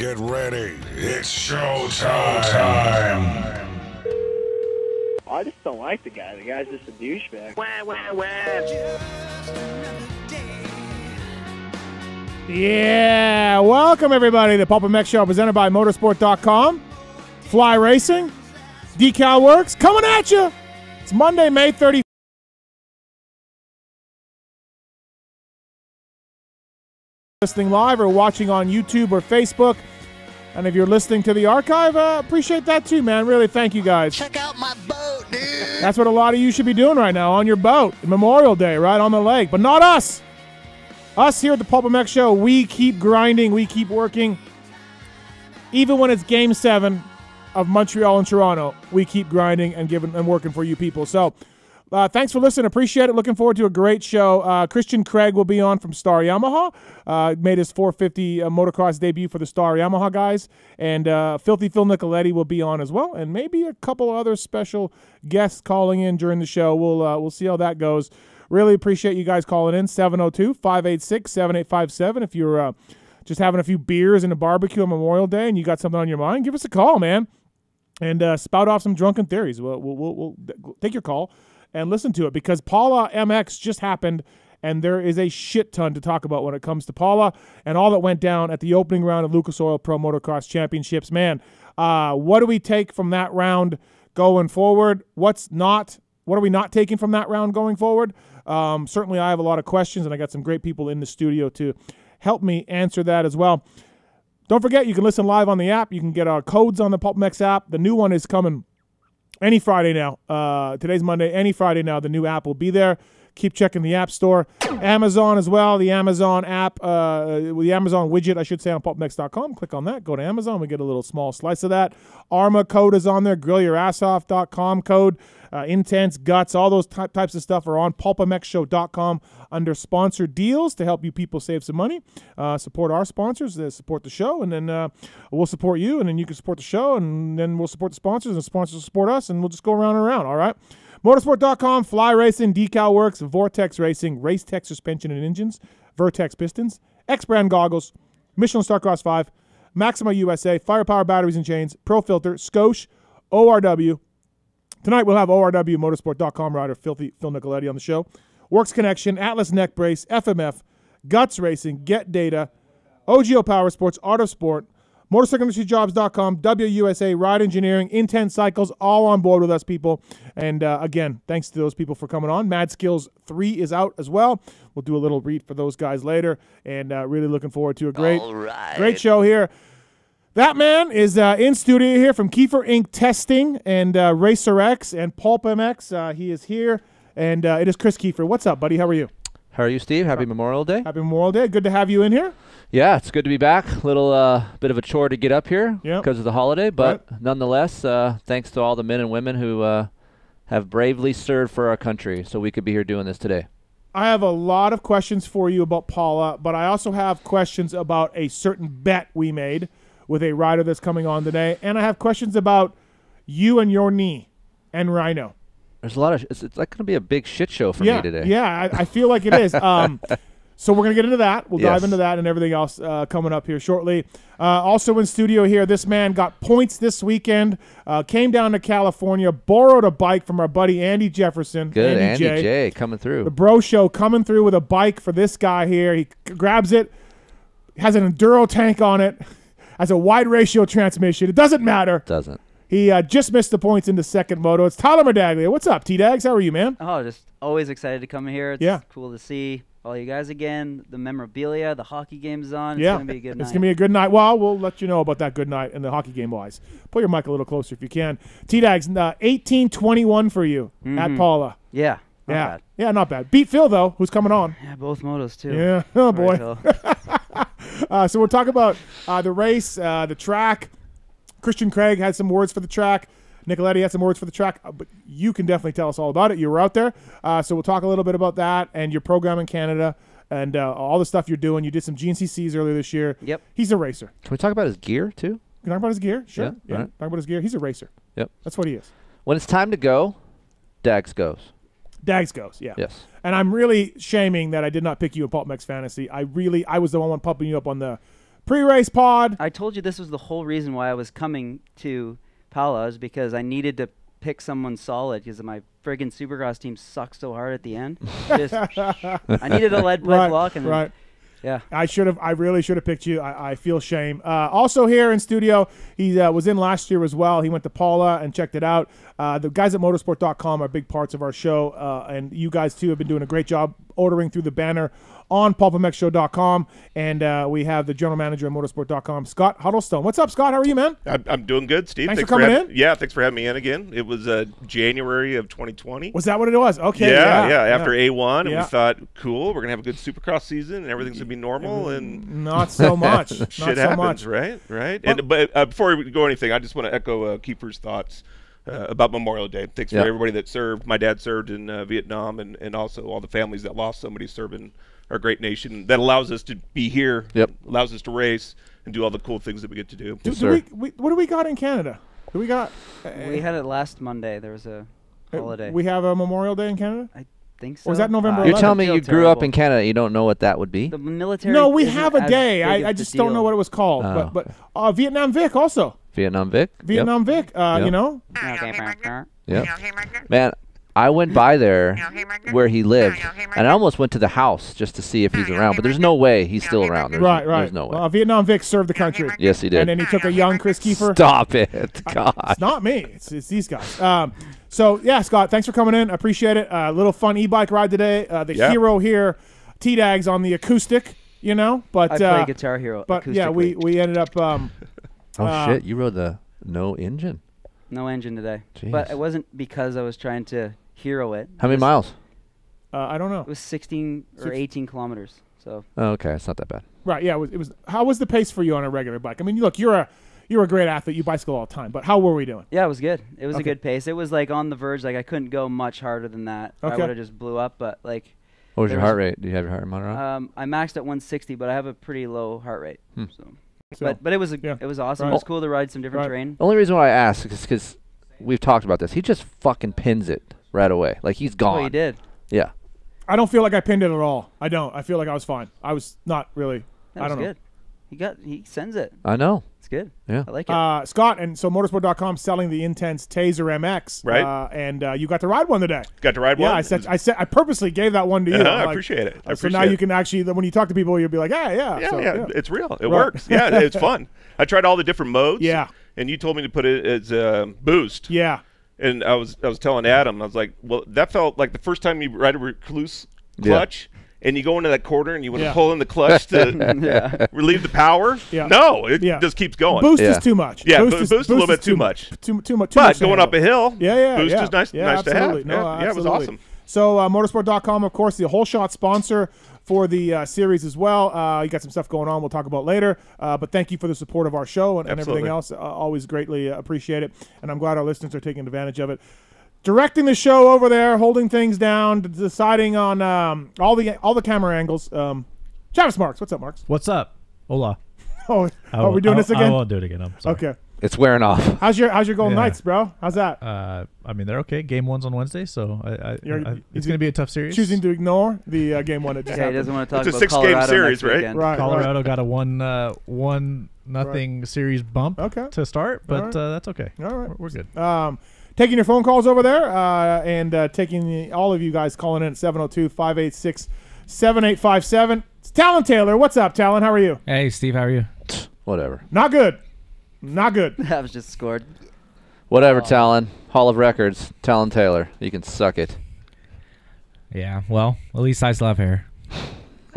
Get ready. It's showtime. I just don't like the guy. The guy's just a douchebag. Yeah, welcome everybody to the Pulp MX Show presented by Motorsport.com. Fly Racing, Decal Works, coming at you. It's Monday, May 30th. Listening live or watching on YouTube or Facebook. And if you're listening to the archive, uh, appreciate that too, man. Really, thank you guys. Check out my boat, dude. That's what a lot of you should be doing right now on your boat, Memorial Day, right on the lake. But not us. Us here at the Pulp MX Show, we keep grinding, we keep working. Even when it's Game Seven of Montreal and Toronto, we keep grinding and giving and working for you people. So, uh, thanks for listening. Appreciate it. Looking forward to a great show. Uh, Christian Craig will be on from Star Yamaha. Uh, made his 450 uh, motocross debut for the Star Yamaha guys. And uh, Filthy Phil Nicoletti will be on as well. And maybe a couple other special guests calling in during the show. We'll, uh, we'll see how that goes. Really appreciate you guys calling in. 702 586 7857. If you're just having a few beers and a barbecue on Memorial Day and you got something on your mind, give us a call, man and spout off some drunken theories. We'll, we'll, we'll, we'll take your call and listen to it because Pala MX just happened, and there is a shit ton to talk about when it comes to Pala and all that went down at the opening round of Lucas Oil Pro Motocross Championships. Man, uh, what do we take from that round going forward? What's not? What are we not taking from that round going forward? Um, certainly, I have a lot of questions, and I got some great people in the studio to help me answer that as well. Don't forget, you can listen live on the app. You can get our codes on the PulpMX app. The new one is coming any Friday now. Uh, today's Monday. Any Friday now, the new app will be there. Keep checking the App Store, Amazon as well. The Amazon app, uh, the Amazon widget, I should say, on pulpmx.com. Click on that. Go to Amazon. We get a little small slice of that. Arma code is on there. Grillyourassoff.com code. Uh, intense guts, all those ty- types of stuff are on pulpmxshow.com under sponsored deals to help you people save some money. Uh, support our sponsors, uh, support the show, and then uh, we'll support you, and then you can support the show, and then we'll support the sponsors, and the sponsors support us, and we'll just go around and around. All right. Motorsport.com, Fly Racing, Decal Works, Vortex Racing, Race Tech Suspension and Engines, Vertex Pistons, EKS Brand Goggles, Michelin Starcross 5, Maxima USA, Firepower Batteries and Chains, Pro Filter, Scosche, ORW. Tonight we'll have ORW Motorsport.com rider Filthy Phil Nicoletti on the show. Works Connection, Atlas Neck Brace, FMF, Guts Racing, Get Data, OGO Power Sports, Art of Sport, MotorcycleIndustryJobs.com, WUSA, Ride Engineering, Intense Cycles, all on board with us, people. And uh, again, thanks to those people for coming on. Mad Skills 3 is out as well. We'll do a little read for those guys later. And uh, really looking forward to a great, right. great show here. That man is uh, in studio here from Keefer Inc. Testing and uh, Racer X and Pulp MX. Uh, he is here. And uh, it is Kris Keefer. What's up, buddy? How are you? How are you, Steve? Happy Memorial Day. Happy Memorial Day. Good to have you in here. Yeah, it's good to be back. A little uh, bit of a chore to get up here Yep. because of the holiday, but nonetheless, uh, thanks to all the men and women who uh, have bravely served for our country, so we could be here doing this today. I have a lot of questions for you about Pala, but I also have questions about a certain bet we made with a rider that's coming on today, and I have questions about you and your knee and Rhino. There's a lot of. It's, it's like going to be a big shit show for yeah, me today. yeah, I, I feel like it is. Um, so we're gonna get into that. We'll dive into that and everything else uh, coming up here shortly. Uh, also in studio here, this man got points this weekend. Uh, came down to California, borrowed a bike from our buddy Andy Jefferson. Good, Andy, Andy J. J. coming through. The Bro Show coming through with a bike for this guy here. He grabs it, has an enduro tank on it, has a wide ratio transmission. It doesn't matter. Doesn't. He uh, just missed the points in the second moto. It's Tyler Medaglia. What's up, T Dags? How are you, man? Oh, just always excited to come here. It's Yeah. cool to see all you guys again. The memorabilia, the hockey game's on. It's yeah, gonna be a good night. it's gonna be a good night. Well, we'll let you know about that good night and the hockey game wise. Pull your mic a little closer if you can. T Dags, uh, eighteen twenty one for you at Pala. yeah. Not yeah, bad. yeah, not bad. Beat Phil though, who's coming on. Yeah, both motos too. Yeah, oh boy. Phil. Uh, so we'll talk about uh, the race, uh, the track. Christian Craig had some words for the track. Nicoletti had some words for the track, uh, but you can definitely tell us all about it. You were out there, uh, so we'll talk a little bit about that and your program in Canada and uh, all the stuff you're doing. You did some GNCCs earlier this year. Yep. He's a racer. Can we talk about his gear too? Can I talk about his gear? Sure. Yeah, Yeah. alright. Talk about his gear. He's a racer. Yep. That's what he is. When it's time to go, Dags goes. Dags goes. Yeah. Yes. And I'm really shaming that I did not pick you in Pulp MX Fantasy. I really, I was the one pumping you up on the pre-race pod. I told you this was the whole reason why I was coming to Pala is because I needed to pick someone solid because my friggin' Supercross team sucked so hard at the end. Just, I needed a lead pipe right, block and then- right. Yeah. I should have. I really should have picked you. I, I feel shame. Uh, also here in studio, he uh, was in last year as well. He went to Pala and checked it out. Uh, the guys at motorsport.com are big parts of our show, uh, and you guys too have been doing a great job ordering through the banner on pulpmxshow.com. And uh, we have the general manager of motorsport.com, Scott Huddlestone. What's up, Scott? How are you, man? I'm, I'm doing good, Steve. Thanks for coming having- in. Yeah, thanks for having me in again. It was uh, January of 2020. Was that what it was? Okay. yeah, Yeah. yeah, After A1, and Yeah. we thought, cool, we're gonna have a good Supercross season, and everything's gonna be normal, and Not so much. Not shit so happens, much. right? Right. and but uh, before we go anything, I just want to echo uh, Keefer's thoughts. Uh, about Memorial Day. Thanks Yeah. for everybody that served. My dad served in uh, Vietnam, and, and also all the families that lost somebody serving our great nation. That allows us to be here. Yep. Allows us to race and do all the cool things that we get to do. Do, do sir. we, we, what do we got in Canada? Do we got? We had it last Monday. There was a holiday. We have a Memorial Day in Canada. I think so. Or is that November Uh, You're telling me feel you grew up in Canada. You don't know what that would be? The military. No, we have a day. big I, of I a just don't know what it was called. Oh. But but uh, Vietnam Vic also. Vietnam Vic. Yep. Vietnam Vic. Uh, Yep. You know. Okay, Yep. Man, I went by there where he lived, and I almost went to the house just to see if he's around. But there's no way he's still around. There's, right. Right. There's no way. Well, Vietnam Vic served the country. yes, he did. And then he took a young Kris Keefer. Stop it, God. It's not me. It's, it's these guys. Um, so yeah, Scott, thanks for coming in. I appreciate it. A little fun e-bike ride today. Uh, the Yeah. hero here, T Dags on the acoustic. You know, but I play uh, Guitar Hero. but yeah, we we ended up. Um, Oh uh, shit! You rode the no engine. no engine today. But it wasn't because I was trying to hero it. How It many was- miles? uh, I don't know. It was 16 or Six- 18 kilometers. So Oh, okay, it's not that bad. Right. Yeah. It was, it was. How was the pace for you on a regular bike? I mean, look, you're a you're a great athlete. You bicycle all the time. But how were we doing? yeah, it was good. It was Okay. a good pace. It was like on the verge. Like I couldn't go much harder than that. Okay. I would have just blew up. But like, What was your was- heart rate? Do you have your heart monitor on? um, I maxed at 160, but I have a pretty low heart rate. Hmm. So. So, But but it was a, yeah. it was awesome. Right. It was cool to ride some different Right. terrain. The only reason why I ask is because we've talked about this. He just fucking pins it right away. Like he's gone. Oh, you did. Yeah. I don't feel like I pinned it at all. I don't. I feel like I was fine. I was not really. That I was don't know. good. He got he sends it. I know. It's good. Yeah. I like it. Uh, Scott, and so motorsport.com selling the Intense Tazer MX. Right. Uh, and uh, you got to ride one today. Got to ride Yeah, one. I said, I said, I purposely gave that one to you. Uh-huh, I'm I appreciate it. I uh, so now appreciate you can actually, when you talk to people, you'll be like, yeah, yeah. Yeah, So, yeah, it's real. It Right. works. Yeah, it's fun. I tried all the different modes. Yeah. And you told me to put it as a boost. yeah. And I was I was telling Adam, I was like, well, that felt like the first time you ride a Rekluse clutch, and you go into that corner and you want to Yeah. pull in the clutch to yeah. relieve the power. Yeah. No, it Yeah. just keeps going. Boost Yeah. is too much. Yeah, boost bo- is, boost a little bit too much. Too, too much. Too but much to going up a hill, Yeah, yeah, boost yeah. is nice, yeah, nice to absolutely. have. No, yeah, yeah, it was awesome. So uh, motorsport.com, of course, the whole shot sponsor for the uh, series as well. Uh, you got some stuff going on we'll talk about later. Uh, but thank you for the support of our show and, and everything else. Uh, always greatly uh, appreciate it. And I'm glad our listeners are taking advantage of it. Directing the show over there, holding things down, deciding on um, all the all the camera angles. Um, Travis Marks, what's up, Marks? What's up? Hola. Oh, I are we doing I- this again? I won't do it again. I'm sorry. Okay. It's wearing off. How's your How's your Golden Yeah. Knights, bro? How's that? Uh, I mean, they're okay. Game one's on Wednesday, so I, I, You're- I- it's going to be a tough series. Choosing to ignore the uh, game one that just Yeah, he happened. doesn't want to talk It's a about six-game Colorado series, next right? weekend. Right, right. Colorado got a one uh, one nothing series bump Okay. to start, but Alright. uh, that's okay. All right. We're, we're good. Um, taking your phone calls over there uh, and uh, taking the, all of you guys calling in at 702 586 7857. It's Tallon Taylor. What's up, Tallon? How are you? Hey, Steve, how are you? Whatever. Not good. Not good. That was just scored. Whatever, Tallon. Hall of Records. Tallon Taylor. You can suck it. Yeah, well, at least I still have hair.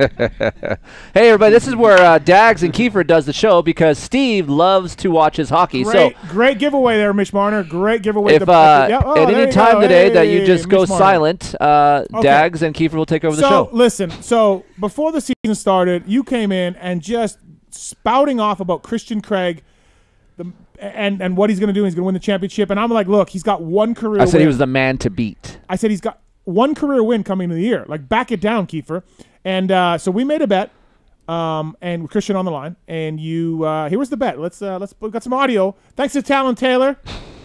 Hey, everybody. This is where uh, Dags and Keefer does the show because Steve loves to watch his hockey. Great, so great giveaway there, Mitch Marner. Great giveaway. if the- uh, yeah, oh, at any time go. today that you Hey, just go Marner. silent, uh, Okay. Dags and Keefer will take over the so show. listen, so before the season started, you came in and just spouting off about Christian Craig, the, and and what he's going to do. He's going to win the championship, and I'm like, look, he's got one career. I said win. he was the man to beat. I said he's got one career win coming into the year. Like back it down, Keefer. And uh, so we made a bet, um, and Christian on the line. And you, uh, here was the bet. Let's uh, let's got some audio. Thanks to Tallon Taylor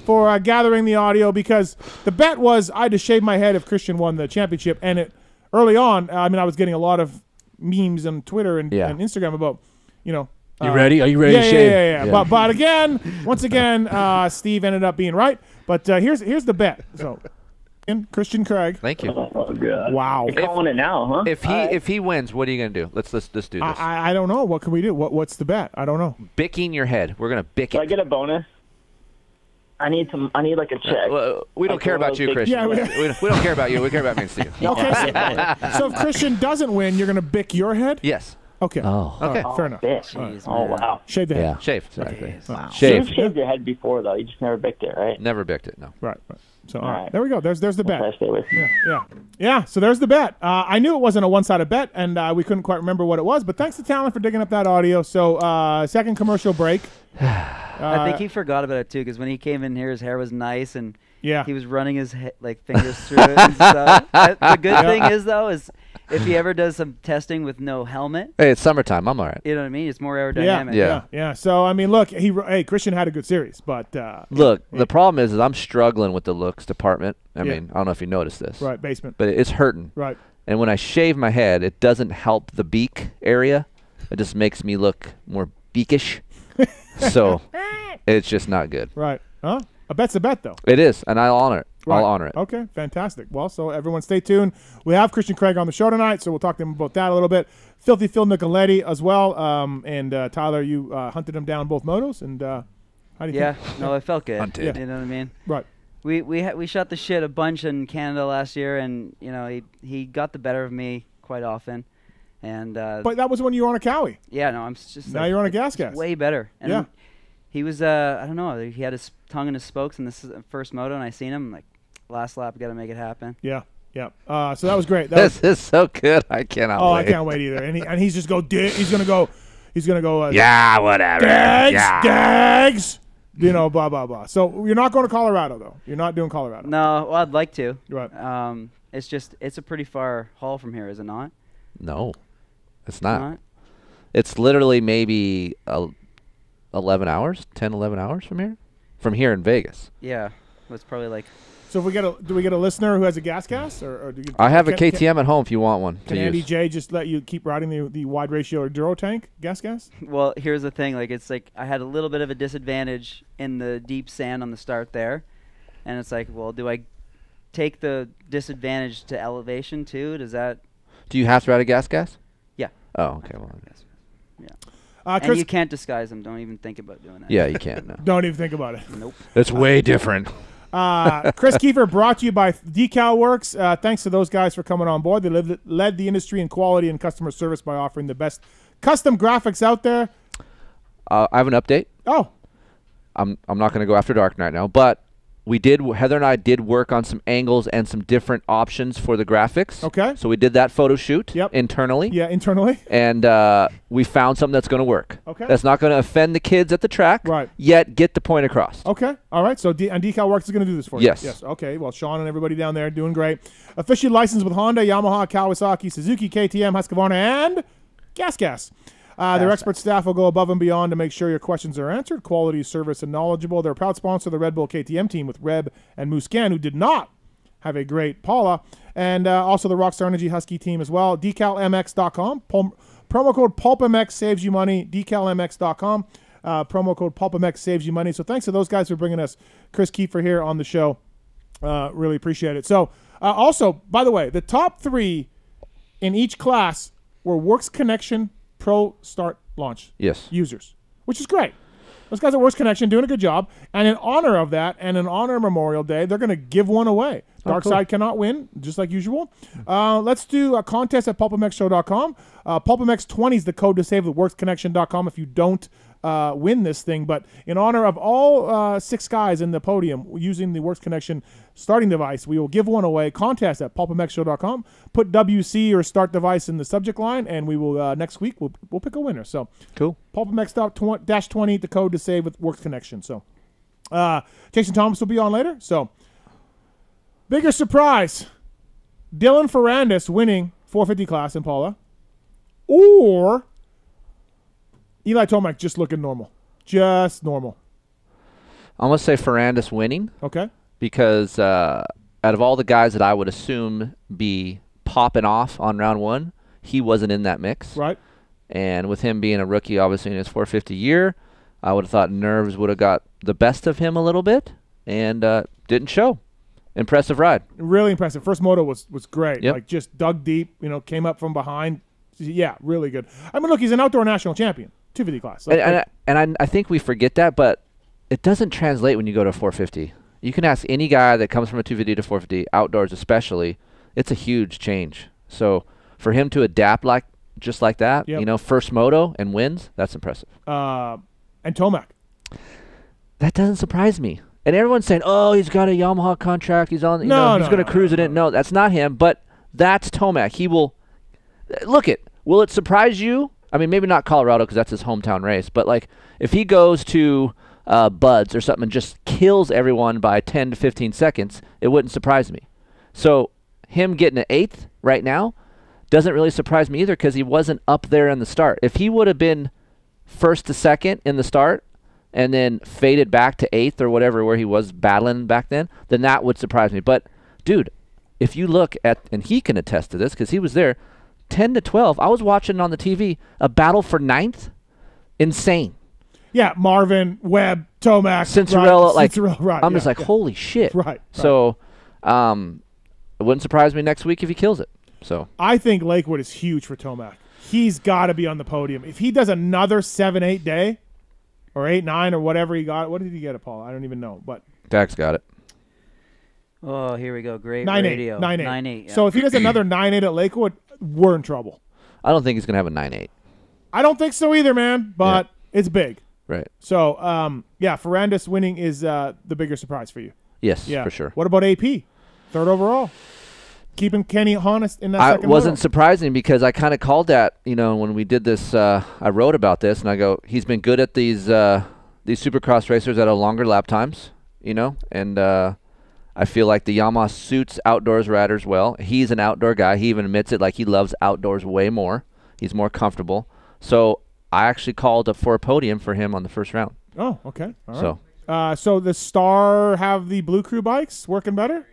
for uh, gathering the audio because the bet was I had to shave my head if Christian won the championship. And it early on, I mean, I was getting a lot of memes on Twitter and, Yeah. and Instagram about, you know. You ready? Are you ready yeah, to yeah, shave? Yeah, yeah, yeah. But but again, once again, uh, Steve ended up being right. But uh, here's here's the bet. So, Christian Craig. Thank you. Oh god. Wow. You're calling it now, huh? If he if he wins, what are you gonna do? Let's let's let's do this. I I don't know. What can we do? What what's the bet? I don't know. Bicking your head. We're gonna bick Do I get a bonus? I need some. I need like a check. Well, we don't Like care about you, Christian. Yeah, we- we, don't, we don't care about you. We care about me and Steve. Okay. So, so if Christian doesn't win, you're gonna bick your head. Yes. Okay. Oh. Okay. Fair enough. Bitch. Jeez, oh man. wow. Shave the head. Yeah. Shave. Exactly. Wow. Shave. You've shaved your head before though. You just never bicked it, right? Never bicked it. No. Right. right. So all All right. right. there we go. There's there's the bet. Try to stay with me. Yeah, yeah. So there's the bet. Uh, I knew it wasn't a one-sided bet, and uh, we couldn't quite remember what it was. But thanks to Tallon for digging up that audio. So uh, second commercial break. I think he forgot about it too, because when he came in here, his hair was nice and Yeah. he was running his he- like fingers through it and stuff. Uh, the good thing is though is if he ever does some testing with no helmet, Hey, it's summertime. I'm all right. you know what I mean? It's more Yeah, aerodynamic. yeah, Yeah. yeah, So I mean, look, he hey Christian had a good series, but uh, Look, the problem is, is I'm struggling with the looks department. I Yeah. mean, I don't know if you noticed this, right basement, but it's hurting. right. And when I shave my head, it doesn't help the beak area. It just makes me look more beakish. so it's just not good. Right. Huh? A bet's a bet, though. It is, and I'll honor it. Right. I'll honor it. Okay, fantastic. Well, so everyone stay tuned. We have Christian Craig on the show tonight, so we'll talk to him about that a little bit. Filthy Phil Nicoletti as well. Um, and uh, Tyler, you uh, hunted him down both motos, and uh, how do you Yeah, think? no, it felt good. Hunted. You know what I mean? Right. We we ha- we shot the shit a bunch in Canada last year, and you know he he got the better of me quite often, and uh, But that was when you were on a Cowie. yeah, no, I'm just Now like, you're on a gas gas. way better. And Yeah. he was uh I don't know he had his tongue in his spokes, in this the first moto, and I seen him like last lap, got to make it happen. Yeah, yeah. Uh, so that was great. That was, This is so good. I cannot oh, wait. I can't wait either. And he, and he's just go. He's gonna go. He's gonna go. Uh, Yeah, whatever. Dags, yeah. Dags. You know, blah blah blah. So you're not going to Colorado though. You're not doing Colorado. No, well, I'd like to. Right. Um, it's just it's a pretty far haul from here, is it not? No, it's not. Not? It's literally maybe uh, 11 hours, 10, 11 hours from here. From here in Vegas. Yeah, it's probably like So if we get a, do we get a listener who has a gas gas, or, or do you, I have a can- KTM at home if you want one Can Andy use. J just let you keep riding the the wide ratio duro tank gas gas? Well, here's the thing. Like, it's like I had a little bit of a disadvantage in the deep sand on the start there, and it's like, well, do I take the disadvantage to elevation too? Does that? Do you have to ride a gas gas? Yeah. Oh, okay. Well, I guess. Uh, and Kris, you can't disguise them. Don't even think about doing that. Yeah, you can't. No. don't even think about it. Nope. It's way different. Uh, Kris Keefer brought to you by Decal Works. Uh, thanks to those guys for coming on board. They led, led the industry in quality and customer service by offering the best custom graphics out there. Uh, I have an update. Oh, I'm I'm not going to go after dark right now, but we did Heather and I did work on some angles and some different options for the graphics. Okay. So we did that photo shoot Yep. internally. yeah, internally. And uh, we found something that's going to work. Okay. That's not going to offend the kids at the track. Right. Yet get the point across. Okay. All right. So D- and Decal Works is going to do this for you. Yes. Yes. Okay. Well, Sean and everybody down there doing great. Officially licensed with Honda, Yamaha, Kawasaki, Suzuki, KTM, Husqvarna, and Gas Gas. Uh, their expert staff will go above and beyond to make sure your questions are answered. Quality, service, and knowledgeable. They're a proud sponsor of the Red Bull KTM team with Reb and Muscan, who did not have a great Pala, and uh, also the Rockstar Energy Husky team as well. DecalMX.com. Pul- promo code PulpMX saves you money. DecalMX.com. Uh, promo code PulpMX saves you money. So thanks to those guys for bringing us Kris Keefer here on the show. Uh, really appreciate it. So uh, also, by the way, the top three in each class were Works Connection Pro Start Launch Yes. users, which is great. Those guys at Works Connection doing a good job. And in honor of that, and in honor of Memorial Day, they're going to give one away. Dark cool. Side cannot win, just like usual. Uh, let's do a contest at pulpmxshow.com. Uh, PulpMX20 is the code to save at worksconnection.com if you don't uh, win this thing. But in honor of all uh, six guys in the podium using the Works Connection starting device, we will give one away. Contest at pulpmxshow.com. Put WC or start device in the subject line, and we will uh, next week we'll, we'll pick a winner. So Cool. pulpmx dash 20 the code to save with works connection so uh jason thomas will be on later so bigger surprise dylan ferrandis winning 450 class in pala or eli tomac just looking normal just normal I'm going to say Ferrandis winning okay because uh, out of all the guys that I would assume be popping off on round one, he wasn't in that mix. right And with him being a rookie, obviously in his 450 year, I would have thought nerves would have got the best of him a little bit, and uh, didn't show. Impressive ride. Really impressive. First moto was was great. Yep. Like just dug deep. You know, came up from behind. Yeah, really good. I mean, look, he's an outdoor national champion, 250 class. And, and, I, and I, I think we forget that, but it doesn't translate when you go to 450. You can ask any guy that comes from a 250 to 450, outdoors especially, it's a huge change. So for him to adapt like just like that, Yep. you know, first moto and wins, that's impressive. uh, and Tomac. That doesn't surprise me. And everyone's saying, "Oh, he's got a Yamaha contract. He's on. You No, know, he's going to no, cruise it in." No, that's not him. But that's Tomac. He will. Look it. Will it surprise you? I mean, maybe not Colorado because that's his hometown race. But like, if he goes to uh, Budds or something and just kills everyone by 10 to 15 seconds, it wouldn't surprise me. So him getting an eighth right now doesn't really surprise me either because he wasn't up there in the start. If he would have been first to second in the start and then faded back to eighth or whatever where he was battling back then, then that would surprise me. But dude, if you look at and he can attest to this because he was there, ten to twelve. I was watching on the TV a battle for ninth. Insane. Yeah, Marvin, Webb, Tomac, Cinderella, right, like Cinderella, right, I'm yeah, just like, yeah. holy shit. Right, right. So, um, it wouldn't surprise me next week if he kills it. So I think Lakewood is huge for Tomac. He's got to be on the podium. If he does another seven, eight day, or eight, nine, or whatever he got, what did he get at Paul? I don't even know, but Dags got it. Oh, here we go. Great nine radio. eight, nine eight, Nine eight. yeah. So if he does another nine eight at Lakewood, we're in trouble. I don't think he's gonna have a nine eight. I don't think so either, man. But it's big. Right. So um, yeah, Ferrandis winning is uh, the bigger surprise for you. Yes, Yeah, for sure. What about AP? Third overall. Keeping Kenny honest in that I wasn't moto. surprising because I kind of called that. You know, when we did this, uh, I wrote about this, and I go, he's been good at these uh, these Supercross racers at a longer lap times. You know, and uh, I feel like the Yamaha suits outdoors riders well. He's an outdoor guy. He even admits it. Like he loves outdoors way more. He's more comfortable. So I actually called up for a podium for him on the first round. Oh, okay. All right. So Uh, so the Star have the Blue Crew bikes working better?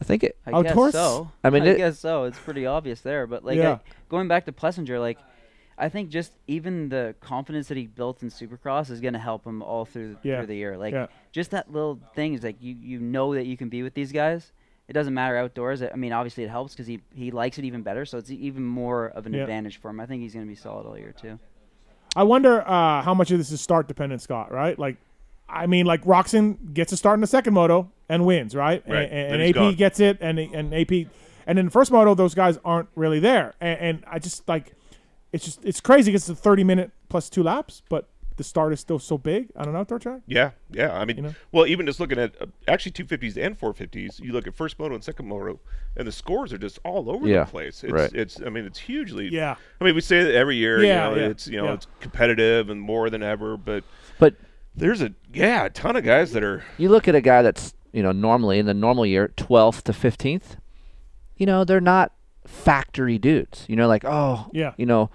I think it. I Outdoors? guess so. I mean, I it- guess so. It's pretty obvious there. But like, Yeah. I, going back to Plessinger, like, I think just even the confidence that he built in Supercross is going to help him all through Yeah. through the year. Like, Yeah. just that little thing is like you you know that you can be with these guys. It doesn't matter outdoors. I mean, obviously it helps because he he likes it even better. So it's even more of an Yeah. advantage for him. I think he's going to be solid all year too. I wonder uh, how much of this is start dependent, Scott. Right? Like, I mean, like Roczen gets a start in the second moto and wins, right? Right. And, Then and AP gone. gets it, and and AP, and in the first moto, those guys aren't really there. And, and I just like, it's just it's crazy. 'cause It's a thirty minute plus two laps, but the start is still so big on an outdoor track. Yeah, yeah. I mean, You know? well, even just looking at uh, actually 250s and 450s, you look at first moto and second moto, and the scores are just all over Yeah, the place. It's, right. it's, I mean, it's hugely. Yeah. I mean, we say that every year. Yeah, you know, yeah, it's you know yeah. it's competitive and more than ever, but But there's a yeah a ton of guys that are you look at a guy that's you know normally in the normal year 12th to 15th you know they're not factory dudes you know like oh Yeah. you know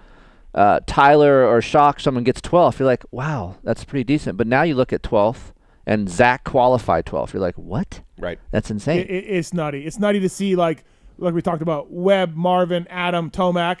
uh, tyler or shock someone gets 12th you're like wow that's pretty decent but now you look at 12th and zach qualified 12th you're like what right. that's insane It, it, it's nutty. It's nutty to see like like we talked about Webb, Marvin, Adam, Tomac,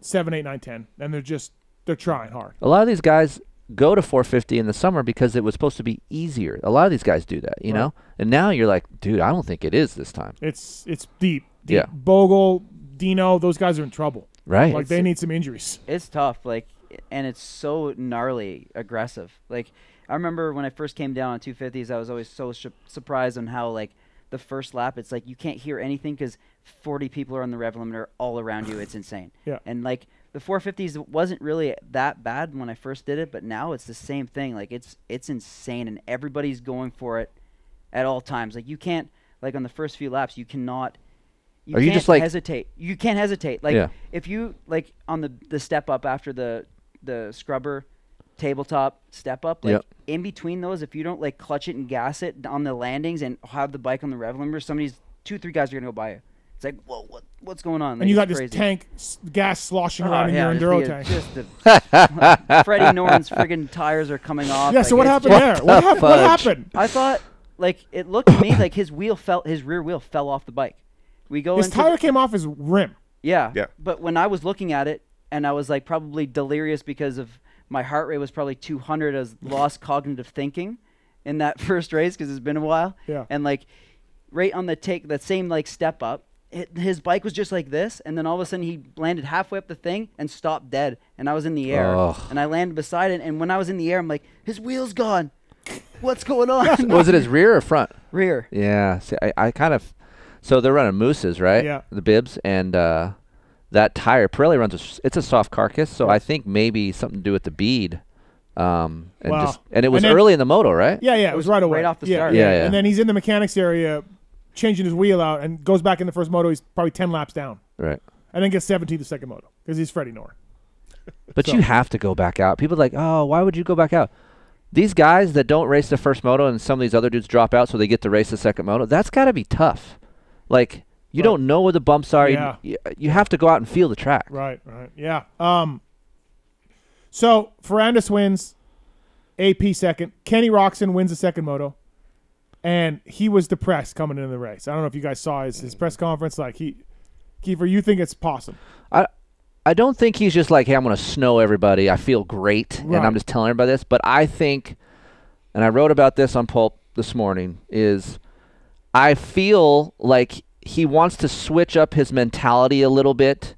seven, eight, nine, ten, and they're just they're trying hard. a lot of these guys go to 450 in the summer because it was supposed to be easier a lot of these guys do that you Right. know and now you're like dude i don't think it is this time It's it's deep. deep. Yeah. Bogle, Dino, those guys are in trouble. Right Like they need some injuries. It's tough, like, and it's so gnarly aggressive. Like, I remember when I first came down on 250s, I was always so su- surprised on how like the first lap, it's like you can't hear anything because 40 people are on the rev limiter all around you. It's insane. Yeah. And like the 450s wasn't really that bad when I first did it, but now it's the same thing. Like it's it's insane, and everybody's going for it at all times. Like you can't like on the first few laps, you cannot. You Are you can't just, like- hesitate? You can't hesitate. Like Yeah. if you like on the the step up after the the scrubber tabletop step up like Yep. in between those if you don't like clutch it and gas it on the landings and have the bike on the rev limiter somebody's two three guys are gonna go by you it's like whoa what what's going on and you got this crazy. tank gas sloshing Oh, around in your enduro the- tank. just the Freddie Noren's friggin' tires are coming off. yeah. like, So what happened just- there? What, hap- what happened? I thought like it looked to me like his wheel fell, his rear wheel fell off the bike. We go His into tire came off his rim. yeah, Yeah. But when I was looking at it, and I was like probably delirious because of my heart rate was probably 200 as lost cognitive thinking in that first race because it's been a while. Yeah. And like right on the take, that same like step up, it, his bike was just like this, and then all of a sudden he landed halfway up the thing and stopped dead, and I was in the air, Ugh. and I landed beside it, and when I was in the air, I'm like, his wheel's gone. What's going on? was it his rear or front? Rear. Yeah, see, I, I kind of. So they're running mousses, right? Yeah. The bibs and uh, that tire. Pirelli runs. A, s- it's a soft carcass, so I think maybe something to do with the bead. Um, and Wow. just and it was And then- early in the moto, right? Yeah, yeah, it was right away. right off the yeah, start. Yeah, yeah. And then he's in the mechanics area, changing his wheel out, and goes back in the first moto. He's probably ten laps down, Right. and then gets 17th the second moto because he's Freddie Nor. But So- you have to go back out. People are like, oh, why would you go back out? These guys that don't race the first moto and some of these other dudes drop out so they get to race the second moto, that's got to be tough. Like, you Right. don't know where the bumps are. You- Yeah. You, you have to go out and feel the track. Right, right, yeah. Um, so Ferrandis wins, AP second. Kenny Roczen wins the second moto, and he was depressed coming into the race. I don't know if you guys saw his, his press conference. Like he, Keefer, you think it's possible? I I don't think he's just like, hey, I'm going to snow everybody. I feel great, and I'm just telling everybody this. But I think, and I wrote about this on Pulp this morning, is I feel like he wants to switch up his mentality a little bit.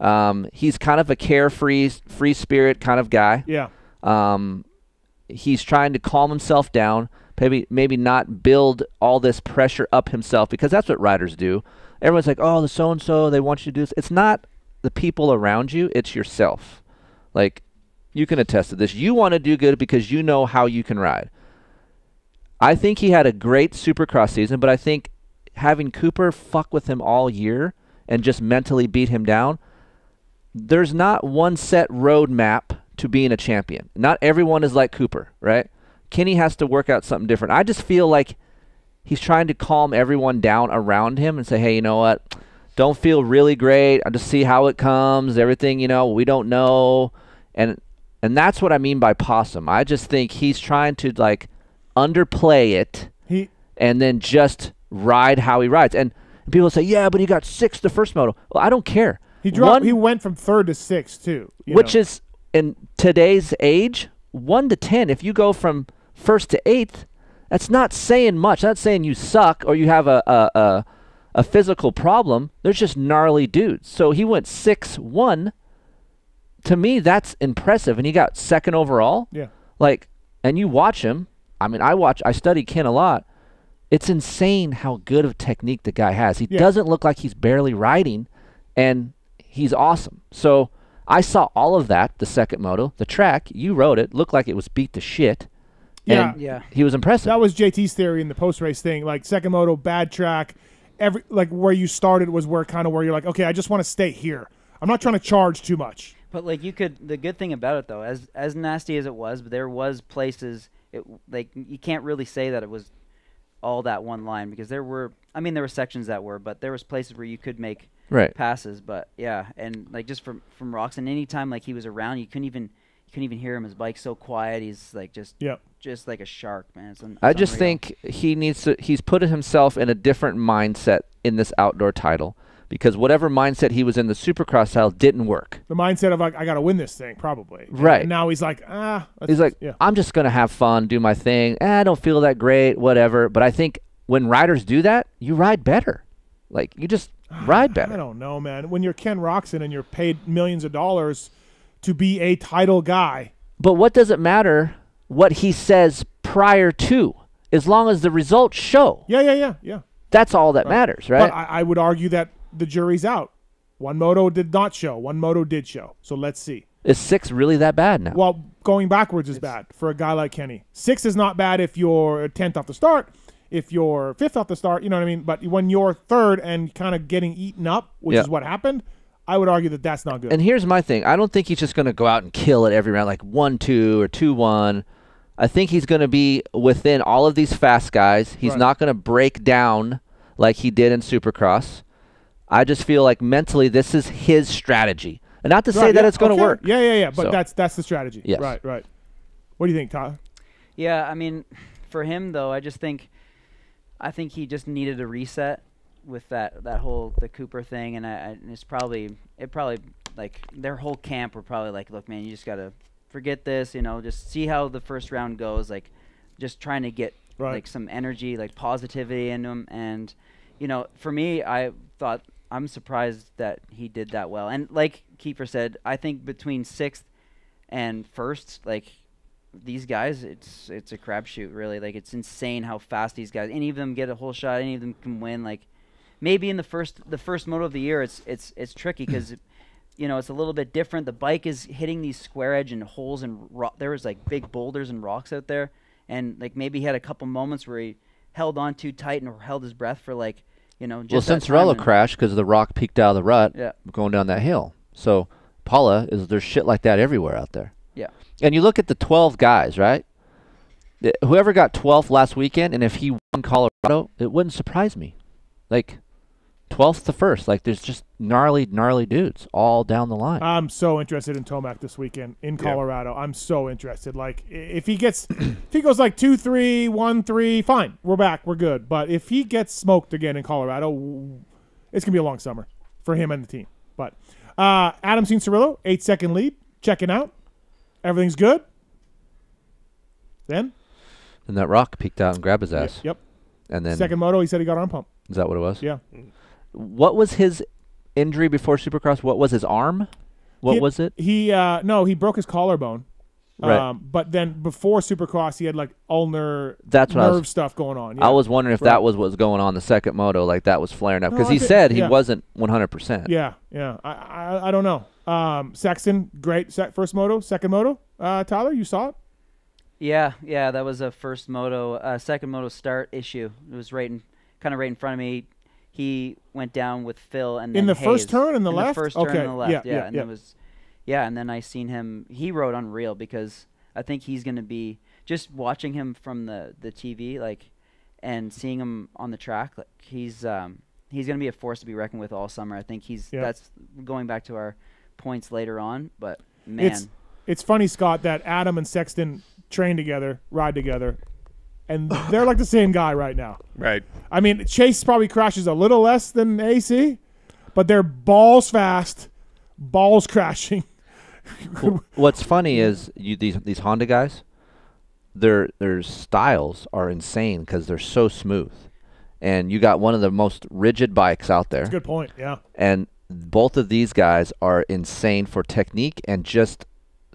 Um, he's kind of a carefree, free spirit kind of guy. Yeah, Um, he's trying to calm himself down, maybe maybe not build all this pressure up himself because that's what riders do. Everyone's like, "Oh, the so and so, they want you to do this." It's not the people around you; it's yourself. Like you can attest to this. You want to do good because you know how you can ride. I think he had a great Supercross season, but I think having Cooper fuck with him all year and just mentally beat him down, there's not one set roadmap to being a champion. Not everyone is like Cooper, right? Kenny has to work out something different. I just feel like he's trying to calm everyone down around him and say, hey, you know what? Don't feel really great. I'll just see how it comes. Everything, you know, we don't know. And and that's what I mean by possum. I just think he's trying to like underplay it he and then just ride how he rides. And people say, yeah, but he got sixth the first moto. Well, I don't care. he dropped. One- he went from third to sixth too. you which know. is in today's age, one to ten. If you go from first to eighth, that's not saying much. That's saying you suck or you have a a, a a physical problem. There's just gnarly dudes. So he went six one. To me, that's impressive, and he got second overall. yeah. Like, and you watch him. I mean, I watch. I study Ken a lot. It's insane how good of technique the guy has. He Yeah. doesn't look like he's barely riding, and he's awesome. So I saw all of that. The second moto, the track, you wrote it. Looked like it was beat to shit. Yeah. and Yeah. he was impressive. That was JT's theory in the post race thing. Like second moto, bad track. Every like where you started was where kind of where you're like, okay, I just want to stay here. I'm not trying to charge too much. But like you could, the good thing about it though, as as nasty as it was, but there was places it like you can't really say that it was all that one line because there were, I mean, there were sections that were, but there was places where you could make right. passes. But yeah, and like just from from Roczen, anytime like he was around, you couldn't even you couldn't even hear him. His bike's so quiet. He's like just Yep. just like a shark, man. It's un- I it's just unreal. think he needs to. He's put himself in a different mindset in this outdoor title because whatever mindset he was in the Supercross style didn't work. The mindset of like, I got to win this thing, probably. Right. And now he's like, ah. He's like, yeah. I'm just gonna have fun, do my thing. Eh, I don't feel that great, whatever. But I think when riders do that, you ride better. Like you just ride better. I don't know, man. When you're Ken Roczen and you're paid millions of dollars to be a title guy, But what does it matter what he says prior to, as long as the results show? yeah, yeah, yeah, yeah. That's all that matters, right? But I, I would argue that the jury's out. One moto did not show. One moto did show. So let's see. Is six really that bad now? Well, going backwards is bad for a guy like Kenny. Six is not bad if you're tenth off the start. If you're fifth off the start, you know what I mean. But when you're third and kind of getting eaten up, which Yeah. is what happened, I would argue that that's not good. And here's my thing. I don't think he's just going to go out and kill it every round, like 1 2 or 2 1. I think he's going to be within all of these fast guys. He's Right. not going to break down like he did in Supercross. I just feel like mentally this is his strategy. And not to say Right, that it's going to okay. work. Yeah, yeah, yeah. But So- that's that's the strategy. Yes. Right, right. What do you think, Todd? Yeah, I mean, for him though, I just think, I think he just needed a reset with that that whole the Cooper thing, and, I, I, and it's probably it probably like their whole camp were probably like, look, man, you just gotta forget this. You know, just see how the first round goes. Like, just trying to get Right. like some energy, like positivity in him. And you know, for me, I thought I'm surprised that he did that well. And like Keefer said, I think between sixth and first, like these guys, it's it's a crapshoot, really. Like it's insane how fast these guys. Any of them get a whole shot. Any of them can win. Like maybe in the first the first moto of the year, it's it's it's tricky because. You know, it's a little bit different. The bike is hitting these square edge and holes and ro- there was like big boulders and rocks out there, and like maybe he had a couple moments where he held on too tight and held his breath for like, you know, just well, time crashed because the rock peaked out of the rut Yeah. going down that hill. So Pala is there's shit like that everywhere out there. Yeah. And you look at the 12 guys, right? Whoever got 12th last weekend, and if he won Colorado, it wouldn't surprise me. Like 12th to first, like there's just gnarly, gnarly dudes all down the line. I'm so interested in Tomac this weekend in Colorado. I'm so interested. Like if he gets, if he goes like two three, one three, fine, we're back, we're good. But if he gets smoked again in Colorado, it's gonna be a long summer for him and the team. But uh, Adam Cianciarulo, eight second lead, checking out. Everything's good. Then then that rock peeked out and grabbed his ass. yep. And then Second moto, he said he got arm pump. is that what it was? Yeah. What was his injury before Supercross? What was his arm? What He- was it? He uh no, he broke his collarbone. Right. Um, but then before Supercross, he had like ulnar That's what I nerve was- stuff going on. I was wondering if Right. that was what was going on the second moto, like that was flaring up, because I he thi- said he yeah. wasn't 100%. Yeah, yeah. I, I, I don't know. Um, Sexton, great sec- first moto, second moto. Uh, Tyler, you saw it? Yeah, yeah, that was a first moto, uh, second moto start issue. It was right in, kind of right in front of me. He went down with Phil and In the first turn in the in left? The first turn Okay, in the left. yeah, yeah, and yeah. it was, yeah, and then I seen him. He rode unreal because I think he's gonna be just watching him from the the TV, like, and seeing him on the track. Like he's um he's gonna be a force to be reckoned with all summer. I think he's Yeah. that's going back to our points later on, but man. It's it's funny, Scott, that Adam and Sexton train together, ride together, and they're like the same guy right now. Right. I mean, Chase probably crashes a little less than AC, but they're balls fast, balls crashing. What's funny is you these these Honda guys, their their styles are insane because they're so smooth, and you got one of the most rigid bikes out there, Good point. Yeah. and both of these guys are insane for technique and just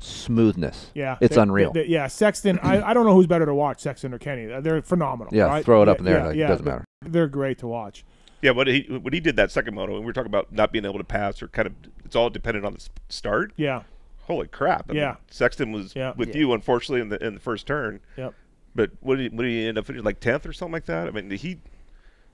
smoothness. Yeah, it's They- unreal. they- they- yeah, Sexton. I, I don't know who's better to watch, Sexton or Kenny. They're phenomenal. Yeah, right? throw it up Yeah, in there, Yeah, like, yeah, doesn't matter. They're great to watch. Yeah, what he what he did that second moto, and we were talking about not being able to pass or kind of it's all dependent on the start. Yeah. Holy crap! I mean, Yeah. Sexton was Yeah. with Yeah. you unfortunately in the in the first turn, Yep. but what did he, what did he end up finishing like tenth or something like that? I mean, he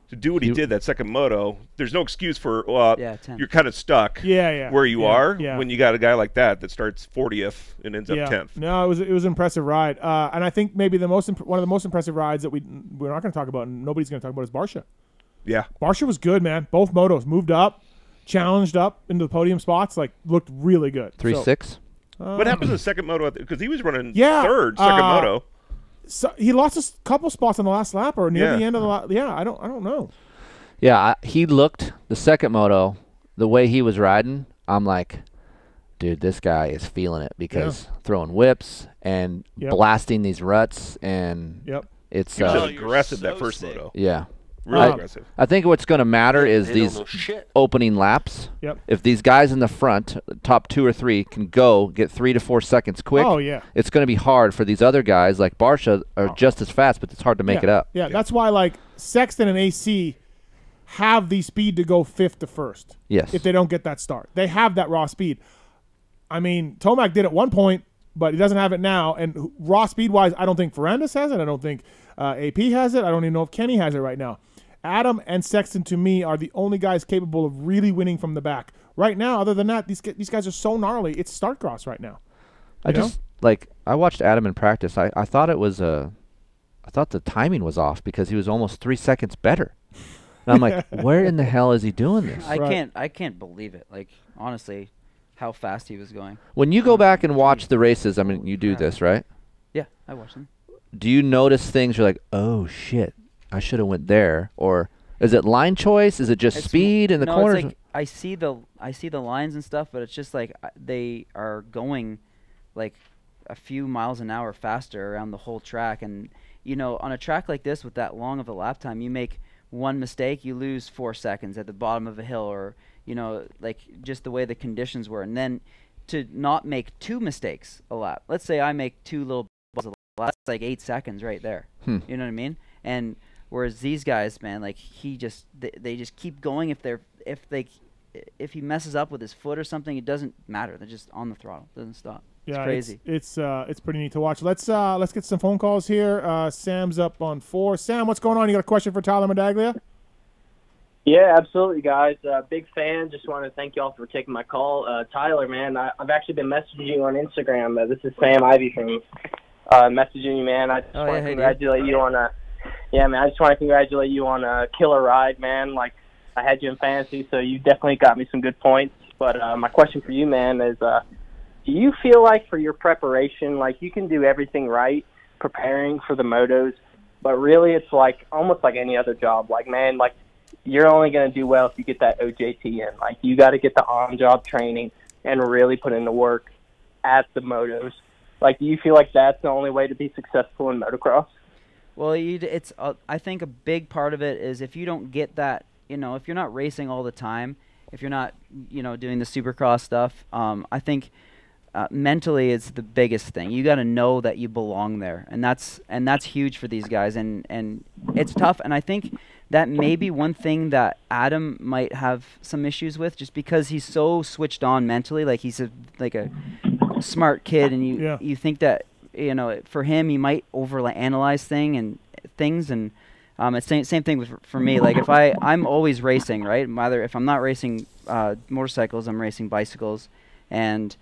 to do what he, He- did that second moto. There's no excuse for uh, Yeah, you're kind of stuck. Yeah, yeah. Where you yeah, are yeah. when you got a guy like that that starts 40th and ends yeah. up 10th. No, it was it was an impressive ride, uh, and I think maybe the most imp- one of the most impressive rides that we we're not going to talk about, and nobody's going to talk about is Barcia. Yeah. Barcia was good, man. Both motos moved up, challenged up into the podium spots, like looked really good. Three So- six. what happened to the second moto? Because he was running Yeah, third second uh, moto. So he lost a couple spots on the last lap or near Yeah. the end of the la- yeah. I don't I don't know. Yeah, I, he looked the second moto, the way he was riding. I'm like, dude, this guy is feeling it because throwing whips and Yep. blasting these ruts, and Yep. it's He was uh, aggressive that first moto. yeah. Really I- aggressive. I think what's going to matter is these opening laps. Yep. If these guys in the front, top two or three, can go get three to four seconds quick, Oh yeah. it's going to be hard for these other guys like Barcia are just as fast, but it's hard to make yeah. it up. Yeah, that's why like Sexton and AC have the speed to go fifth to first. Yes. If they don't get that start, they have that raw speed. I mean, Tomac did at one point, but he doesn't have it now. And raw speed wise, I don't think Ferrandis has it. I don't think uh, AP has it. I don't even know if Kenny has it right now. Adam and Sexton to me are the only guys capable of really winning from the back right now. Other than that, these these guys are so gnarly. It's start cross right now. I know? just like I watched Adam in practice. I, I thought it was a, I thought the timing was off because he was almost three seconds better. And I'm like, where in the hell is he doing this? I Right. can't I can't believe it. Like honestly, how fast he was going. When you go um, back and watch the races, I mean, you do Yeah. this, right? Yeah, I watch them. Do you notice things you're like, oh shit, I should have went there, or is it line choice? Is it just It's speed in the no, corners? It's like, I see the I see the lines and stuff, but it's just like they are going like a few miles an hour faster around the whole track and you know on a track like this with that long of a lap time you make one mistake you lose 4 seconds at the bottom of a hill or you know like just the way the conditions were and then to not make two mistakes a lap let's say I make two little balls a lap that's like 8 seconds right there Hmm. you know what I mean and whereas these guys man like he just they, they just keep going if they're if they if he messes up with his foot or something it doesn't matter they're just on the throttle It doesn't stop Yeah, it's crazy It's it's, uh, it's pretty neat to watch. Let's uh, let's get some phone calls here. Uh, Sam's up on four. Sam, what's going on? You got a question for Tyler Medaglia? Yeah, absolutely, guys. Uh, big fan. Just want to thank y'all for taking my call. Uh, Tyler, man, I, I've actually been messaging you on Instagram. Uh, this is Sam Ivy from uh, messaging you, man. I just Oh, want yeah, to hey, dude. congratulate you on a. Yeah, man. I just want to congratulate you on a killer ride, man. Like I had you in fantasy, so you definitely got me some good points. But uh, my question for you, man, is: uh, Do you feel like for your preparation, like you can do everything right, preparing for the motos, but really it's like almost like any other job. Like, man, like you're only going to do well if you get that OJT in. Like, you got to get the on-job training and really put in the work at the motos. Like, do you feel like that's the only way to be successful in motocross? Well, you, it's. Uh, I think a big part of it is if you don't get that, you know, if you're not racing all the time, if you're not, you know, doing the supercross stuff, um, I think uh, mentally it's the biggest thing. You got to know that you belong there, and that's and that's huge for these guys. And and it's tough. And I think that may be one thing that Adam might have some issues with, just because he's so switched on mentally. Like he's a like a smart kid, and you Yeah. you think that you know for him he might over analyze thing and things and. Um, it's same same thing with for me. Like if I I'm always racing, right? Either if I'm not racing uh, motorcycles, I'm racing bicycles, and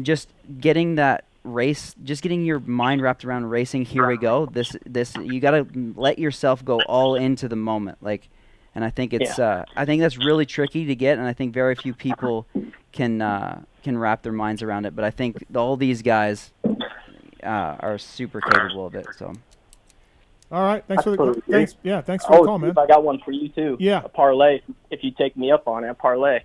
just getting that race, just getting your mind wrapped around racing. Here we go. This this you gotta let yourself go all into the moment. Like, and I think it's uh, I think that's really tricky to get, and I think very few people can uh, can wrap their minds around it. But I think all these guys uh, are super capable of it. So. All right. Thanks for the Absolutely. thanks. Yeah, thanks for Oh, the call, man. I got one for you too. Yeah. a parlay. If you take me up on it, a parlay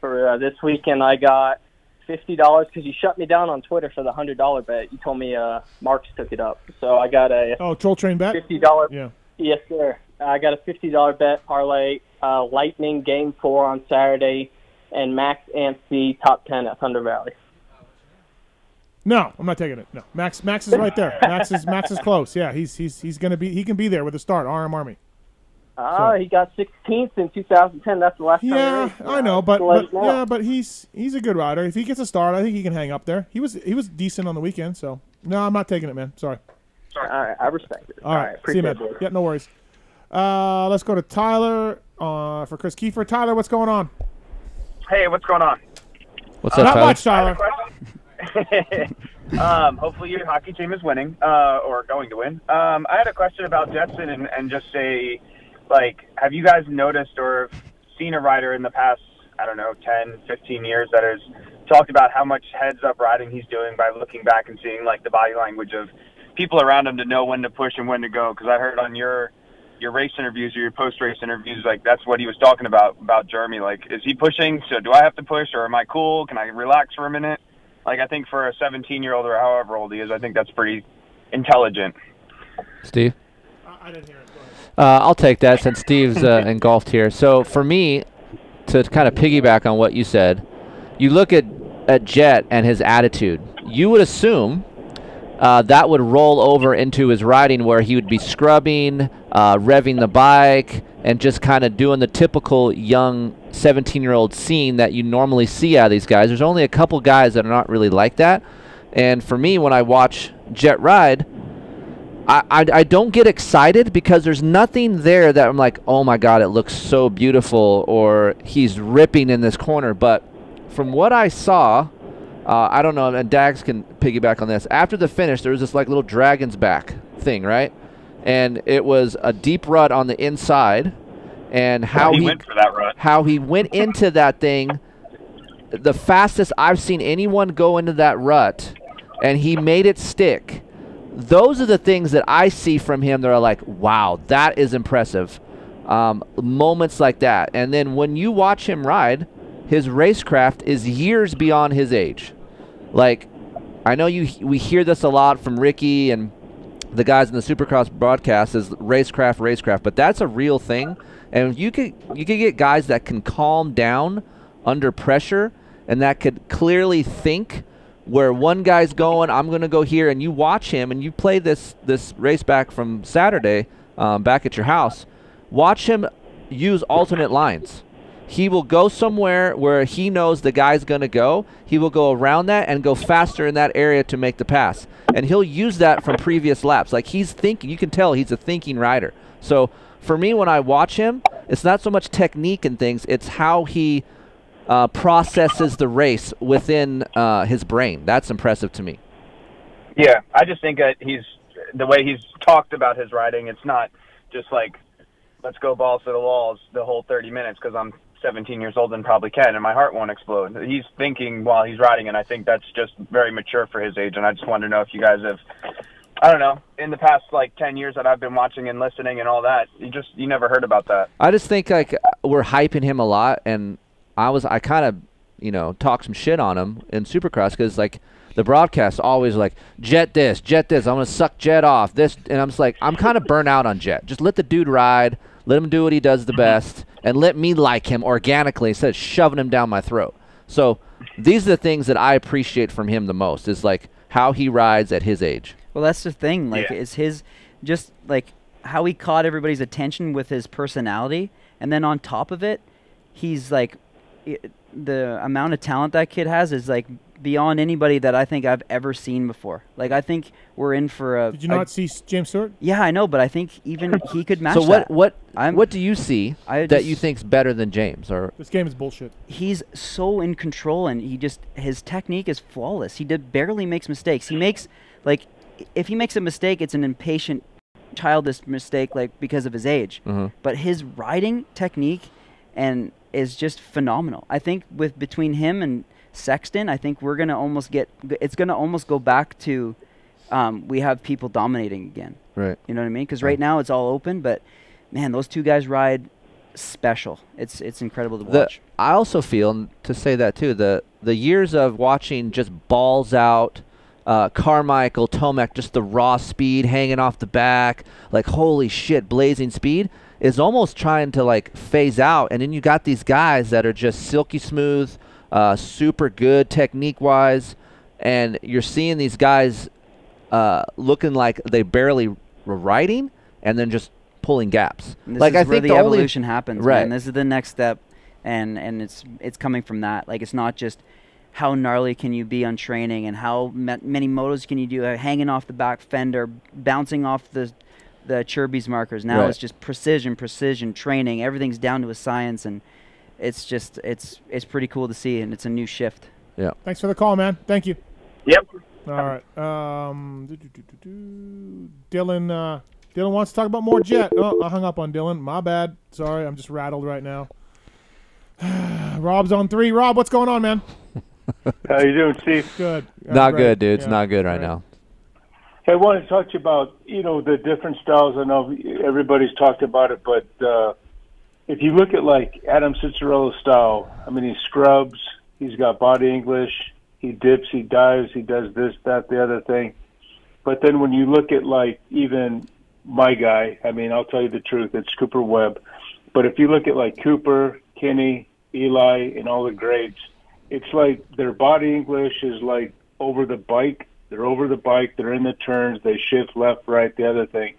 for uh, this weekend. I got fifty dollars because you shut me down on Twitter for the hundred dollar bet. You told me uh, Marks took it up, so I got a Oh, troll train bet. fifty dollar. Yeah. Yes, sir. I got a fifty dollar bet parlay. Uh, Lightning Game Four on Saturday, and Max AMC top ten at Thunder Valley. No, I'm not taking it. No, Max. Max is right there. Max is Max is close. Yeah, he's he's he's gonna be. He can be there with the start. RM Army. Ah, he got 16th in 2010. That's the last time. Yeah, raced. I know, but, Just to let but yeah, but he's he's a good rider. If he gets a start, I think he can hang up there. He was he was decent on the weekend, so no, I'm not taking it, man. Sorry. All right, I respect it. All right, see you, man. it. Yeah, no worries. Uh, let's go to Tyler uh, for Kris Keefer. Tyler, what's going on? Hey, what's going on? What's up, Not Tyler? much, Tyler. um, hopefully your hockey team is winning uh, or going to win. Um, I had a question about Jetson and, and just say, like, have you guys noticed or seen a rider in the past, I don't know, 10, 15 years that has talked about how much heads up riding he's doing by looking back and seeing, like, the body language of people around him to know when to push and when to go? Because I heard on your your race interviews or your post race interviews, like that's what he was talking about about Jeremy. Like, is he pushing? So do I have to push, or am I cool? Can I relax for a minute? Like, I think for a 17 year old or however old he is, I think that's pretty intelligent. Steve? I didn't hear it. Go ahead. Uh, I'll take that since Steve's uh, engulfed here. So for me, to kind of piggyback on what you said, you look at, at Jett and his attitude. You would assume uh, that would roll over into his riding where he would be scrubbing, uh, revving the bike, and just kind of doing the typical young 17 year old scene that you normally see out of these guys. There's only a couple guys that are not really like that. And for me, when I watch Jett ride, I, I, I don't get excited because there's nothing there that I'm like, oh my god, it looks so beautiful, or he's ripping in this corner. But from what I saw, uh, I don't know, and Dags can piggyback on this. After the finish, there was this like little dragon's back thing, right? And it was a deep rut on the inside, and how he, he, went for that rut. how he went into that thing, the fastest I've seen anyone go into that rut, and he made it stick. Those are the things that I see from him that are like, wow, that is impressive. Um, moments like that, and then when you watch him ride, his racecraft is years beyond his age. Like, I know you we hear this a lot from Ricky and the guys in the Supercross broadcast is racecraft, racecraft, but that's a real thing. And you could you could get guys that can calm down under pressure and that could clearly think where one guy's going, I'm going to go here, and you watch him, and you play this this race back from Saturday, um, back at your house. Watch him use alternate lines. He will go somewhere where he knows the guy's going to go. He will go around that and go faster in that area to make the pass. And he'll use that from previous laps. Like he's thinking, you can tell he's a thinking rider. So for me, when I watch him, it's not so much technique and things, it's how he uh, processes the race within uh, his brain. That's impressive to me. Yeah, I just think that he's the way he's talked about his riding. It's not just like let's go balls to the walls the whole 30 minutes because I'm 17 years old and probably can, and my heart won't explode. He's thinking while he's riding, and I think that's just very mature for his age. And I just want to know if you guys have, I don't know, in the past like 10 years that I've been watching and listening and all that, you just you never heard about that. I just think like we're hyping him a lot, and I was I kind of you know talk some shit on him in Supercross because like the broadcast always like Jett this, Jett this. I'm gonna suck Jett off this, and I'm just like I'm kind of burnt out on Jett. Just let the dude ride, let him do what he does the mm-hmm. best, and let me like him organically instead of shoving him down my throat. So these are the things that I appreciate from him the most. Is like how he rides at his age. Well, that's the thing. Like, Yeah. it's his just like how he caught everybody's attention with his personality, and then on top of it, he's like i the amount of talent that kid has is like beyond anybody that I think I've ever seen before. Like, I think we're in for a. Did you a- not see James Stewart? yeah, I know, but I think even he could match So what that. what I'm- what do you see I that you think's better than James or This game is bullshit. he's so in control and he just his technique is flawless. He did barely makes mistakes. He makes like if he makes a mistake, it's an impatient, childish mistake, like because of his age. Mhm. But his riding technique and is just phenomenal. I think with between him and Sexton, I think we're gonna almost get. It's gonna almost go back to. Um, we have people dominating again. right? You know what I mean? Because right now it's all open, but man, those two guys ride special. It's it's incredible to The, watch. I also feel to say that too. The the years of watching just balls out, uh, Carmichael, Tomac, just the raw speed hanging off the back, like holy shit, blazing speed is almost trying to like phase out, and then you got these guys that are just silky smooth, uh, super good technique wise, and you're seeing these guys uh, looking like they barely were riding, and then just pulling gaps. This like is I where think the, evolution happens, right. man. This is the next step, and and it's it's coming from that. Like it's not just how gnarly can you be on training and how ma- many motos can you do uh, hanging off the back fender, bouncing off the the Chirby's markers. Now Right. it's just precision, precision training. Everything's down to a science, and it's just it's it's pretty cool to see, and it's a new shift. Yeah. Thanks for the call, man. Thank you. Yep. All right. Um, do, do, do, do, do. Dylan. Uh, Dylan wants to talk about more Jett. Oh, I hung up on Dylan. My bad. Sorry, I'm just rattled right now. Rob's on three. Rob, what's going on, man? How you doing, Steve? Good. Not great. good, dude. It's Yeah, not good right great. now. Hey, I wanted to talk to you about you know the different styles. I know everybody's talked about it, but uh, if you look at like Adam Cianciarulo's style, I mean he scrubs, he's got body English, he dips, he dives, he does this, that, the other thing. But then when you look at like even my guy, I mean I'll tell you the truth, it's Cooper Webb. But if you look at like Cooper, Kenny, Eli, and all the greats, it's like their body English is like over the bike. They're over the bike. They're in the turns. They shift left, right, the other thing.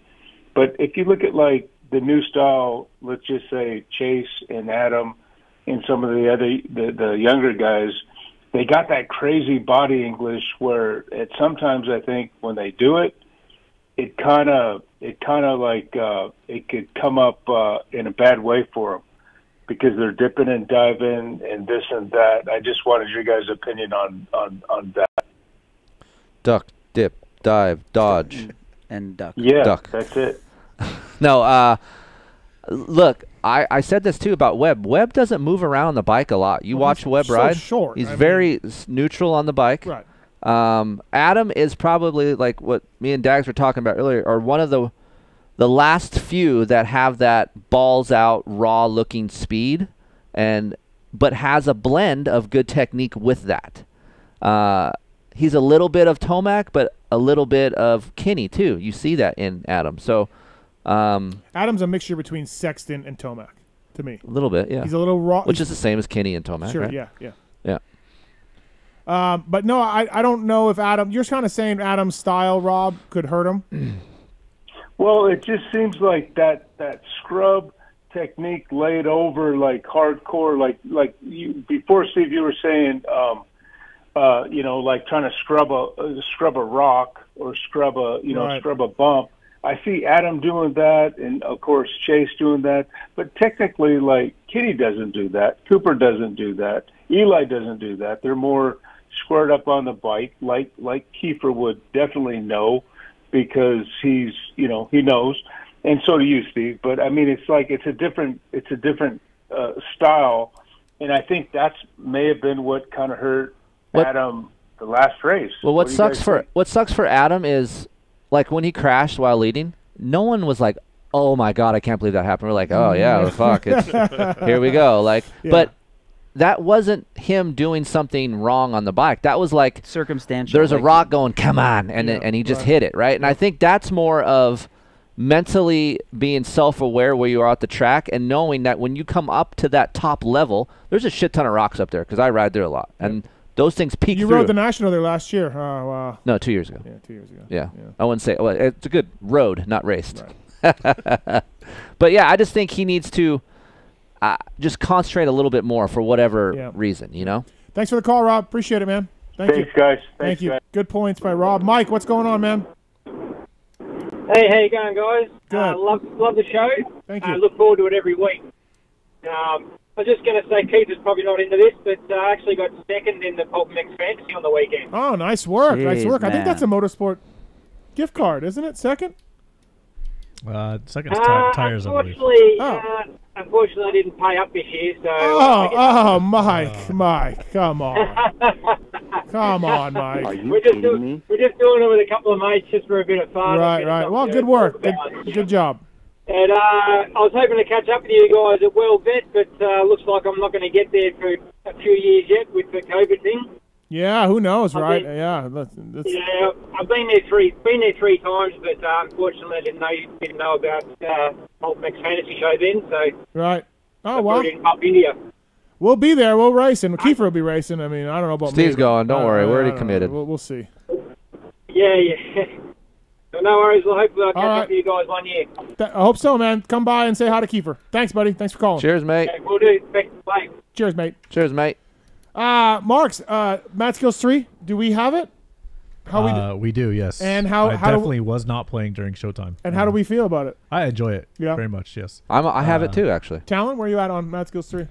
But if you look at like the new style, let's just say Chase and Adam and some of the other the, the younger guys, they got that crazy body English where it sometimes I think when they do it, it kind of it kind of like uh, it could come up uh, in a bad way for them because they're dipping and diving and this and that. I just wanted your guys' opinion on on on that. Duck, dip, dive, dodge. And duck. Yeah, Duck. that's it. No, uh, look, I, I said this too about Webb. Webb doesn't move around on the bike a lot. You Well, watch Webb so ride. short. He's I very s neutral on the bike. Right. Um, Adam is probably like what me and Dags were talking about earlier, or one of the the last few that have that balls out raw looking speed and but has a blend of good technique with that. Uh, he's a little bit of Tomac, but a little bit of Kenny too. You see that in Adam. So um, Adam's a mixture between Sexton and Tomac to me. a little bit, yeah. He's a little raw. Which is the same as Kenny and Tomac, sure, right? yeah, yeah. Yeah. Um, but no, I, I don't know if Adam. You're kind of saying Adam's style, Rob, could hurt him. Well, it just seems like that that scrub technique laid over like hardcore, like like you before. Steve, you were saying, um, uh, you know, like trying to scrub a uh, scrub a rock or scrub a you know Right. scrub a bump. I see Adam doing that, and of course Chase doing that. But technically, like Kitty doesn't do that. Cooper doesn't do that. Eli doesn't do that. They're more squared up on the bike, like like Keefer would definitely know because he's you know he knows, and so do you, Steve. But I mean, it's like it's a different it's a different uh, style, and I think that's may have been what kind of hurt What- Adam the last race. Well, what, you sucks for think? what sucks for Adam is like when he crashed while leading, no one was like, "Oh my god, I can't believe that happened." We're like, "Oh yeah, well, fuck, it's, here we go." Like, Yeah. but that wasn't him doing something wrong on the bike. That was like Circumstantial. there's a rock going, "Come on," and Yeah, and he just right. hit it right. And I think that's more of mentally being self-aware where you are at the track and knowing that when you come up to that top level, there's a shit ton of rocks up there because I ride there a lot, and those things peak You through. rode the national there last year. Oh, wow. no, two years ago. Yeah, two years ago. Yeah. Yeah. I wouldn't say. Well, it's a good road, not raced. but yeah, I just think he needs to uh, just concentrate a little bit more for whatever Yeah. reason, you know. Thanks for the call, Rob. Appreciate it, man. Thank Thanks, you. guys. Thank you. guys. Good points by Rob. Mike, what's going on, man? Hey, how you going, guys? Good. Uh, love love the show. Thank I you. look forward to it every week. Um, I was just going to say Keith is probably not into this, but uh, I actually got second in the Pulp MX Fantasy on the weekend. Oh, nice work. nice Jeez, work. I think that's a motorsport gift card, isn't it? Second? Uh, second's Uh, ti- tires, I believe. unfortunately, Oh. uh, unfortunately, I didn't pay up this year, so. Oh, I guess- oh, Mike, Mike, come on, come on, Mike. we're just doing we're just doing it with a couple of mates just for a bit of fun. Right, right. Well, good work. Good, good job. And uh, I was hoping to catch up with you guys at World Vet, but uh, looks like I'm not going to get there for a few years yet with the COVID thing. Yeah, who knows, I right? think- Yeah, that's, that's, Yeah, I've been there three been there three times, but uh, unfortunately I didn't know didn't know about uh, Pulp MX Fantasy Show then, so right. Oh wow, well, didn't India. we'll be there. We'll race, and Keefer will be racing. I mean, I don't know about Steve's me, but- going, don't uh, worry, we're already committed. We'll, we'll see. Yeah, yeah. So no worries. Well, hopefully I'll catch All right. up with you guys one year. Th- I hope so, man. Come by and say hi to Keefer. Thanks, buddy. Thanks for calling. Cheers, mate. Okay, we'll do. Thanks. Bye. Cheers, mate. Cheers, mate. Uh, Marks, uh, Mad Skills three. Do we have it? How we do, uh, we do, yes. And how- I how do- definitely was not playing during Showtime. and how do Um, we feel about it? I enjoy it. Yeah. Very much. Yes. I'm, I have Uh, it too, actually. Tallon, where are you at on Mad Skills three?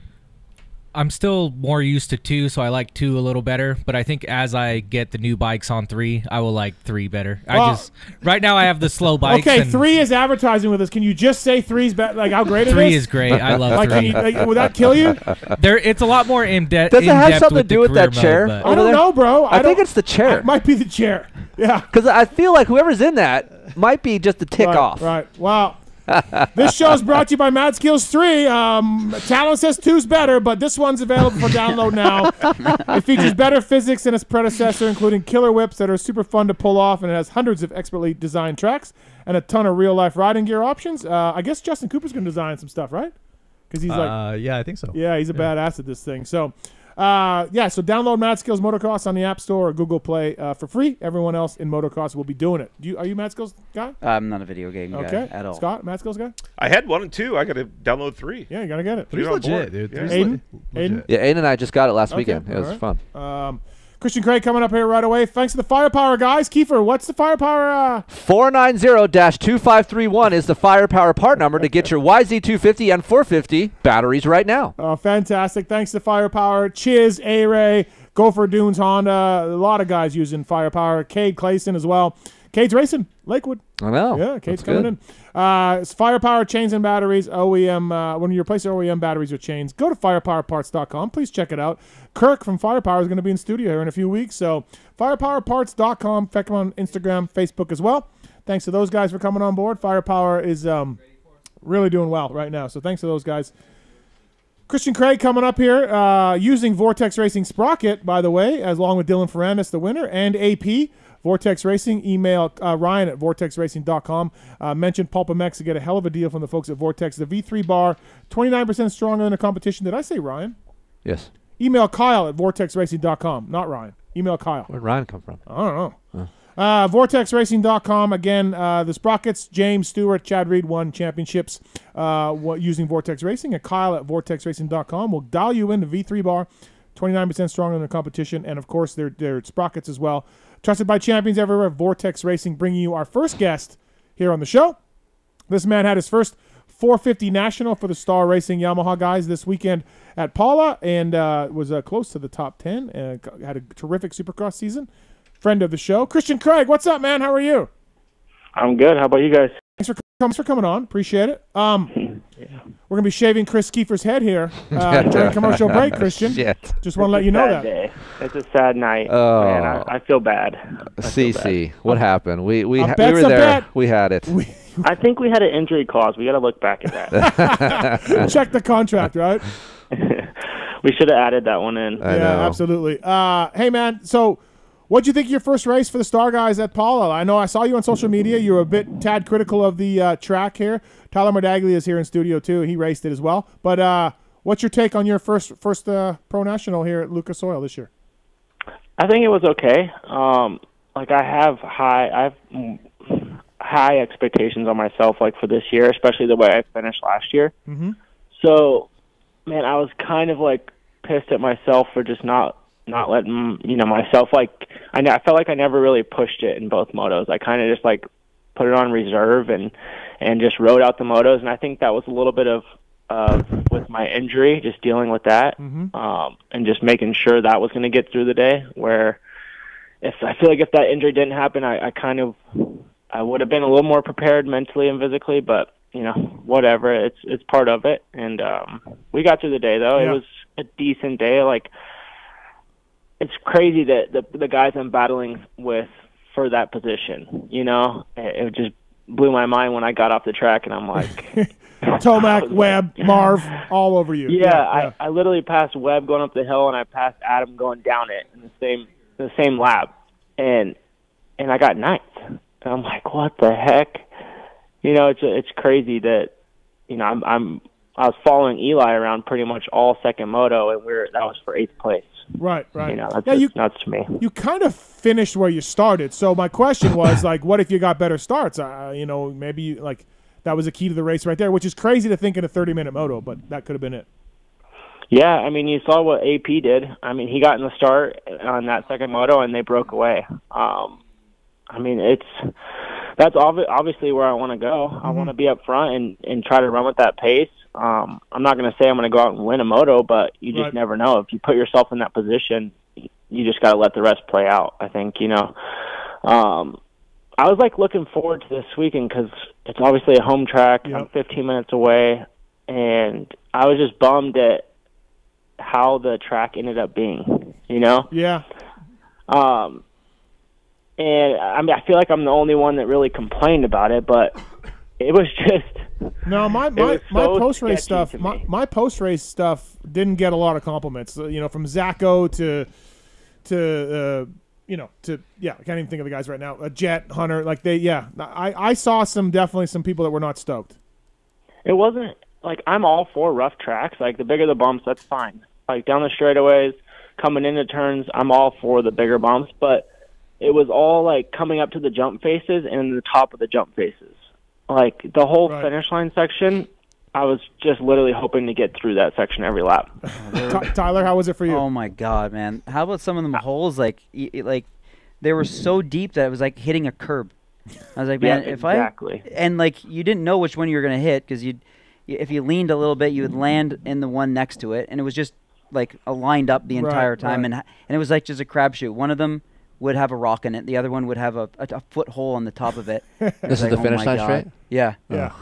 I'm still more used to two, so I like two a little better. But I think as I get the new bikes on three, I will like three better. Well- I just right now I have the slow bikes. Okay, and three is advertising with us. Can you just say three's better? Like how great Three it is is? great. I love Like, can three. you, like, would that kill you? there, it's a lot more in depth. Does it have something to do with that chair? Mode, but- I Over don't there? know, bro. I, think don't- it's the chair. It might be the chair. Yeah. Because I feel like whoever's in that might be just a tick right, off. Right. Wow. this show is brought to you by Mad Skills 3. Um, Tallon says two's better, but this one's available for download now. it features better physics than its predecessor, including killer whips that are super fun to pull off, and it has hundreds of expertly designed tracks and a ton of real life riding gear options. Uh, I guess Justin Cooper's going to design some stuff, right? Because he's like, uh, yeah, I think so. yeah, he's a badass at this thing. So, uh, yeah, so download Mad Skills Motocross on the App Store or Google Play uh, for free. Everyone else in motocross will be doing it. Do you, are you Mad Skills guy? I'm not a video game guy Okay. at all. Scott, Mad Skills guy? I had one and two. I got to download three. Yeah, you got to get it. Three's legit, board. dude. Yeah. Three's Aiden? le- legit. Aiden? Yeah, Aiden and I just got it last Okay, weekend. It was alright. fun. Um, Christian Craig coming up here right away. Thanks to the firepower guys. Keefer, what's the firepower? Uh, 490-2531 is the firepower part number to get your YZ250 and 450 batteries right now. uh, fantastic. Thanks to firepower. Chiz, A Ray, Gopher Dunes Honda. A lot of guys using firepower. Cade Clason as well. Cade's racing Lakewood. I know. Yeah, Kate's coming good. in. Uh, it's firepower chains and batteries. OEM. Uh, when you replace your OEM batteries with chains, go to firepowerparts.com. Please check it out. Kirk from Firepower is going to be in studio here in a few weeks. So firepowerparts.com. Check them on Instagram, Facebook as well. thanks to those guys for coming on board. Firepower is um, really doing well right now. So thanks to those guys. Christian Craig coming up here uh, using Vortex Racing Sprocket, by the way, as along with Dylan Ferrandis, the winner, and AP. Vortex Racing, email uh, Ryan at vortexracing.com. Uh, mention PulpMX to get a hell of a deal from the folks at Vortex. The V3 bar, 29% stronger than the competition. Did I say Ryan? Yes. Email Kyle at vortexracing.com, not Ryan. Email Kyle. Where'd Ryan come from? I don't know. Uh, VortexRacing.com. Again, uh, the Sprockets, James Stewart, Chad Reed won championships uh, using Vortex Racing. And Kyle at VortexRacing.com will dial you in the V3 bar, 29% stronger than the competition. And of course, they're, they're Sprockets as well. Trusted by champions everywhere, Vortex Racing, bringing you our first guest here on the show. This man had his first 450 national for the Star Racing Yamaha guys this weekend at Pala and uh, was uh, close to the top 10 and had a terrific Supercross season. Friend of the show, Christian Craig. What's up, man? How are you? I'm good. How about you guys? Thanks for thanks for coming on. Appreciate it. Um, we're gonna be shaving Kris Keefer's head here uh, during commercial break, Christian. Shit. Just want to let It's you a know sad that. Day. It's a sad night. Oh. Man, I, I feel bad. I feel CC, what happened? We we ha- we were there. bet. We had it. bad. I think we had an injury clause. We got to look back at that. Check the contract, right? we should have added that one in. I yeah, know. absolutely. Uh, hey, man. So, what'd you think of your first race for the Star Guys at Pala? I know I saw you on social media. You were a bit tad critical of the uh, track here. Tyler Medaglia is here in studio too. He raced it as well. But uh, what's your take on your first first uh, pro national here at Lucas Oil this year? I think it was okay. Um, like I have high, I have high expectations on myself, like for this year, especially the way I finished last year. Mm-hmm. So, man, I was kind of like pissed at myself for just not not letting you know myself like I, I felt like I never really pushed it in both motos. I kind of just like put it on reserve and and just rode out the motos, and I think that was a little bit of uh, with my injury, just dealing with that, Mhm. um, and just making sure that was going to get through the day. Where if I feel like if that injury didn't happen, I, I kind of I would have been a little more prepared mentally and physically, but you know, whatever. It's it's part of it, and um, we got through the day though. Yeah. It was a decent day. Like it's crazy that the the guys I'm battling with for that position, you know, it, it just blew my mind when I got off the track, and I'm like. Tomac, Webb, Marv, all over you. Yeah, I, I literally passed Webb going up the hill, and I passed Adam going down it in the same the same lap, and and I got ninth. And I'm like, what the heck? You know, it's it's crazy that you know I'm I'm I was following Eli around pretty much all second moto, and we're that was for eighth place. Right, right. You know, that's yeah, you nuts to me. you kind of finished where you started. So my question was like, what if you got better starts? Uh, you know, maybe you, like that was a key to the race right there, which is crazy to think in a 30 minute moto, but that could have been it. Yeah, I mean, you saw what AP did. I mean, he got in the start on that second moto, and they broke away. Um, I mean, it's that's obvi- obviously where I want to go. I want to be up front and and try to run with that pace. Um, I'm not going to say I'm going to go out and win a moto, but you just Right. never know. If you put yourself in that position, you just got to let the rest play out. I think you know. Um, I was like looking forward to this weekend because it's obviously a home track. I'm 15 minutes away, and I was just bummed at how the track ended up being. You know, Yeah. um, and I mean, I feel like I'm the only one that really complained about it, but it was just No, my my, was my post race stuff, my, my post race stuff didn't get a lot of compliments. Uh, you know, from Zacho to to uh, you know to yeah, I can't even think of the guys right now. A Jet Hunter, like they yeah, I I saw some definitely some people that were not stoked. it wasn't like I'm all for rough tracks. Like the bigger the bumps, that's fine. Like down the straightaways, coming into turns, I'm all for the bigger bumps. But it was all like coming up to the jump faces and the top of the jump faces. Like the whole Right. finish line section, I was just literally hoping to get through that section every lap. Oh, Tyler, how was it for you? Oh my god, man! How about some of them holes? Like, y- y- like they were so deep that it was like hitting a curb. I was like, Yeah, man, if exactly. I and like you didn't know which one you were gonna hit because you'd if you leaned a little bit, you would land in the one next to it, and it was just like aligned up the Right, entire time, right. and and it was like just a crapshoot. One of them would have a rock in it, the other one would have a, a, a foot hole on the top of it. It This is like, the oh finish line God. straight? Yeah, yeah.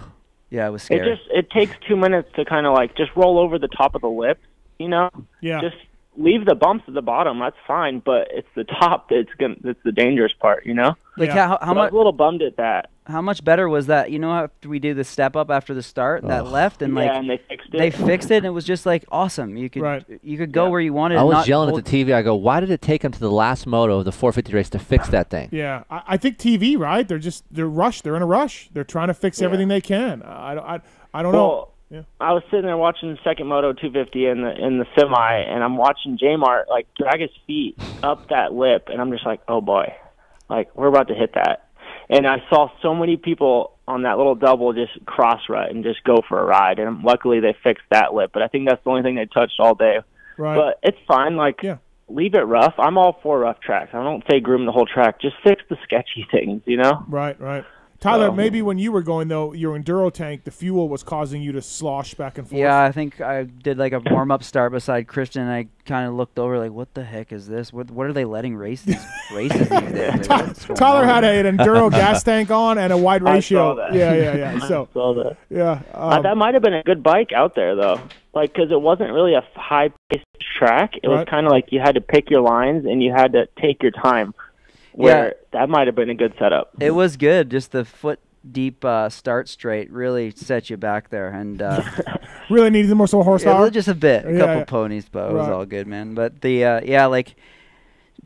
yeah, it was It just it takes two minutes to kind of like just roll over the top of the lip, you know. Yeah. Just leave the bumps at the bottom. That's fine, but it's the top that's gonna that's the dangerous part, you know. Like Yeah. how, how But I was much a little bummed at that. how much better was that? You know, after we did the step up after the start, that left and yeah, like and they fixed it. they fixed it, and it was just like awesome. You could Right. you could go Yeah. where you wanted. I was not yelling at the TV. I go, why did it take them to the last moto of the 450 race to fix that thing? Yeah, I, I think TV, right? They're just they're rushed. They're in a rush. They're trying to fix everything they can. I don't I, I don't know. Yeah. I was sitting there watching the second Moto 250 in the in the semi, and I'm watching J Mart like drag his feet up that lip, and I'm just like, oh boy, like we're about to hit that. And I saw so many people on that little double just cross rut and just go for a ride, and luckily they fixed that lip. But I think that's the only thing they touched all day. Right. But it's fine. Like, Yeah. leave it rough. I'm all for rough tracks. I don't say groom the whole track. Just fix the sketchy things, you know. Right, right. Tyler, So- maybe when you were going though, your enduro tank, the fuel was causing you to slosh back and forth. Yeah, I think I did like a warm up start beside Christian. And I kind of looked over like, what the heck is this? What what are they letting race these races these days? Like, what's Tyler on? had a, an enduro gas tank on and a wide I ratio. saw that. Yeah, yeah, yeah. So I saw that. yeah, Uh, um, that might have been a good bike out there though, like because it wasn't really a high paced track. It Right. was kind of like you had to pick your lines and you had to take your time. Where that might have been a good setup. It was good. Just the foot deep uh, start straight really set you back there, and uh, really needed more so Yeah, horsepower. just a bit, a Yeah, couple yeah. ponies, but it was all good, man. But the uh, yeah, like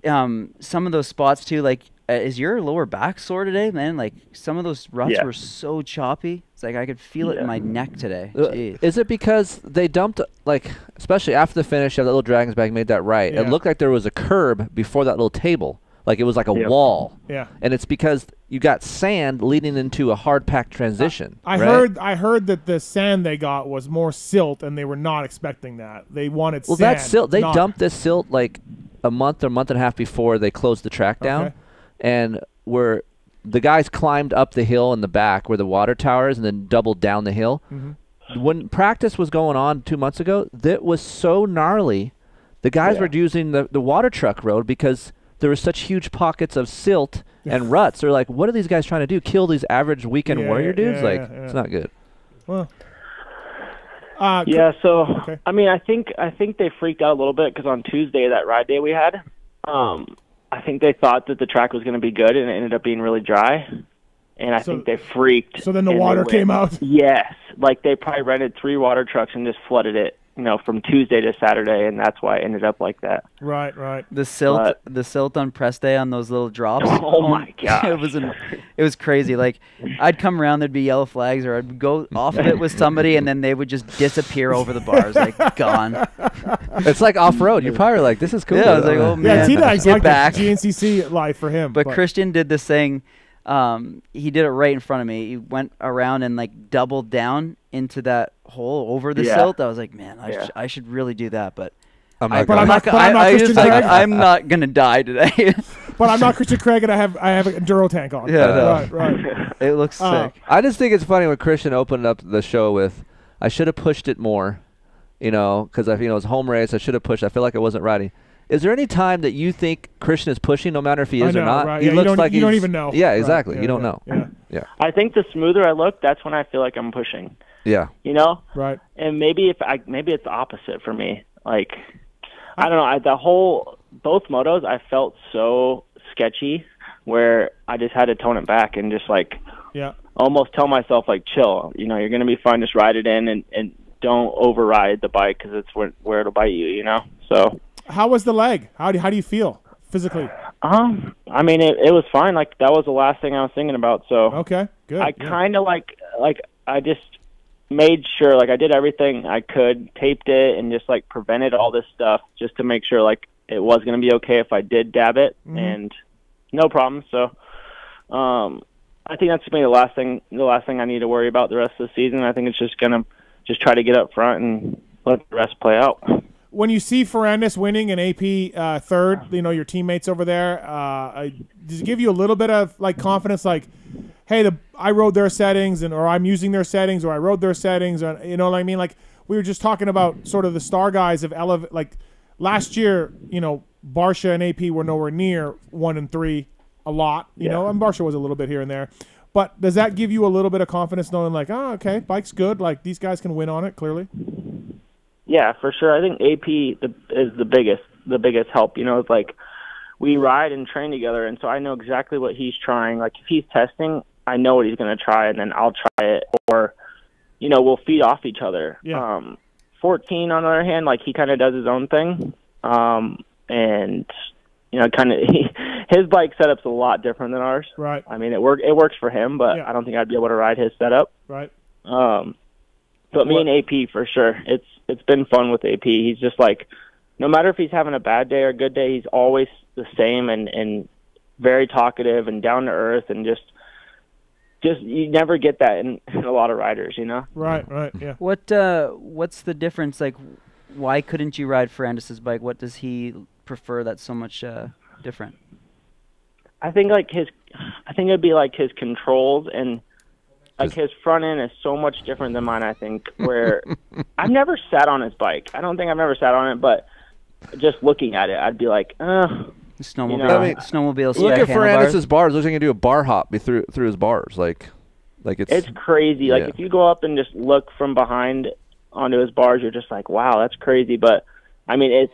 um, some of those spots too. Like, uh, is your lower back sore today, man? Like some of those ruts Yeah. were so choppy. It's like I could feel it in my neck today. Uh, Jeez. Is it because they dumped like, especially after the finish, you have that little dragons back made that right? Yeah. It looked like there was a curb before that little table, like it was like a Yep. wall. Yeah. And it's because you got sand leading into a hard packed transition. I right? heard I heard that the sand they got was more silt, and they were not expecting that. They wanted Well, sand. that's silt. They dumped this silt like a month or month and a half before they closed the track down, Okay. and where the guys climbed up the hill in the back where the water tower is, and then doubled down the hill. Mm-hmm. When practice was going on two months ago, that was so gnarly. The guys Yeah. were using the the water truck road because there were such huge pockets of silt and ruts. They're like, what are these guys trying to do? Kill these average weekend Yeah, warrior dudes? yeah, like, yeah, it's not good. Well, uh, Yeah, so Okay. I mean, I think I think they freaked out a little bit because on Tuesday that ride day we had, um, I think they thought that the track was going to be good and it ended up being really dry, and I So- think they freaked. so then the water went- came out? Yes, like they probably rented three water trucks and just flooded it, you know, from Tuesday to Saturday, and that's why it ended up like that. right, right. The silt, But- the silt on press day on those little drops. Oh my gosh. it was an, it was crazy. Like I'd come around, there'd be yellow flags, or I'd go off of it with somebody, and then they would just disappear over the bars, like gone. it's like off road. You're probably like, this is cool. Yeah, I was like, oh Yeah, man, T Dag's get like back. the GNCC life for him. But Christian did this thing. Um, he did it right in front of me. He went around and like doubled down into that hole over the Yeah. silt. I was like, man, I, Yeah. sh- I should really do that, but. I'm I, not But going. I'm not- go- but I'm I- not I Christian just, like, Craig. I'm not gonna die today. but I'm not Christian Craig, and I have I have an enduro tank on. Yeah, no. right, right. it looks Uh, sick. I just think it's funny when Christian opened up the show with, "I should have pushed it more," you know, because I, you know it was home race. I should have pushed. I feel like I wasn't riding. Is there any time that you think Christian is pushing, no matter if he is know, or not? right. He Yeah, looks don't- like you don't even know. Yeah, Right. exactly. Yeah, you don't yeah, know. yeah. yeah, I think the smoother I look, that's when I feel like I'm pushing. yeah. You know, Right. and maybe if I maybe it's opposite for me. Like I don't know. I, the whole both motos, I felt so sketchy where I just had to tone it back and just like Yeah. almost tell myself like chill. You know, you're gonna be fine. Just ride it in and and don't override the bike because it's where where it'll bite you. You know. So How was the leg? How do how do you feel physically? um, I mean, it it was fine. Like that was the last thing I was thinking about. So Okay, good. I good. kind of like like I just made sure like I did everything I could, taped it, and just like prevented all this stuff just to make sure like it was gonna be okay if I did dab it, Mhm. and no problem. So, um, I think that's gonna be the last thing the last thing I need to worry about the rest of the season. I think it's just gonna just try to get up front and let the rest play out. When you see Ferrandis winning an AP uh, third, you know your teammates over there, uh, does it give you a little bit of like confidence? Like, hey, the I rode their settings, and or I'm using their settings, or I rode their settings, or you know what I mean? Like we were just talking about sort of the star guys of elevate. Like last year, you know, Barcia and AP were nowhere near one and three a lot, you know, and Barcia was a little bit here and there. But does that give you a little bit of confidence knowing like, oh, okay, bike's good, like these guys can win on it clearly? Yeah, for sure. I think AP the, is the biggest the biggest help. You know, it's like we ride and train together, and so I know exactly what he's trying. Like if he's testing, I know what he's going to try, and then I'll try it, or you know, we'll feed off each other. Yeah. Um, 14, on the other hand, like he kind of does his own thing, um, and you know, kind of his bike setup's a lot different than ours. Right. I mean, it work it works for him, but Yeah. I don't think I'd be able to ride his setup. Right. Um, but me and AP for sure. It's it's been fun with AP. He's just like, no matter if he's having a bad day or a good day, he's always the same and and very talkative and down to earth and just just you never get that in, in a lot of riders, you know. Right. Right. Yeah. What uh, what's the difference? Like, why couldn't you ride Ferrandis's bike? What does he prefer that's so much uh, different? I think like his, I think it'd be like his controls and like his front end is so much different than mine. I think where I've never sat on his bike. I don't think I've ever sat on it, but just looking at it, I'd be like, uh, Snowmobile, You know, I mean, snowmobile. Look stack at handlebars. Ferrandis's bars. Looks like he can do a bar hop be through through his bars. Like, like it's it's crazy. Like Yeah. if you go up and just look from behind onto his bars, you're just like, wow, that's crazy. But I mean, it's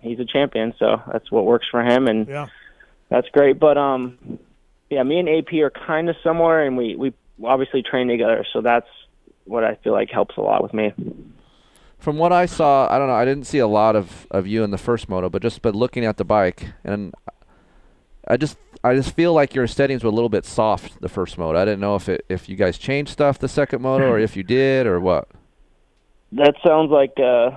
he's a champion, so that's what works for him, and Yeah. that's great. But um, yeah, me and AP are kind of similar, and we we obviously train together, so that's what I feel like helps a lot with me. from what I saw, I don't know. I didn't see a lot of, of you in the first moto, but just but looking at the bike, and I just I just feel like your settings were a little bit soft the first moto. I didn't know if it if you guys changed stuff the second moto or if you did or what. That sounds like uh,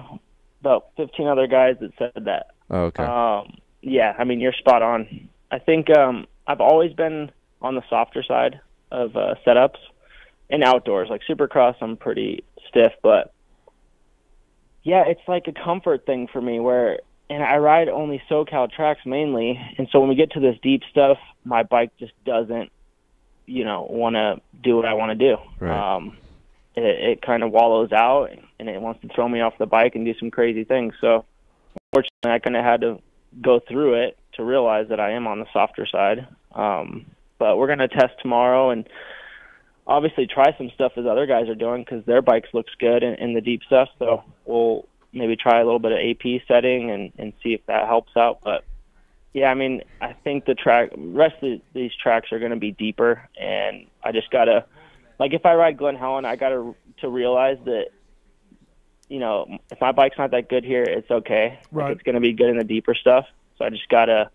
about 15 other guys that said that. Oh, okay. Um, yeah, I mean you're spot on. I think um, I've always been on the softer side of uh, setups and outdoors. Like Supercross, I'm pretty stiff, but yeah, it's like a comfort thing for me. Where and I ride only SoCal tracks mainly, and so when we get to this deep stuff, my bike just doesn't, you know, want to do what I want to do. Right. Um, it, it kind of wallows out, and it wants to throw me off the bike and do some crazy things. So unfortunately, I kind of had to go through it to realize that I am on the softer side. Um, but we're gonna test tomorrow and obviously try some stuff as other guys are doing because their bikes looks good in, in the deep stuff. So we'll maybe try a little bit of AP setting and and see if that helps out. But yeah, I mean, I think the track rest of these tracks are going to be deeper, and I just gotta like if I ride Glen Helen, I gotta to realize that you know if my bike's not that good here, it's okay. Right. Like, it's going to be good in the deeper stuff. So I just gotta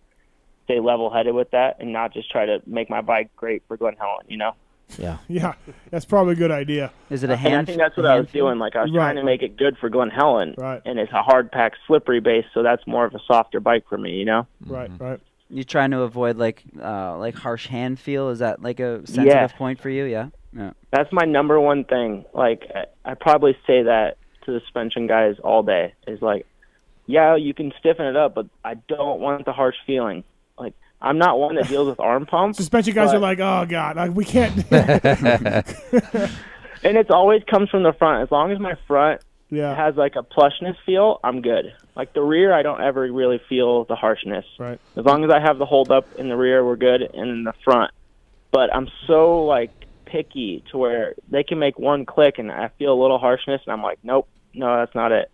stay level headed with that and not just try to make my bike great for Glen Helen. You know. Yeah. Yeah. That's probably a good idea. Is it a And I think that's what I was doing. Like I was Right. trying to make it good for Glen Helen, Right. and it's a hard pack, slippery base, so that's more of a softer bike for me. You know. Right. Right. You trying to avoid like uh, like harsh hand feel? Is that like a sensitive Yeah. point for you? Yeah. Yeah. That's my number one thing. Like I, I probably say that to the suspension guys all day. Is like, yeah, you can stiffen it up, but I don't want the harsh feeling. Like I'm not one that deals with arm pumps. Suspension guys but- are like, oh god, like, we can't. and it's always comes from the front. As long as my front yeah. has like a plushness feel, I'm good. Like the rear, I don't ever really feel the harshness. Right. As long as I have the hold up in the rear, we're good, and in the front. But I'm so like picky to where they can make one click, and I feel a little harshness, and I'm like, nope, no, that's not it.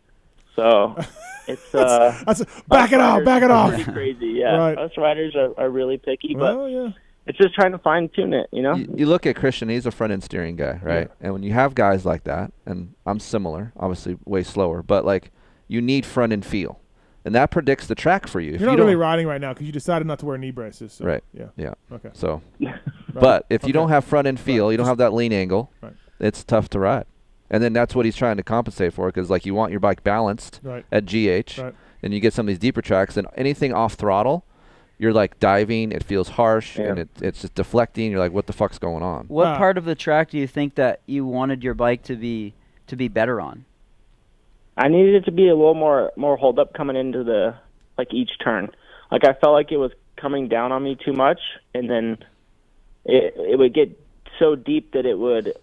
So it's uh, That's back it us off. Back it off. Pretty crazy, yeah. Right. Us riders are, are really picky, but Well, yeah. it's just trying to fine tune it, you know. You, you look at Christian; he's a front end steering guy, right? And when you have guys like that, and I'm similar, obviously way slower, but like you need front end feel, and that predicts the track for you. You're you not really don't- riding right now because you decided not to wear knee braces. So, Right. Yeah. Yeah. Okay. So, Right. but if you don't have front end feel, you don't have that lean angle, Right. it's tough to ride. And then that's what he's trying to compensate for because like you want your bike balanced Right. at GH, Right. and you get some of these deeper tracks, and anything off throttle, you're like diving. It feels harsh, and it, it's just deflecting. You're like, what the fuck's going on? What Uh, part of the track do you think that you wanted your bike to be to be better on? I needed it to be a little more more hold up coming into the like each turn. Like I felt like it was coming down on me too much, and then it it would get so deep that it would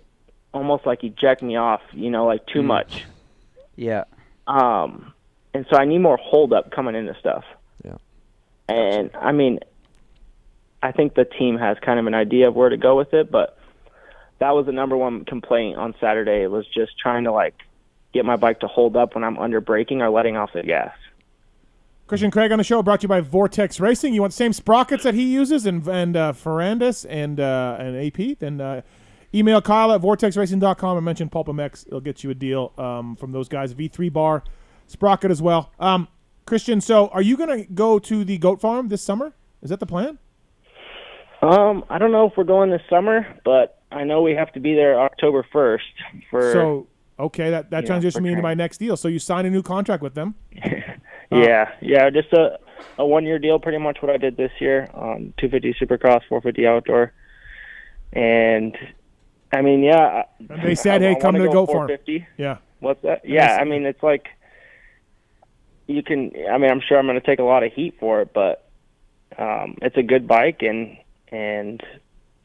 almost like eject me off. You know, like too much. Yeah. Um, and so I need more hold up coming into stuff. Yeah. And I mean, I think the team has kind of an idea of where to go with it, but that was the number one complaint on Saturday. Was just trying to like get my bike to hold up when I'm under braking or letting off the gas. Christian Craig on the show, brought to you by Vortex Racing. You want the same sprockets that he uses and and uh, Ferrandis and uh, and AP? Then uh, email Kyle at vortexracing.com and mention PulpMX. It'll get you a deal um, from those guys. V3 bar sprocket as well. Um, Christian, so are you going to go to the goat farm this summer? Is that the plan? Um, I don't know if we're going this summer, but I know we have to be there October first for. So okay, that that transitions me into my next deal. So you signed a new contract with them. yeah, yeah, just a a one year deal, pretty much what I did this year on 250 Supercross, 450 outdoor, and I mean, yeah. And they said, I- "Hey, I come wanna the go goat farm." Yeah. What's that? Yeah, I mean, it's like you can. I mean, I'm sure I'm going to take a lot of heat for it, but um, it's a good bike and and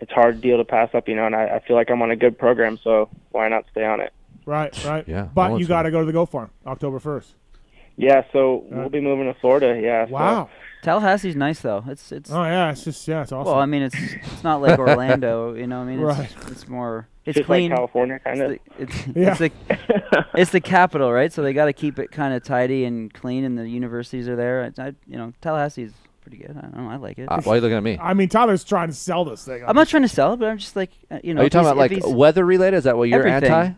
it's a hard deal to pass up, you know. And I, I feel like I'm on a good program, so why not stay on it? Right, right. Yeah, But you got to go to the Go farm October first. Yeah, so we'll be moving to Florida. Yeah. so- Wow. Tallahassee's nice though. It's it's. Oh yeah, it's just yeah, it's awesome. Well, I mean, it's it's not like Orlando, you know. what I mean, it's, Right. it's more it's Just like clean. California, kinda. It's the, it's, Yeah. it's the it's the capital, right? So they got to keep it kind of tidy and clean, and the universities are there. I, I, you know, Tallahassee's pretty good. I don't know. I like it. Uh, why are you looking at me? I mean, Tyler's trying to sell this thing. I'm not trying to sell it, but I'm just like, uh, you know. are you talking about like weather related? Is that what you're Everything. anti?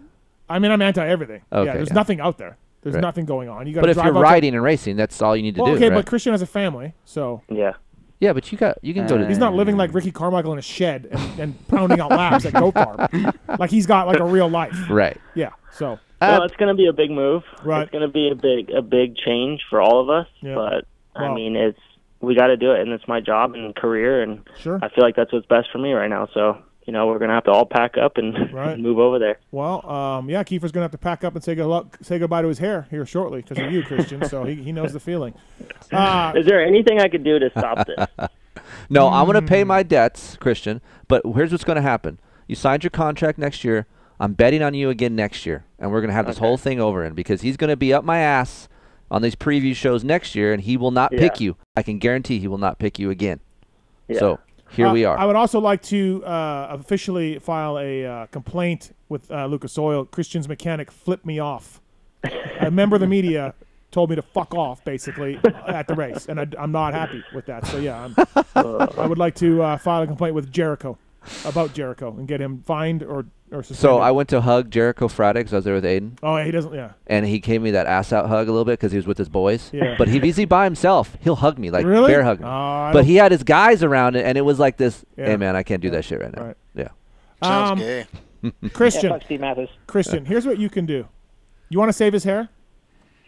I mean, I'm anti everything. Okay, yeah, there's yeah. nothing out there. There's Right. nothing going on. You got But if drive you're out riding and racing, that's all you need to well, do. okay, right? but Christian has a family, so yeah. yeah, but you got you can go to. he's not living like Ricky Carmichael in a shed and, and pounding out laps at Goat Farm. Like he's got like a real life. Right. Yeah. So well, um, it's going to be a big move. Right. It's going to be a big a big change for all of us. Yeah. But I mean, it's we got to do it, and it's my job and career, and Sure. I feel like that's what's best for me right now. So you know, we're going to have to all pack up and Right. move over there. Well, um, yeah, Keefer's gonna have to pack up and say good luck, say goodbye to his hair here shortly because of you, Christian. so he, he knows the feeling. Uh, Is there anything I could do to stop this? No, I'm going to pay my debts, Christian. But here's what's going to happen. You signed your contract next year. I'm betting on you again next year, and we're going to have this whole thing over in because he's going to be up my ass on these preview shows next year, and he will not pick you. I can guarantee he will not pick you again. Yeah. So here uh, we are. I would also like to uh, officially file a uh, complaint with uh, Lucas Oil. Christian's mechanic flipped me off. A member of the media told me to fuck off, basically, at the race, and I, am not happy with that. So yeah, I'm, I would like to uh, file a complaint with Jericho about Jericho and get him fined or or suspended. so I went to hug Jericho Friday because I was there with Aiden. Oh, yeah, he doesn't. Yeah. and he gave me that ass out hug a little bit because he was with his boys. Yeah. But if he's by himself, he'll hug me like Really? bear hug me. Oh, but he had his guys around it, and it was like this. Yeah. Hey man, I can't do that shit right now. Right. Yeah. Um, gay. Christian, Yeah, Steve Matthes. Christian, here's what you can do. You want to save his hair?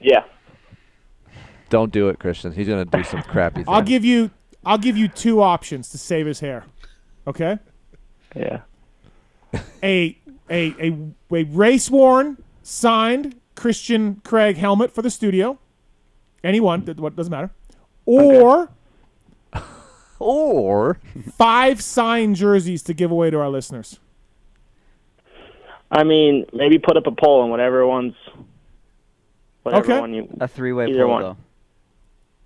Yeah. Don't do it, Christian. He's gonna do some crappy thing. I'll give you I'll give you two options to save his hair. Okay? Yeah. A a a, a race worn signed Christian Craig helmet for the studio. Anyone, th- what doesn't matter. Or or five signed jerseys to give away to our listeners. I mean, maybe put up a poll and whatever one's whatever Okay. one you a three-way poll one. though.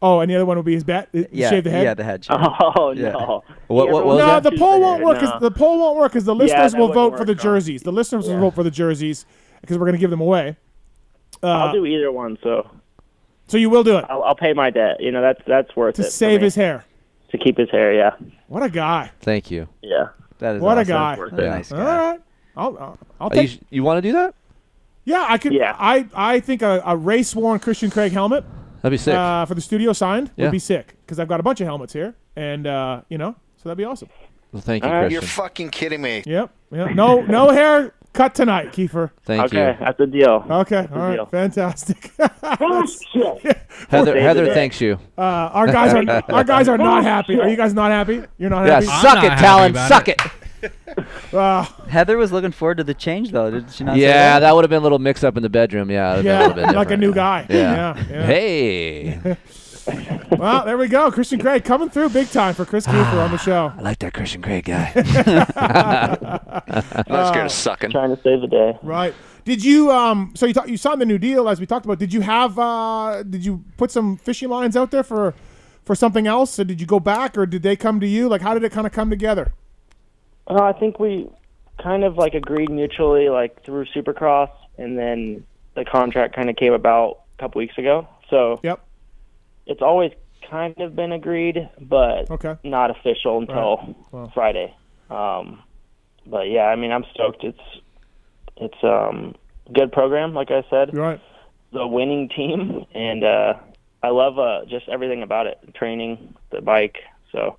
Oh, and the other one would be his bat. Yeah, shave the head. yeah, the head. shave. Oh Yeah. no. What- what was no, the poll won't work. 'cause No. the poll won't work because the listeners that will vote for the work, jerseys. The listeners will vote for the jerseys because we're going to give them away. Uh, I'll do either one. So so you will do it I'll, I'll pay my debt. You know, that's that's worth to it. for save his hair. to keep his hair. Yeah. What a guy! Thank you. Yeah. That is What a guy! What a Yeah. nice guy. right, I'll I'll, I'll Are you, take. you want to do that? yeah, I could. Yeah. I I think a, a race worn Christian Craig helmet That'd be sick. uh, for the studio signed Yeah. would be sick because I've got a bunch of helmets here, and uh, you know, so that'd be awesome. well, thank you, All right. You're fucking kidding me. Yep. Yep. No no hair cut tonight, Keefer. Thank okay, you. that's a deal. Okay. a All right. deal. Fantastic. Heather, Heather the thanks you. Uh, our guys are our guys are not happy. Are you guys not happy? You're not Yeah, happy. I'm suck it, Tallon. Suck it. it. Uh, Heather was looking forward to the change though. Did she not? say Yeah, that? that would have been a little mix up in the bedroom. Yeah, that'd been a little bit like a new guy. Yeah. yeah. Hey, Well, there we go. Christian Craig coming through big time for Chris Cooper on the show. I like that Christian Craig guy. I'm not scared of sucking. Trying to save the day. Right. Did you um? So you ta- you signed the new deal as we talked about. Did you have uh? Did you put some fishing lines out there for for something else? Or did you go back, or did they come to you? Like, how did it kind of come together? Uh, I think we kind of like agreed mutually, like through Supercross, and then the contract kind of came about a couple weeks ago. So Yep. it's always kind of been agreed, but Okay. not official until Right. Well. Friday. Um, but yeah, I mean, I'm stoked. It's it's um good program, like I said. Right. The winning team, and uh, I love uh, just everything about it. Training, the bike. So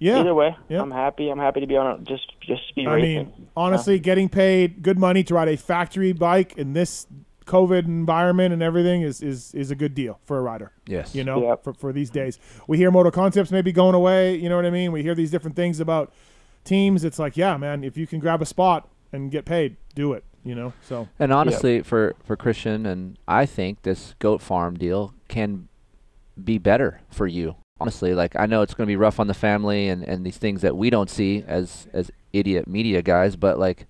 Yeah. either way, Yeah. I'm happy. I'm happy to be on it. Just just to be I racing. mean, honestly, getting paid good money to ride a factory bike in this COVID environment and everything is is is a good deal for a rider. Yes. You know, Yep. for, for these days. We hear Moto Concepts maybe going away. You know what I mean? We hear these different things about teams. It's like, yeah, man, if you can grab a spot and get paid, do it. You know, so And honestly, for for Christian and I think this goat farm deal can be better for you. Honestly, like I know it's going to be rough on the family and and these things that we don't see as as idiot media guys, but like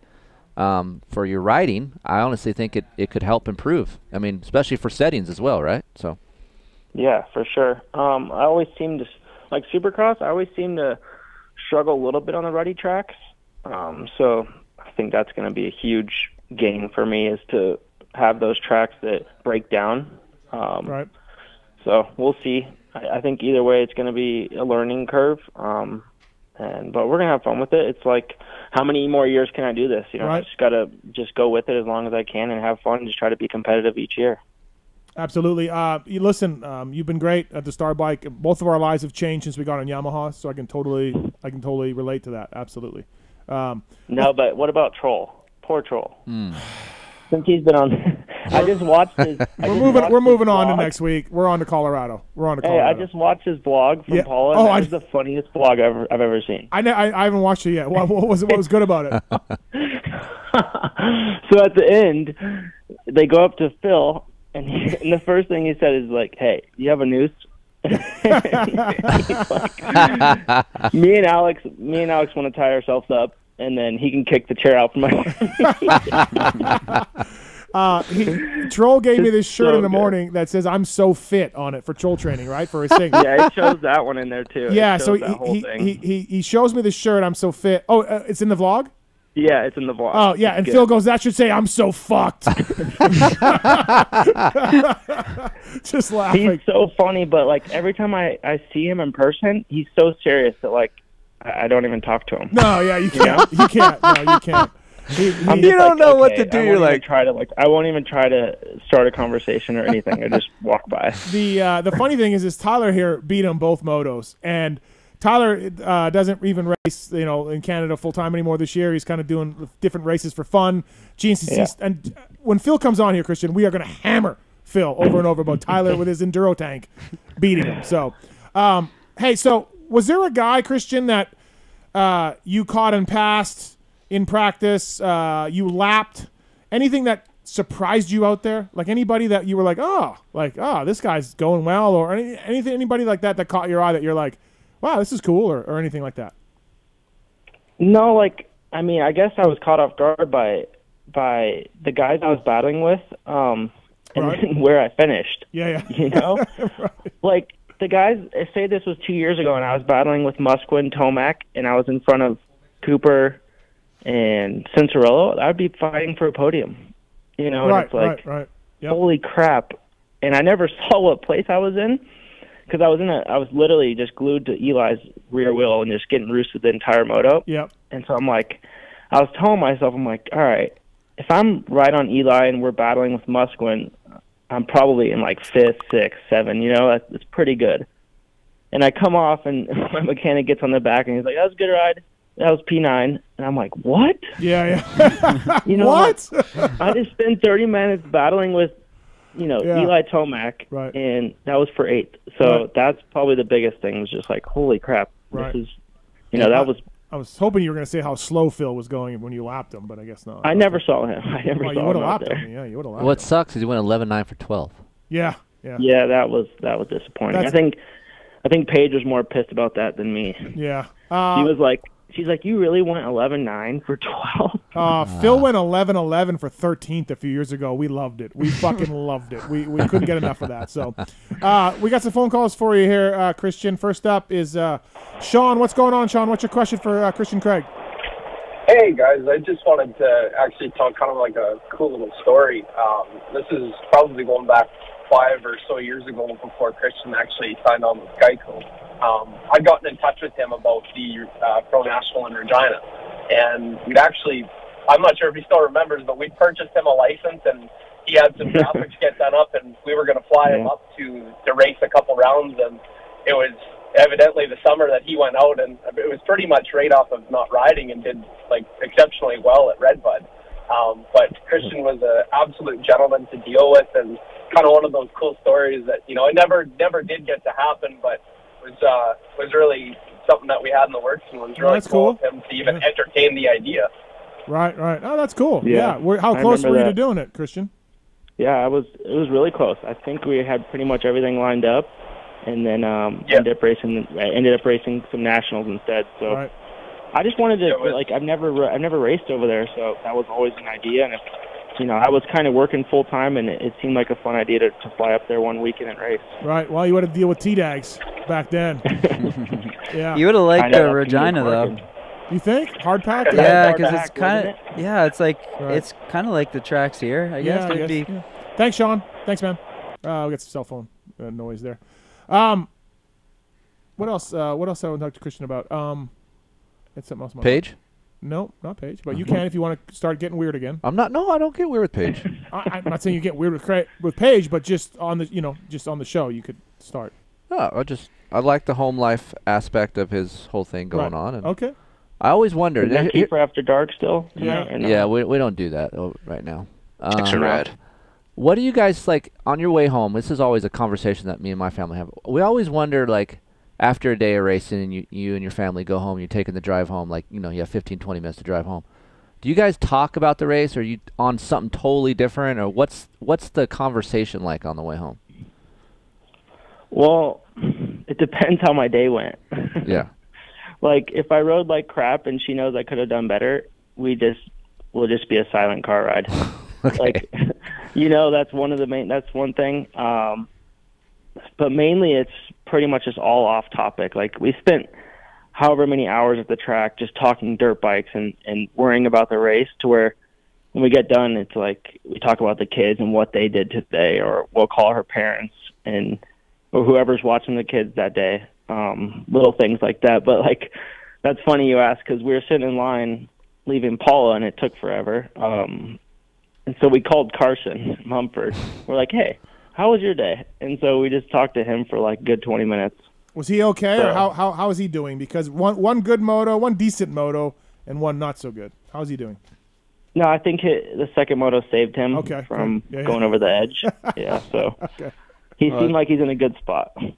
um, for your riding, I honestly think it it could help improve. I mean, especially for settings as well, right? So Yeah, for sure. Um, I always seem to like Supercross. I always seem to struggle a little bit on the ruddy tracks. Um, so I think that's going to be a huge gain for me is to have those tracks that break down. Um, right. So we'll see. I, I think either way, it's going to be a learning curve. Um, and but we're gonna have fun with it. It's like, how many more years can I do this? You know, I just gotta just go with it as long as I can and have fun. and Just try to be competitive each year. Absolutely. Uh, you listen, um, you've been great at the Star Bike. Both of our lives have changed since we got on Yamaha, so I can totally, I can totally relate to that. Absolutely. Um, No, but what about Troll? Poor Troll. Since he's been on, I just watched his. I we're moving, we're moving on to next week. We're on to Colorado. We're on to Hey, Colorado. I just watched his blog from Yeah. Pala. Oh, and that I- was the funniest blog I've ever, I've ever seen. I, ne- I, I haven't watched it yet. What, what was what was good about it? so at the end, they go up to Phil, and, he, and the first thing he said is like, "Hey, you have a noose?" Like, me and Alex, me and Alex want to tie ourselves up, and then he can kick the chair out from my. Uh, he, Troll gave me this shirt so in the good. morning that says "I'm so fit" on it for troll training, right? For his thing. yeah, he shows that one in there too. Yeah, so he, he, he, he he shows me the shirt. I'm so fit. Oh, uh, it's in the vlog. yeah, it's in the vlog. Oh yeah, It's and good. Phil goes, "That should say I'm so fucked." Just laughing. He's so funny, but like every time I I see him in person, he's so serious that like I I don't even talk to him. No, yeah, you can't. You can't. No, you can't. He- he- You don't like, know what to do, I you're won't even like- try to like I won't even try to start a conversation or anything. I just walk by. the uh, the funny thing is, is Tyler here beat him both motos, and Tyler uh, doesn't even race, you know, in Canada full time anymore this year. He's kind of doing different races for fun. GNCC, Yeah. and when Phil comes on here, Christian, we are going to hammer Phil over and over about Tyler with his enduro tank beating him. So, um, hey, so was there a guy, Christian, that uh, you caught and passed in practice? Uh, you lapped anything that surprised you out there? Like anybody that you were like, oh, like oh, this guy's going well, or any, anything, anybody like that that caught your eye that you're like, wow, this is cool, or, or anything like that. No, like I mean, I guess I was caught off guard by by the guys I was battling with, um, and Right. where I finished. Yeah, yeah. You know, like the guys. Say this was two years ago, and I was battling with Musquin, Tomac, and I was in front of Cooper and Cianciarulo. I'd be fighting for a podium. You know, and right, it's like, right, right. Yep. holy crap! And I never saw what place I was in because I was in a. I was literally just glued to Eli's rear wheel and just getting roosted the entire moto. Yep. And so I'm like, I was telling myself, I'm like, all right, if I'm right on Eli and we're battling with Musquin, I'm probably in like fifth, sixth, seven. You know, that's, that's pretty good. And I come off, and my mechanic gets on the back, and he's like, "That was a good ride. That was P9." And I'm like, "What? Yeah, yeah. You know what? I just spent 30 minutes battling with, you know, Yeah. Eli Tomac, Right. and that was for eighth. So Right. that's probably the biggest thing. Was just like, holy crap, Right. this is, you know, that was. I was hoping you were going to say how slow Phil was going when you lapped him, but I guess not. I never saw him. I never Well, saw you would him have lapped there. him. Yeah, you would have lapped what him. sucks is you went 11-9 for 12. Yeah, yeah, Yeah, that was that was disappointing. That's- I think I think Paige was more pissed about that than me. yeah. She Uh, was like, she's like, you really went 11-9 for 12? uh, Phil went 11-11 for 13th a few years ago. We loved it. We fucking loved it. We, we couldn't get enough of that. So, uh, we got some phone calls for you here, uh, Christian. First up is uh, Sean. What's going on, Sean? What's your question for uh, Christian Craig? Hey guys, I just wanted to actually tell kind of like a cool little story. Um, this is probably going back five or so years ago, before Christian actually signed on with Geico, um, I'd gotten in touch with him about the uh, Pro National in Regina, and we'd actually, I'm not sure if he still remembers, but we'd purchased him a license and he had some graphics get done up, and we were going to fly him up to to race a couple rounds, and it was evidently the summer that he went out, and it was pretty much right off of not riding, and did like exceptionally well at Redbud. Um, but Christian was an absolute gentleman to deal with, and kind of one of those cool stories that you know it never never did get to happen, but was uh, was really something that we had in the works, and was Oh, really that's cool cool. of him to even entertain the idea. Right, right. Oh, that's cool. Yeah. Yeah, Where, how close were remember you to doing it, Christian? Yeah, I was. It was really close. I think we had pretty much everything lined up, and then um, ended up racing. I ended up racing some nationals instead. So Right. I just wanted to like. I've never. ra- I've never raced over there, so that was always an idea. And if, you know, I was kind of working full time, and it, it seemed like a fun idea to, to fly up there one weekend and race. Right. Well, you had to deal with T-Dags back then. yeah. You would have liked know, uh, Regina though. You think hard pack? Yeah, because pack, it's kind wasn't of yeah, it's like Right. it's kind of like the tracks here. I guess Yeah, I it'd guess, be. yeah. Thanks, Sean. Thanks, man. Uh, we got some cell phone uh, noise there. Um, what else? Uh, what else I want to talk to Christian about? Um, it's something else. in my Paige? mind. No, not Paige. But you can if you want to start getting weird again. I'm not. No, I don't get weird with Paige. I, I'm not saying you get weird with Cra- with Paige, but just on the you know just on the show you could start. No, I just I like the home life aspect of his whole thing going Right. on. And Okay. I always wondered. Is that here- Keefer after dark still? Yeah. Or no? Yeah, we we don't do that oh, right now. Chicks are Um, red. What do you guys like on your way home? This is always a conversation that me and my family have. We always wonder like after a day of racing and you you and your family go home, you're taking the drive home like, you know, you have 15 20 minutes to drive home. Do you guys talk about the race or are you on something totally different or what's what's the conversation like on the way home? Well, it depends how my day went. Yeah. like if I rode like crap and she knows I could have done better, we just will just be a silent car ride. Like you know, that's one of the main that's one thing. Um but mainly it's pretty much just all off topic. Like we spent however many hours at the track just talking dirt bikes and and worrying about the race to where when we get done it's like we talk about the kids and what they did today or we'll call her parents and or whoever's watching the kids that day um little things like that but like that's funny you ask because we were sitting in line leaving pala and it took forever um and so we called carson mumford we're like hey how was your day and so we just talked to him for like a good 20 minutes Was he okay, or So- how, how how is he doing? Because one one good moto, one decent moto, and one not so good. How's he doing? no i think hi the second moto saved him Okay, from good. Yeah, going over the edge yeah so Okay. he Well, seemed like he's in a good spot You'd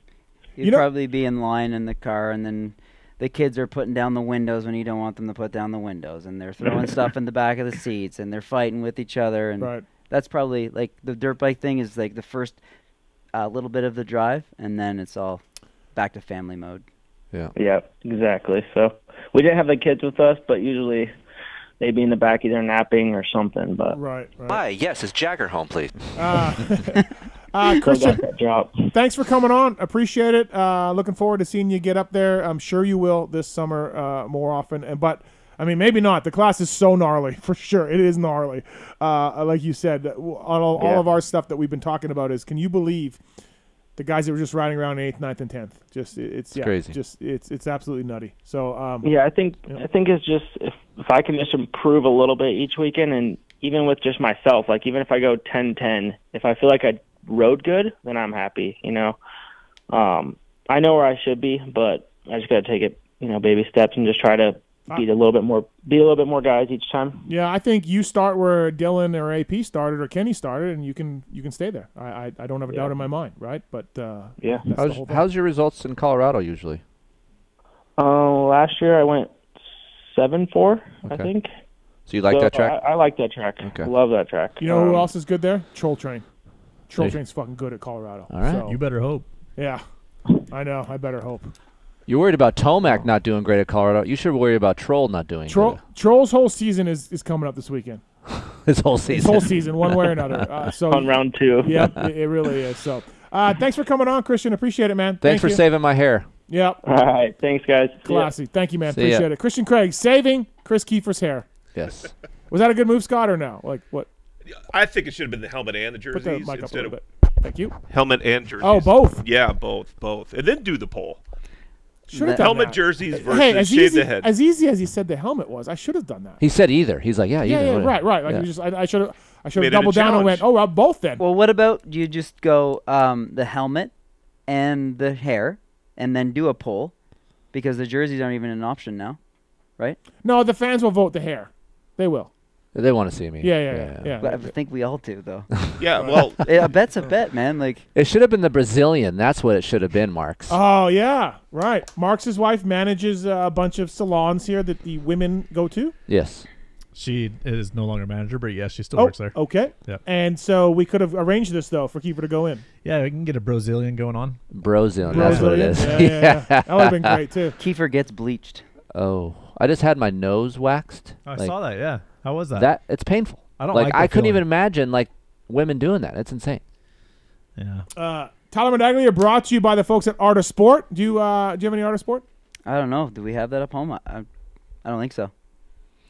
You know- probably be in line in the car, and then the kids are putting down the windows when you don't want them to put down the windows, and they're throwing stuff in the back of the seats, and they're fighting with each other, and Right. That's probably like the dirt bike thing is like the first uh, little bit of the drive, and then it's all back to family mode. Yeah. Yeah, exactly. So we didn't have the kids with us, but usually they'd be in the back either napping or something. But Right, right. Hi, yes, is Jagger home, please? Uh, uh, Christian, got that drop. thanks for coming on. Appreciate it. Uh, looking forward to seeing you get up there. I'm sure you will this summer uh, more often. And but I mean, maybe not. The class is so gnarly for sure. It is gnarly. Uh, like you said, all, all, all of our stuff that we've been talking about is. Can you believe the guys that were just riding around eighth, ninth, and tenth? Just it- it's, yeah, crazy. Just it's it's absolutely nutty. So um, Yeah, I think Yeah. I think it's just if if I can just improve a little bit each weekend, and even with just myself, like even if I go 10-10, if I feel like I rode good, then I'm happy. You know, um, I know where I should be, but I just got to take it, you know, baby steps and just try to beat a little bit more, beat a little bit more guys each time. Yeah, I think you start where Dylan or AP started or Kenny started, and you can you can stay there. I I, I don't have a doubt in my mind, right? But uh, Yeah. How's, how's your results in Colorado usually? Uh, last year I went seven four, I think. So you like So that track? I, I like that track. Okay. Love that track. You know who Um, else is good there? Troll Train. Troll Hey. Train's fucking good at Colorado. All right. So, You better hope. yeah, I know. I better hope. You're worried about Tomac not doing great at Colorado. You should worry about Troll not doing Troll Troll's whole season is, is coming up this weekend. good. His whole His season. whole season, one way or another. Uh, so on round two. yeah, it, it really is. So, uh, thanks for coming on, Christian. Appreciate it, man. Thanks Thank for you. saving my hair. Yep. All right. Thanks, guys. See ya. Classy. Thank you, man. See ya. Appreciate it. Christian Craig saving Kris Keefer's hair. Yes. Was that a good move, Scott, or no? Like what? I think it should have been the helmet and the Put the jerseys mic up a instead little of bit. Thank you. Helmet and jerseys. Oh, both? Yeah, both, both, and then do the poll. Should have done helmet that. jerseys versus hey, as shave easy, the head. as easy as he said the helmet was, I should have done that. He said either. He's like, yeah, yeah, either. yeah, right, right. Like Yeah. you just, I, I should have, I should have doubled down and went, oh, well, both then. Well, what about you just go um, the helmet and the hair, and then do a poll, because the jerseys aren't even an option now, right? No, the fans will vote the hair. They will. They want to see me. Yeah, yeah, yeah. yeah, But I think we all do, though. Yeah, well, a bet's a bet, man. Like It should have been the Brazilian. That's what it should have been, Marks. Oh yeah, right. Mark's wife manages uh, a bunch of salons here that the women go to. Yes. She is no longer manager, but yes, she still Oh, works there. okay. Yep. And so we could have arranged this though for Keefer to go in. Yeah, we can get a Brazilian going on. Brazilian. That's what it is. Yeah, yeah, yeah. That would've been great, too. Keefer gets bleached. Oh, I just had my nose waxed. I Like, saw that. Yeah, how was that? That it's painful. I don't like. like I couldn't feeling. even imagine like women doing that. It's insane. Yeah. Uh, Tyler Medaglia brought to you by the folks at Art of Sport. Do you uh, do you have any Art of Sport? I don't know. Do we have that up home? I, I, I don't think so.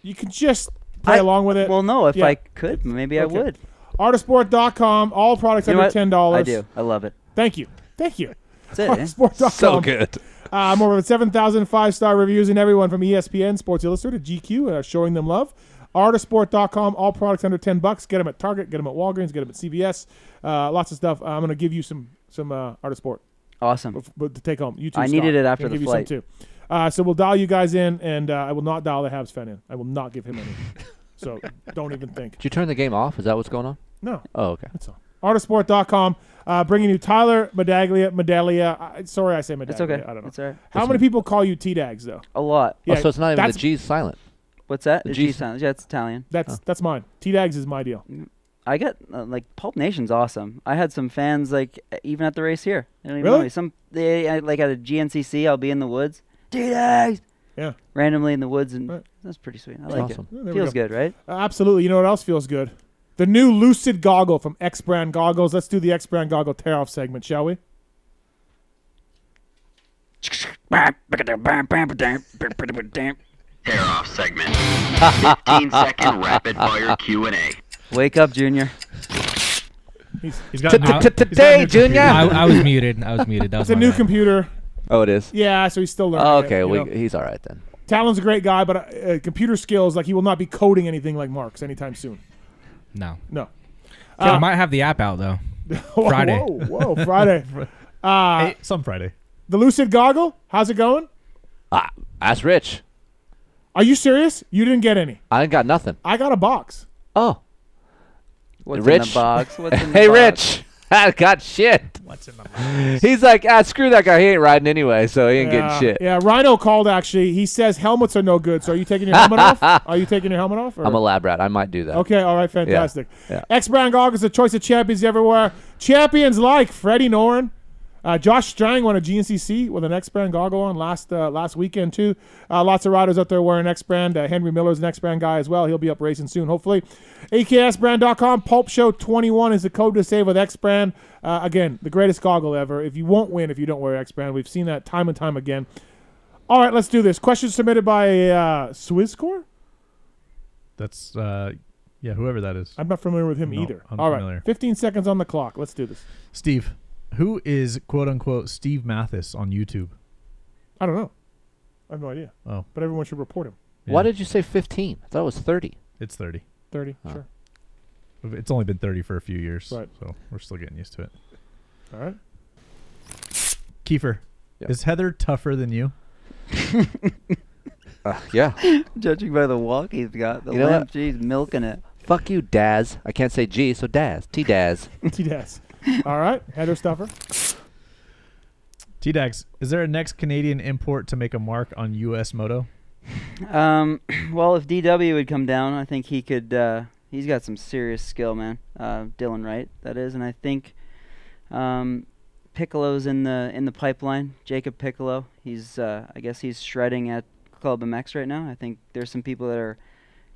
You could just play along with it. Well, no. If Yeah. I could, maybe I Okay. would. Artofsport.com. All products You know under what? ten dollars. I do. I love it. Thank you. Thank you. That's it. eh? Artofsport.com. So good. Uh, more than 7,000 five star reviews, and everyone from E ESPN, Sports Illustrated, GQ, uh, showing them love. Artofsport.com. All products under 10 bucks. Get them at Target, get them at Walgreens, get them at CVS. Uh, lots of stuff. I'm going to give you some some uh, Art of Sport. Awesome. But, but to take home. You too. I Scott. needed it after Gonna the give flight. You some too. Uh, so we'll dial you guys in, and uh, I will not dial the Habs fan in. I will not give him any. so don't even think. Did you turn the game off? Is that what's going on? No. Oh, okay. That's all. Artofsport.com. Uh, bringing you Tyler Medaglia. Medaglia. I, sorry, I say Medaglia. It's okay. I don't know. It's all right. How many people call you T-Dags though? A lot. oh, so it's not even the that's- G's silent. What's that? The The G- G sound. Yeah, it's Italian. That's that's mine. T-Dags is my deal. I got uh, like Pulp Nation's awesome. I had some fans like even at the race here. They don't even Really? know. Some they I, like at a GNCC. I'll be in the woods. T-Dags. Yeah. Randomly in the woods, and Right. that's pretty sweet. I That's like awesome. It. there we Feels go. good, right? Uh, absolutely. You know what else feels good? The new Lucid goggle from EKS Brand Goggles. Let's do the EKS Brand Goggle tear off segment, shall we? Tear off segment. 15 second rapid fire Q&A. Wake up, Junior. He's, He's got a new- he's got a Today, Junior. I, I was muted. I was muted. That was it's a new bad. computer. Oh, it is. Yeah, so he's still learning. Oh, okay. you we, he's all right then. Tallon's a great guy, but uh, uh, computer skills, like he will not be coding anything like Mark's anytime soon. No. No. I Uh, might have the app out though. whoa, Friday. Whoa, whoa, Friday. Uh, Hey, some Friday. The Lucid goggle, how's it going? Ah, ask Rich. Are you serious? You didn't get any. I ain't got nothing. I got a box. Oh, What's Rich. in the box? What's in the hey, box? Rich. I got shit. What's in the box? He's like, ah, screw that guy. He ain't riding anyway, so he ain't yeah, getting shit. Yeah, Rhino called actually. He says helmets are no good. So are you taking your helmet off? Are you taking your helmet off? or- I'm a lab rat. I might do that. Okay, all right, fantastic. yeah. EKS Brand Goggles, the choice of champions everywhere. Champions like Freddie Noren. Uh, Josh Strang won a GNCC with an EKS Brand goggle on last uh, last weekend too. Uh, lots of riders out there wearing EKS Brand. Uh, Henry Miller's an EKS Brand guy as well. He'll be up racing soon, hopefully. EKSbrand.com. Pulp Show 21 is the code to save with EKS Brand. Uh, again, the greatest goggle ever. If you won't win if you don't wear EKS Brand, we've seen that time and time again. All right, let's do this. Question submitted by uh, Swisscore. That's uh, yeah, whoever that is. I'm not familiar with him No, either. All right, 15 seconds on the clock. Let's do this. Steve, who is quote unquote Steve Matthes on YouTube? I don't know. I have no idea. Oh, But everyone should report him. Why did you say 15? I thought it was 30. it's thirty. 30, Oh. sure. It's only been thirty for a few years, Right. so we're still getting used to it. All right. Keefer, Yeah. is Heather tougher than you? Uh, yeah. Judging by the walk he's got, the You know lamp, what? she's milking it. Fuck you, Daz. I can't say G, so Daz. T Daz. T Daz. All right. Header stuffer. T Dax, is there a next Canadian import to make a mark on U.S. Moto? Um, well, if DW would come down, I think he could. Uh, he's got some serious skill, man. Uh, Dylan Wright, that is, and I think um, Piccolo's in the in the pipeline. Jacob Piccolo. He's, uh, I guess, he's shredding at Club MX right now. I think there's some people that are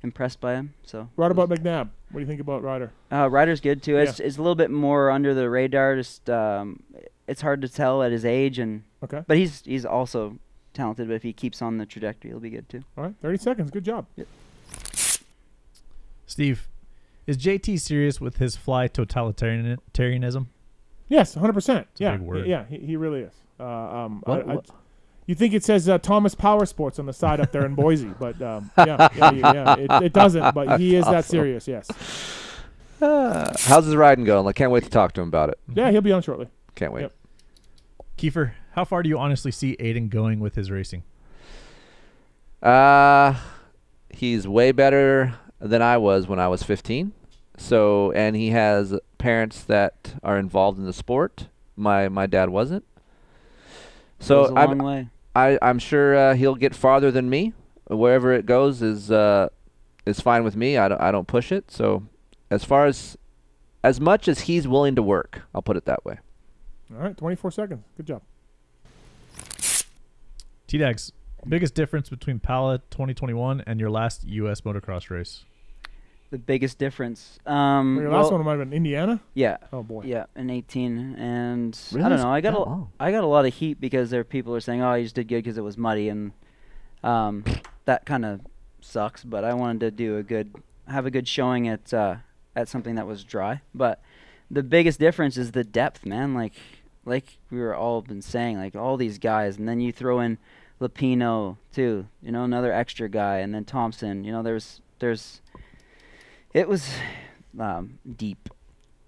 impressed by him. So Right about McNabb. What do you think about Ryder? uh, Ryder's good too. It's, it's a little bit more under the radar. Just um, it's hard to tell at his age, and Okay. but he's he's also talented. But if he keeps on the trajectory, he'll be good too. All right. 30 seconds. Good job. Steve, is JT serious with his fly totalitarianism? Yes, 100. percent a Yeah, big word. yeah, he, he really is. Uh, um, I, What- I- what- you think it says uh, Thomas Power Sports on the side up there in Boise, but um, yeah, yeah, yeah, yeah, it, it doesn't. But he is that serious. Yes. Uh, how's his riding going? I can't wait to talk to him about it. Yeah, he'll be on shortly. Can't wait. Yep. Keefer, how far do you honestly see Aiden going with his racing? Uh, he's way better than I was when I was 15. So, and he has parents that are involved in the sport. My my dad wasn't. So Goes a I'm, way. I I'm sure uh, he'll get farther than me. Wherever it goes is uh is fine with me. I don't I don't push it. So, as far as as much as he's willing to work, I'll put it that way. All right, 24 seconds. Good job. T Dags, biggest difference between Pala 2021 and your last U.S. motocross race? The biggest difference. Um, Your last well- one might have been Indiana. Yeah. Oh boy. Yeah, in 18, and Really? I don't know. I got That a, long. I got a lot of heat because there people are saying, "Oh, you just did good because it was muddy," and um, that kind of sucks. But I wanted to do a good, have a good showing at uh, at something that was dry. But the biggest difference is the depth, man. Like like we were all been saying, like all these guys, and then you throw in Lapino too. You know, another extra guy, and then Thompson. You know, there's there's it was um, deep.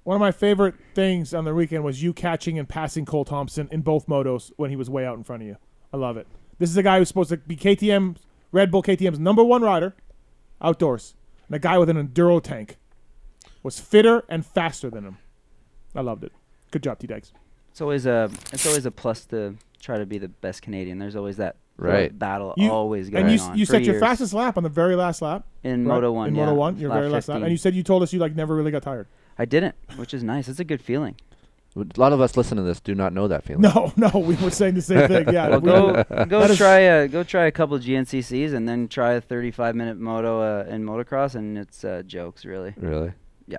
One of my favorite things on the weekend was you catching and passing Cole Thompson in both motos when he was way out in front of you. I love it. This is a guy who's supposed to be KTM, Red Bull KTM's number one rider, outdoors, and a guy with an enduro tank was fitter and faster than him. I loved it. Good job, T Dags. It's always a it's always a plus to try to be the best Canadian. There's always that Right. battle You- always going on. and you, on. you for set your fastest lap on the very last lap In right? Moto 1, In yeah, Moto One, your lap very last lap, and you said you told us you like never really got tired. I didn't, which is nice. It's a good feeling. A lot of us listening to this do not know that feeling. No, no, we were saying the same thing. Yeah, well, go go try a go try a couple GNCCs and then try a 35 minute moto uh, in motocross, and it's uh, jokes really. Really? Yeah.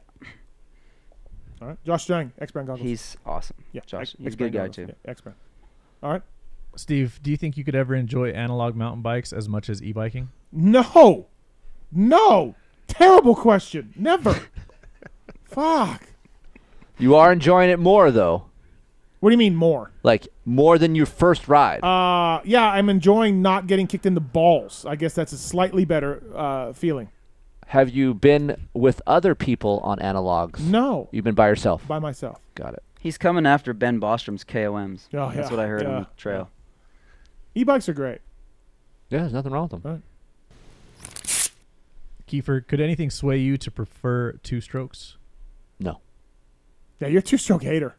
All right, Josh Strang, EKS Brand goggles. He's awesome. Yeah, Josh, X- he's a EKS-Brand good guy goggles. too. Yeah, EKS Brand. All right. Steve, do you think you could ever enjoy analog mountain bikes as much as e-biking? No, no, terrible question. Never. Fuck. You are enjoying it more though. What do you mean more? Like more than your first ride. Uh, yeah, I'm enjoying not getting kicked in the balls. I guess that's a slightly better uh, feeling. Have you been with other people on analogs? No. You've been by yourself. By myself. Got it. He's coming after Ben Bostrom's KOMs. Oh, That's yeah, what I heard yeah, on the trail. E-bikes are great. Yeah, there's nothing wrong with them. Keefer, could anything sway you to prefer two strokes? No. Yeah, you're a two-stroke hater.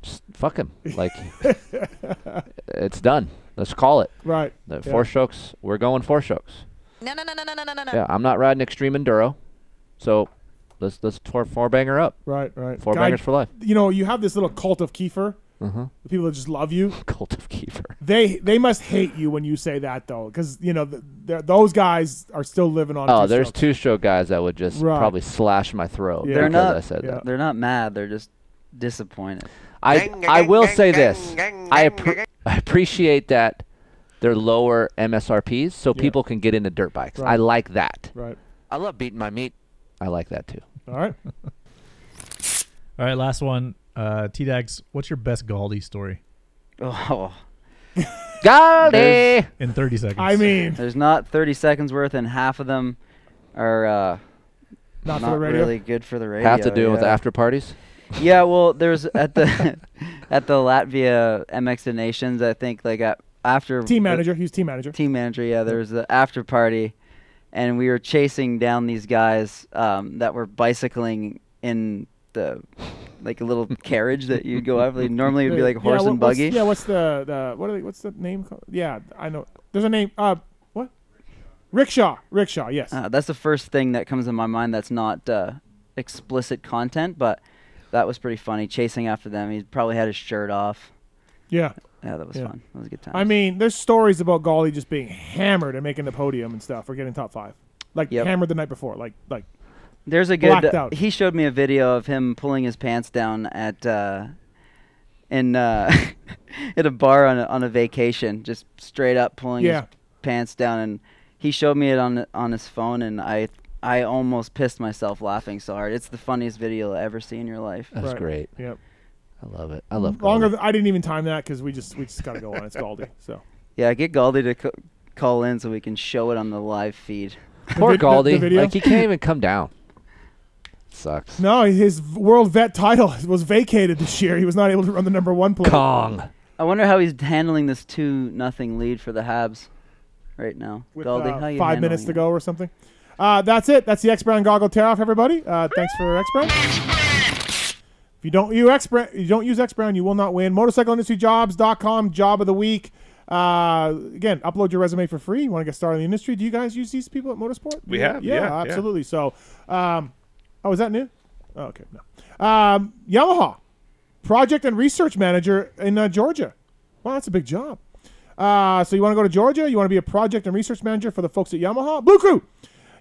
Just fuck him. Like it's done. Let's call it. Right. The Yeah. four strokes. We're going four strokes. No, no, no, no, no, no, no, no. Yeah, I'm not riding extreme enduro, so let's let's four four banger up. Right, right. Four Guy- bangers for life. You know, you have this little cult of Keefer. Uh-huh. The people that just love you. Cult of Keefer. They they must hate you when you say that though, because you know th- they're- those guys are still living on. Oh, two there's strokes. two stroke guys that would just Right. probably slash my throat They're because not. I said that. They're not mad. They're just disappointed. I I will say this. I appre- I appreciate that they're lower MSRPs, so Yeah. people can get into dirt bikes. I like that. Right. I love beating my meat. I like that too. All right. All right, last one. Uh, T Dags, what's your best Galdi story? Oh. Galdi! In 30 seconds. I mean, There's not 30 seconds worth, and half of them are uh, Not for the radio? really good for the radio. Have to do with after parties. Yeah, well, there's at the at the Latvia MX Nations, I think like at, after Team the- he was team manager. Team manager, yeah. There was the after party, and we were chasing down these guys um, that were bicycling in the like a little carriage that you'd go up. Like, normally it'd be like Yeah, horse what- and what's- buggy. Yeah, what's the the what are they, what's the name called? Yeah, I know. There's a name. Uh, what? Rickshaw. Rickshaw. Yes. Uh, that's the first thing that comes in my mind. That's not uh, explicit content, but that was pretty funny. Chasing after them, he probably had his shirt off. Yeah. Yeah, that was Yeah. fun. That was a good time. I mean, there's stories about Galdi just being hammered and making the podium and stuff or getting top five, like Yep. hammered the night before, like like. There's a good. Blacked out. He showed me a video of him pulling his pants down at uh, in uh, at a bar on a, on a vacation, just straight up pulling Yeah. his pants down, and he showed me it on on his phone, and I I almost pissed myself laughing so hard. It's the funniest video you'll ever see in your life. That's Right. great. Yep. I love it. I love Longer. Galdi. Than, I didn't even time that because we just we just got to go on. It's Galdi. So Yeah, get Galdi to co- call in so we can show it on the live feed. Poor vid- the- the Galdi. like he can't even come down. Sucks. no, his world vet title was vacated this year. He was not able to run the number one plate. Kong. I wonder how he's handling this two nothing lead for the Habs right now. with Galdi, uh, how you five minutes handling to go or something. Uh, that's it. That's the EKS Brand goggle tear off, everybody. Uh, thanks for EKS Brand. If you don't use EKS Brand, you don't use EKS Brand, you will not win. MotorcycleIndustryJobs.com, job of the week. Uh, again, upload your resume for free. You want to get started in the industry? Do you guys use these people at Motorsport? We have, yeah, yeah, yeah. absolutely. So, um, oh, is that new? Oh, okay, no. Um, Yamaha, project and research manager in uh, Georgia. Wow, that's a big job. Uh, so you want to go to Georgia? You want to be a project and research manager for the folks at Yamaha? Blue Crew.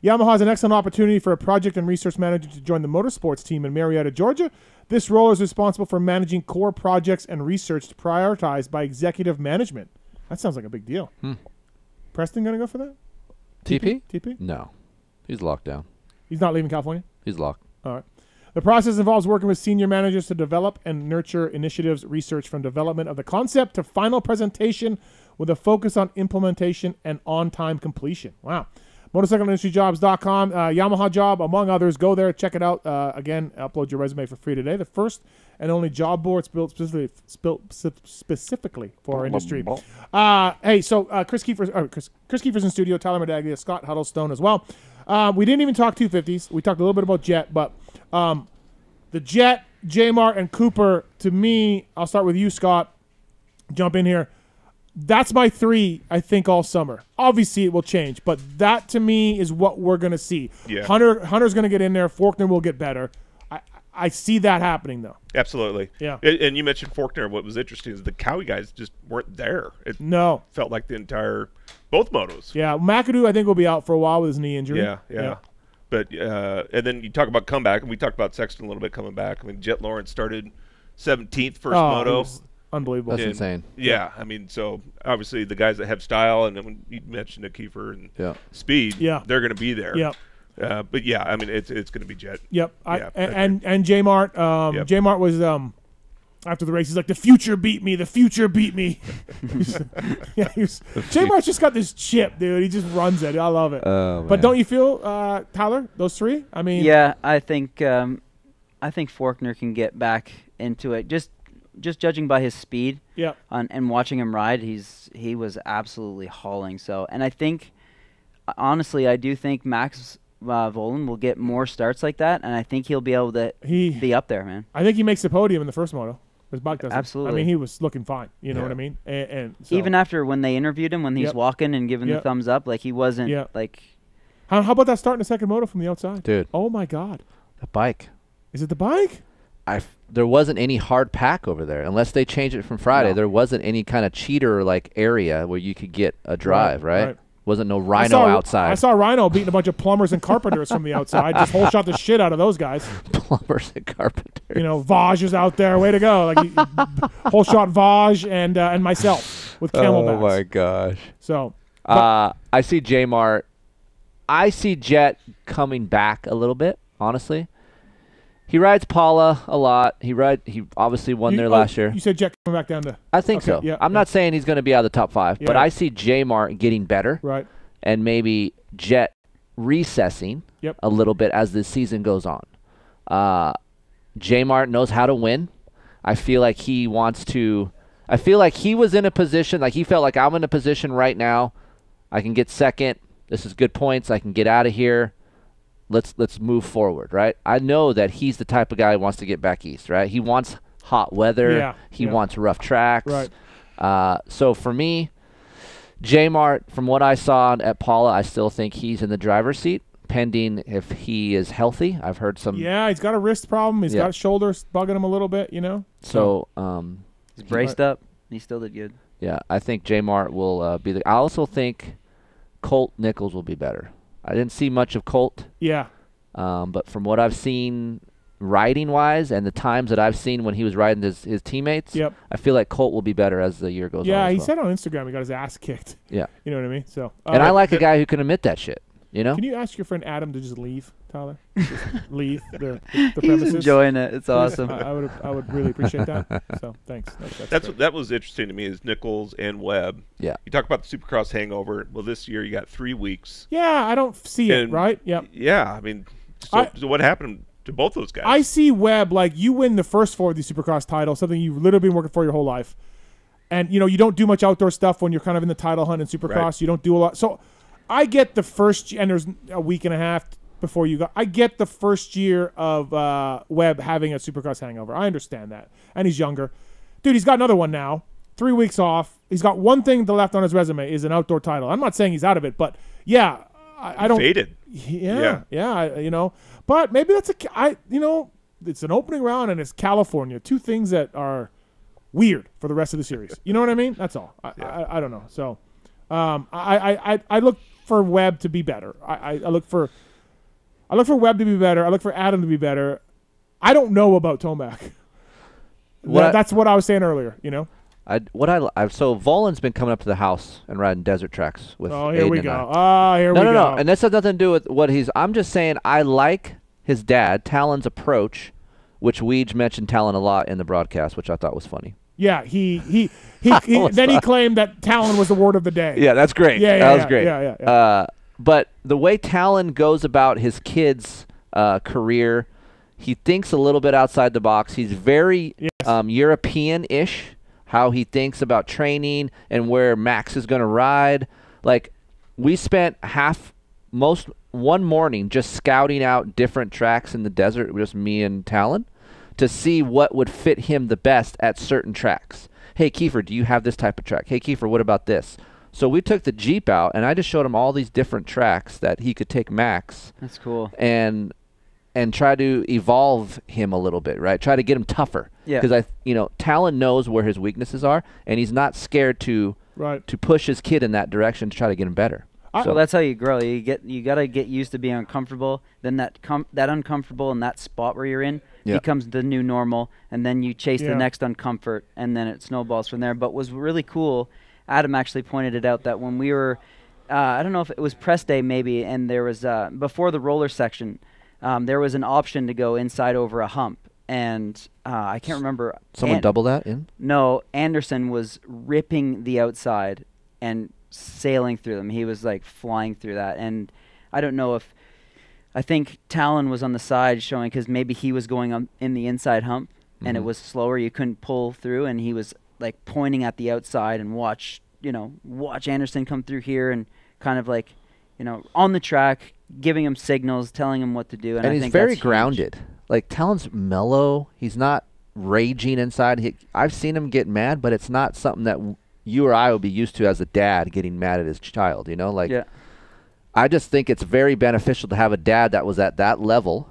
Yamaha has an excellent opportunity for a project and research manager to join the motorsports team in Marietta, Georgia. This role is responsible for managing core projects and research prioritized by executive management. That sounds like a big deal. Hmm. Preston going to go for that? TP? TP? No. He's locked down. He's not leaving California? He's locked. All right. The process involves working with senior managers to develop and nurture initiatives, research from development of the concept to final presentation with a focus on implementation and on time completion. Wow. MotorcycleIndustryJobs.com, uh, Yamaha job, among others. Go there, check it out. Uh, again, upload your resume for free today. The first and only job board built specifically, built specifically for our industry. Uh, hey, so uh, Kris Keefer's, uh, Chris, Kris Keefer's in studio, Tyler Medaglia, Scott Huddlestone as well. Uh, we didn't even talk 250s. We talked a little bit about Jett, but um, the Jett, J-Mart, and Cooper, to me, I'll start with you, Scott. Jump in here. That's my three, I think, all summer. Obviously, it will change, but that to me is what we're going to see. Yeah. Hunter Hunter's going to get in there. Faulkner will get better. I, I see that happening, though. Absolutely. Yeah. And, and you mentioned Faulkner. What was interesting is the Cowie guys just weren't there. It No. felt like the entire both motos. Yeah, McAdoo, I think, will be out for a while with his knee injury. Yeah, yeah. But uh, and then you talk about comeback, and we talked about Sexton a little bit coming back. I mean, Jett Lawrence started 17th first Oh, moto. Was unbelievable. That's And, insane. Yeah, I mean, so obviously the guys that have style, and then when you mentioned the Keefer and Yeah. speed, Yeah. they're going to be there. Yeah. Uh, but yeah, I mean, it's it's going to be Jett. Yep. I, Yeah, and, and and J Mart, um, Yep. J Mart was um, after the race. He's like, the future beat me. The future beat me. yeah, was, J Mart's just got this chip, dude. He just runs it. I love it. Oh, but don't you feel, uh, Tyler? Those three? I mean, Yeah, I think um, I think Faulkner can get back into it. Just just judging by his speed, Yep. on, and watching him ride, he's he was absolutely hauling. So, and I think honestly, I do think Max uh, Vohland will get more starts like that, and I think he'll be able to He- be up there, man. I think he makes the podium in the first moto. His bike doesn't. I mean, he was looking fine. You know Yeah. what I mean? And, and so- Even after when they interviewed him, when he's Yep. walking and giving Yep. the thumbs up, like he wasn't Yeah. like How, how about that starting the second moto from the outside? Dude. Oh, my God. The bike. Is it the bike? I there wasn't any hard pack over there unless they changed it from Friday. No. There wasn't any kind of cheater like area where you could get a drive, right? right. Wasn't no I rhino saw, outside. I saw Rhino beating a bunch of plumbers and carpenters from the outside. Just whole shot the shit out of those guys. plumbers and carpenters. You know, Vaj is out there. Way to go! Like he- whole shot Vaj and uh, and myself with camelbacks. Oh my gosh. So, Uh, I see J Mart. I see Jett coming back a little bit. Honestly, he rides Pala a lot. He ride. He obviously won you- there oh, last year. You said Jett coming back down to. I think okay, so. Yeah, I'm yeah. not saying he's going to be out of the top five, but I see J Mart getting better. Right. And maybe Jett recessing Yep. a little bit as the season goes on. Uh, J Mart knows how to win. I feel like he wants to. I feel like he was in a position, like he felt like I'm in a position right now. I can get second. This is good points. I can get out of here. Let's let's move forward, right? I know that he's the type of guy who wants to get back east, right? He wants hot weather. Yeah, He yeah. wants rough tracks. Right. Uh, so for me, J Mart, from what I saw at Pala, I still think he's in the driver's seat, pending if he is healthy. I've heard some. Yeah, he's got a wrist problem. He's Yeah. got shoulders bugging him a little bit. You know. So um, he's braced up. He still did good. Yeah, I think J Mart will uh, be the. I also think Colt Nichols will be better. I didn't see much of Colt. Yeah. Um, but from what I've seen, riding wise, and the times that I've seen when he was riding his, his teammates, Yep. I feel like Colt will be better as the year goes on. Yeah, he well. said on Instagram he got his ass kicked. Yeah. You know what I mean? So. and I uh, like a guy who can admit that shit. You know? Can you ask your friend Adam to just leave, Tyler? Just leave the, the, the He's premises. enjoying it. It's awesome. I, I would I would really appreciate that. So thanks. That- that's That's what, that was interesting to me is Nichols and Webb. Yeah. You talk about the Supercross hangover. Well, this year you got three weeks. Yeah, I don't see it. Right? Yep. Yeah, I mean, so, I- so what happened to both those guys? I see Webb like you win the first four of these Supercross titles, something you've literally been working for your whole life, and you know you don't do much outdoor stuff when you're kind of in the title hunt in Supercross. Right. You don't do a lot. So I get the first and there's a week and a half before you go. I get the first year of uh, Webb having a Supercross hangover. I understand that, and he's younger, dude. He's got another one now. Three weeks off. He's got one thing to left on his resume is an outdoor title. I'm not saying he's out of it, but yeah, I, I don't Faded. yeah, Yeah. yeah, you know. But maybe that's a I you know, it's an opening round and it's California. Two things that are weird for the rest of the series. You know what I mean? That's all. I I, I don't know. So um I, I, I, I look for Webb to be better. I, I, I look for I look for Webb to be better. I look for Adam to be better. I don't know about Tomac. What That- I- that's what I was saying earlier, you know? I what I I've, so Vohland's been coming up to the house and riding desert tracks with. Oh, here we Aiden and go. Ah, here no, we no, go. no, and this has nothing to do with what he's. I'm just saying I like his dad Tallon's approach, which Weege mentioned Tallon a lot in the broadcast, which I thought was funny. Yeah, he he he, he then he claimed that Tallon was the word of the day. Yeah, that's great. Yeah, yeah, that was great. Yeah, yeah, yeah. Uh, but the way Tallon goes about his kid's uh, career, he thinks a little bit outside the box. He's very um, European-ish. How he thinks about training and where Max is going to ride. Like we spent half most one morning just scouting out different tracks in the desert, just me and Tallon, to see what would fit him the best at certain tracks. Hey Keefer, do you have this type of track? Hey Keefer, what about this? So we took the Jeep out and I just showed him all these different tracks that he could take Max That's cool. and and try to evolve him a little bit, right? Try to get him tougher. Yeah. Because I, you know, Tallon knows where his weaknesses are, and he's not scared to Right. to push his kid in that direction to try to get him better. so that's how you grow. You get you gotta get used to being uncomfortable. Then that com- that uncomfortable in that spot where you're in Yeah. becomes the new normal, and then you chase Yeah. the next uncomfort, and then it snowballs from there. But was really cool. Adam actually pointed it out that when we were, uh, I don't know if it was press day maybe, and there was uh, before the roller section, um, there was an option to go inside over a hump, and uh, I can't remember. Someone An- double that in? no, Anderson was ripping the outside and sailing through them. He was like flying through that, and I don't know if I think Tallon was on the side showing because maybe he was going on in the inside hump and it Mhm. was slower. You couldn't pull through, and he was like pointing at the outside and watch you know watch Anderson come through here and kind of like you know on the track giving him signals, telling him what to do. And, And, I he's think very that's huge. grounded. Like Tallon's mellow. He's not raging inside. He, I've seen him get mad, but it's not something that w- you or I would be used to as a dad getting mad at his child. You know, like Yeah. I just think it's very beneficial to have a dad that was at that level,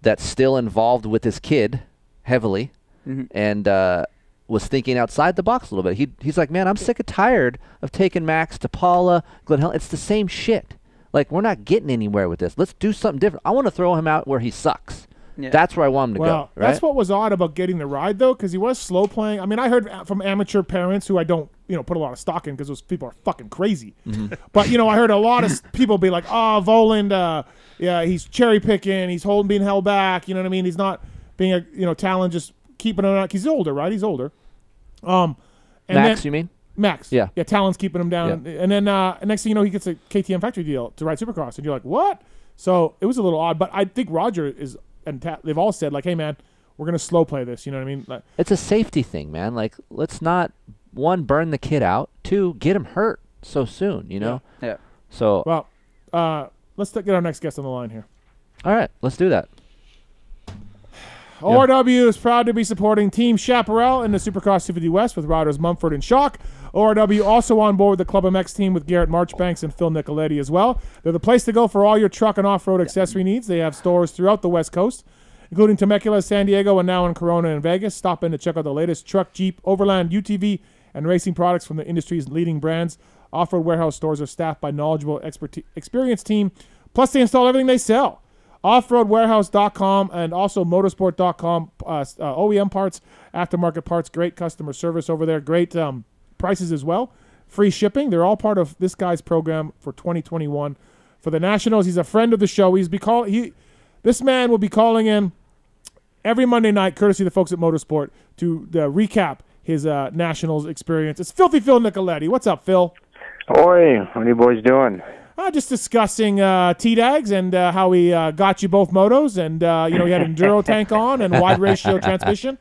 that's still involved with his kid heavily, Mhm. and uh, was thinking outside the box a little bit. He he's like, man, I'm sick and tired of taking Max to Pala, Glen Helen. It's the same shit. Like we're not getting anywhere with this. Let's do something different. I want to throw him out where he sucks. Yeah. That's where I want him to Well, go. Right? that's what was odd about getting the ride though, because he was slow playing. I mean, I heard from amateur parents who I don't, you know, put a lot of stock in because those people are fucking crazy. Mhm. But you know, I heard a lot of people be like, "Oh, Vohland, uh, yeah, he's cherry picking. He's holding, being held back. You know what I mean? He's not being a, you know, talent, just keeping him out. He's older, right? He's older. Um, and Max, then- you mean? Max. Yeah. Yeah, Tallon's keeping him down. And then uh, next thing you know, he gets a KTM factory deal to ride Supercross. And you're like, what? So it was a little odd. But I think Roger is, and Ta- they've all said, like, hey, man, we're going to slow play this. You know what I mean? Like, It's a safety thing, man. Like let's not one burn the kid out, two get him hurt so soon. You know. Yeah. So well, uh, let's get our next guest on the line here. all right, let's do that. ORW is proud to be supporting Team Chaparral in the Supercross 250 West with riders Mumford and Shock. ORW also on board the Club MX team with Garrett Marchbanks and Phil Nicoletti as well. They're the place to go for all your truck and off-road accessory needs. They have stores throughout the West Coast, including Temecula, San Diego, and now in Corona and Vegas. Stop in to check out the latest truck, Jeep, Overland, UTV, and racing products from the industry's leading brands. Off-road warehouse stores are staffed by knowledgeable, expert, experienced team. Plus, they install everything they sell offroadwarehouse.com and also motorsport.com uh, uh, OEM parts, aftermarket parts, great customer service over there, great um, prices as well, free shipping. They're all part of this guy's program for 2021. for the Nationals. He's a friend of the show. He's be call he. This man will be calling in every Monday night, courtesy of the folks at Motorsport, to uh, recap his uh, Nationals experience. It's Filthy Phil Nicoletti. What's up, Phil? Oi, what are you boys doing? Uh, just discussing uh, T-Dags and uh, how we uh, got you both motos, and uh, you know he had an enduro tank on and wide ratio transmission.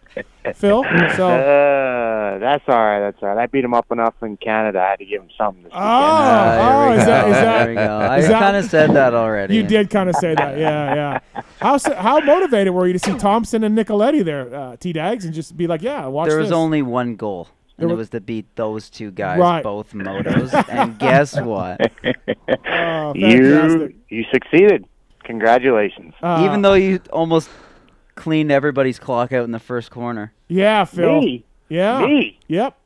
Phil, so Uh, that's all right. That's all right. I beat him up enough in Canada. I had to give him something this oh, Ah, oh, is that go, is that? there we go. I is that- kinda said that already. You did kind of say that, yeah, yeah. How how motivated were you to see Thompson and Nicoletti there, uh, T-Dags, and just be like, yeah, watch there was this. only one goal, There and it wa- was to beat those two guys, Right. both motos. and guess what? Oh, you you succeeded. Congratulations. Uh, Even though you almost cleaned everybody's clock out in the first corner. Yeah, Phil. Me? Yeah. Me? Yep.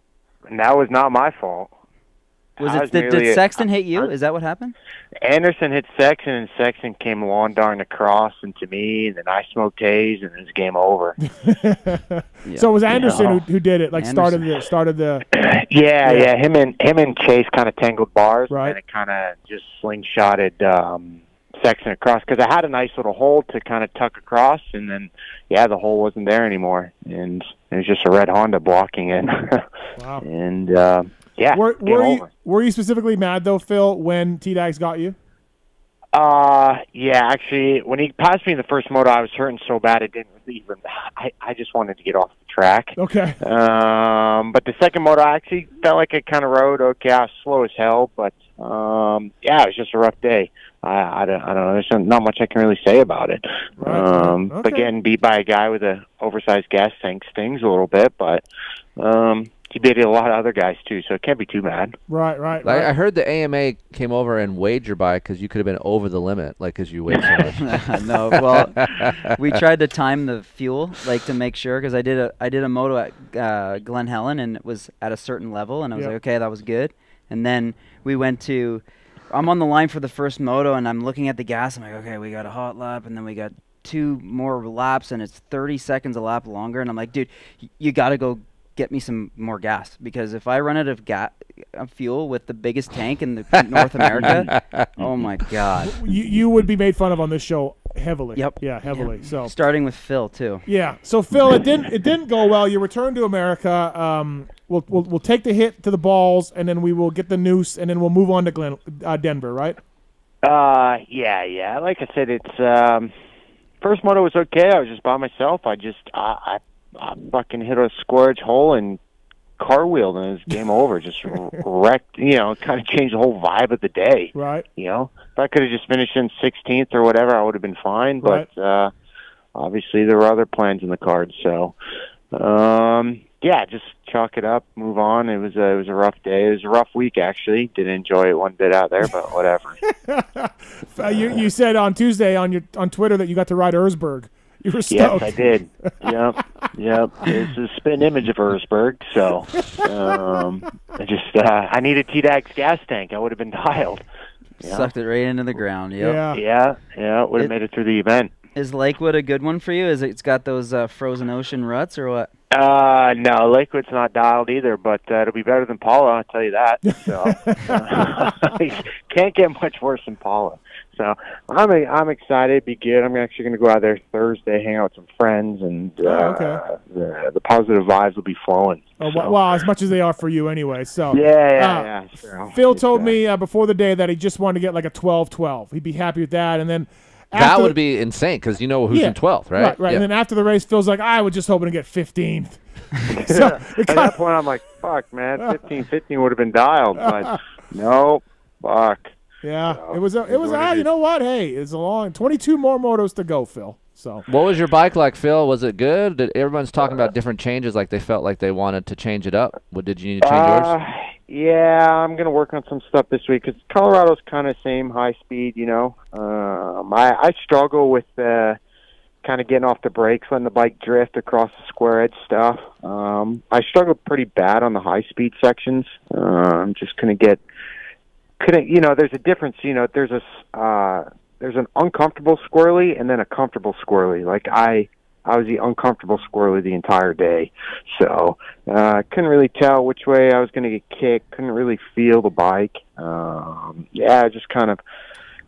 And that was not my fault. Was it? Did, merely did a- Sexton hit you? Is that what happened? Anderson hit Sexton, and Sexton came lawn darn across into me, and then I smoked haze, and it was game over. So it was Anderson Yeah. who, who did it, like started the started the. yeah, Yeah. yeah, Him and him and Chase kind of tangled bars, Right. and it kind of just slingshotted um, Sexton across because I had a nice little hole to kind of tuck across, and then yeah, the hole wasn't there anymore, and it was just a red Honda blocking it. Wow. and uh, yeah, Were, were you were you specifically mad though, Phil, when T-Dags got you? Uh, yeah, actually, when he passed me in the first moto, I was hurting so bad it didn't even. I I just wanted to get off the track. Okay. Um, but the second moto, I actually felt like I kind of rode okay. I was slow as hell, but um, yeah, it was just a rough day. I I don't, I don't know. There's not- much I can really say about it. Um, but Okay. getting beat by a guy with a oversized gas tank stings a little bit, but um, he beat a lot of other guys too, so it can't be too bad. Right, right, right. I heard the AMA came over and weighed your bike because you could have been over the limit, like because you weighed so much. no, well, we tried to time the fuel, like to make sure, because I did a I did a moto at uh, Glen Helen, and it was at a certain level, and I was Yep. like, okay, that was good. And then we went to, I'm on the line for the first moto, and I'm looking at the gas. I'm like, okay, we got a hot lap, and then we got two more laps, and it's 30 seconds a lap longer, and I'm like, dude, you got to go get me some more gas because if I run out of gas, of fuel with the biggest tank in the North America, oh my god. You you would be made fun of on this show heavily. Yep. Yeah, heavily. So Starting with Phil too. Yeah. So Phil, it didn't it didn't go well. You returned to America. Um, we'll, we'll we'll take the hit to the balls, and then we will get the noose, and then we'll move on to Glen uh, Denver, right? Uh, yeah, yeah. Like I said, it's um, first moto was okay. I was just by myself. I just I I, I fucking hit a square hole and car wheeled, and it was game over. Just wrecked. You know, kind of changed the whole vibe of the day. Right. You know, if I could have just finished in 16th or whatever, I would have been fine. But uh, obviously, there were other plans in the cards. So, um, yeah, just chalk it up, move on. It was a, it was a rough day. It was a rough week actually. Didn't enjoy it one bit out there, but whatever. Uh, you you said on Tuesday on your on Twitter that you got to ride Erzberg. You were Yes. I did. yep, yep. It's a spin image of Erzberg, so um, I just uh, I needed T-Dag's gas tank. I would have been dialed. Yeah. Sucked it right into the ground. Yep. yeah, yeah. Would have made it through the event. Is Lakewood a good one for you? Is it, it's got those uh, frozen ocean ruts or what? Uh, no, Lakewood's not dialed either, but uh, it'll be better than Pala. I'll tell you that. So uh, can't get much worse than Pala. So I'm I'm excited. Be good. I'm actually going to go out there Thursday, hang out with some friends, and uh, Oh, okay. the the positive vibes will be flowing. Oh, well, well, as much as they are for you anyway. So Yeah, yeah, uh, yeah, sure. Phil told me uh, before the day that he just wanted to get like a 12-12. He'd be happy with that, and then that would be insane because you know who's yeah, in 12th, right? Right, right. Yeah. And then after the race, Phil's like, I was just hoping to get 15th. so At that point, I'm like, fuck, man, 15, 15 would have been dialed, but no, fuck. Yeah, it was. A, it was. Ah, you know what? Hey, it's a long 22 more motos to go, Phil. So What was your bike like, Phil? Was it good? Did, everyone's talking about different changes, like they felt like they wanted to change it up. What did you need to change Uh, yours? yeah, I'm gonna work on some stuff this week because Colorado's kind of same high speed, you know. Um, I I struggle with uh, kind of getting off the brakes, letting the bike drift across the square edge stuff. Um, I struggled pretty bad on the high speed sections. Uh, I'm just gonna get couldn't you know there's a difference you know there's a uh there's an uncomfortable squirrely and then a comfortable squirrely like i i was the uncomfortable squirrely the entire day so uh couldn't really tell which way i was going to get kicked couldn't really feel the bike um yeah just kind of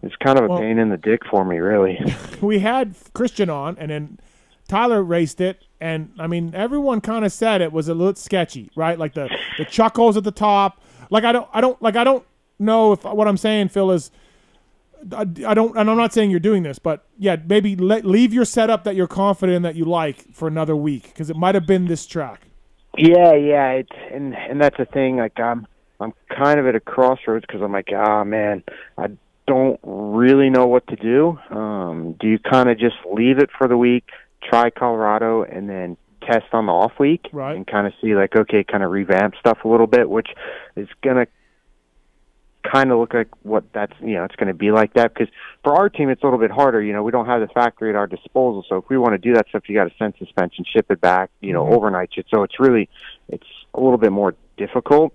it's kind of a Well- pain in the dick for me, really. we had Christian on, and then Tyler raced it, and I mean, everyone kind of said it was a little sketchy, right? Like the the chuckles at the top. Like I don't, I don't, like I don't know if what I'm saying, Phil, is. I, I don't, and I'm not saying you're doing this, but yeah, maybe let, leave your setup that you're confident in that you like for another week because it might have been this track. Yeah, yeah, it's and and that's the thing. Like I'm I'm kind of at a crossroads because I'm like, ah, man, I don't really know what to do. Um, do you kind of just leave it for the week, try Colorado, and then test on the off week, Right. and kind of see like, okay, kind of revamp stuff a little bit, which is gonna kind of look like what that's you know it's going to be like that because for our team it's a little bit harder you know we don't have the factory at our disposal so if we want to do that stuff you got to send suspension ship it back you know Mhm. overnight it so it's really it's a little bit more difficult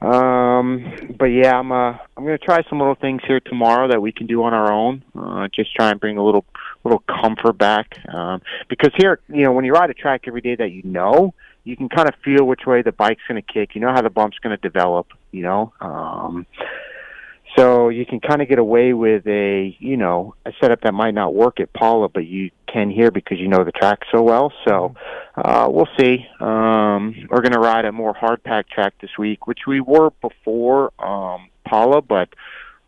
um but yeah i'm uh i'm going to try some little things here tomorrow that we can do on our own uh just try and bring a little little comfort back um because here you know when you ride a track every day that you know you can kind of feel which way the bike's going to kick you know how the bump's going to develop you know um so you can kind of get away with a, you know, a setup that might not work at Pala, but you can here because you know the track so well. So uh, we'll see. Um, we're going to ride a more hard pack track this week, which we were before um, Pala, but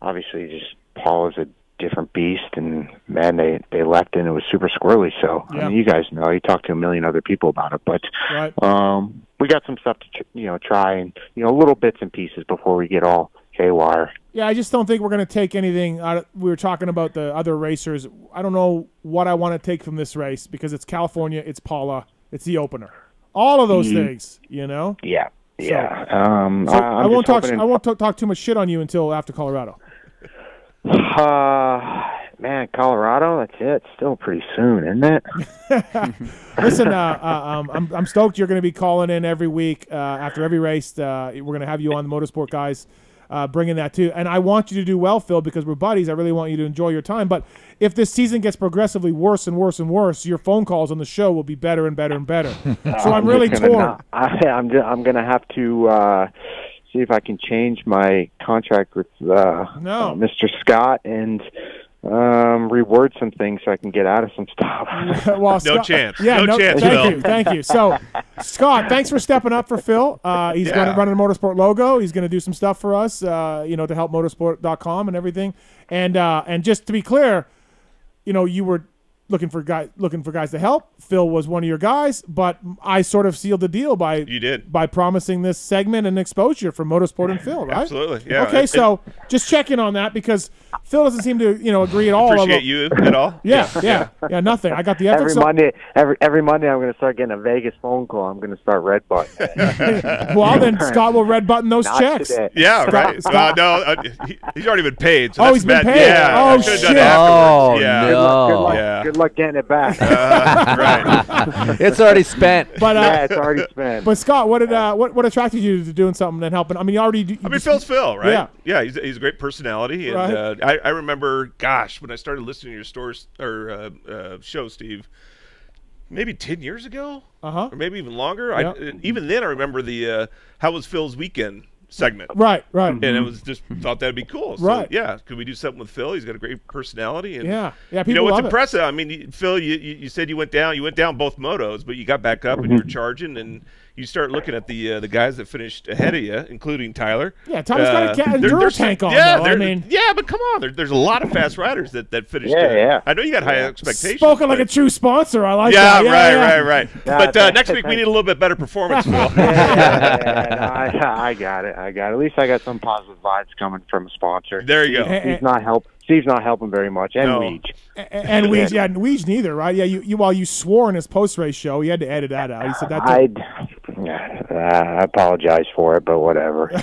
obviously just Pala's a different beast, and man, they they left and it was super squirrely. So I mean, you guys know, you talk to a million other people about it, but Right. um, we got some stuff to you know try and you know little bits and pieces before we get all haywire. Yeah, I just don't think we're going to take anything out. Of, we were talking about the other racers. I don't know what I want to take from this race because it's California, it's Pala, it's the opener. All of those Mhm. things, you know. Yeah, So- yeah. um, So I, won't talk. I won't talk, talk too much shit on you until after Colorado. Uh, man, Colorado. That's it. Still pretty soon, isn't it? Listen, uh, uh, um, I'm, I'm stoked you're going to be calling in every week uh, after every race. Uh, we're going to have you on the Motorsport guys, uh, bringing that too. And I want you to do well, Phil, because we're buddies. I really want you to enjoy your time. But if this season gets progressively worse and worse and worse, your phone calls on the show will be better and better and better. so I'm really just gonna torn. not- I, I'm just, I'm gonna have to uh, see if I can change my contract with uh, No. uh, Mr. Scott and um, reword some things so I can get out of some stuff. well, No chance. Yeah, No chance, Thank Phil. you, thank you. So, Scott, thanks for stepping up for Phil. Uh, he's going to run a motorsport logo. He's going to do some stuff for us, uh, you know, to help motorsport.com and everything. And uh, and just to be clear, you know, you were looking for guys looking for guys to help. Phil was one of your guys, but I sort of sealed the deal by You did. by promising this segment and exposure for Motorsport and Phil, right? Absolutely, yeah. Okay, It- so just checking on that because Phil doesn't seem to, you know, agree at all. Appreciate although- you at all? Yeah, Yeah. yeah, yeah, nothing. I got the every so- Monday, every every Monday, I'm going to start getting a Vegas phone call. I'm going to start red button. well, then Scott will red button those Not checks. today. Yeah, right. Scott- Uh, no, uh, he, he's already been paid. So Oh, he's been bad. paid. Yeah, Oh, I shit. Oh, yeah. Good luck, good luck, Yeah. good luck getting it back. Uh, right. it's already spent. But uh, yeah, it's already spent. but Scott, what did uh, what what attracted you to doing something and helping? I mean, you already. Do, I mean, Phil's Phil, right? Yeah. yeah. He's, he's a great personality, and Right. Uh, I, I remember, gosh, when I started listening to your stores or uh, uh, show, Steve, maybe ten years ago, Uh-huh. or maybe even longer. Yeah. I, even then, I remember the uh, "How was Phil's weekend?" segment, Right, right. and it was just thought that'd be cool. So, Right. yeah, could we do something with Phil? He's got a great personality, and Yeah. Yeah, you know what's love it. impressive? I mean, Phil, you, you you said you went down, you went down both motos, but you got back up and you were charging and. You start looking at the uh, the guys that finished ahead of you, including Tyler. Yeah, Tyler's got a ca- there- enduro there's some- tank on, Yeah, though. I mean- yeah, but come on, there, there's a lot of fast riders that that finished. Yeah, uh, yeah. I know you got high expectations. Spoken like a true sponsor. I like yeah, that. right, yeah. right, right, Yeah, But uh, next week we need a little bit better performance, Phil. yeah, yeah, yeah, no, I, I got it. I got it. At least I got some positive vibes coming from a sponsor. There you go. He's not help. Steve's not helping very much, and No. Weege. A- And Weege, yeah, and Weege neither, right? Yeah, you, you while you swore in his post race show, he had to edit that out. He said that. I, I apologize for it, but whatever.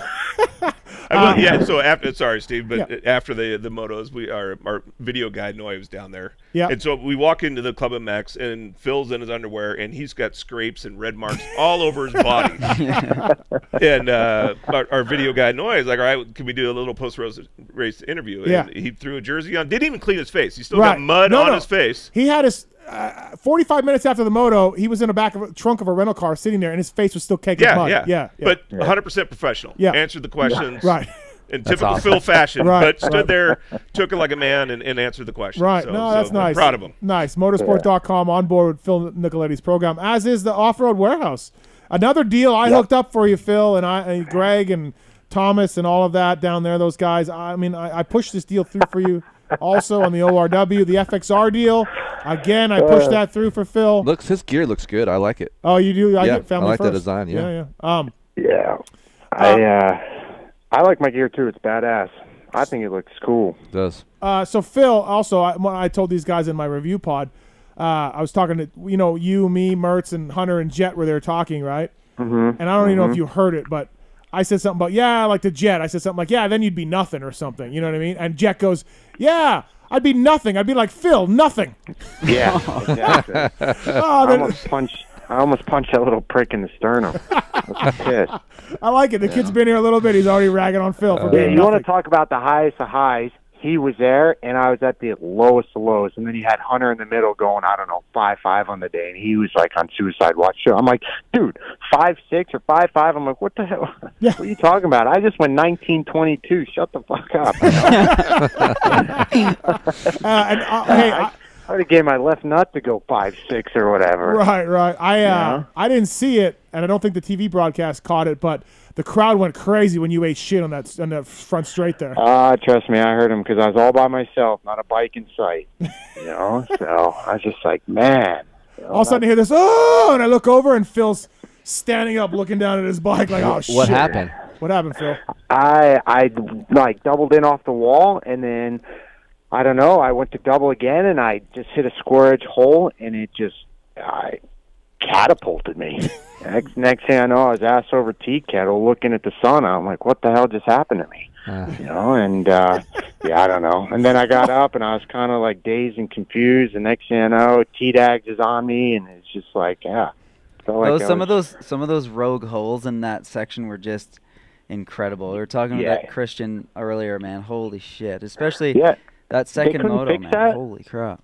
I will- yeah. So after, sorry, Steve, but Uh, Yeah. after the the motos, we our our video guy Noy was down there. Yeah. And so we walk into the Club MX, and Phil's in his underwear, and he's got scrapes and red marks all over his body. and uh, our, our video guy Noy is like, "All right, can we do a little post race interview?" Yeah. He threw a jersey on. Didn't even clean his face. He still Right. got mud No, on no. his face. He had his uh, 45 minutes after the moto. He was in the back of a trunk of a rental car, sitting there, and his face was still caked with Yeah, mud. yeah, yeah, yeah. But 100 percent professional. Yeah. Answered the questions. Right. In typical awesome. Phil fashion, Right, but stood right. there, took it like a man, and, and answered the question. Right. So, no, so that's I'm nice. Proud of him. Nice. Motorsport.com on board with Phil Nicoletti's program, as is the Off Road Warehouse. Another deal I hooked up for you, Phil, and I, and Greg, and Thomas, and all of that down there. Those guys. I mean, I, I pushed this deal through for you. Also on the ORW, the FXR deal. Again, I pushed Uh, that through for Phil. Looks his gear looks good. I like it. Oh, you do? I yeah, get family I like first. the design. Yeah. yeah, yeah. Um, Yeah. I uh, I like my gear too. It's badass. I think it looks cool. It does. Uh, so Phil, also, I, I told these guys in my review pod, uh, I was talking to you know you, me, Mertz, and Hunter and Jett were there talking, right? Mhm. And I don't even know if Mhm. you heard it, but I said something about yeah, like the Jett. I said something like yeah, then you'd be nothing or something. You know what I mean? And Jett goes, yeah, I'd be nothing. I'd be like Phil, nothing. Yeah, exactly. Oh, I almost punched. I almost punched that little prick in the sternum. I. I like it. The kid's been here a little bit. He's already ragging on Phil for Yeah, being you nothing. want to talk about the highest of highs? He was there, and I was at the lowest of lows. And then you had Hunter in the middle going, I don't know, five five on the day, and he was like on suicide watch. So I'm like, dude, five six or five five. I'm like, what the hell? What are you talking about? I just went nineteen twenty two. Shut the fuck up. Uh, and uh, hey, I, I would have gave my left nut to go five six or whatever. Right, right. I uh, Yeah. I didn't see it, and I don't think the TV broadcast caught it, but the crowd went crazy when you ate shit on that on that front straight there. Ah, trust me, I heard him because I was all by myself, not a bike in sight. You know, so I was just like, man. you know, All of a sudden, I hear this, oh, and I look over, and Phil's standing up, looking down at his bike, like, oh shit. What happened? What happened, Phil? I I like doubled in off the wall, and then I don't know. I went to double again, and I just hit a square edge hole, and it just I catapulted me. next next thing I know, I was ass over tea kettle, looking at the sun. I'm like, what the hell just happened to me? You know, and uh yeah, I don't know. And then I got up, and I was kind of like dazed and confused. And next thing I know, T Dags is on me, and it's just like, yeah. Felt like those, some was- of those some of those rogue holes in that section were just incredible. We were talking Yeah. about that Christian earlier, man. Holy shit! Especially Yeah. That second couldn't moto, man. that? Holy crap!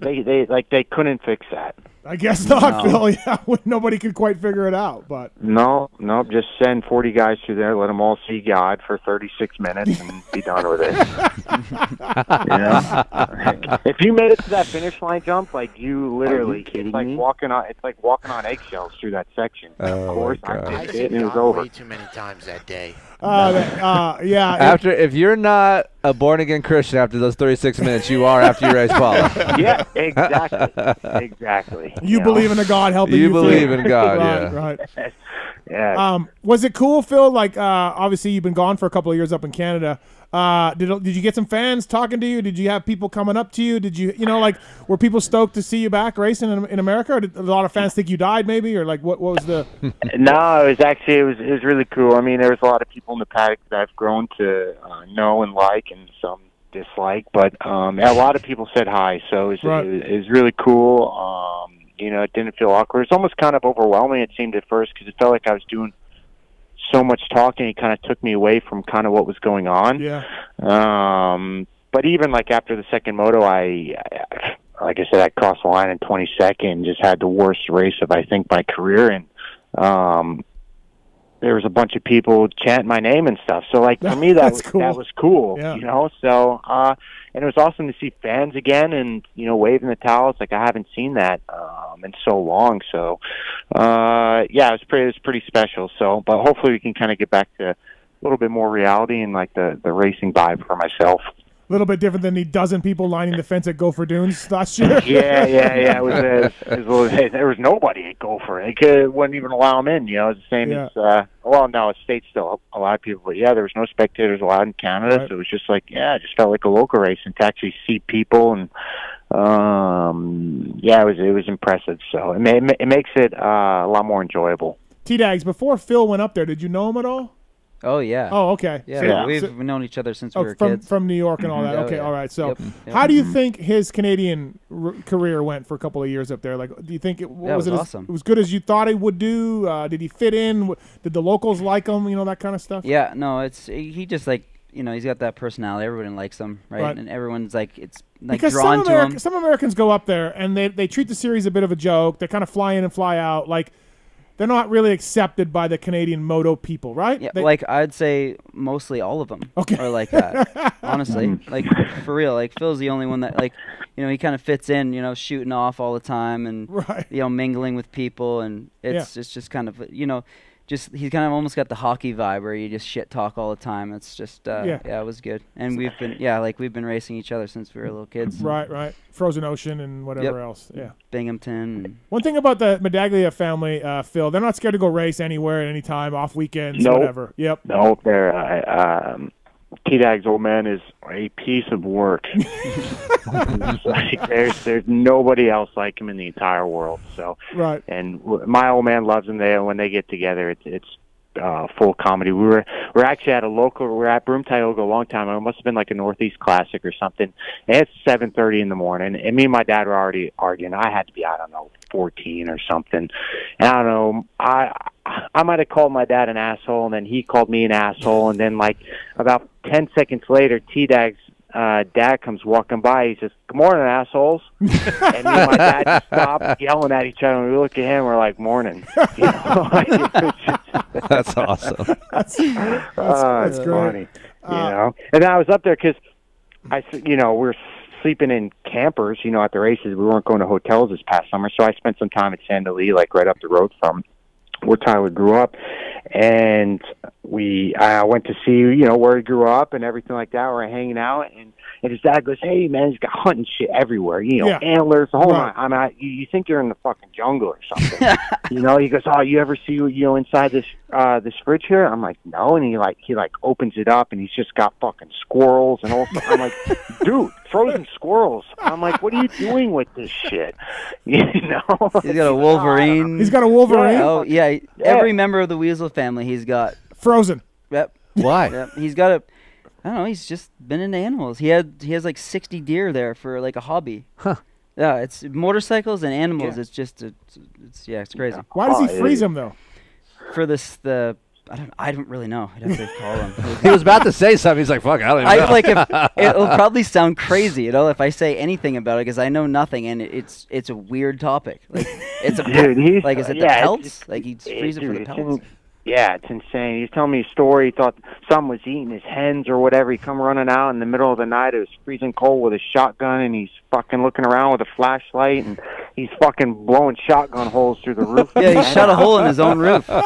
they they like they couldn't fix that. I guess not, No. Phil. Yeah, nobody could quite figure it out, but No, nope. Just send 40 guys through there, let them all see God for 36 minutes, and be done with it. you know? if you made it to that finish line jump, like you literally, it's like walking on, it's like walking on eggshells through that section. of Oh, course. I did it, and it was over. Way too many times that day. Uh, uh, yeah. After, if you're not a born again Christian after those 36 minutes, you are after you raise Pala. yeah, exactly, exactly. you know? believe in a God helping you. You believe in God, right, yeah. Right. yeah. Um, was it cool, Phil? Like, uh, obviously you've been gone for a couple of years up in Canada. Uh, did did you get some fans talking to you? Did you have people coming up to you? Did you, you know, like, were people stoked to see you back racing in, in America? Or did a lot of fans think you died, maybe, or like, what, what was the? no, it was actually it was it was really cool. I mean, there was a lot of people in the paddock that I've grown to uh, know and like, and some dislike. But um, a lot of people said hi, so it was, Right. it was, it was really cool. Um, you know, it didn't feel awkward. It's almost kind of overwhelming. It seemed at first because it felt like I was doing so much talking. It kind of took me away from kind of what was going on. Yeah. Um, but even like after the second moto, I, I like I said, I crossed the line in 22nd. Just had the worst race of I think my career, and um, there was a bunch of people chanting my name and stuff. So like for me, that was cool. that was cool. Yeah. You know, so uh, and it was awesome to see fans again, and you know, waving the towels. Like I haven't seen that um, in so long. So uh, yeah, it was pretty it was pretty special. So, but hopefully we can kind of get back to a little bit more reality and like the the racing vibe for myself. A little bit different than the dozen people lining the fence at Gopher Dunes last year. yeah, yeah, yeah. It was, uh, it was, it was there was nobody at Gopher. They could, wouldn't even allow them in. You know, it's the same Yeah. as uh, well, no, it's state still a lot of people, but yeah, there was no spectators allowed in Canada, Right. so it was just like yeah, it just felt like a local race, and to actually see people and um, yeah, it was it was impressive. So it it, ma- it makes it uh, a lot more enjoyable. T Dags, before Phil went up there, did you know him at all? Oh yeah. Oh, okay. Yeah, So- we've so- known each other since Oh, we were from kids. from New York and all that. Mhm. Oh, Okay, yeah. all right. So, Yep, yep. how do you Mhm. think his Canadian r- career went for a couple of years up there? Like, do you think it, Yeah, was, was it as, it was good as you thought it would do? Uh, did he fit in? Did the locals like him? You know that kind of stuff. Yeah, no, it's he just like you know he's got that personality. Everyone likes him, right? Right. And everyone's like it's like because drawn some, to him. some Americans go up there and they, they treat the series a bit of a joke. They kind of fly in and fly out. Like, they're not really accepted by the Canadian moto people, right? Yeah, They- like I'd say mostly all of them Okay. are like that. Uh, honestly, mm. like for real. Like Phil's the only one that like, you know, he kind of fits in. You know, shooting off all the time and Right. you know mingling with people, and it's it's just kind of you know, just he's kind of almost got the hockey vibe where you just shit talk all the time. It's just uh, Yeah. yeah. it was good, and we've been yeah like we've been racing each other since we were little kids. Right, right. Frozen Ocean and whatever Yep. else. Yeah. Binghamton. One thing about the Medaglia family, uh, Phil, they're not scared to go race anywhere at any time, off weekends, Nope. whatever. Yep. No, there. Uh, um, T Dag's old man is a piece of work. like, there's there's nobody else like him in the entire world. So Right. and w- my old man loves him. They when they get together, it's it's uh, full comedy. We were we are actually at a local. We are at Broome Tioga a long time. It must have been like a Northeast Classic or something. And it's seven thirty in the morning, and me and my dad were already arguing. I had to be I don't know fourteen or something. And I don't know. I I might have called my dad an asshole, and then he called me an asshole, and then like about ten seconds later, T Dag's uh, dad comes walking by. He says, "Good morning, assholes." and me and my dad just stopped yelling at each other. And we look at him. We're like, "Morning." You know, just- That's awesome. That's, that's it's great. funny, you know. And I was up there because I, s- you know, we're sleeping in campers, you know, at the races. We weren't going to hotels this past summer, so I spent some time at Sandali, like right up the road from where Tyler grew up, and we I went to see, you know, where he grew up and everything like that. We're hanging out, and and his dad goes, "Hey, man, he's got hunting shit everywhere. You know, Yeah. antlers, the whole Right. nine. I'm I, you, you think you're in the fucking jungle or something. you know, he goes, "Oh, you ever see you know inside this uh this fridge here?" I'm like, "No," and he like he like opens it up, and he's just got fucking squirrels and all. stuff. I'm like, "Dude, frozen squirrels." I'm like, "What are you doing with this shit?" You know, He's got a Wolverine. He's got a Wolverine? Oh yeah, Yeah. every member of the Weasel family, he's got Frozen. Yep. Why? Yep. He's got a. I don't know. He's just been into animals. He had he has like sixty deer there for like a hobby. Huh. Yeah, it's motorcycles and animals. Yeah. It's just it's, it's yeah, it's crazy. Why does he oh, freeze them though? For this the I don't I don't really know. I'd have to call him. He was about to say something. He's like, "Fuck, I don't even I know." like if it'll probably sound crazy, you know, if I say anything about it because I know nothing and it- it's it's a weird topic. Like it's a Dude, he's like is it yeah, the it's- pelts? Like he's it- freezing for dude, the pelts. Yeah, it's insane. He's telling me a story. He thought someone was eating his hens or whatever. He come running out in the middle of the night. It was freezing cold with a shotgun, and he's fucking looking around with a flashlight, and he's fucking blowing shotgun holes through the roof. Yeah, he shot a hole in his own roof.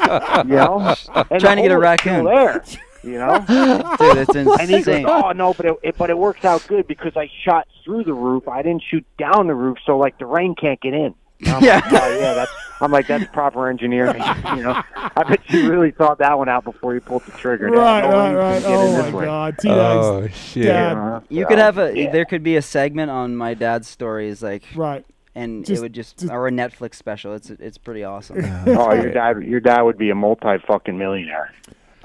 You know, And Trying to get a hole is still raccoon. There, you know, Dude, it's insane. And he goes. "Oh no, but it, it but it works out good because I shot through the roof. I didn't shoot down the roof, so like the rain can't get in." And I'm Yeah. like, oh, yeah, that's. I'm like, that's proper engineering. You know, I bet you really thought that one out before you pulled the trigger. Right, No right, you right. can get in Oh my way. God, T Dag's Oh, shit. dad. You could have a yeah. there could be a segment on my dad's stories like Right. and Just- it would just, or a Netflix special. It's it's pretty awesome. Oh, your dad, your dad would be a multi fucking millionaire,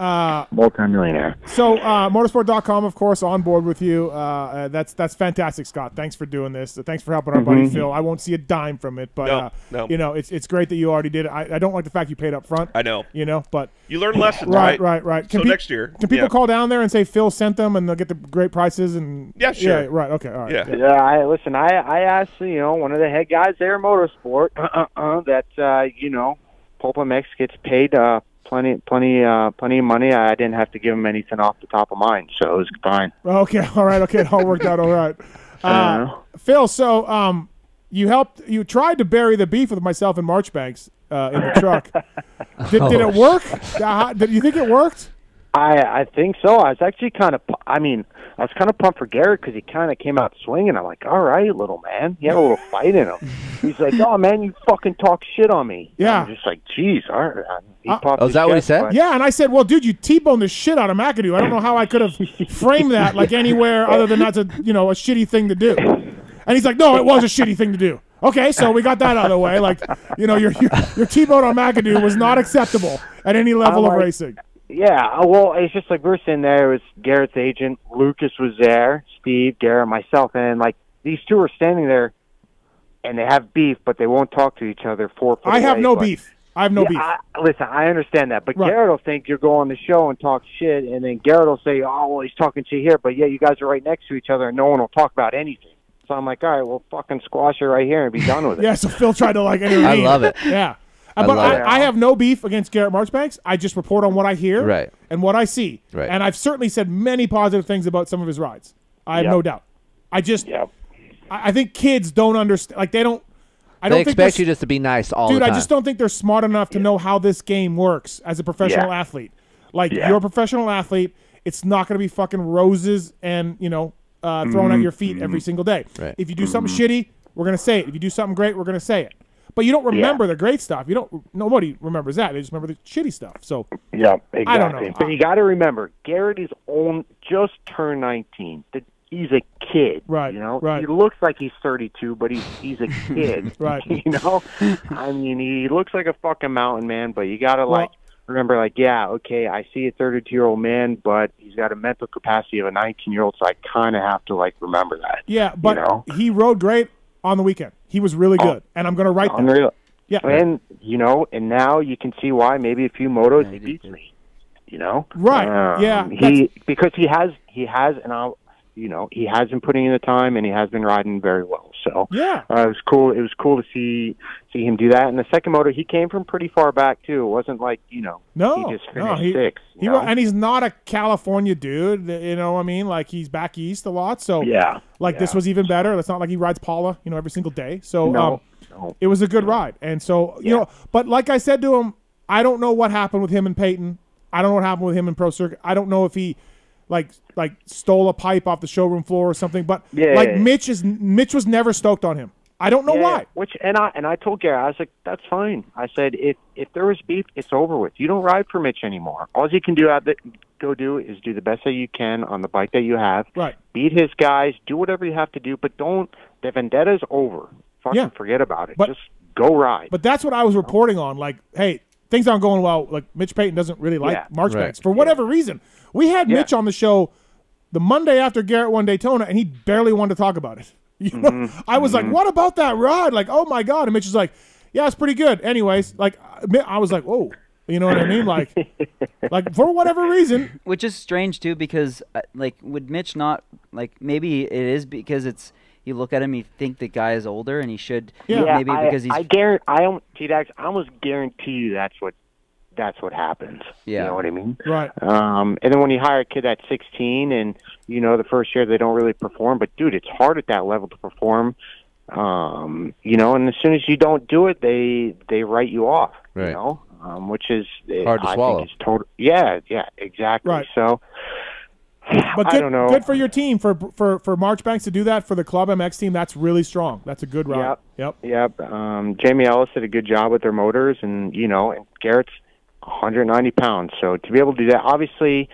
Uh, multi millionaire. so uh, motorsport.com, of course, on board with you. Uh, uh, that's that's fantastic, Scott. Thanks for doing this. Thanks for helping our buddy Mhm. Phil. I won't see a dime from it, but No, uh, no. you know, it's it's great that you already did it. I, I don't like the fact you paid up front. I know. You know, but You learn lessons, right, right? right, right. So peop- next year, can people yeah. call down there and say Phil sent them, and they'll get the great prices? And Yeah, sure. Yeah, right. Okay, all right. Yeah. good. Yeah, I listen. I I asked you know one of the head guys there, at Motorsport, uh, uh, that uh, you know, PulpMX gets paid uh, plenty, plenty, uh, plenty of money. I didn't have to give him anything off the top of mine, so it was fine. Okay, all right, okay, it all worked out all right. Uh, Uh, Phil, so um, you helped, you tried to bury the beef with myself and Marchbanks uh, in the truck. did, did it work? Uh, did you think it worked? I I think so. I was actually kind of. I mean, I was kind of pumped for Garrett because he kind of came out swinging. I'm like, all right, little man. He had a little fight in him. He's like, oh man, you fucking talk shit on me. Yeah. I'm just like, geez, all right. He Uh, popped Oh, is his that what he said? but- Yeah, and I said, well, dude, you T-boned the shit out of McAdoo. I don't know how I could have framed that like anywhere other than that's a you know a shitty thing to do. And he's like, no, it was a shitty thing to do. Okay, so we got that out of the way. Like, you know, your your, your T-bone on McAdoo was not acceptable at any level I'm of racing. Yeah, uh, well, it's just like we were sitting there. It was Garrett's agent, Lucas was there, Steve, Garrett, myself, and like these two are standing there, and they have beef, but they won't talk to each other. Four I have away, no but- beef. I have no Yeah, beef. I, listen, I understand that, but Right. Garrett will think you're going on the show and talk shit, and then Garrett will say, "Oh, well, he's talking shit here," but yeah, you guys are right next to each other, and no one will talk about anything. So I'm like, all right, well, fucking squash it right here and be done with it. Yeah, so Phil tried to like intervene. I love it. Yeah. I but I. I have no beef against Garrett Marchbanks. I just report on what I hear Right. and what I see. Right. And I've certainly said many positive things about some of his rides. I have Yep. no doubt. I just, I, I think kids don't understand. Like they don't. I don't they think they're expect you just to be nice all Dude, the I just don't think they're smart enough to know how this game works as a professional Yeah. athlete. Like Yeah. you're a professional athlete, it's not going to be fucking roses and you know uh, thrown at Mhm. your feet every Mhm. single day. Right. If you do something shitty, we're going to say it. If you do something great, we're going to say it. But you don't remember the great stuff. You don't. Nobody remembers that. They just remember the shitty stuff. So Yeah, exactly. I don't know. But you got to remember, Garrett is on just turned 19. The- He's a kid, right? You know, right. he looks like he's 32, but he's he's a kid, Right. You know, I mean, he looks like a fucking mountain man, but you got to Well- like remember, like, yeah, okay, I see a 32 year old man, but he's got a mental capacity of a 19 year old, so I kind of have to like remember that. Yeah, but you know? he rode great on the weekend. He was really Oh. good, and I'm going to write that. Yeah. And you know, and now you can see why maybe a few motos he beats me. You know. Right, Um, yeah, He because he has he has and I'll you know he has been putting in the time and he has been riding very well. So Yeah. uh, it was cool. It was cool to see see him do that. And the second moto, he came from pretty far back too. It wasn't like you know No, he just no, finished he, sixth. he you know? and he's not a California dude. You know, what I mean, like he's back east a lot. So Yeah, like this was even better. It's not like he rides Pala, you know, every single day. So No, um, no. it was a good ride. And so you know, but like I said to him, I don't know what happened with him and Peyton. I don't know what happened with him in Pro Circuit. I don't know if he like like stole a pipe off the showroom floor or something. But Yeah. like Mitch is Mitch was never stoked on him. I don't know Yeah, why. Which and I and I told Gary, I was like, that's fine. I said, if if there was beef, it's over with. You don't ride for Mitch anymore. All you can do out there, go do is do the best that you can on the bike that you have. Right. Beat his guys. Do whatever you have to do, but don't. The vendetta's over. Fucking Yeah. forget about it. But- Just go ride. But that's what I was reporting on. Like, hey, things aren't going well. Like Mitch Payton doesn't really like Yeah. Marchbanks Right. for whatever reason. We had Yeah. Mitch on the show the Monday after Garrett won Daytona, and he barely wanted to talk about it. You know, Mm-hmm. I was like, "What about that ride?" Like, "Oh my god!" And Mitch is like, "Yeah, it's pretty good." Anyways, like, I was like, "Whoa," you know what I mean? Like, like for whatever reason, Which is strange too, because uh, like would Mitch not like maybe it is because it's you look at him, you think the guy is older, and he should maybe I, because he's I guarantee. I don't. T-Dags, I almost guarantee you that's what. That's what happens. Yeah. You know what I mean? Right. Um, and then when you hire a kid at 16 and, you know, the first year they don't really perform, but dude, it's hard at that level to perform. Um, you know, and as soon as you don't do it, they, they write you off, Right. you know, um, which is Hard to I swallow. Think it's total, yeah, yeah, exactly. Right. So, but I good, don't know. good for your team for for for Marchbanks to do that for the Club MX team. That's really strong. That's a good ride. Yep. Yep. Um, Jamie Ellis did a good job with their motors, and you know, and Garrett's 190 pounds, so to be able to do that, obviously,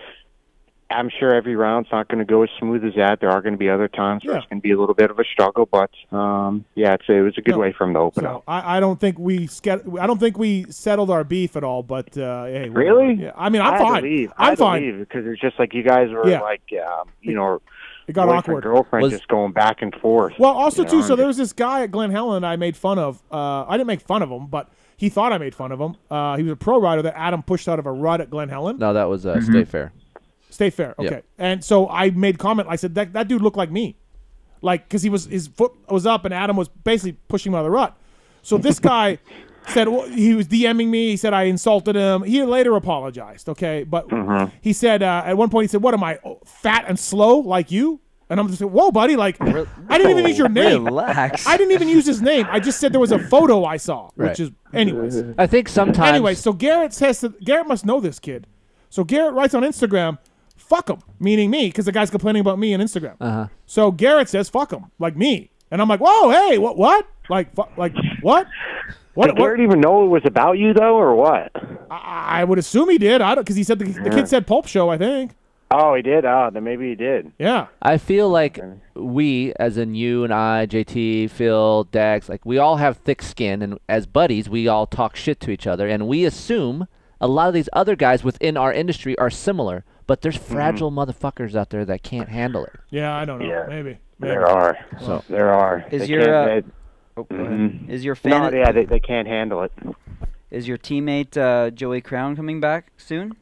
I'm sure every round's not going to go as smooth as that. There are going to be other times where it's going to be a little bit of a struggle, but um, yeah, it's, it was a good No. way for him to open So up. I, I don't think we I don't think we settled our beef at all. But uh, hey. Really? Yeah. I mean, I'm I fine. I'm fine. because it's just like you guys were Yeah. like, um, you know, It got awkward. Girlfriend Was- just going back and forth. Well, also you too. So there was this guy at Glen Helen I made fun of. Uh, I didn't make fun of him, but he thought I made fun of him. Uh, he was a pro rider that Adam pushed out of a rut at Glen Helen. No, that was uh, Mhm. State Fair. State Fair. Yeah. Okay. And so I made comment. I said that that dude looked like me, like because he was his foot was up and Adam was basically pushing him out of the rut. So this guy said well, he was DMing me. He said I insulted him. He later apologized. Okay, but Mm-hmm. he said uh, at one point he said, "What am I, fat and slow like you?" And I'm just like, "Whoa, buddy! Like I didn't even use your name. Relax. I didn't even use his name. I just said there was a photo I saw, Right. which is anyways. I think sometimes. Anyway, so Garrett says to, Garrett must know this kid. So Garrett writes on Instagram, "Fuck him," meaning me, because the guy's complaining about me on Instagram. Uh-huh. So Garrett says, "Fuck him," like me, and I'm like, "Whoa, hey, what, what? Like, fu- like what? What? Did Garrett even know it was about you though, or what? I, I would assume he did. I don't because he said the, the Yeah. kid said Pulp Show. I think. Oh, he did. Oh, then maybe he did. Yeah. I feel like we, as in you and I, JT, Phil, Dags, like we all have thick skin, and as buddies, we all talk shit to each other, and we assume a lot of these other guys within our industry are similar, but there's Mm-hmm. fragile motherfuckers out there that can't handle it. Yeah, I don't know. Yeah. Maybe. Maybe. There are. So- there are. Is They your, uh, they- Oh, go ahead. Mhm. Is your No, yeah, they, they can't handle it. Is your teammate uh, Joey Crown coming back soon?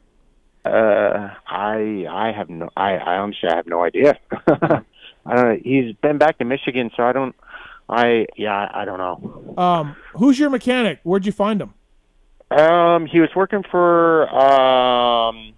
Uh, I I have no I, I honestly have no idea. I don't know. He's been back to Michigan, so I don't. I yeah I, don't know. Um, who's your mechanic? Where'd you find him? Um, he was working for um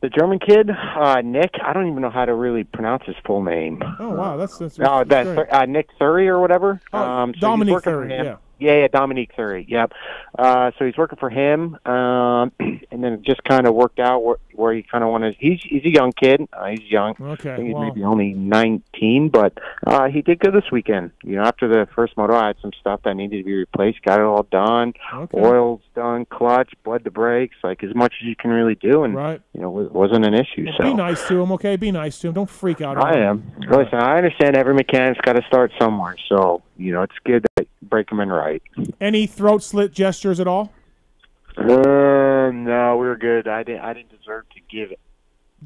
the German kid, uh, Nick. I don't even know how to really pronounce his full name. Oh wow, that's that's. That's that great. uh, Nick Thury or whatever. Oh, um, so he's Dominique Thury, yeah. Yeah, yeah, Dominique Thury. Yep. Uh, so he's working for him, um, and then it just kind of worked out where, where he kind of wanted. He's he's a young kid. Uh, he's young. Okay, I think he's well- maybe only 19, but uh, he did good this weekend. You know, after the first moto, I had some stuff that needed to be replaced. Got it all done. Okay. Oil's done. Clutch, bled the brakes, like as much as you can really do, and Right. you know, it wasn't an issue. Well, so Be nice to him, okay? Be nice to him. Don't freak out. I him. am. Listen, I understand every mechanic's got to start somewhere, so you know it's good to break them in right. Any throat slit gestures at all? Uh, no, we were good. I didn't. I didn't deserve to give it.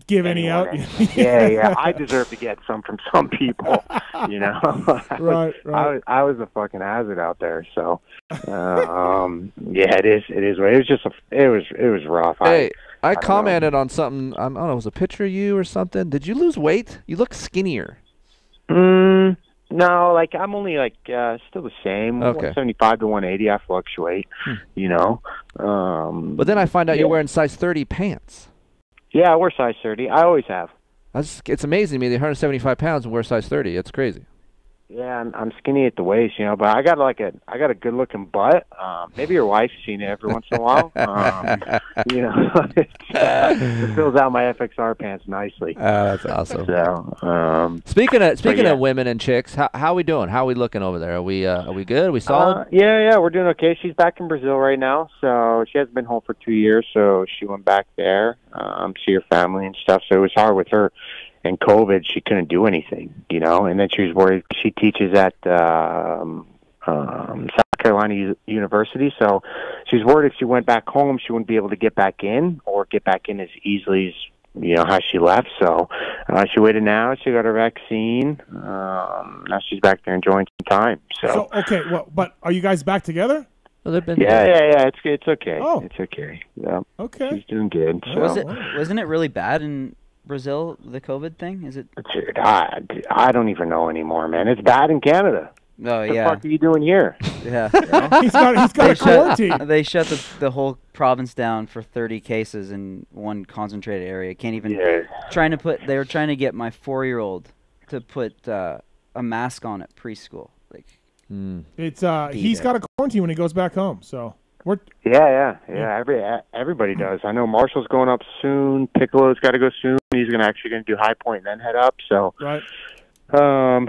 Give any out? yeah, yeah. I deserve to get some from some people. You know. I was- Right, I was, I was a fucking hazard out there. So, uh, um, yeah, it is. It is. It was just a. It was. It was rough. Hey, I, I don't know. commented on something. I don't know. It was a picture of you or something. Did you lose weight? You look skinnier. Mm, no, like I'm only like uh still the same. Okay. 175 to 180. I fluctuate. You know. Um. But then I find out yeah. you're wearing size 30 pants. Yeah, I wear size 30. I always have. That's, it's amazing to me. They're 175 pounds and wear size 30. It's crazy. Yeah, I'm, I'm skinny at the waist, you know, but I got like a I got a good looking butt. Um, maybe your wife's seen it every once in a while. Um, you know, it fills out my FXR pants nicely. Oh, that's awesome. So, um, Speaking of speaking yeah. of women and chicks, how how we doing? How we looking over there? Are we uh, are we good? Are we solid? Uh, yeah, yeah, we're doing okay. She's back in Brazil right now, so she hasn't been home for two years. So she went back there, um, see her family and stuff. So it was hard with her. And COVID, she couldn't do anything, you know. And then she was worried. She teaches at um, um, South Carolina U- University, so she's worried if she went back home, she wouldn't be able to get back in or get back in as easily as you know how she left. So uh, she waited now. She got her vaccine. Um, now she's back there enjoying some time. So okay, well, but are you guys back together? Well, they've been Yeah, yeah, yeah. It's it's okay. Oh. It's okay. Yeah. Okay. She's doing good. So. Was it? Wasn't it really bad in Brazil? The COVID thing? Is it? Dude, I, I don't even know anymore, man. It's bad in Canada. Oh what the yeah. fuck are you doing here? Yeah. He's got- he's got they a quarantine. Shut, they shut the, the whole province down for 30 cases in one concentrated area. Can't even. Trying to put. They were trying to get my four year old to put uh, a mask on at preschool. Like. It's uh, Beat he's it. got a quarantine when he goes back home. So we're Yeah, yeah, yeah. Every everybody does. I know Marshall's going up soon. Piccolo's got to go soon. He's gonna actually gonna do High Point and then head up. So, right. um,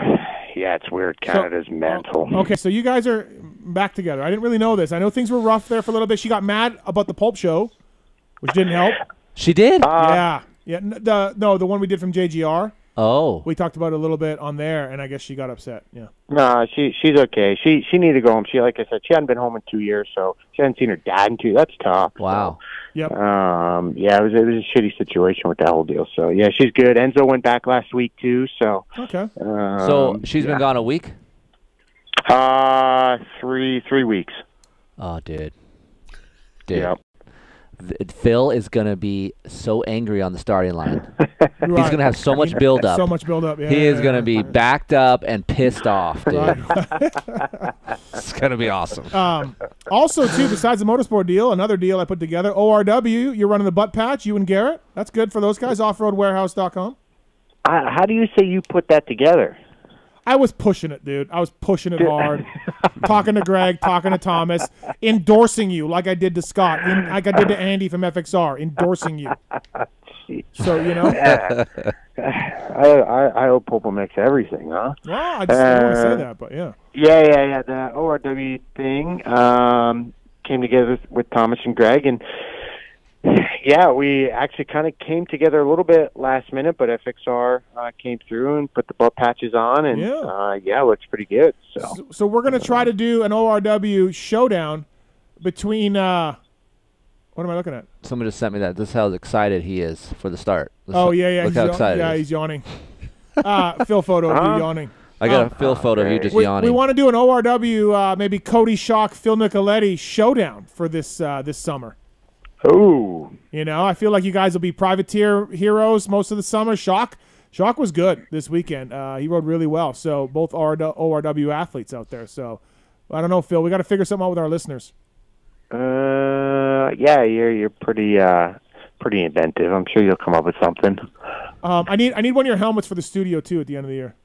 yeah, it's weird. Canada's mental. Okay, so you guys are back together. I didn't really know this. I know things were rough there for a little bit. She got mad about the pulp show, which didn't help. She did. yeah, yeah. n- The no, the one we did from JGR. Oh. We talked about it a little bit on there, and I guess she got upset. Yeah. No, she she's okay. She she needed to go home. She like I said, she hadn't been home in two years, so she hadn't seen her dad in two. That's tough. Wow. Yep. Um. Yeah, it was it was a shitty situation with that whole deal. So yeah, she's good. Enzo went back last week too. So. Okay. Um, so she's yeah. been gone a week. Uh, three three weeks. Oh, dude. Dude. Yep. Th- Phil is gonna be so angry on the starting line. He's gonna have so much build up. So much build up. Yeah. he yeah, is gonna yeah. be backed up and pissed off, dude. Right. it's gonna be awesome. Um, also, too, besides the motorsport deal, another deal I put together, ORW, you're running the butt patch, you and Garrett. That's good for those guys, offroadwarehouse.com. Uh, how do you say you put that together? I was pushing it, dude. I was pushing it hard. talking to Greg, talking to Thomas, endorsing you like I did to Scott, in, like I did to Andy from FXR, endorsing you. So, you know. Yeah. I, I I owe PulpMX everything, huh? Well, I just didn't want to say Uh, that, but yeah. Yeah, yeah, yeah. The ORW thing um, came together with Thomas and Greg, and yeah, we actually kind of came together a little bit last minute, but FXR uh, came through and put the butt patches on, and Yeah. uh, yeah, it looks pretty good. So So, so we're going to try to do an ORW showdown between, uh, what am I looking at? Somebody just sent me that. This is how excited he is for the start. This- Oh, yeah, yeah. Look he's how yaw- excited. yeah, he's yawning. Uh, Phil photo of you yawning. I got Um, a Phil photo of you just we, yawning. We want to do an ORW, uh, maybe Cody Schock, Phil Nicoletti showdown for this uh, this summer. Ooh. You know, I feel like you guys will be privateer heroes most of the summer. Schock, Schock was good this weekend. Uh, he rode really well. So both are ORW athletes out there. So I don't know, Phil. We got to figure something out with our listeners. Uh, yeah, you're you're pretty uh pretty inventive. I'm sure you'll come up with something. Um, I need I need one of your helmets for the studio too at the end of the year.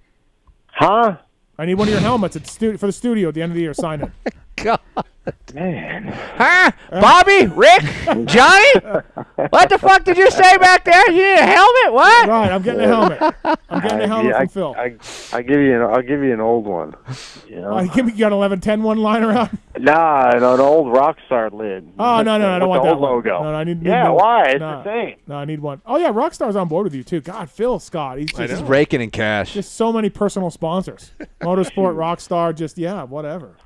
Huh? I need one of your helmets at the stu- for the studio at the end of the year. Sign it. God. Man. Huh? Bobby? Rick? Johnny? What the fuck did you say back there? You need a helmet? What? Right, I'm getting a helmet. I'm getting a helmet I, from Phil. I, I give you an I'll give you an old one. You know? Uh, give me, you got 11, 10 one lying around? Nah, an, an old Rockstar lid. Oh no, no, no, I don't want the that old one. logo. No, no, I need. need Yeah, no- why? It's no, the same. No, I need one. Oh yeah, Rockstar's on board with you too. God, Phil Scott, he's I just know. raking in cash. Just so many personal sponsors. Motorsport, Rockstar, just yeah, whatever.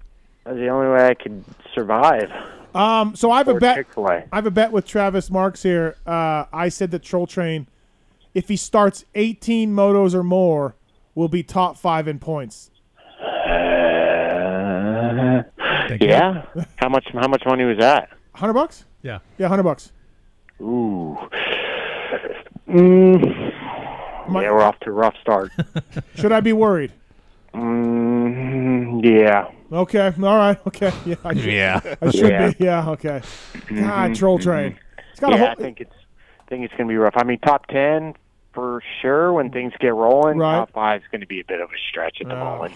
That's the only way I could survive. Um, so I have a bet. Chick-fil-A. I have a bet with Travis Marks here. Uh, I said that Troll Train, if he starts 18 motos or more, will be top five in points. Uh, yeah. how much? How much money was that? Hundred bucks? Yeah. Yeah, hundred bucks. Ooh. Mm, yeah, we're off to a rough start. Should I be worried? Mm, yeah. Okay. All right. Okay. Yeah. I should, Yeah. I should Yeah. be. Yeah. Okay. God, Mhm, Troll. Train. It's got yeah, a whole. I think it's. I think it's going to be rough. I mean, top ten for sure when things get rolling. Right. Top five is going to be a bit of a stretch at the Oh. moment.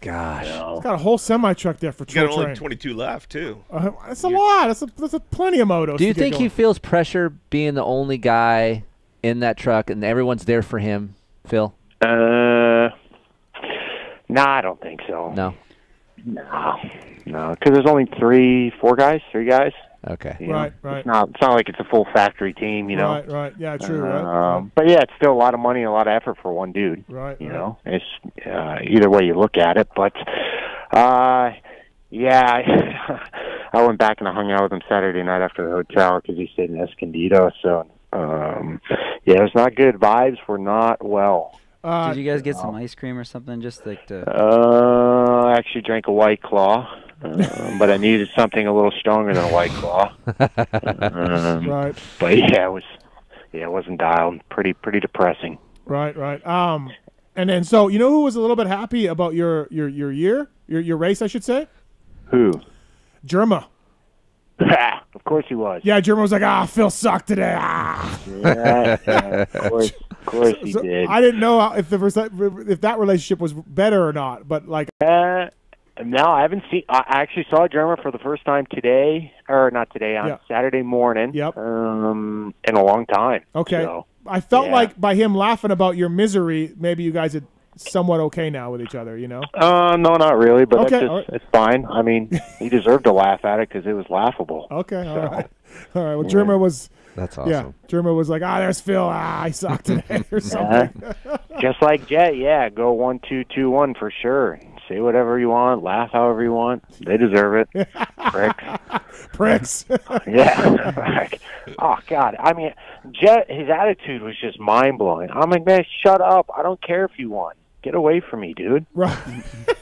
Gosh. It's got a whole semi truck there for You got Troll only Train. 22 left too. Uh, that's a lot. That's a, that's a plenty of motos. Do you to get think he feels pressure being the only guy in that truck and everyone's there for him, Phil? Uh, nah, I don't think so. No. No, no, because there's only three, four guys, three guys. Okay. You know, Right, right. It's not. It's not like it's a full factory team, you know. Right. Right. Yeah. True. right. Um, but yeah, it's still a lot of money and a lot of effort for one dude. Right, You right. know, it's uh, either way you look at it. But uh, yeah, I, I went back and I hung out with him Saturday night after the hotel because he stayed in Escondido. So um, yeah, it was not good. Vibes were not well. Uh, Did you guys get some ice cream or something just like to? Uh, I actually drank a White Claw, um, but I needed something a little stronger than a White Claw. um, Right. But yeah, it was yeah, it wasn't dialed. Pretty pretty depressing. Right, right. Um, and then so you know who was a little bit happy about your your your year, your your race, I should say. Who? Germa. of course he was. Yeah, Germa was like, ah, Phil sucked today. Ah. Yeah, yeah, of course, of course he So did. I didn't know if the if that relationship was better or not, but like, Uh, no, I haven't seen. I actually saw German for the first time today, or not today, on Yeah. Saturday morning. Yep. Um, in a long time. okay. So, I felt yeah. like by him laughing about your misery, maybe you guys are somewhat okay now with each other. You know. Uh, no, not really, but Okay, just, all right. it's fine. I mean, he deserved to laugh at it because it was laughable. Okay. All So, right. All right. Well, yeah. Germa was. That's awesome. Yeah. awesome. Germa was like, ah, there's Phil. Ah, I sucked today or something. Uh, just like Jett, yeah, go one, two, two, one for sure. Say whatever you want, laugh however you want. They deserve it. Pricks. Pricks. yeah. Like, oh God. I mean, Jett, his attitude was just mind blowing. I'm like, man, shut up. I don't care if you won. Get away from me, dude. Right.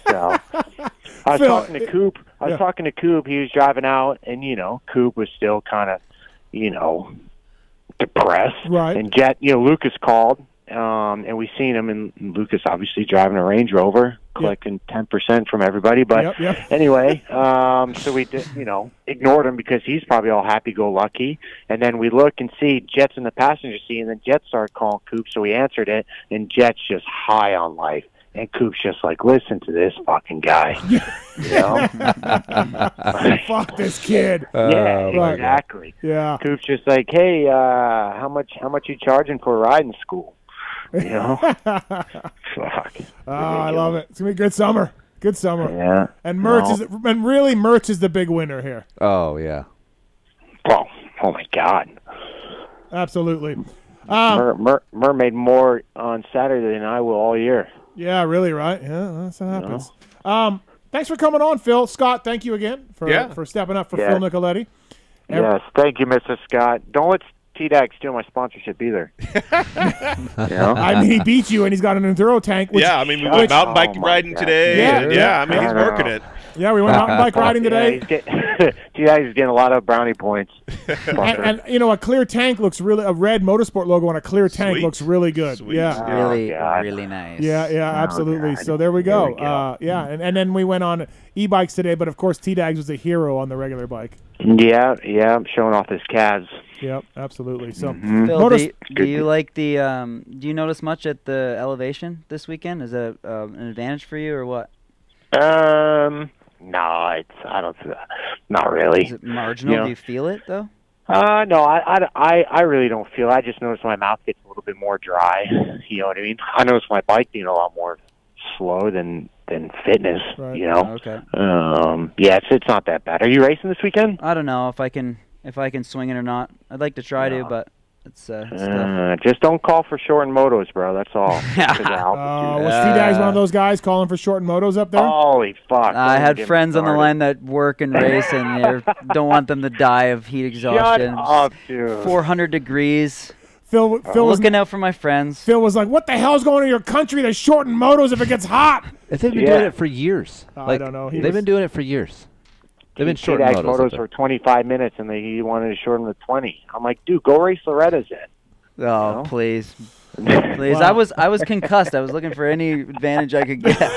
So I was Phil, talking to Coop. I was yeah. talking to Coop. He was driving out, and you know, Coop was still kind of, you know, depressed. Right. And Jett, you know, Lucas called, um, and we seen him, and Lucas obviously driving a Range Rover, collecting ten percent from everybody. But Yep, yep. anyway, um, so we did, you know, ignored him because he's probably all happy-go-lucky. And then we look and see Jett's in the passenger seat, and then Jett's started calling Coop, so we answered it, and Jett's just high on life. And Coop's just like, listen to this fucking guy. you know? Fuck this kid. yeah, Right. exactly. Yeah. Coop's just like, hey, uh, how much how much you charging for a ride in school? You know? Fuck. Oh, I love it. It's gonna be a good summer. Good summer. Yeah. And Mertz No. is and really Mertz is the big winner here. Oh yeah. Oh, oh my God. Absolutely. Um, Mer, Mer, Mer made more on Saturday than I will all year. yeah, really, right? Yeah, that's what happens. Um, thanks for coming on, Phil. Scott, thank you again for Yeah. for stepping up for Yeah. Phil Nicoletti. Ev- Yes, thank you, Mr. Scott. Don't let T-Dags steal my sponsorship either. you know? I mean, he beat you, and he's got an enduro tank. Which, yeah, I mean, we which- went mountain bike Oh, riding God. today. Yeah, and, yeah. yeah, I mean, he's I know. working it. Yeah, we went mountain bike riding today. Yeah, T-Dags is getting a lot of brownie points. and, and you know, a clear tank looks really a red motorsport logo on a clear tank Sweet. looks really good. Sweet. Yeah. Really, God. really nice. Yeah, yeah, Oh, absolutely. God. So there we There go. we go. Uh, yeah, and, and then we went on e-bikes today, but of course T-Dags was a hero on the regular bike. Yeah, yeah, I'm showing off his calves. Yep, absolutely. So Mhm. Phil, Motors- do, you, do you like the? Um, do you notice much at the elevation this weekend? Is that um, an advantage for you or what? Um, no, it's I don't. Not really. Is it marginal? You know- Do you feel it though? Uh, no, I, I, I, I really don't feel. I just notice my mouth gets a little bit more dry. You know what I mean? I notice my bike being a lot more slow than than fitness. Right. You know? Okay. Um, yeah, it's it's not that bad. Are you racing this weekend? I don't know if I can if I can swing it or not. I'd like to try to, but it's uh, it's. Uh, just don't call for short and motos, bro. That's all. of uh, altitude. was T-Dags one of those guys calling for short and motos up there? Holy fuck! I had friends on the line that work and race, and they don't want them to die of heat exhaustion. up, dude. 400 degrees. Phil, Phil was looking out for my friends. Phil was like, "What the hell's going on in your country? They shorten motos if it gets hot." If they've been Yeah. doing it for years. I like, don't know. He They've was- been doing it for years. They've been short T-Dags motos. motos for 25 minutes, and they, he wanted to shorten to 20. I'm like, dude, go race Loretta's then. Oh, please. Please. I was I was concussed. I was looking for any advantage I could get. uh,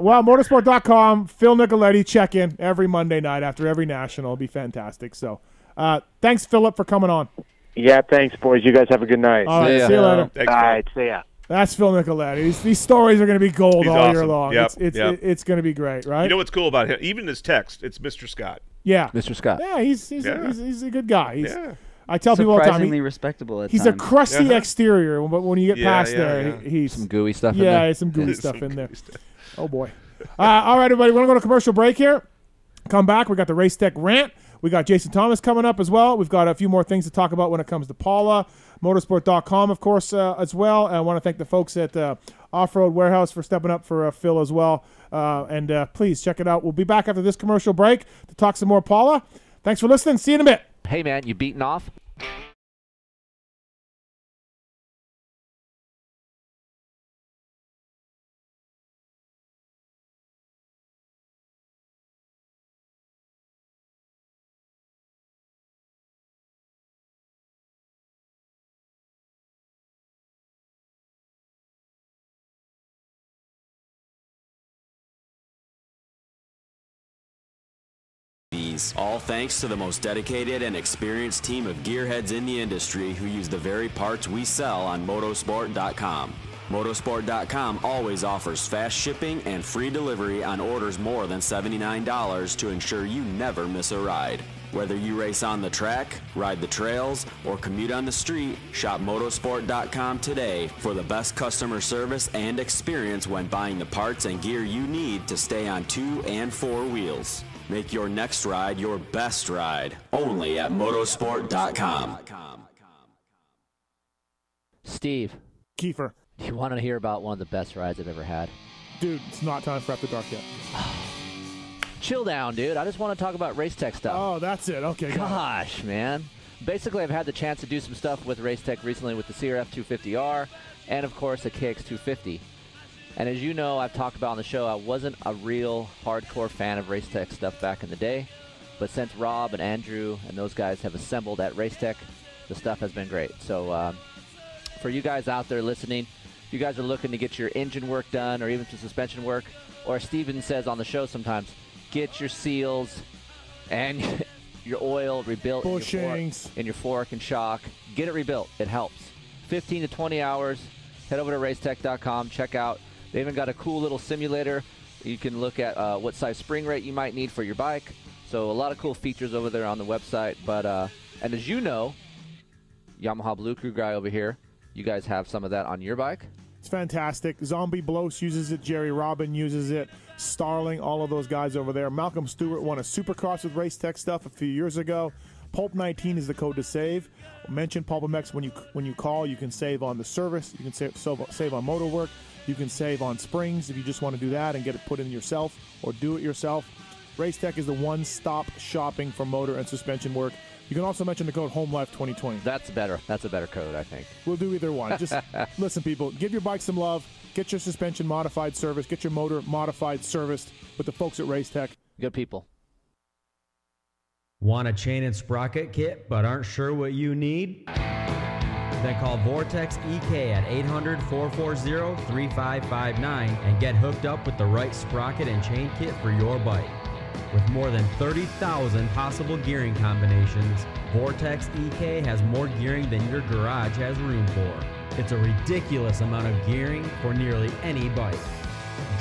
well, motosport.com, Phil Nicoletti, check in every Monday night after every national. It'll be fantastic. So, uh, thanks, Philip, for coming on. Yeah, thanks, boys. You guys have a good night. All right, see you later. Thanks, All Phil. right, see ya. That's Phil Nicoletti. These, these stories are going to be gold He's all year long. Yep, It's it's yep. it's going to be great, right? You know what's cool about him? Even his text, it's Mr. Scott. yeah, Mr. Scott. yeah. He's he's, Yeah. he's he's a good guy. He's, Yeah. I tell people all the time. Surprisingly he- respectable at he's a crusty Uh-huh. exterior, but when you get Yeah, past yeah, there, yeah. he- he's Some gooey stuff in yeah, there. some gooey stuff Some in there. stuff. Oh boy. Uh, all right, everybody, we're gonna go to commercial break here. Come back. We got the race tech rant. We got Jason Thomas coming up as well. We've got a few more things to talk about when it comes to Pala, motosport.com, of course, uh, as well. I want to thank the folks at uh, Off Road Warehouse for stepping up for uh, Phil as well. Uh, and uh, please check it out. We'll be back after this commercial break to talk some more Pala. Thanks for listening. See you in a bit. Hey, man, you beaten off? All thanks to the most dedicated and experienced team of gearheads in the industry who use the very parts we sell on motosport.com. Motosport.com always offers fast shipping and free delivery on orders more than $79 to ensure you never miss a ride. Whether you race on the track, ride the trails, or commute on the street, shop motosport.com today for the best customer service and experience when buying the parts and gear you need to stay on two and four wheels. Make your next ride your best ride only at motosport.com. Steve, Keefer, do you want to hear about one of the best rides I've ever had? dude, it's not time for After Dark yet. Chill down, dude. I just want to talk about race tech stuff. Oh, that's it. Okay, got it. Gosh, man. Basically, I've had the chance to do some stuff with race tech recently with the CRF 250R and, of course, the KX 250. And as you know, I've talked about on the show, I wasn't a real hardcore fan of Race Tech stuff back in the day. But since Rob and Andrew and those guys have assembled at Race Tech, the stuff has been great. So, um, for you guys out there listening, you guys are looking to get your engine work done or even some suspension work, or Steven says on the show sometimes, get your seals and your oil rebuilt in your, fork, Bushings. in your fork and shock. Get it rebuilt. It helps. 15 to 20 hours. Head over to racetech.com. Check out. They even got a cool little simulator. You can look at uh, what size spring rate you might need for your bike. So a lot of cool features over there on the website. But uh, and as you know, Yamaha Blue Crew guy over here, you guys have some of that on your bike. It's fantastic. Zombie Blows uses it. Jerry Robin uses it. Starling, all of those guys over there. Malcolm Stewart won a Supercross with Race Tech stuff a few years ago. Pulp 19 is the code to save. Mention PulpMX when you when you call. You can save on the service. You can save, save on motor work. You can save on springs if you just want to do that and get it put in yourself or do it yourself. Race Tech is the one-stop shopping for motor and suspension work. You can also mention the code HOMELIFE2020. That's better. That's a better code, I think. We'll do either one. Just listen, people. Give your bike some love. Get your suspension modified service. Get your motor modified serviced with the folks at Race Tech. Good people. Want a chain and sprocket kit but aren't sure what you need? Then call Vortex EK at 800 440 3559 and get hooked up with the right sprocket and chain kit for your bike. With more than 30,000 possible gearing combinations, Vortex EK has more gearing than your garage has room for. It's a ridiculous amount of gearing for nearly any bike.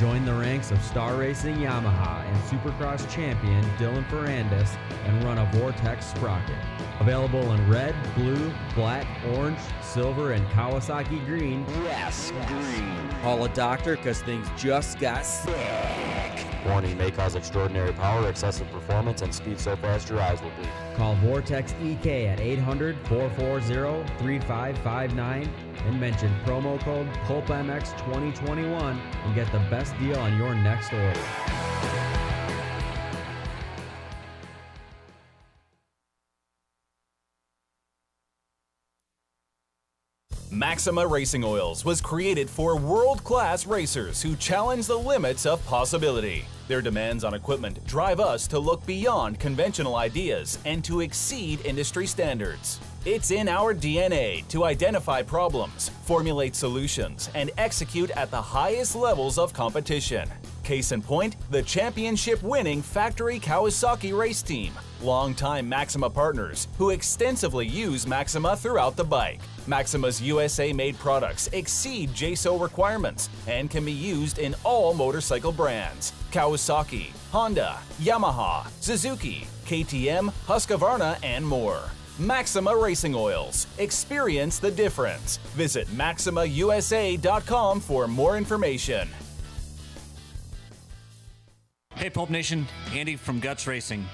Join the ranks of Star Racing Yamaha and Supercross champion Dylan Ferrandis and run a Vortex sprocket. Available in red, blue, black, orange, silver, and Kawasaki green. Yes, green. Call a doctor because things just got sick. Warning may cause extraordinary power, excessive performance, and speed so fast your eyes will bleed. Call Vortex EK at 800 440 3559 and mention promo code PulpMX2021 and get the best deal on your next order. Maxima Racing Oils was created for world class racers who challenge the limits of possibility. Their demands on equipment drive us to look beyond conventional ideas and to exceed industry standards. It's in our DNA to identify problems, formulate solutions, and execute at the highest levels of competition. Case in point, the championship winning Factory Kawasaki race team, longtime Maxima partners who extensively use Maxima throughout the bike. Maxima's USA made products exceed JASO requirements and can be used in all motorcycle brands Kawasaki, Honda, Yamaha, Suzuki, KTM, Husqvarna, and more. Maxima Racing Oils. Experience the difference. Visit MaximaUSA.com for more information. Hey, Pulp Nation, Andy from Guts Racing.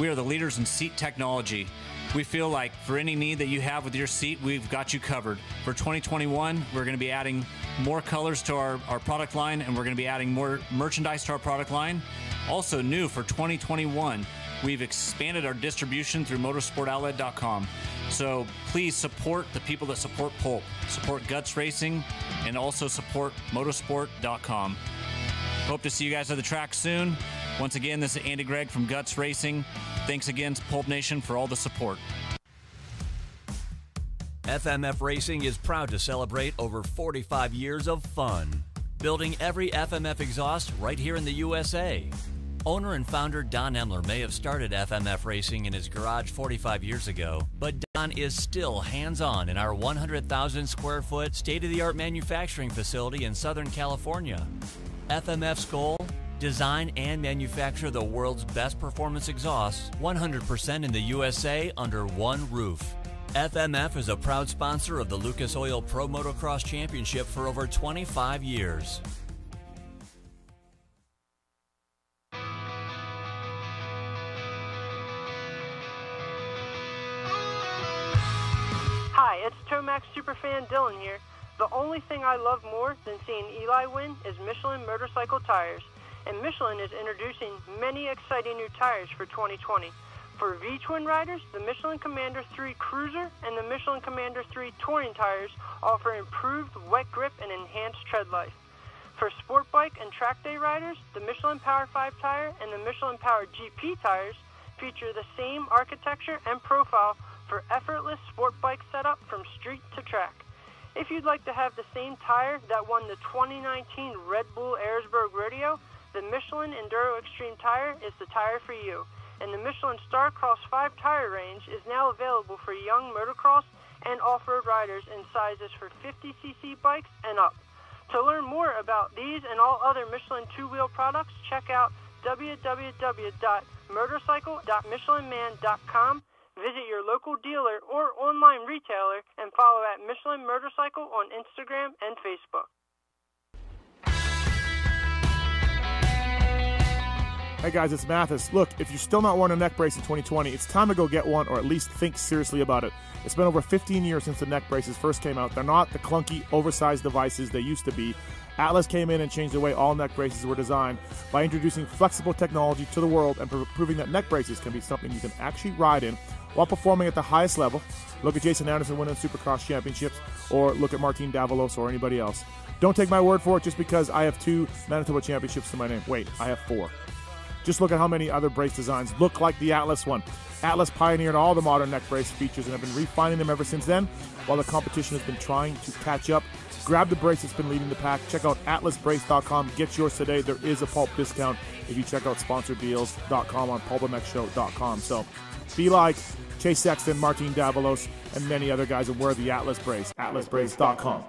We are the leaders in seat technology. We feel like for any need that you have with your seat, we've got you covered. For 2021, we're going to be adding more colors to our, our product line and we're going to be adding more merchandise to our product line. Also, new for 2021, we've expanded our distribution through motorsportoutlet.com. So please support the people that support Pulp, support Guts Racing, and also support motosport.com. Hope to see you guys at the track soon. Once again, this is Andy Gregg from Guts Racing. Thanks again to Pulp Nation for all the support. FMF Racing is proud to celebrate over 45 years of fun, building every FMF exhaust right here in the USA. Owner and founder Don Emler may have started FMF Racing in his garage 45 years ago, but Don is still hands on in our 100,000 square foot state of the art manufacturing facility in Southern California. FMF's goal? Design and manufacture the world's best performance exhausts 100% in the USA under one roof. FMF is a proud sponsor of the Lucas Oil Pro Motocross Championship for over 25 years. Hi, it's Tomac superfan Dylan here. The only thing I love more than seeing Eli win is Michelin motorcycle tires. And Michelin is introducing many exciting new tires for 2020. For V-twin riders, the Michelin Commander 3 Cruiser and the Michelin Commander 3 Touring tires offer improved wet grip and enhanced tread life. For sport bike and track day riders, the Michelin Power 5 tire and the Michelin Power GP tires feature the same architecture and profile for effortless sport bike setup from street to track. If you'd like to have the same tire that won the 2019 Red Bull Erzberg Rodeo, the Michelin Enduro Extreme tire is the tire for you. And the Michelin Starcross 5 tire range is now available for young motocross and off-road riders in sizes for 50cc bikes and up. To learn more about these and all other Michelin two-wheel products, check out www.motorcycle.michelinman.com Visit your local dealer or online retailer and follow at Michelin Motorcycle on Instagram and Facebook. Hey guys, it's Mathis. Look, if you're still not wearing a neck brace in 2020, it's time to go get one or at least think seriously about it. It's been over 15 years since the neck braces first came out. They're not the clunky, oversized devices they used to be. Atlas came in and changed the way all neck braces were designed by introducing flexible technology to the world and pr- proving that neck braces can be something you can actually ride in while performing at the highest level. Look at Jason Anderson winning Supercross championships, or look at Martin Davalos or anybody else. Don't take my word for it just because I have two Manitoba championships to my name. Wait, I have four. Just look at how many other brace designs look like the Atlas one. Atlas pioneered all the modern neck brace features and have been refining them ever since then, while the competition has been trying to catch up. Grab the brace that's been leading the pack. Check out atlasbrace.com. Get yours today. There is a pulp discount if you check out sponsordeals.com on pulpmxshow.com. So be like Chase Sexton, Martin Davalos, and many other guys and wear the Atlas brace. atlasbrace.com.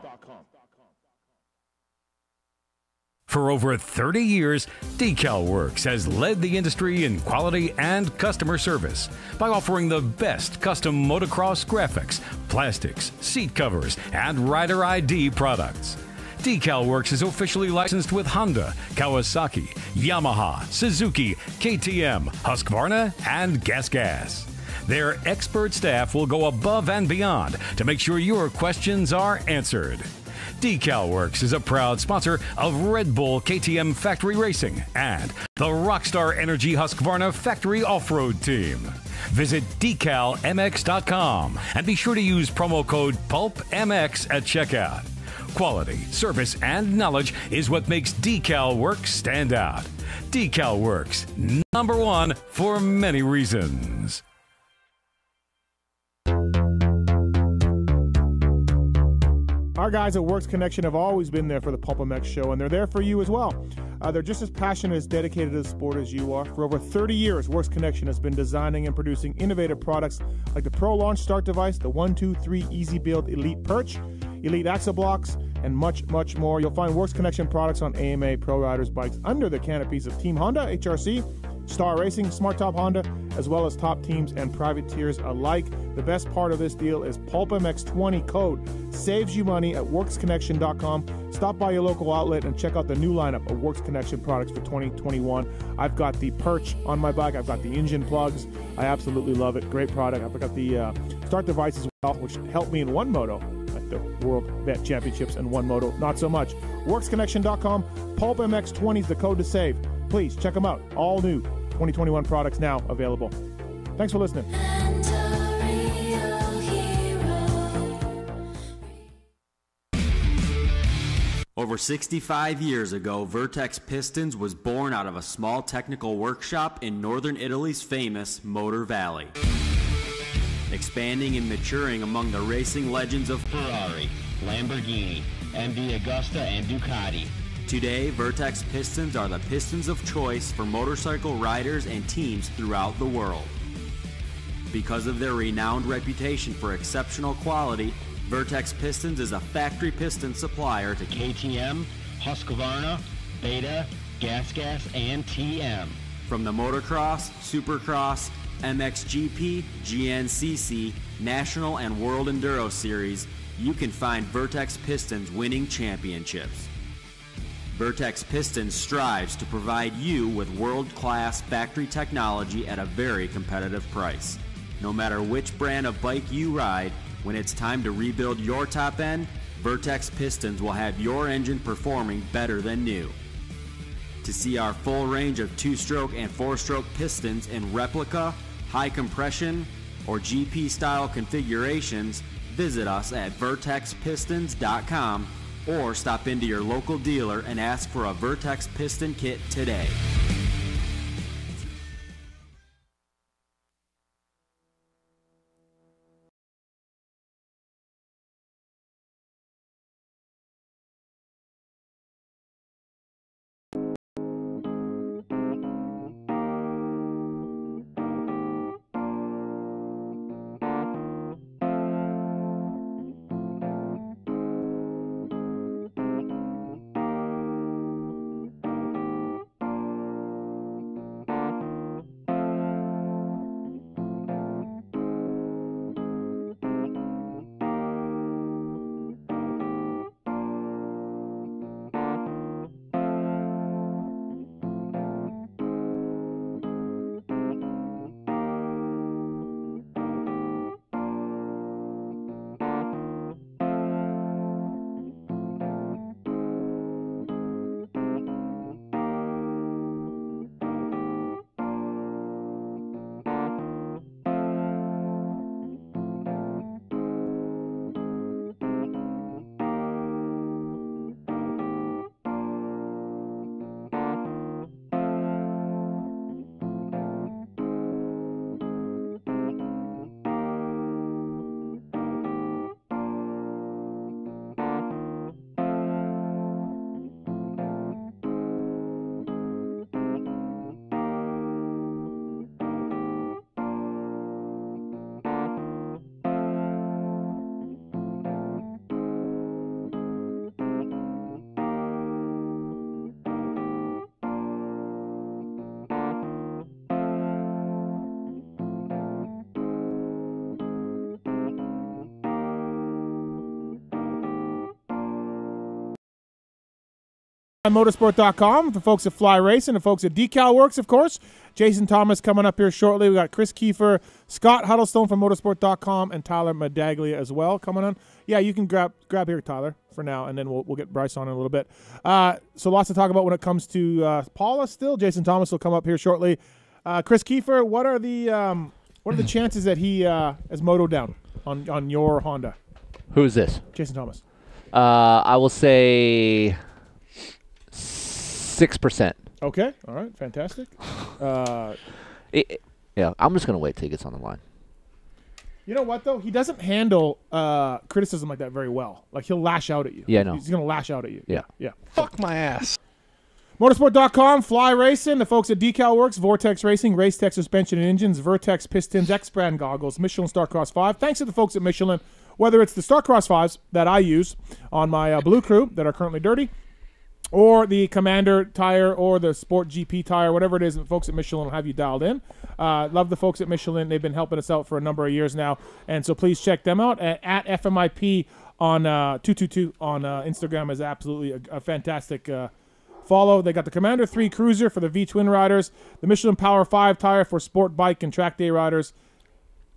For over 30 years, Decal Works has led the industry in quality and customer service by offering the best custom motocross graphics, plastics, seat covers, and rider ID products. Decal Works is officially licensed with Honda, Kawasaki, Yamaha, Suzuki, KTM, Husqvarna, and Gas Gas. Their expert staff will go above and beyond to make sure your questions are answered. DecalWorks is a proud sponsor of Red Bull KTM Factory Racing and the Rockstar Energy Husqvarna Factory Off-Road Team. Visit decalmx.com and be sure to use promo code PULPMX at checkout. Quality, service, and knowledge is what makes Decal Works stand out. Decal Works, number one for many reasons. Our guys at Works Connection have always been there for the Pulp show, and they're there for you as well. Uh, they're just as passionate as dedicated to the sport as you are. For over 30 years, Works Connection has been designing and producing innovative products like the Pro Launch Start Device, the 123 Easy Build Elite Perch, Elite Axle Blocks, and much, much more. You'll find Works Connection products on AMA Pro Riders bikes under the canopies of Team Honda, HRC, Star Racing, Smart Top Honda, as well as top teams and privateers alike. The best part of this deal is Pulp MX20 code saves you money at WorksConnection.com. Stop by your local outlet and check out the new lineup of Works Connection products for 2021. I've got the perch on my bike. I've got the engine plugs. I absolutely love it. Great product. I've got the uh, start device as well, which helped me in one moto at the World Vet Championships and one moto. Not so much. WorksConnection.com. Pulp MX20 is the code to save. Please check them out. All new 2021 products now available. Thanks for listening. Over 65 years ago, Vertex Pistons was born out of a small technical workshop in northern Italy's famous Motor Valley. Expanding and maturing among the racing legends of Ferrari, Lamborghini, MV Agusta, and Ducati. Today, Vertex Pistons are the pistons of choice for motorcycle riders and teams throughout the world. Because of their renowned reputation for exceptional quality, Vertex Pistons is a factory piston supplier to KTM, Husqvarna, Beta, Gas Gas, and TM. From the motocross, supercross, MXGP, GNCC, National, and World Enduro Series, you can find Vertex Pistons winning championships. Vertex Pistons strives to provide you with world-class factory technology at a very competitive price. No matter which brand of bike you ride, when it's time to rebuild your top end, Vertex Pistons will have your engine performing better than new. To see our full range of two-stroke and four-stroke pistons in replica, high compression, or GP style configurations, visit us at vertexpistons.com or stop into your local dealer and ask for a Vertex piston kit today. Motosport.com, the folks at Fly Racing, the folks at Decal Works, of course. Jason Thomas coming up here shortly. We got Kris Keefer, Scott Huddlestone from Motosport.com, and Tyler Medaglia as well coming on. Yeah, you can grab grab here, Tyler, for now, and then we'll, we'll get Bryce on in a little bit. Uh, so lots to talk about when it comes to uh, Pala. Still, Jason Thomas will come up here shortly. Uh, Kris Keefer, what are the um, what are the chances that he uh, is moto down on on your Honda? Who is this? Jason Thomas. Uh, I will say six percent. Okay, all right, fantastic. Uh, yeah, I'm just gonna wait till he gets on the line. You know what though? He doesn't handle uh, criticism like that very well. Like he'll lash out at you. Yeah, I know. He's gonna lash out at you. Yeah. Yeah. Fuck my ass. Motosport.com, Fly Racing, the folks at Decal Works, Vortex Racing, Race Tech Suspension and Engines, Vertex Pistons, EKS Brand Goggles, Michelin Starcross 5. Thanks to the folks at Michelin, whether it's the Starcross 5s that I use on my uh, Blue Crew that are currently dirty, or the Commander tire or the Sport GP tire, whatever it is, the folks at Michelin will have you dialed in. Uh, love the folks at Michelin. They've been helping us out for a number of years now. And so please check them out at, at FMIP on uh, 222 on uh, Instagram is absolutely a, a fantastic uh, follow. They got the Commander 3 Cruiser for the V Twin riders, the Michelin Power 5 tire for sport bike and track day riders.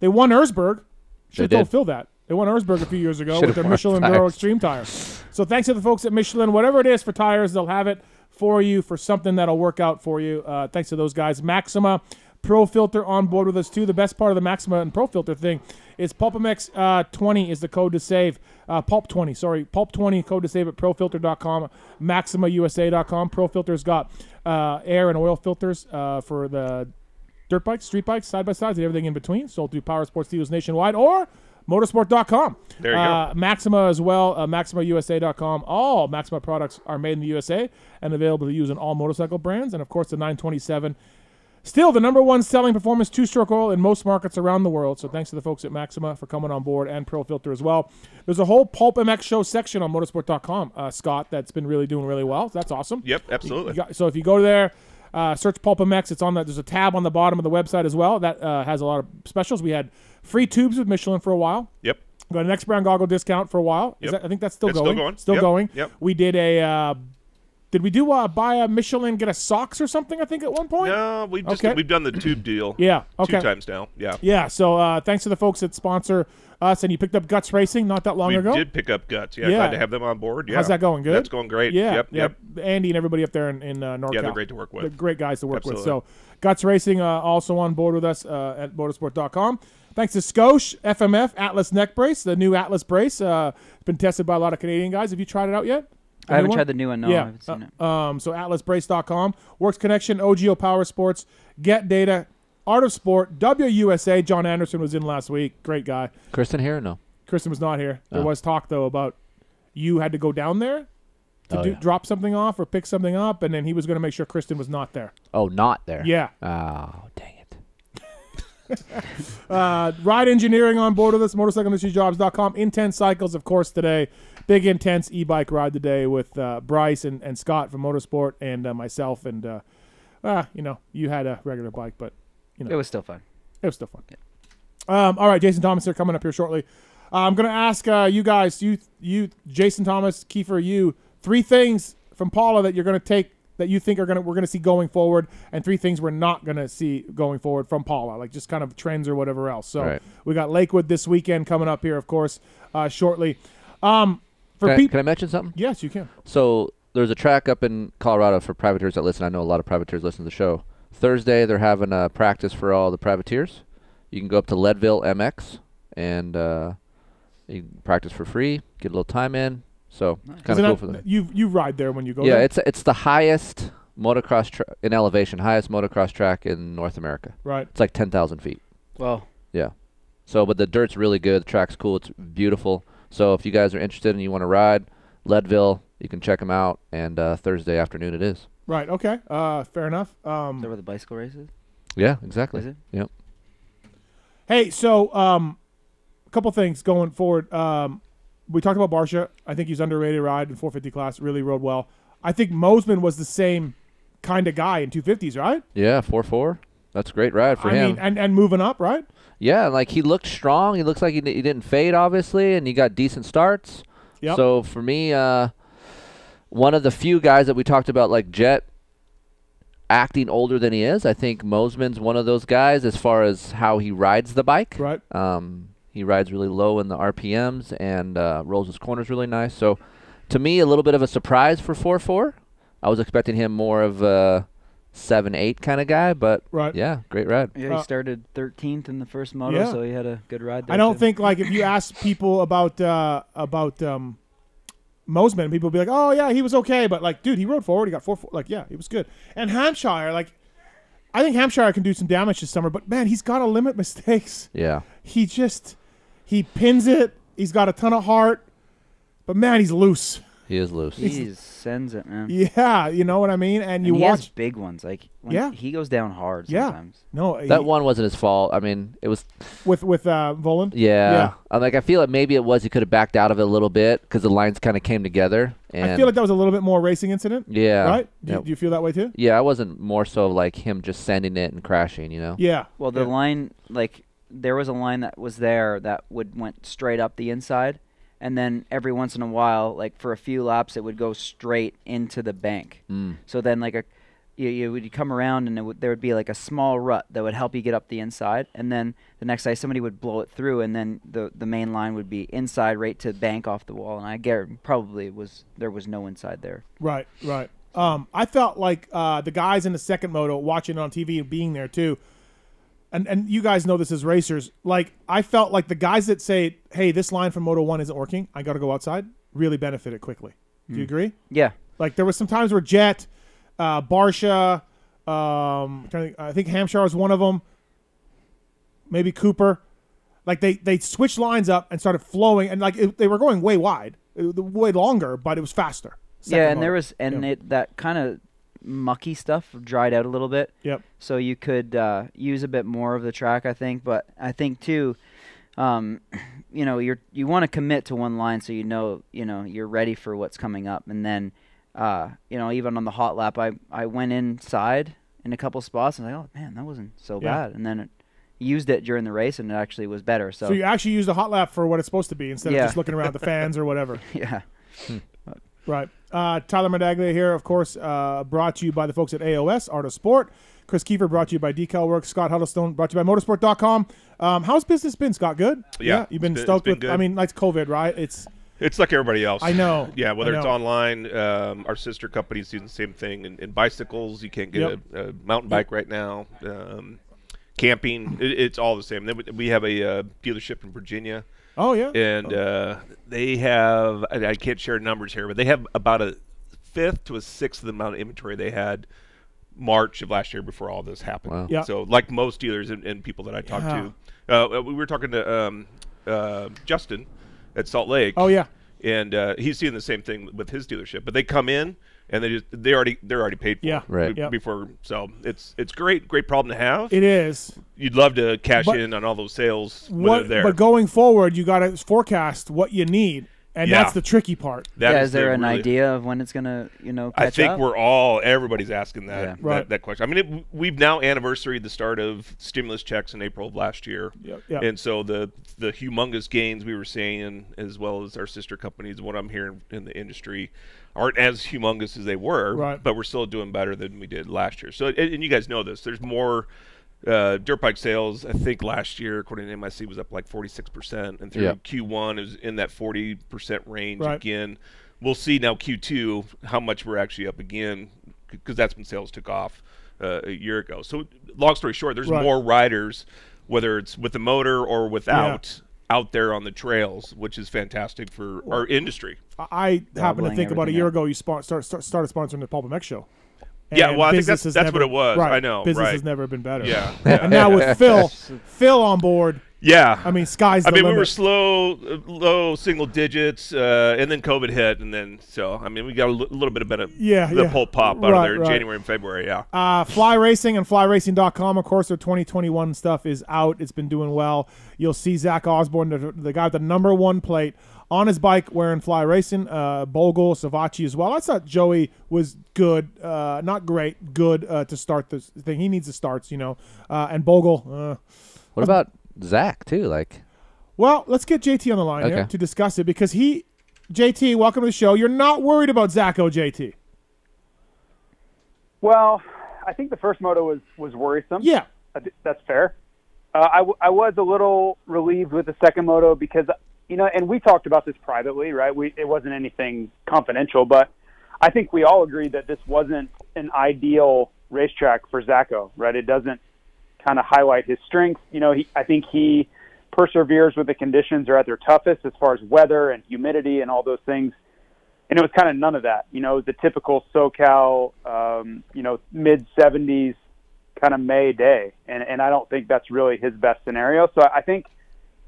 They won Erzberg. Should have told. Phil that. They won Erzberg a few years ago Should've with their Michelin tires. Extreme tire. So thanks to the folks at Michelin. Whatever it is for tires, they'll have it for you for something that'll work out for you. Uh, thanks to those guys. Maxima Pro Filter on board with us too. The best part of the Maxima and Pro Filter thing is PulpMX uh, 20 is the code to save. Uh, Pulp 20, sorry, Pulp 20 code to save at ProFilter.com, MaximaUSA.com. Pro Filter's got uh, air and oil filters uh, for the dirt bikes, street bikes, side by sides, and everything in between. Sold through Power Sports Dealers nationwide or motosport.com. There you go. uh, Maxima as well, uh, MaximaUSA.com. All Maxima products are made in the USA and available to use in all motorcycle brands. And of course, the 927. Still the number one selling performance two stroke oil in most markets around the world. So thanks to the folks at Maxima for coming on board and Pro Filter as well. There's a whole Pulp MX show section on motosport.com, uh, Scott, that's been really doing really well. That's awesome. Yep, absolutely. You got- so if you go there, uh, search Pulp MX. It's on the, there's a tab on the bottom of the website as well that uh, has a lot of specials. We had free tubes with Michelin for a while. Yep. Got an EKS Brand goggle discount for a while. Is Yep. that, I think that's still It's still going. going. Still Yep. going. Yep. We did a. Uh, did we do uh, buy a Michelin, get a socks or something? I think at one point. No, we've just Okay. we've done the tube deal. Yeah. Okay. Two times now. Yeah. Yeah. So uh, thanks to the folks that sponsor us, and you picked up Guts Racing not that long we ago. did pick up guts. Yeah, Yeah. glad to have them on board. Yeah. How's that going? Good. That's going great. Yeah. Yep. yeah. Yep. Andy and everybody up there in, in uh, NorCal. Yeah, they're great to work with. They're great guys to work Absolutely. with. So Guts Racing uh, also on board with us uh, at motosport.com. Thanks to Scosche FMF Atlas neck brace, the new Atlas brace. Uh, it's been tested by a lot of Canadian guys. Have you tried it out yet? The I haven't one? tried the new one, no, I haven't seen Uh, Um, so atlasbrace.com, Works Connection, OGO Power Sports, Get Data, Art of Sport, WUSA. John Anderson was in last week. Great guy. Kristen here or no? Kristen was not here. There Oh. was talk though about you had to go down there to Oh, do, yeah. drop something off or pick something up, and then he was going to make sure Kristen was not there. Oh, not there. Yeah. Oh, dang it. Uh, ride engineering on board with us, motorcycleindustryjobs.com. Intense cycles, of course, today. Big intense e-bike ride today with uh, Bryce and, and Scott from Motorsport and uh, myself. And, uh, uh, you know, you had a regular bike, but, you know. It was still fun. It was still fun. Um, all right, Jason Thomas here coming up here shortly. Uh, I'm going to ask uh, you guys, you, you, Jason Thomas, Keefer, you, three things from Pala that you're going to take that you think are to we're going to see going forward, and three things we're not going to see going forward from Pala, like just kind of trends or whatever else. So Right. we got Lakewood this weekend coming up here, of course, uh, shortly. Um, for Can I, people, can I mention something? Yes, you can. So there's a track up in Colorado for privateers that listen. I know a lot of privateers listen to the show. Thursday they're having a practice for all the privateers. You can go up to Leadville MX and uh, you can practice for free, get a little time in. So kind of cool for them. You you ride there when you go. yeah, there? it's it's the highest motocross tra- in elevation, highest motocross track in North America. Right. It's like ten thousand feet. Wow. Yeah. So, but the dirt's really good. The track's cool. It's beautiful. So, if you guys are interested and you want to ride Leadville, you can check them out. And uh, Thursday afternoon it is. right. Okay. Uh, fair enough. Um, Is that where the bicycle races? Yeah, exactly. Is it? Yep. Hey, so um, a couple things going forward. Um, we talked about Barcia. I think he's underrated ride in 450 class. Really rode well. I think Mosiman was the same kind of guy in 250s, right? Yeah, four four. That's a great ride for I him. mean, and, and moving up, right? yeah, like he looked strong. He looks like he, he didn't fade, obviously, and he got decent starts. Yep. So for me, uh, one of the few guys that we talked about, like Jett, acting older than he is. I think Mosiman's one of those guys as far as how he rides the bike. Right. Um, he rides really low in the RPMs and uh, rolls his corners really nice. So, to me, a little bit of a surprise for four four. I was expecting him more of a seven eight kind of guy, but Right. yeah, great ride. Yeah, he Uh, started 13th in the first moto, Yeah. so he had a good ride there. I don't too. think like if you ask people about uh, about um, Mosiman, people will be like, "Oh yeah, he was okay," but like, dude, he rode forward. He got four, four. Like, yeah, he was good. And Hampshire, like, I think Hampshire can do some damage this summer, but man, he's got to limit mistakes. Yeah. He just he pins it. He's got a ton of heart, but man, he's loose. He is loose. he sends it, man. Yeah, you know what I mean. And, And you he watch. has big ones. Like when Yeah. he goes down hard Yeah. sometimes. No, That he- one wasn't his fault. I mean, it was. with with uh, Vohland. Yeah. yeah. I'm like I feel like maybe it was he could have backed out of it a little bit because the lines kind of came together. And I feel like that was a little bit more racing incident. Yeah. Right. Do, you, Yep. do you feel that way too? Yeah, I wasn't more so like him just sending it and crashing. You know. Yeah. Well, the line like there was a line that was there that would went straight up the inside, and then every once in a while, like for a few laps, it would go straight into the bank. Mm. So then, like a you, you would come around and it would, there would be like a small rut that would help you get up the inside, and then the next day somebody would blow it through, and then the the main line would be inside right to the bank off the wall, and I guarantee probably was there was no inside there. Right, right. Um, I felt like uh, the guys in the second moto watching it on TV and being there too, and and you guys know this as racers. Like I felt like the guys that say, "Hey, this line from Moto One isn't working. I got to go outside," really benefited quickly. Do you Mm. agree? Yeah. Like there was some times where Jett, uh, Barcia, um, trying to think- I think Hampshire was one of them. Maybe Cooper. Like they they switched lines up and started flowing, and like it, they were going way wide, it- way longer, but it was faster. yeah, Second and there was and Yeah. it that kind of mucky stuff dried out a little bit. Yep. So you could uh, use a bit more of the track, I think. But I think too, um, you know, you're you want to commit to one line so you know you know you're ready for what's coming up, and then uh, you know even on the hot lap, I I went inside in a couple spots and I was like, oh man, that wasn't so Yeah. bad, and then it used it during the race and it actually was better. So, So you actually used the hot lap for what it's supposed to be instead Yeah. of just looking around the fans or whatever. yeah. Right. Uh, Tyler Medaglia here, of course, uh, brought to you by the folks at AOS, Art of Sport. Kris Keefer brought to you by Decal Works. Scott Huddlestone brought to you by Motosport.com. Um, how's business been, Scott? Good? Yeah, You've been been- stoked been with, I mean, like COVID, right? It's It's like everybody else. I know. Yeah, whether I it's online, um, our sister companies do the same thing. In, in bicycles, you can't get Yep. a, a mountain bike right now. Um, camping, it, it's all the same. Then we- we have a uh, dealership in Virginia. Oh, yeah? And uh, they have, I, I can't share numbers here, but they have about a fifth to a sixth of the amount of inventory they had March of last year before all this happened. Wow. Yeah. So, like most dealers and, and people that I talk Yeah. to, uh, we were talking to um, uh, Justin at Salt Lake. Oh, yeah. And uh, he's seeing the same thing with his dealership. But they come in and they just they already they're already paid for Yeah. Right. be- Yep. before. So it's it's great great problem to have. it is. You'd love to cash But- in on all those sales when What, they're there. but going forward, you got to forecast what you need, and Yeah. that's the tricky part. That yeah, is is there an really- idea of when it's gonna, you know, catch I think up? we're all everybody's asking that Yeah. that, Right. that question. I mean, it, we've now anniversaried the start of stimulus checks in April of last year, Yep, yep. and so the the humongous gains we were seeing, as well as our sister companies, what I'm hearing in the industry, aren't as humongous as they were. Right. But we're still doing better than we did last year. So, and, and you guys know this. There's more. Uh, dirt bike sales, I think last year, according to MIC, was up like 46%, and through Yeah. Q1 is in that 40% range Right. again. We'll see now Q2 how much we're actually up again because that's when sales took off uh, a year ago. So, long story short, there's Right. more riders, whether it's with the motor or without, out there on the trails, which is fantastic for our industry. I happen to think about a year up. ago you spon- start, start, started sponsoring the Pulp MX show. Yeah, well, I think business that's- has that's what it was. Right, I know, Business right. has never been better. Yeah, and now with Phil, Phil on board, Yeah. I mean, sky's I the mean, we were slow, uh, low single digits, uh, and then COVID hit, and then so I mean, we got a little bit of better, Yeah, the yeah. whole pop out Right, of there in right. January and February. Yeah, Uh, Fly Racing and FlyRacing.com. Of course, their 2021 stuff is out. It's been doing well. You'll see Zach Osborne, the, the guy with the number one plate, on his bike wearing Fly Racing. Uh, Bogle, Savatgy as well. I thought Joey was good, uh, not great, good uh, to start this thing. He needs the starts, you know. Uh, and Bogle. Uh, What about Zach too? Like, well, let's get JT on the line here to discuss it because he JT, welcome to the show. You're not worried about Zacho, JT. Well, I think the first moto was was worrisome. Yeah, that's fair. Uh, I, w- I was a little relieved with the second moto because you know, and we talked about this privately, right? We it wasn't anything confidential, but I think we all agreed that this wasn't an ideal racetrack for Zacho, right? It doesn't kind of highlight his strengths. You know, he, I think he perseveres with the conditions are at their toughest as far as weather and humidity and all those things. And it was kind of none of that. You know, the typical SoCal, um, you know, mid 70s kind of May day. And, and I don't think that's really his best scenario. So I think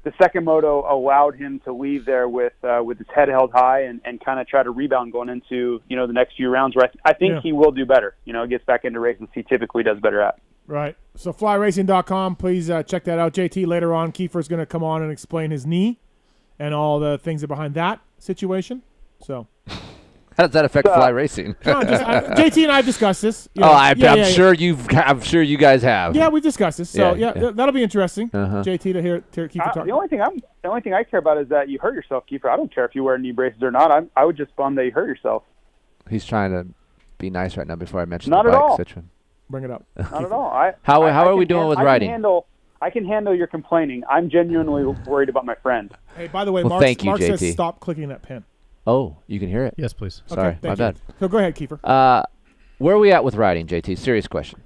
the second moto allowed him to leave there with uh, with his head held high and, and kind of try to rebound going into you know the next few rounds. Where I, th- I think Yeah. he will do better. You know, gets back into races he typically does better at. Right. So flyracing.com, please uh, check that out. JT later on, Keefer's going to come on and explain his knee and all the things that behind that situation. So How does that affect fly racing? No, just, I, JT and I have discussed this. you oh, know. I, Yeah, I'm yeah, yeah. sure you've. I'm sure you guys have. Yeah, we discussed this. So Yeah, yeah, yeah. th- that'll be interesting. Uh-huh. JT to hear, to hear Keefer Uh, talk. the only thing I'm the only thing I care about is that you hurt yourself, Keefer. I don't care if you wear knee braces or not. I'm I would just bum that you hurt yourself. He's trying to be nice right now before I mention Not the at all. situation. Bring it up. Not at all. I, How- I- how I are we doing han- with I can? Handle, I can handle your complaining. I'm genuinely worried about my friend. Hey, by the way, Well, Mark, thank you, Mark says JT. stop clicking that pin. Oh, you can hear it. Yes, please. Okay, Sorry, thank my you. bad. So go ahead, Keefer. Uh, where are we at with riding, JT? Serious question.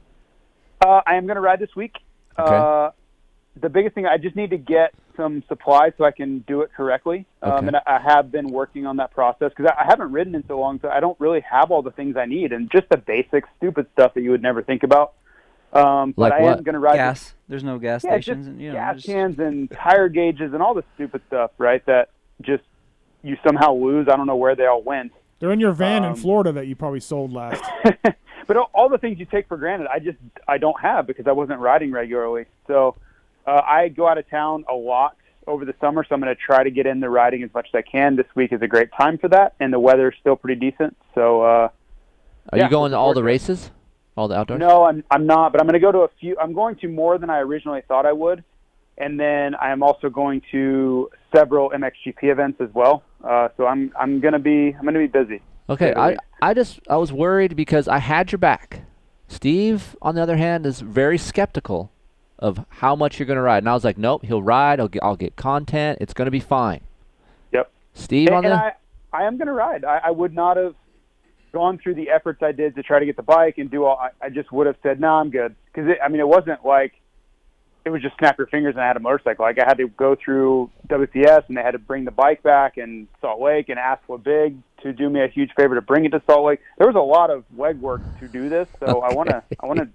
Uh, I am going to ride this week. Okay. Uh, the biggest thing I just need to get some supplies so I can do it correctly. Um, and I, I have been working on that process because I, I haven't ridden in so long, so I don't really have all the things I need and just the basic, stupid stuff that you would never think about. Um, but Like I what? am going to ride. Gas. There's no gas yeah, stations. just and, you know, gas just- cans and tire gauges and all the stupid stuff, right? That just you somehow lose. I don't know where they all went. They're in your van in Um, Florida that you probably sold last. but all, all the things you take for granted, I just I don't have because I wasn't riding regularly. So uh, I go out of town a lot over the summer, so I'm going to try to get in the riding as much as I can. This week is a great time for that, and the weather's still pretty decent. So uh, Are Yeah, you going to all the forward to it. races? All the outdoors? no, I'm I'm not, but I'm going to go to a few. I'm going to more than I originally thought I would, and then I am also going to several MXGP events as well. Uh, so I'm I'm going to be I'm going to be busy. Okay, I. I just I was worried because I had your back. Steve, on the other hand, is very skeptical of how much you're going to ride, and I was like, nope, he'll ride. I'll get I'll get content. It's going to be fine. Yep. Steve and, on and the I, I am going to ride. I, I would not have gone through the efforts I did to try to get the bike and do all. I, I just would have said, "No, I'm good." Because I mean, it wasn't like it was just snap your fingers and I had a motorcycle. Like I had to go through WCS and they had to bring the bike back and Salt Lake and ask for Big to do me a huge favor to bring it to Salt Lake. There was a lot of legwork to do this, so I want to I want to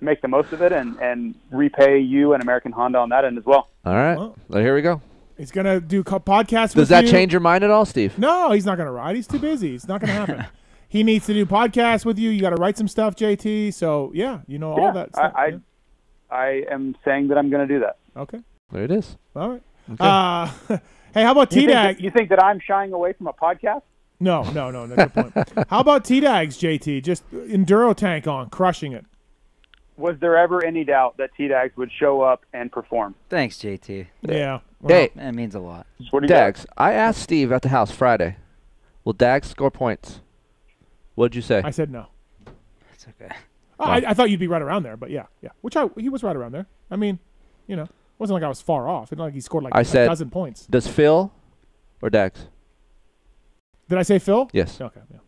make the most of it and and repay you and American Honda on that end as well. All right, well, here we go. He's gonna do co- podcasts. Does with that you. change your mind at all, Steve? No, he's not gonna ride. He's too busy. It's not gonna happen. he needs to do podcasts with you. You got to write some stuff, JT. So yeah, you know all Yeah, that. I, Stuff. I I am saying that I'm going to do that. Okay. There it is. All right. Okay. Uh, hey, how about T think, that, Dag? you think that I'm shying away from a podcast? No, no, no. no good point. how about T Dags, JT? Just enduro tank on, crushing it. Was there ever any doubt that T-Dags would show up and perform? Thanks, JT. Yeah. Hey, That means a lot. What do you got? Dags, I asked Steve at the house Friday, will Dags score points? What'd you say? I said no. It's okay. Oh, I, I thought you'd be right around there, but yeah, yeah. Which I he was right around there. I mean, you know, it wasn't like I was far off. It's not like he scored like I a said, dozen points. Does Phil or Dags? Did I say Phil? Yes. Okay. Yeah.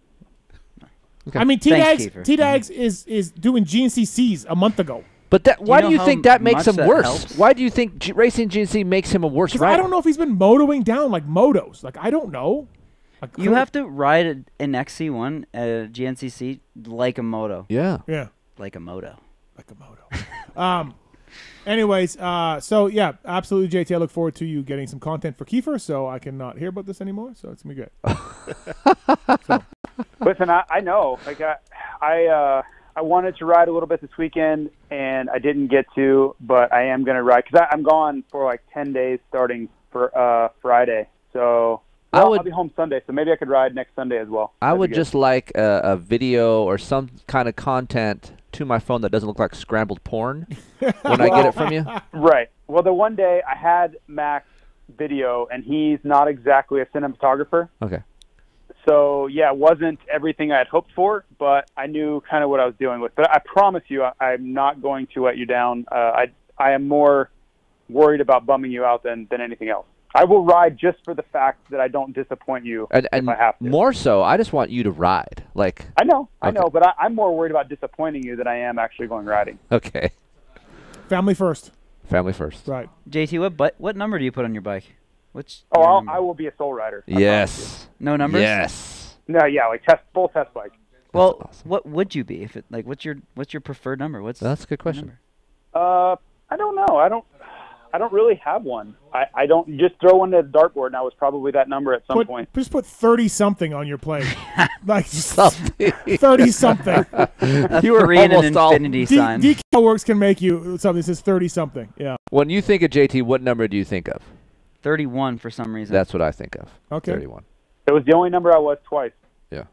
Okay. I mean, T Thanks, Dags Keefer. T Dags is is doing GNCCs a month ago. But that, why know do you how think that makes much him that worse? helps? Why do you think G- racing GNC makes him a worse 'Cause rider? I don't know if he's been motoing down like motos. Like I don't know. Like, You have to ride a- an XC1 at a GNCC like a moto. Yeah. Yeah. Like a moto. Like a moto. um. Anyways, uh, so yeah, absolutely, JT. I look forward to you getting some content for Keefer, so I cannot hear about this anymore. So it's gonna be good. Listen, I, I know. Like I, I, uh, I wanted to ride a little bit this weekend, and I didn't get to, but I am going to ride because I'm gone for like ten days starting for uh, Friday. So I would- I'll be home Sunday, so maybe I could ride next Sunday as well. I That'd would just like a, a video or some kind of content to my phone that doesn't look like scrambled porn when I get it from you. Right. Well, the one day I had Max video, and he's not exactly a cinematographer. Okay. So yeah, it wasn't everything I had hoped for, but I knew kind of what I was dealing with. But I promise you, I, I'm not going to let you down. Uh, I I am more worried about bumming you out than than anything else. I will ride just for the fact that I don't disappoint you And, and if I have to. more so, I just want you to ride. Like, I know, I Okay. know, but I, I'm more worried about disappointing you than I am actually going riding. okay, Family first. family first. Right. JT, what but what number do you put on your bike? Which? Oh, I'll. I will be a soul rider. I Yes. No numbers. Yes. No, yeah, like test full test bike. Well, what would you be if it like what's your what's your preferred number? What's That's a good question. number? Uh, I don't know. I don't. I don't really have one. I, I don't just throw one to the dartboard, and I was probably that number at some Put, point. Just put thirty something on your plate, like thirty something. You were Three and an almost all- infinity D- sign. Decal Works can make you something that says thirty something. Yeah. When you think of JT, what number do you think of? Thirty-one for some reason. That's what I think of. Okay. 31. It was the only number I was twice. Yeah.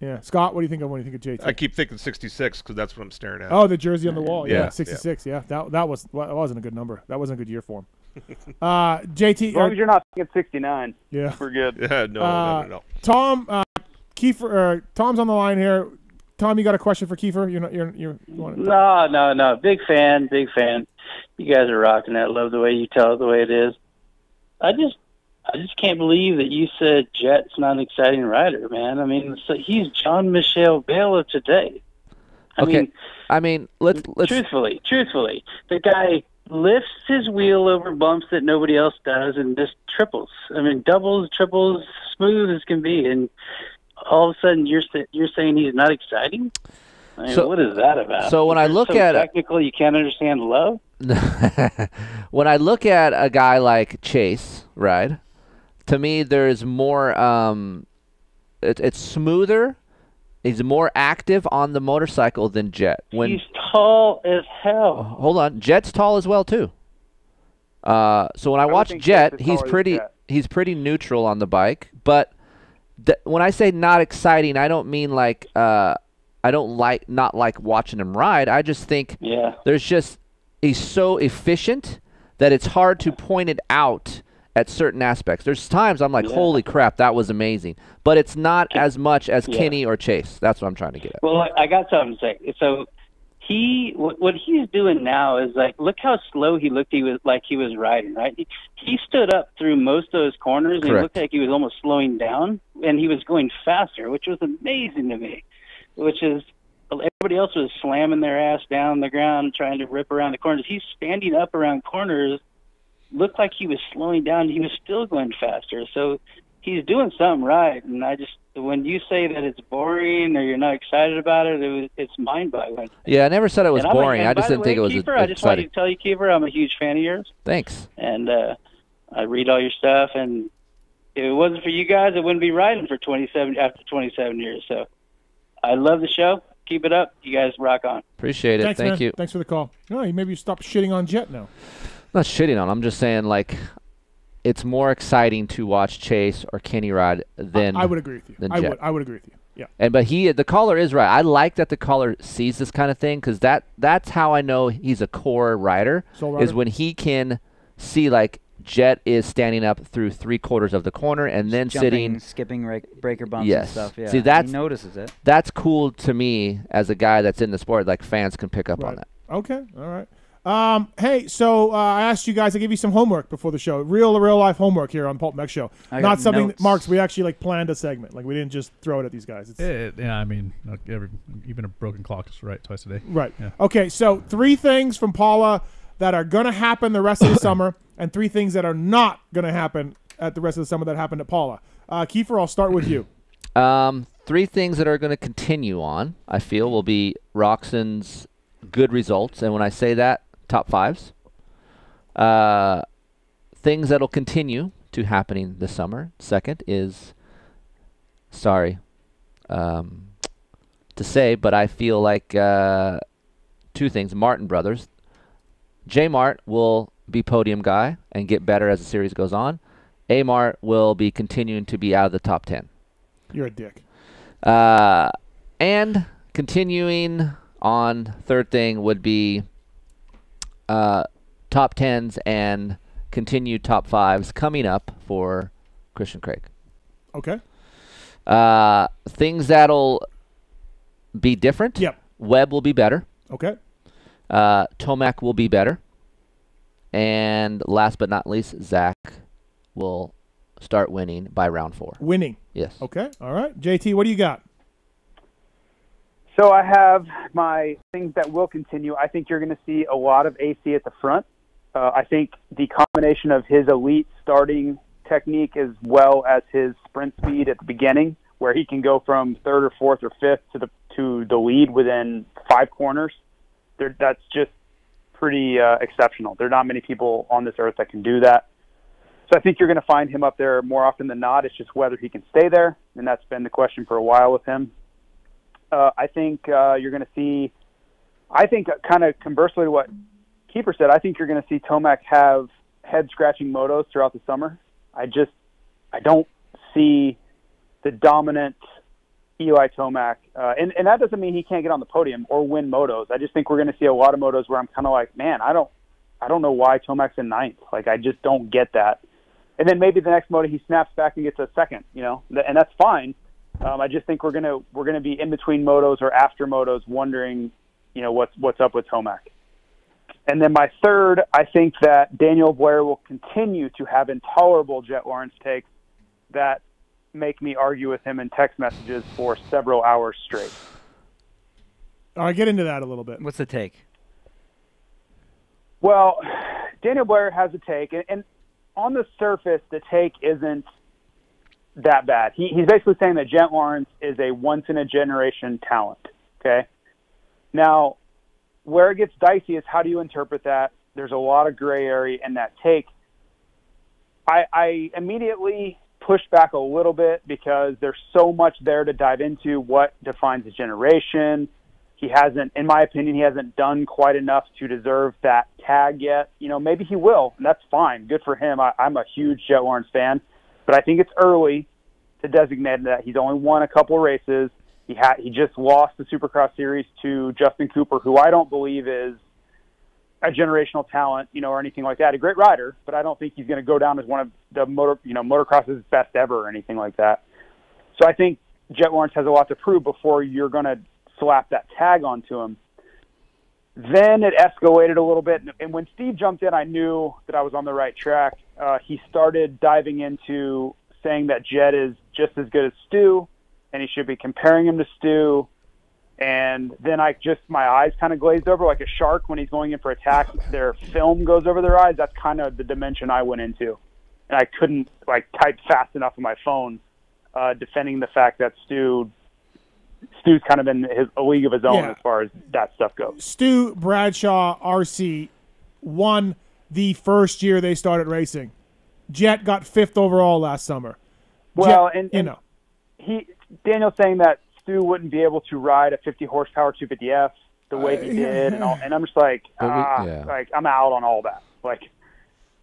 Yeah. Scott, what do you think of when you think of JT? I keep thinking 66 because that's what I'm staring at. Oh, the jersey on the wall. Yeah, Yeah, 66. Yeah, that that was well, that wasn't a good number. That wasn't a good year for him. Uh, JT. As long uh, as you're not thinking 69, Yeah. we're good. Yeah, no, uh, no, no, no. Tom, uh, Keefer, uh, Tom's on the line here. Tom, you got a question for Keefer? You're not. You're. You're. You want to, No, no, no. Big fan, big fan. You guys are rocking that. Love the way you tell it the way it is. I just, I just can't believe that you said Jett's not an exciting rider, man. I mean, so he's Jean-Michel Bayle of today. I okay. mean, I mean, let's let's. truthfully, truthfully, the guy lifts his wheel over bumps that nobody else does and just triples. I mean, doubles, triples, smooth as can be, and all of a sudden you're you're saying he's not exciting. I mean, So- what is that about? so when I look so at- technical, you can't understand love. when I look at a guy like Chase, right? To me, there's more. Um, it, it's smoother. He's more active on the motorcycle than Jett. When he's tall as hell. hold on, Jett's tall as well too. Uh, so when I, would watch Jett, he's pretty Jett. he's pretty neutral on the bike. But th- when I say not exciting, I don't mean like uh, I don't like not like watching him ride. I just think Yeah. there's just he's so efficient that it's hard to point it out at certain aspects. There's times I'm like, Yeah. holy crap, that was amazing. But it's not as much as Yeah. Kenny or Chase. That's what I'm trying to get at. Well, I- I got something to say. So he, what, what he's doing now is like, look how slow he looked. He was like he was riding, right? He, he stood up through most of those corners, and he looked like he was almost slowing down, and he was going faster, which was amazing to me. Which is everybody else was slamming their ass down the ground, trying to rip around the corners. He's standing up around corners. Looked like he was slowing down. He was still going faster. So he's doing something right. And I just when you say that it's boring or you're not excited about it, it was, it's mind boggling. Yeah, I never said it was And boring. and I just didn't think it was way, Keefer, I just wanted to tell you, Keefer, I'm a huge fan of yours, Thanks. and uh, I read all your stuff. And if it wasn't for you guys, I wouldn't be riding for 27 after 27 years. So I love the show. Keep it up. You guys rock on. Appreciate it. Thanks, Thank man. you. Thanks for the call. No, maybe you stop shitting on Jett now. not shitting on. I'm just saying like it's more exciting to watch Chase or Kenny Rod than I would agree with you. Than I Jett. would. I would agree with you. Yeah. And but he the caller is right. I like that the caller sees this kind of thing because that that's how I know he's a core rider, Soul is when he can see like Jett is standing up through three quarters of the corner and then Jumping, sitting skipping ra- breaker bumps yes. and stuff. Yeah. See that's he notices it. That's cool to me as a guy that's in the sport. Like fans can pick up on Right. that. Okay. All right. Um, hey, so uh, I asked you guys. I gave you some homework before the show. Real, real life homework here on Pulp MX Show. I Not something that notes. marks. We actually like planned a segment. Like we didn't just throw it at these guys. It's, It- yeah, I mean, look, every, even a broken clock is right twice a day. Right. Yeah. Okay, so three things from Pala that are going to happen the rest of the summer, and three things that are not going to happen at the rest of the summer that happened at Pala. Uh, Keefer, I'll start with you. Um, three things that are going to continue on, I feel, will be Roczen's good results, and when I say that, top fives. Uh, things that'll continue to happening this summer. Second is, sorry, um, to say, but I feel like uh, two things. Martin Brothers, J Mart will be podium guy and get better as the series goes on. A Mart will be continuing to be out of the top ten. You're a dick. Uh, and continuing on, third thing would be uh, top tens and continued top fives coming up for Christian Craig. Okay. Uh, things that'll be different. Yep. Webb will be better. Okay. Uh, Tomac will be better. And last but not least, Zach will start winning by round four. Winning. Yes. Okay. All right. JT, what do you got? So I have my things that will continue. I think you're going to see a lot of AC at the front. Uh, I think the combination of his elite starting technique as well as his sprint speed at the beginning, where he can go from third or fourth or fifth to the to the lead within five corners, there, that's just pretty uh, exceptional. There are not many people on this earth that can do that. So I think you're going to find him up there more often than not. It's just whether he can stay there, and that's been the question for a while with him. Uh, I think uh, you're going to see. I think kind of conversely to what Keefer said, I think you're going to see Tomac have head scratching motos throughout the summer. I just I don't see the dominant Eli Tomac, uh, and and that doesn't mean he can't get on the podium or win motos. I just think we're going to see a lot of motos where I'm kind of like, man, I don't I don't know why Tomac's in ninth. Like I just don't get that. And then maybe the next moto he snaps back and gets a second, you know, and that's fine. Um, I just think we're gonna we're gonna be in between motos or after motos, wondering, you know, what's what's up with Tomac. And then my third, I think that Daniel Blair will continue to have intolerable Jett Lawrence takes that make me argue with him in text messages for several hours straight. All right, get into that a little bit. What's the take? Well, Daniel Blair has a take, and, and on the surface, the take isn't that bad. He, he's basically saying that Jett Lawrence is a once in a generation talent. Okay. Now, where it gets dicey is how do you interpret that? There's a lot of gray area in that take. I, I immediately pushed back a little bit because there's so much there to dive into what defines a generation. He hasn't, in my opinion, he hasn't done quite enough to deserve that tag yet. You know, maybe he will, and that's fine. Good for him. I, I'm a huge Jett Lawrence fan, but I think it's early to designate that. He's only won a couple races. He had he just lost the Supercross series to Justin Cooper, who I don't believe is a generational talent, you know, or anything like that. A great rider, but I don't think he's going to go down as one of the motor, you know, motocross's best ever or anything like that. So I think Jett Lawrence has a lot to prove before you're going to slap that tag onto him. Then it escalated a little bit, and when Steve jumped in, I knew that I was on the right track. Uh, he started diving into saying that Jett is just as good as Stu, and he should be comparing him to Stu. And then I just my eyes kind of glazed over like a shark when he's going in for attack. Their film goes over their eyes. That's kind of the dimension I went into, and I couldn't like type fast enough on my phone, uh, defending the fact that Stu Stu's kind of in his a league of his own Yeah. as far as that stuff goes. Stu Bradshaw RC won the first year they started racing. Jett got fifth overall last summer. Well, Jett- and, you know, he Daniel's saying that Stu wouldn't be able to ride a 50 horsepower 250F the way Uh, he did, and, all, and I'm just like, But we- ah, yeah. like I'm out on all that. Like,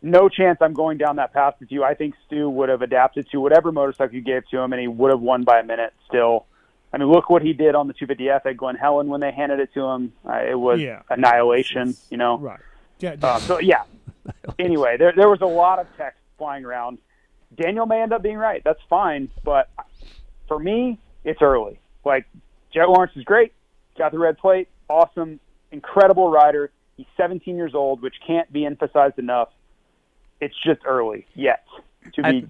no chance I'm going down that path with you. I think Stu would have adapted to whatever motorcycle you gave to him, and he would have won by a minute still. I mean, look what he did on the 250F at Glen Helen when they handed it to him. Uh, it was Yeah. annihilation, you know. Right. Yeah. Uh, so yeah. anyway, there there was a lot of text flying around. Daniel may end up being right. That's fine, but for me, it's early. Like Jett Lawrence is great. Got the red plate. Awesome, incredible rider. He's 17 years old, which can't be emphasized enough. It's just early yet to be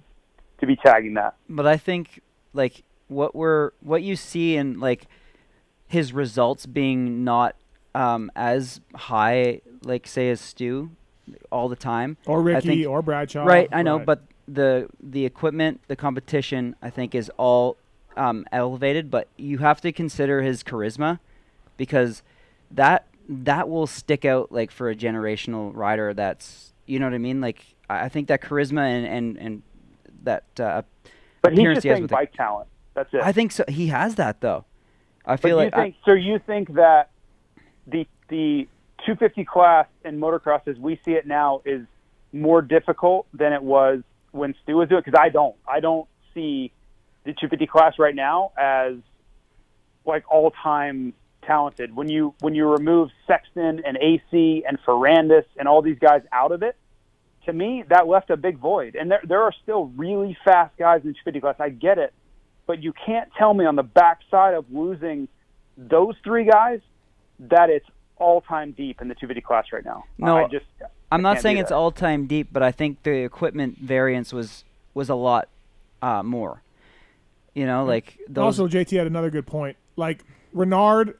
to be tagging that. But I think like what we're what you see in like his results being not um, as high, like say as Stu, all the time. Or I Ricky, think- or Bradshaw, Right, I know, right. but the the equipment, the competition, I think is all um, elevated. But you have to consider his charisma, because that that will stick out like for a generational rider. That's you know what I mean. Like I I think that charisma and and and that uh, But he's just he has with the- bike talent. That's it. I think so. He has that though. I feel do like you I- think, so. You think that the the 250 class in motocross as we see it now is more difficult than it was when Stu was doing? it? Because I don't. I don't see the 250 class right now as like all time talented. When you when you remove Sexton and AC and Ferrandis and all these guys out of it, to me, that left a big void. And there there are still really fast guys in the 250 class. I get it, but you can't tell me on the backside of losing those three guys that it's all time deep in the 250 class right now. No, I just I'm not saying it's all time deep, but I think the equipment variance was was a lot uh, more. You know, like those. also, JT had another good point. Like Renard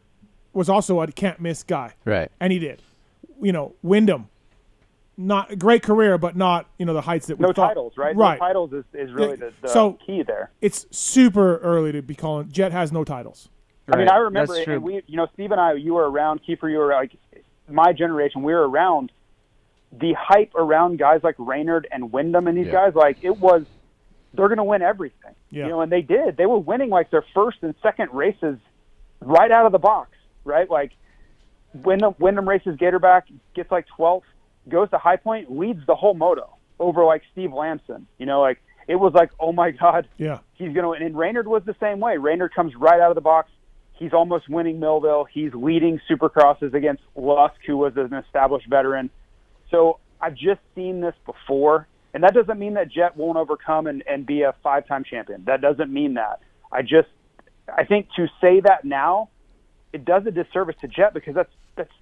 was also a can't miss guy, Right. and he did. You know, Windham, not a great career, but not you know the heights that we no thought. titles, right? Right. No titles is, is really the, the So- key there. It's super early to be calling. Jett has no titles. I mean, I remember, it, and we, you know, Steve and I, you were around, Keefer, you were like, my generation, we were around. The hype around guys like Raynard and Windham and these Yeah. guys, like it was, they're going to win everything. Yeah. You know, and they did. They were winning like their first and second races right out of the box, right? Like Windham, Windham races Gatorback, gets like 12th, goes to High Point, leads the whole moto over like Steve Lamson. You know, like it was like, oh my God, Yeah. he's going to win. And Raynard was the same way. Raynard comes right out of the box. He's almost winning Millville. He's leading Supercrosses against Lusk, who was an established veteran. So I've just seen this before. And that doesn't mean that Jett won't overcome and, and be a five time champion. That doesn't mean that. I just, I think to say that now, it does a disservice to Jett because that's, that's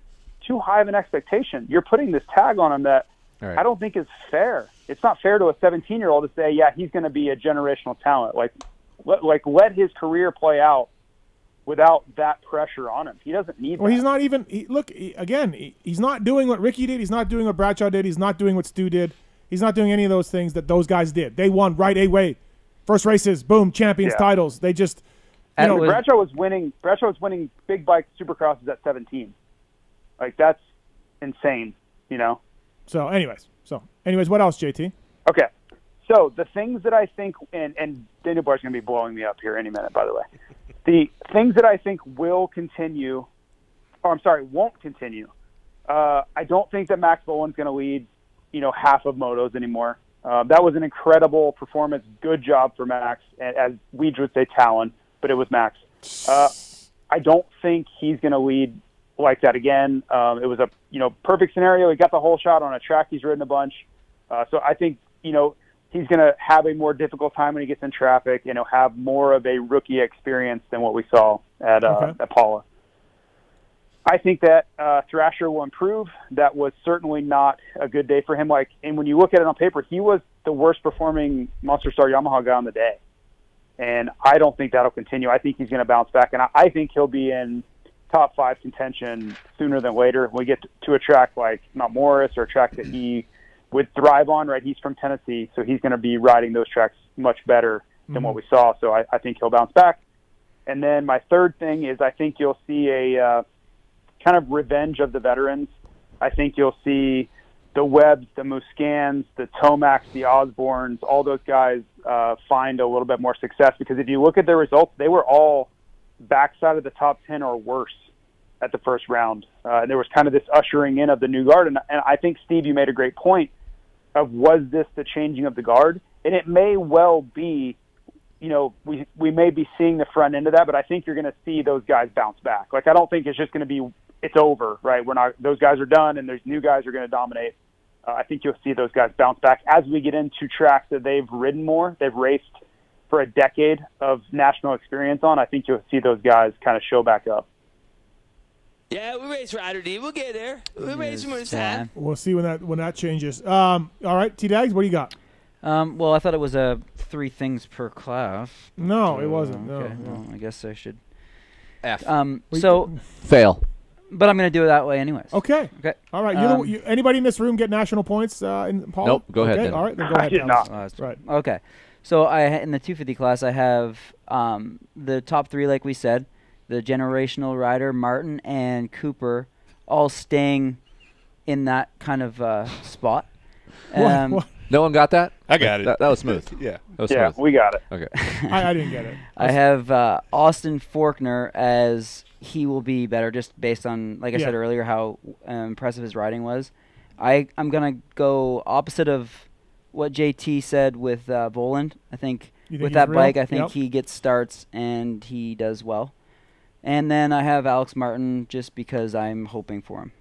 too high of an expectation. You're putting this tag on him that right. I don't think is fair. It's not fair to a 17 year old to say, yeah, he's going to be a generational talent. Like, let, like let his career play out without that pressure on him. He doesn't need Well, that. he's not even. He, look he, again. He, he's not doing what Ricky did. He's not doing what Bradshaw did. He's not doing what Stu did. He's not doing any of those things that those guys did. They won right away. First races, boom, champions Yeah. titles. They just, you And know, Bradshaw was winning. Bradshaw was winning big bike supercrosses at 17. Like that's insane. You know. So, anyways, so anyways, what else, JT? Okay. So the things that I think, and, and Daniel Barr's going to be blowing me up here any minute, by the way. The things that I think will continue, or I'm sorry, won't continue. Uh, I don't think that Max Vohland's going to lead, you know, half of motos anymore. Uh, that was an incredible performance. Good job for Max, as we would say, talent, but it was Max. Uh, I don't think he's going to lead like that again. Um, it was a you know perfect scenario. He got the whole shot on a track he's ridden a bunch. Uh, so I think you know he's going to have a more difficult time when he gets in traffic. You know, have more of a rookie experience than what we saw at uh, Okay. at Pala. I think that uh, Thrasher will improve. That was certainly not a good day for him. Like, and when you look at it on paper, he was the worst performing Monster Star Yamaha guy on the day. And I don't think that'll continue. I think he's going to bounce back, and I, I think he'll be in top five contention sooner than later. When we get to a track like Mount Morris or a track that he would thrive on, right? He's from Tennessee, so he's going to be riding those tracks much better than what we saw. So I, I think he'll bounce back. And then my third thing is I think you'll see a uh, kind of revenge of the veterans. I think you'll see the Webbs, the Musquins, the Tomacs, the Osbornes, all those guys uh, find a little bit more success because if you look at their results, they were all backside of the top 10 or worse at the first round. Uh, and there was kind of this ushering in of the new guard. And, and I think, Steve, you made a great point of was this the changing of the guard? And it may well be, you know, we, we may be seeing the front end of that, but I think you're going to see those guys bounce back. Like, I don't think it's just going to be, it's over, right? We're not, those guys are done and there's new guys are going to dominate. Uh, I think you'll see those guys bounce back as we get into tracks that they've ridden more. They've raced for a decade of national experience on. I think you'll see those guys kind of show back up. Yeah, we race Rider D. We'll get there. We'll race when it's time. We'll see when that when that changes. Um, all right, T Dags, what do you got? Um, well, I thought it was uh, three things per class. No, it wasn't. No, okay, no. well, I guess I should. F. Um, so Fail. But I'm gonna do it that way anyways. Okay. Okay. All right. You're Um, the, you, anybody in this room get national points uh, in Pala? Nope, go ahead then. All right, then go I ahead. did Thomas. not. Last. Right. Okay. So I in the 250 class I have um, the top three, like we said, the generational rider Martin and Cooper, all staying in that kind of uh, spot. What- Um, what? No one got that? I got it. That, that was smooth. Yeah. That was Yeah, smooth. we got it. Okay. I, I didn't get it. I have uh, Austin Forkner as he will be better, just based on, like I said earlier, how uh, impressive his riding was. I I'm gonna go opposite of what JT said with uh, Vohland. I think think with he's that real? bike, I think Yep. he gets starts and he does well. And then I have Alex Martin just because I'm hoping for him.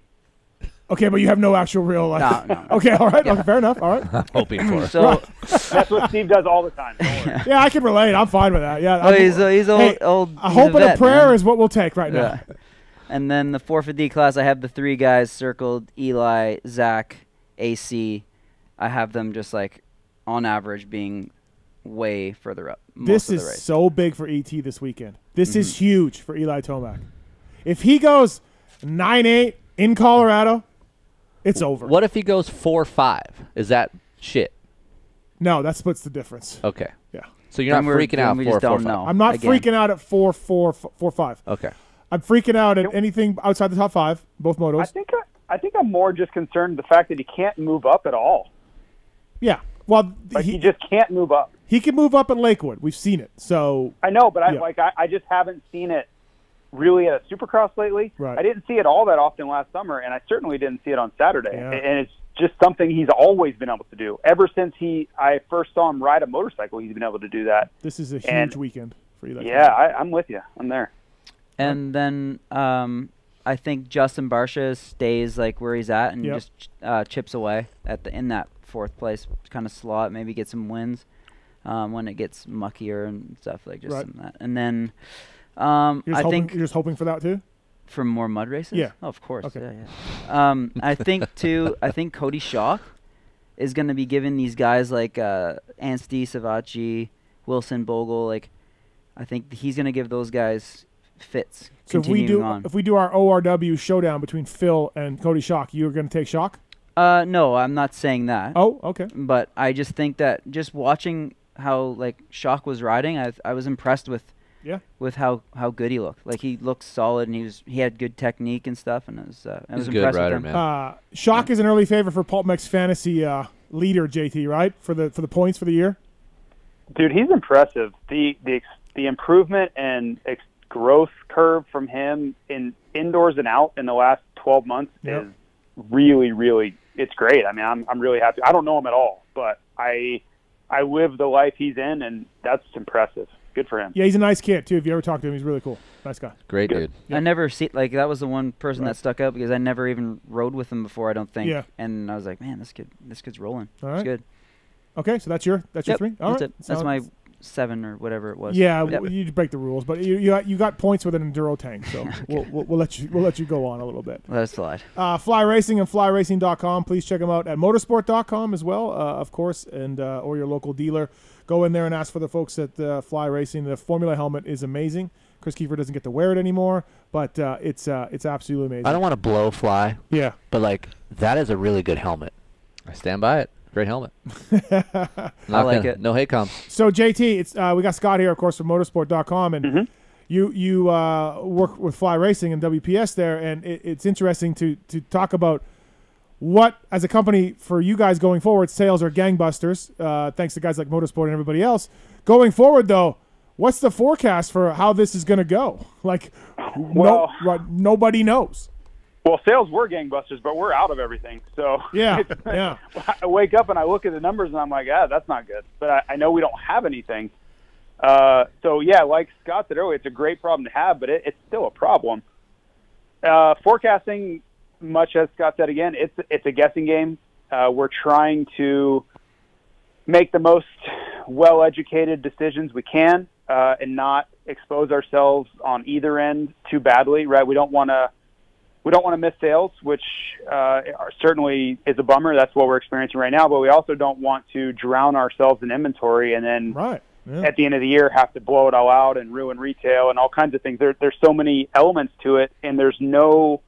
Okay, but you have no actual real life. No, no. okay, all right. Okay, fair enough. All right. Hoping for. So- That's what Steve does all the time. Yeah, I can relate. I'm fine with that. Yeah. Oh, I'm- he's, uh, he's old. Hey, old a hope and a vet, prayer man. is what we'll take right now. And then the 450 class, I have the three guys circled: Eli, Zach, AC. I have them just like on average being way further up. Most This of is race. so big for ET this weekend. This is Mm-hmm. huge for Eli Tomac. If he goes nine eight in Colorado, it's over. What if he goes four five? Is that shit? No, that splits the difference. Okay. Yeah. So you're Then not we're- freaking then out we four just four don't five. know. I'm not Again. freaking out at four four f- four five. Okay. I'm freaking out at anything outside the top five, both motos. I think I, I think I'm more just concerned the fact that he can't move up at all. yeah. Well, Like he, he, just can't move up. he can move up at Lakewood. We've seen it. So I know, but I Yeah. like I, I just haven't seen it really at a Supercross lately. Right. I didn't see it all that often last summer, and I certainly didn't see it on Saturday. Yeah. And it's just something he's always been able to do ever since he I first saw him ride a motorcycle. He's been able to do that. this is a huge And- weekend for Eli. Yeah, I, I'm with you. I'm there. And then um, I think Justin Barcia stays like where he's at and Yep. just uh, chips away at the in that fourth place kind of slot. Maybe get some wins um, when it gets muckier and stuff like just Right. some of that. And then um, You're I just, hoping, think you're just hoping for that too. for more mud races. Yeah. Oh, of course. Okay. Yeah, yeah. Um, I think too. I think Cody Schock is going to be giving these guys like uh, Anstey, Savatgy, Wilson, Bogle. Like, I think he's going to give those guys fits. So if we do on. if we do our ORW showdown between Phil and Cody Schock, you're going to take Schock. Uh, no, I'm not saying that. Oh, okay. But I just think that just watching how like Schock was riding, I I was impressed with. Yeah. With how, how good he looked, like he looked solid and he was he had good technique and stuff, and it was uh, I He's was a good impressed rider, man. Uh, Schock is an early favorite for Pulp MX fantasy uh, leader, JT, right? For the for the points for the year. Dude, he's impressive. The the ex- the improvement and ex- growth curve from him in indoors and out in the last 12 months Yep. is really really it's great. I mean, I'm I'm really happy. I don't know him at all, but I I live the life he's in and that's impressive. Good for him. Yeah, he's a nice kid too. If you ever talk to him, he's really cool. Nice guy. Great dude. I never see like that was the one person Right. that stuck out because I never even rode with him before. I don't think. Yeah. And I was like, man, this kid, this kid's rolling. All It's good. Okay, so that's your that's your three. All that's right. it. That's my seven or whatever it was. Yeah, Yep. w- you break the rules, but you you got, you got points with an enduro tank, so we'll, we'll we'll let you we'll let you go on a little bit. Let it slide. Uh, Fly Racing and FlyRacing.com. Please check them out at Motosport.com as well, uh, of course, and uh, or your local dealer. Go in there and ask for the folks at uh, Fly Racing. The Formula helmet is amazing. Kris Keefer doesn't get to wear it anymore, but uh, it's uh, it's absolutely amazing. I don't want to blow fly. Yeah. But like that is a really good helmet. I stand by it. Great helmet. I Not like gonna- it. No hate comms. So JT, it's uh, we got Scott here, of course, from Motosport.com, and you you uh, work with Fly Racing and WPS there, and it, it's interesting to to talk about what as a company for you guys going forward, sales are gangbusters, uh, thanks to guys like Motosport and everybody else. Going forward, though, what's the forecast for how this is going to go? Like, Well- no, nobody knows. Well, sales were gangbusters, but we're out of everything. So Yeah, yeah. I wake up and I look at the numbers and I'm like, ah, that's not good. But I, I know we don't have anything. Uh, so yeah, like Scott said earlier, it's a great problem to have, but it, it's still a problem. Uh, forecasting, much as Scott said again, it's it's a guessing game. Uh, we're trying to make the most well-educated decisions we can uh, and not expose ourselves on either end too badly. Right? We don't want to we don't want to miss sales, which uh, are, certainly is a bummer. That's what we're experiencing right now. But we also don't want to drown ourselves in inventory and then right. yeah. at the end of the year have to blow it all out and ruin retail and all kinds of things. There, there's so many elements to it, and there's no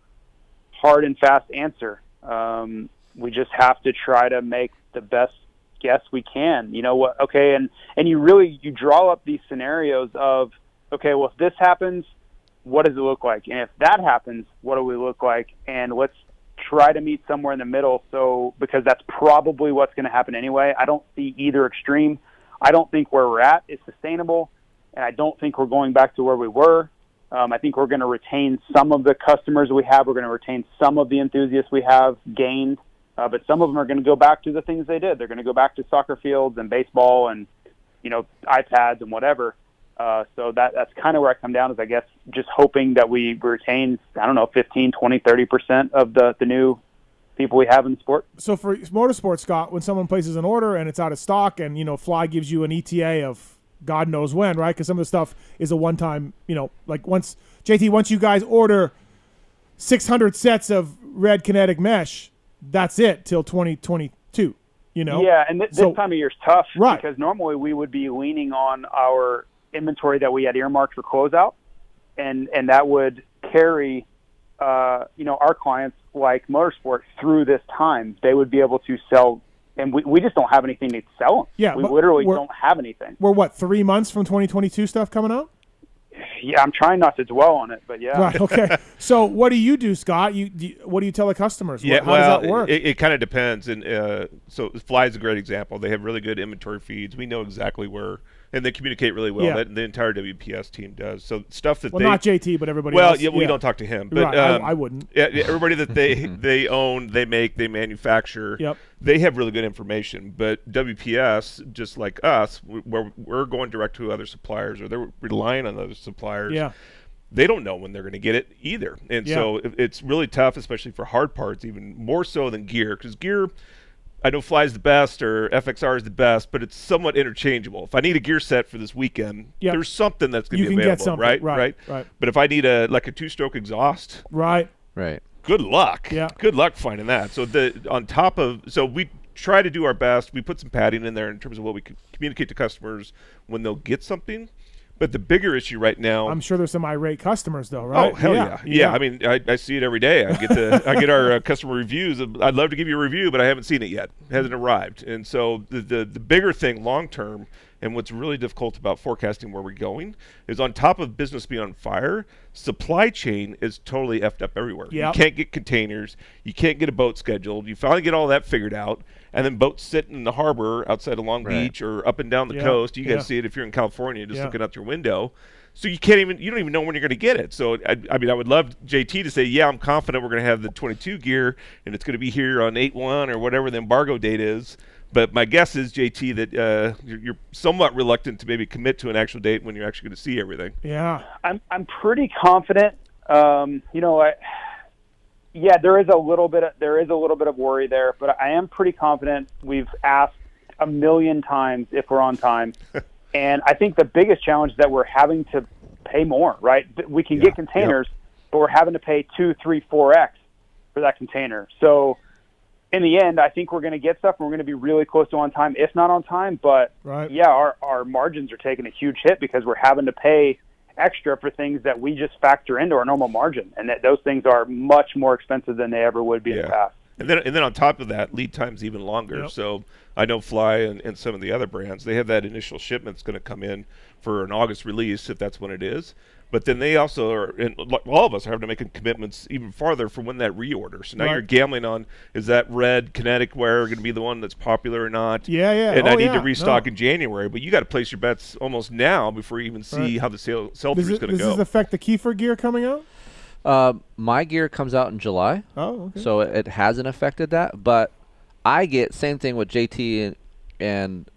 hard and fast answer. Um, we just have to try to make the best guess we can. You know what? Okay, and and you really you draw up these scenarios of okay, well if this happens, what does it look like? And if that happens, what do we look like? And let's try to meet somewhere in the middle. So because that's probably what's going to happen anyway. I don't see either extreme. I don't think where we're at is sustainable, and I don't think we're going back to where we were. Um, I think we're going to retain some of the customers we have. We're going to retain some of the enthusiasts we have gained, uh, but some of them are going to go back to the things they did. They're going to go back to soccer fields and baseball and you know iPads and whatever. Uh, so that that's kind of where I come down is I guess just hoping that we retain I don't know 15, 20, 30 percent of the the new people we have in the sport. So for motorsports, Scott, when someone places an order and it's out of stock, and you know Fly gives you an ETA of God knows when, right? Because some of the stuff is a one-time, you know, like once JT, once you guys order 600 sets of red kinetic mesh, that's it till 2022. You know. Yeah, and th- this So- time of year is tough Right. because normally we would be leaning on our inventory that we had earmarked for closeout, and and that would carry, uh, you know, our clients like Motosport through this time. They would be able to sell, and we, we just don't have anything to sell them. Yeah, we literally don't have anything. We're what three months from 2022 stuff coming out? Yeah, I'm trying not to dwell on it, but yeah. Right. Okay. so what do you do, Scott? You, do you- what do you tell the customers? Yeah, What- how well, does that work? it, it kind of depends. And uh, so Fly is a great example. They have really good inventory feeds. We know exactly where, and they communicate really well. Yeah. That the entire WPS team does. So stuff that Well, they not JT, but everybody Well, else. yeah, we Yeah. don't talk to him, but Right, I- um, I wouldn't. Yeah, yeah, everybody that they they own, they make, they manufacture. Yep. They have really good information. But WPS, just like us, we- we're, we're going direct to other suppliers, or they're relying on other suppliers Yeah. they don't know when they're going to get it either. And Yeah. so it- it's really tough, especially for hard parts, even more so than gear, because gear, I know Fly's the best or FXR is the best, but it's somewhat interchangeable. If I need a gear set for this weekend, Yep. there's something that's going to be can get available, something, right? right, right. But if I need a like a two-stroke exhaust, right. Right. good luck. Yeah. Good luck finding that. So the on top of so we try to do our best. We put some padding in there in terms of what we can communicate to customers when they'll get something. But the bigger issue right now I'm sure there's some irate customers though, right? Oh hell yeah. yeah, I mean, I, I see it every day. I get the I get our uh, customer reviews. I'd love to give you a review, but I haven't seen it yet. It hasn't arrived. And so the the, the bigger thing long term, and what's really difficult about forecasting where we're going, is on top of business being on fire, supply chain is totally effed up everywhere. Yep. You can't get containers. You can't get a boat scheduled. You finally get all that figured out, and then boats sitting in the harbor outside of Long Right. Beach or up and down the Yeah, coast. You guys yeah. see it if you're in California, just Yeah. looking out your window. So you can't even you don't even know when you're going to get it. So I, I mean, I would love JT to say, yeah, I'm confident we're going to have the 22 gear and it's going to be here on 8/1 or whatever the embargo date is. But my guess is JT that uh, you're, you're somewhat reluctant to maybe commit to an actual date when you're actually going to see everything. Yeah. I'm I'm pretty confident. Um, you know, I, yeah, there is a little bit of, there is a little bit of worry there, but I am pretty confident. We've asked a million times if we're on time, and I think the biggest challenge is that we're having to pay more. Right? We can get containers, but we're having to pay two, three, four x for that container. So. In the end, I think we're going to get stuff, and we're going to be really close to on time, if not on time. But Right. yeah, our our margins are taking a huge hit because we're having to pay extra for things that we just factor into our normal margin, and that those things are much more expensive than they ever would be in the past. And then, and then on top of that, lead time's even longer. Yep. So I know Fly and, and some of the other brands, they have that initial shipment that's going to come in for an August release, if that's when it is. But then they also are, and all of us are having to make commitments even farther for when that reorder. So now Right. you're gambling on is that red kinetic wear going to be the one that's popular or not? Yeah, yeah. And Oh, I need yeah. to restock No. in January, but you got to place your bets almost now before you even see Right. how the sale sell through is going to go. does go. this affect the Keefer gear coming out? Uh, my gear comes out in July. Oh, okay. So it, it hasn't affected that, but I get same thing with JT and, and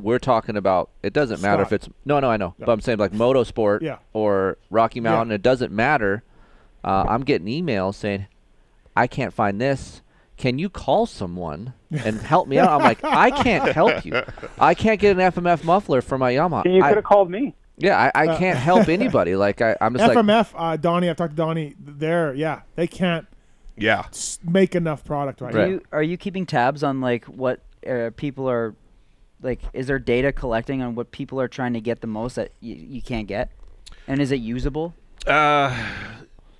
we're talking about. It doesn't matter if it's no, no, I know, No. but I'm saying like Motosport Yeah. or Rocky Yeah. Mountain. It doesn't matter. Uh, I'm getting emails saying, "I can't find this. Can you call someone and help me out?" I'm like, "I can't help you. I can't get an FMF muffler for my Yamaha." You could have called me. yeah, I, I Uh, can't help anybody. Like I, I'm just like, FMF, uh, Donnie, I've talked to Donnie. They're yeah, they can't yeah make enough product right, Do now. you, are you keeping tabs on like what uh, people are like? Is there data collecting on what people are trying to get the most that you, you can't get? And is it usable? Uh,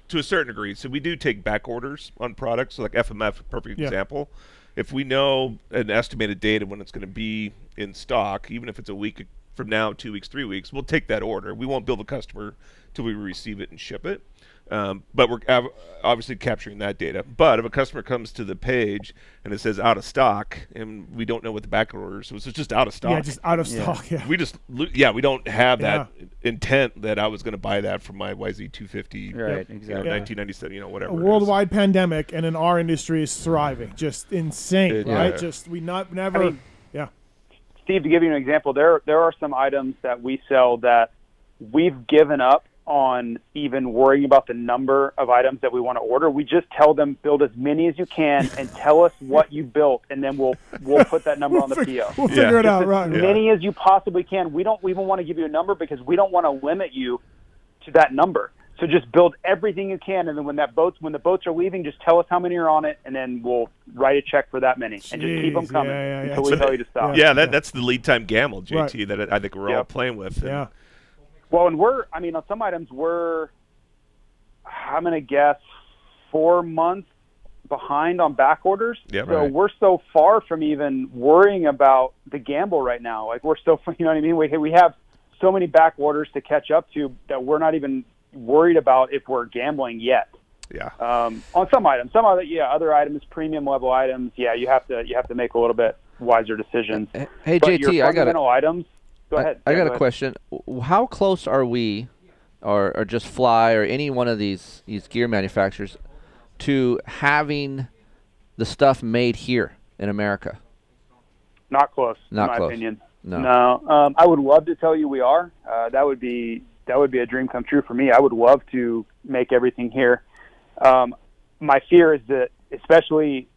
to a certain degree. So we do take back orders on products. So like FMF, perfect Yeah. example. If we know an estimated date of when it's going to be in stock, even if it's a week from now, two weeks, three weeks, we'll take that order. We won't bill the customer till we receive it and ship it. Um, but we're av- obviously capturing that data. But if a customer comes to the page and it says out of stock, and we don't know what the back order is, so it's just out of stock. Yeah, just out of stock, yeah. We just lo- yeah, we don't have that Yeah. intent that I was going to buy that from my YZ250. Right, you know, exactly. 1997, you know, whatever. a worldwide pandemic, and in our industry is thriving, just insane, It- right? yeah. Just we not never, I mean, yeah. Steve, to give you an example, there there are some items that we sell that we've given up on even worrying about the number of items that we want to order. We just tell them build as many as you can and tell us what you built, and then we'll we'll put that number on the fig- PO. we'll figure it Just out, as right. Many as you possibly can. We don't even want to give you a number because we don't want to limit you to that number. So just build everything you can, and then when that boats when the boats are leaving, just tell us how many are on it, and then we'll write a check for that many, and just keep them coming yeah, yeah, yeah. until we tell you to stop. Yeah, that that's the lead time gamble, JT, Right. that I think we're all playing with. And Well, and we're, I mean, on some items, we're, I'm going to guess, four months behind on back orders. Yeah, so right. we're so far from even worrying about the gamble right now. Like, we're so, you know what I mean? We, we have so many back orders to catch up to that we're not even worried about if we're gambling yet. Yeah. Um, on some items, some other, yeah, other items, premium level items, yeah, you have to, you have to make a little bit wiser decisions. Hey, But JT, your I got a- items. Go I- ahead. I, Yeah, got go a ahead. question. How close are we, or, or just Fly, or any one of these these gear manufacturers, to having the stuff made here in America? Not close, Not in my close. opinion. No. No. Um, I would love to tell you we are. Uh, that would be that would be a dream come true for me. I would love to make everything here. Um, my fear is that, especially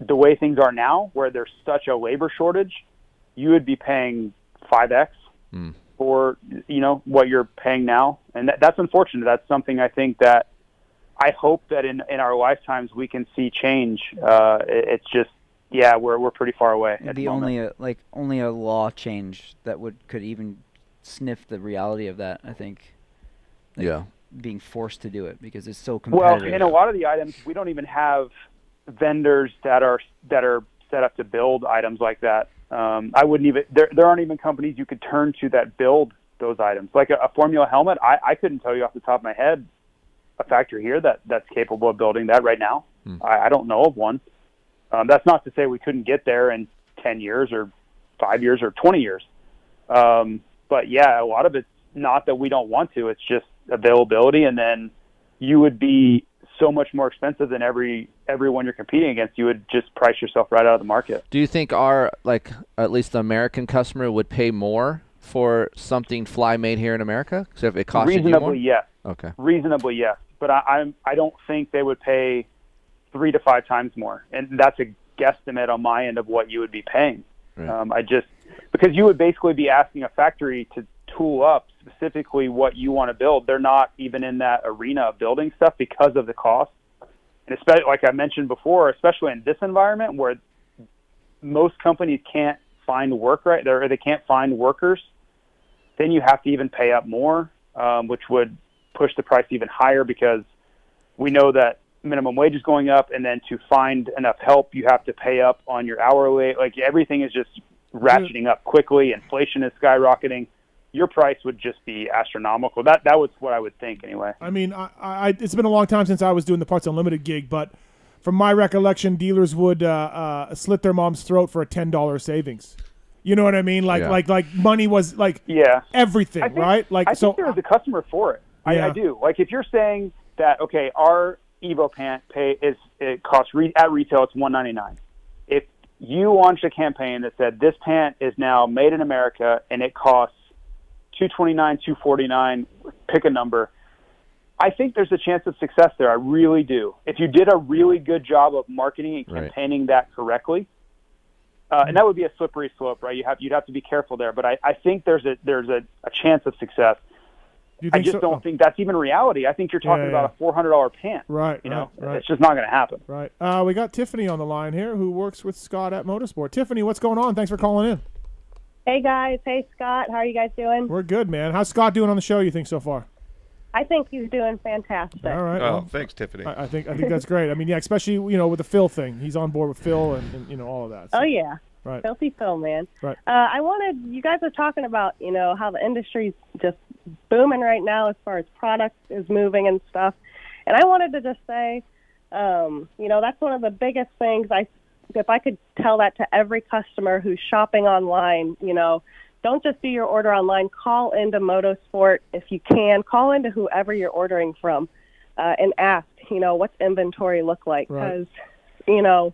the way things are now, where there's such a labor shortage, you would be paying five x Hmm. for you know what you're paying now, and that, that's unfortunate. That's something I think that I hope that in in our lifetimes we can see change. Uh, it, it's just yeah, we're we're pretty far away. It'd be the only a like only a law change that would could even sniff the reality of that. I think. Like, Yeah. Being forced to do it because it's so Well, in a lot of the items, we don't even have vendors that are that are set up to build items like that. Um, I wouldn't even there. There aren't even companies you could turn to that build those items. Like a, a Formula helmet, I, I couldn't tell you off the top of my head a factory here that that's capable of building that right now. I, I don't know of one. Um, that's not to say we couldn't get there in ten years or five years or twenty years. Um, but yeah, a lot of it's not that we don't want to. It's just availability, and then you would be so much more expensive than every everyone you're competing against. You would just price yourself right out of the market. Do you think our like at least the American customer would pay more for something Fly made here in America? So if it costs you more. Reasonably, yes. Okay. Reasonably, yes. But I, I'm I don't think they would pay three to five times more, and that's a guesstimate on my end of what you would be paying. Um, I just because you would basically be asking a factory to tool up specifically what you want to build. They're not even in that arena of building stuff because of the cost, and especially like I mentioned before, especially in this environment where most companies can't find work right there, they can't find workers. Then you have to even pay up more, um, which would push the price even higher because we know that minimum wage is going up, and then to find enough help, you have to pay up on your hourly. Like everything is just ratcheting up quickly. Inflation is skyrocketing. Your price would just be astronomical. That that was what I would think anyway. I mean, I, I, it's been a long time since I was doing the Parts Unlimited gig, but from my recollection, dealers would uh, uh, slit their mom's throat for a ten dollar savings. You know what I mean? Like, Yeah. like, like money was like yeah everything, think- right? Like, I so think there is a customer for it. I, Yeah. I do. Like if you're saying that okay, our Evo pant pay is it costs re- at retail it's one ninety nine. If you launched a campaign that said this pant is now made in America and it costs two twenty nine, two forty nine, pick a number. I think there's a chance of success there. I really do. If you did a really good job of marketing and Right. campaigning that correctly, uh, and that would be a slippery slope, right? You have you'd have to be careful there. But I, I think there's a there's a, a chance of success. Do you I just so? don't think that's even reality. I think you're talking Yeah, about a four hundred dollar pant. Right, You know, right, right. it's just not going to happen. Right. Uh, we got Tiffany on the line here, who works with Scott at Motosport. Tiffany, what's going on? Thanks for calling in. Hey guys, hey Scott, how are you guys doing? We're good, man. How's Scott doing on the show? You think so far? I think he's doing fantastic. All right. Oh, well, thanks, Tiffany. I, I think I think that's great. I mean, yeah, especially you know with the Phil thing. He's on board with Phil and, and you know all of that. Oh yeah, Right. filthy Phil, man. Right. Uh, I wanted you guys are talking about you know how the industry's just booming right now as far as product is moving and stuff, and I wanted to just say, um, you know, that's one of the biggest things. I if I could tell that to every customer who's shopping online, you know. Don't just do your order online. Call into Motosport if you can. Call into whoever you're ordering from, uh, and ask. You know, what's inventory look like? Right. Because, you know,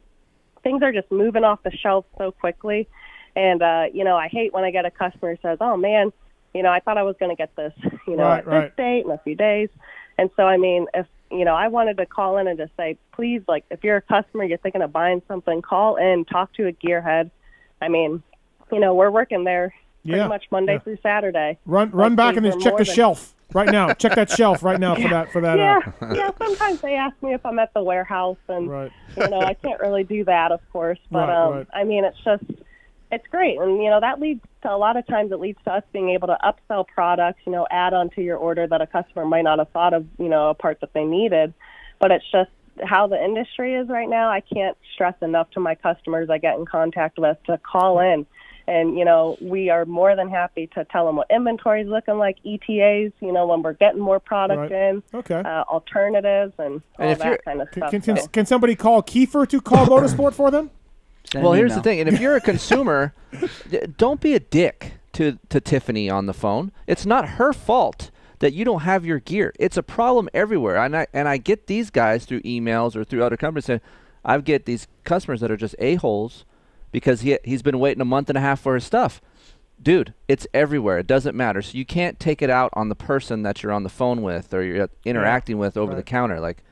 things are just moving off the shelf so quickly. And uh, you know, I hate when I get a customer who says, "Oh man, you know, I thought I was going to get this, you know, Right, at this date in a few days. And so, I mean, if, you know, I wanted to call in and just say, please, like, if you're a customer, you're thinking of buying something, call in, talk to a gearhead. I mean, you know, we're working there pretty Yeah, much Monday yeah. through Saturday. Run run Like, back and just check the than- shelf right now. check that shelf right now for that for that. yeah, Uh, yeah. Sometimes they ask me if I'm at the warehouse, and Right. you know I can't really do that, of course. But Right, um, right. I mean, it's just it's great, and you know that leads to a lot of times it leads to us being able to upsell products, you know, add on to your order that a customer might not have thought of, you know, a part that they needed. But it's just how the industry is right now. I can't stress enough to my customers I get in contact with to call in. And, you know, we are more than happy to tell them what inventory is looking like, ETAs, you know, when we're getting more product Right. in, Okay. uh, alternatives, and all if that kind of Can, stuff. can, can, so. can somebody call Keefer to call Motosport for them? Well, here's the thing, and if you're a consumer, don't be a dick to to Tiffany on the phone. It's not her fault that you don't have your gear. It's a problem everywhere, and I and I get these guys through emails or through other companies saying, I get these customers that are just a holes because he he's been waiting a month and a half for his stuff. Dude, it's everywhere. It doesn't matter. So you can't take it out on the person that you're on the phone with or you're interacting with over the counter. Like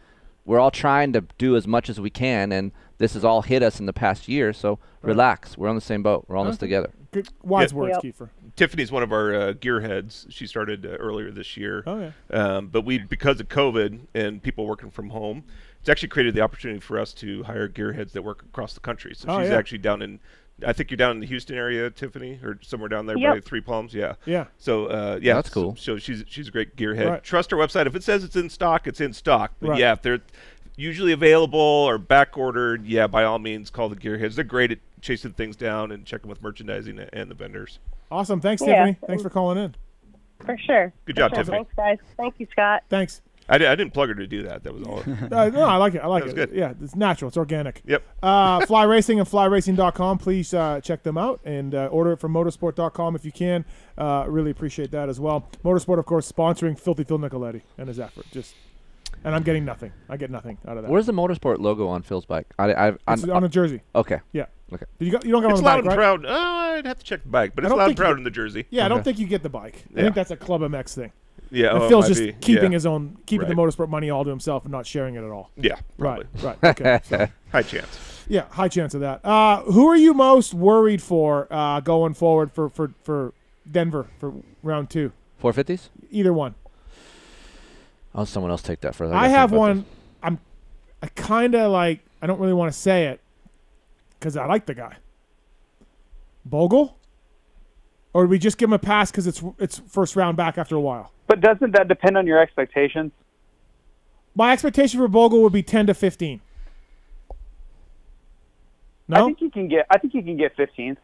we're all trying to do as much as we can, and this has all hit us in the past year. So relax. We're on the same boat. We're all in this together. Good wise Yeah. words, Yep. Keefer. Tiffany's one of our uh, gearheads. She started uh, earlier this year. Oh, yeah. Um, but we, because of COVID and people working from home, it's actually created the opportunity for us to hire gearheads that work across the country. So Oh, she's yeah. actually down in, I think you're down in the Houston area, Tiffany, or somewhere down there Yep. by Three Palms. Yeah. Yeah. So uh, yeah, That's so- cool. So, she's she's a great gearhead. Right. Trust her website. If it says it's in stock, it's in stock. But Right. yeah, if they're usually available or back ordered, yeah, by all means, call the gearheads. They're great at chasing things down and checking with merchandising and the vendors. Awesome. Thanks, Yeah. Tiffany. Thanks for calling in. For sure. Good For job, sure. Tiffany. Thanks, guys. Thank you, Scott. Thanks. I, di- I didn't plug her to do that. That was all. Uh, no, I like it. I like That it. was good. Yeah, it's natural. It's organic. Yep. Uh, Fly Racing and FlyRacing.com. Please uh, check them out and uh, order it from Motosport.com if you can. Uh, really appreciate that as well. Motosport, of course, sponsoring Filthy Phil Nicoletti and his effort. Just, and I'm getting nothing. I get nothing out of that. Where's the motosport logo on Phil's bike? I, I, I'm, It's on a jersey. Okay. Yeah. Okay. Did You, got, you don't got it's on the loud bike, and right? proud. Oh, I'd have to check the bike, but I it's don't loud and think you proud in the jersey. Yeah, I don't think you get the bike. I think that's a Club MX thing. Yeah, And oh, Phil's just be. keeping Yeah. his own, keeping the motosport money all to himself and not sharing it at all. Yeah, Right, probably. right. Okay. so- High chance. Yeah, high chance of that. Uh, who are you most worried for uh, going forward for, for, for Denver for round two? 450s? Either one. Oh, someone else take that for I have one. I'm. I kind of like. I don't really want to say it because I like the guy. Bogle, or do we just give him a pass because it's it's first round back after a while? But doesn't that depend on your expectations? My expectation for Bogle would be ten to fifteen. No? I think he can get. I think he can get 15th.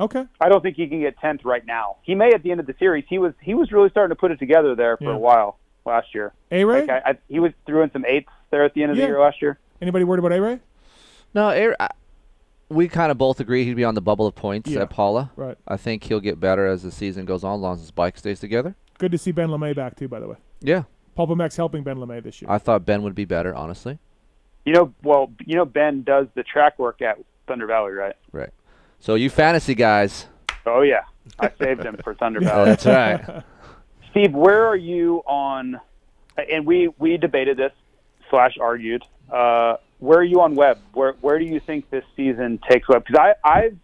Okay. I don't think he can get 10th right now. He may at the end of the series. He was he was really starting to put it together there for Yeah. a while last year. A Ray. Like I, I, he was threw in some eights there at the end of Yeah. the year last year. Anybody worried about A Ray? No, Aaron, we kind of both agree he'd be on the bubble of points Yeah, at Pala. right. I think he'll get better as the season goes on, as long as his bike stays together. Good to see Ben LaMay back too. By the way, Yeah. PulpMX helping Ben LaMay this year. I thought Ben would be better, honestly. You know, well, you know, Ben does the track work at Thunder Valley, right? Right. So you fantasy guys. Oh yeah, I saved him for Thunder Valley. Oh, that's right. Steve, where are you on? And we we debated this slash argued. Uh, where are you on Webb? Where where do you think this season takes Webb? Because I I've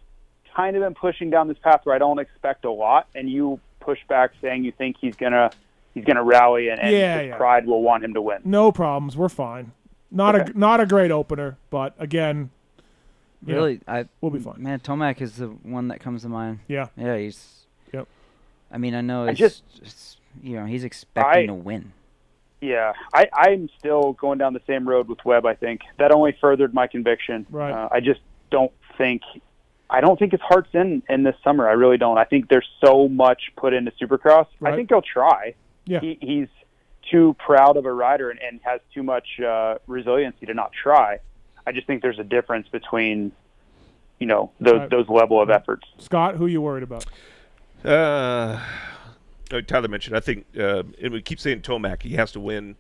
kind of been pushing down this path where I don't expect a lot, and you push back saying you think he's gonna he's gonna rally and, and Yeah, his yeah. pride will want him to win. No problems. We're fine. Not Okay. a not a great opener, but again, you know, Really, I we'll be fine. Man, Tomac is the one that comes to mind. Yeah. Yeah, he's. Yep. I mean, I know I it's just- it's, you know he's expecting I- to win. Yeah, I, I'm still going down the same road with Webb. I think that only furthered my conviction. Right. Uh, I just don't think, I don't think his heart's in in this summer. I really don't. I think there's so much put into Supercross. Right. I think he'll try. Yeah. He, he's too proud of a rider and, and has too much uh, resiliency to not try. I just think there's a difference between, you know, those Right. those level of efforts. Scott, who you worried about? Uh, uh, Tyler mentioned. I think, uh, and we keep saying Tomac. He has to win.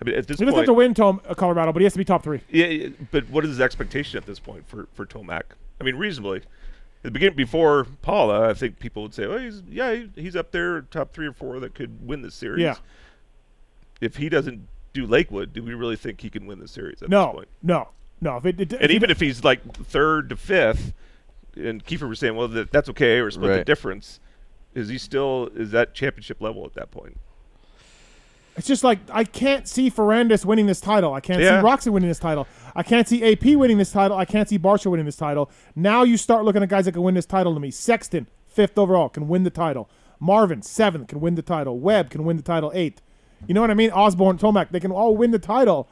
I mean, at this He doesn't point, have to win Tom, uh, Colorado, but he has to be top three. Yeah, yeah, but what is his expectation at this point for for Tomac? I mean, reasonably, the beginning before Pala, I think people would say, "Oh, he's yeah, he's up there, top three or four that could win this series." Yeah. If he doesn't do Lakewood, do we really think he can win the series at this No, point? no, no. If it, it, And even if he's like third to fifth, and Keefer was saying, "Well, that, that's okay, or split the difference," is he still is that championship level at that point? It's just like I can't see Ferrandis winning this title. I can't Yeah. see Roxy winning this title. I can't see AP winning this title. I can't see Barcia winning this title. Now you start looking at guys that can win this title to me. Sexton, fifth overall, can win the title. Marvin, seventh, can win the title. Webb can win the title, eighth. You know what I mean? Osborne, Tomac, they can all win the title.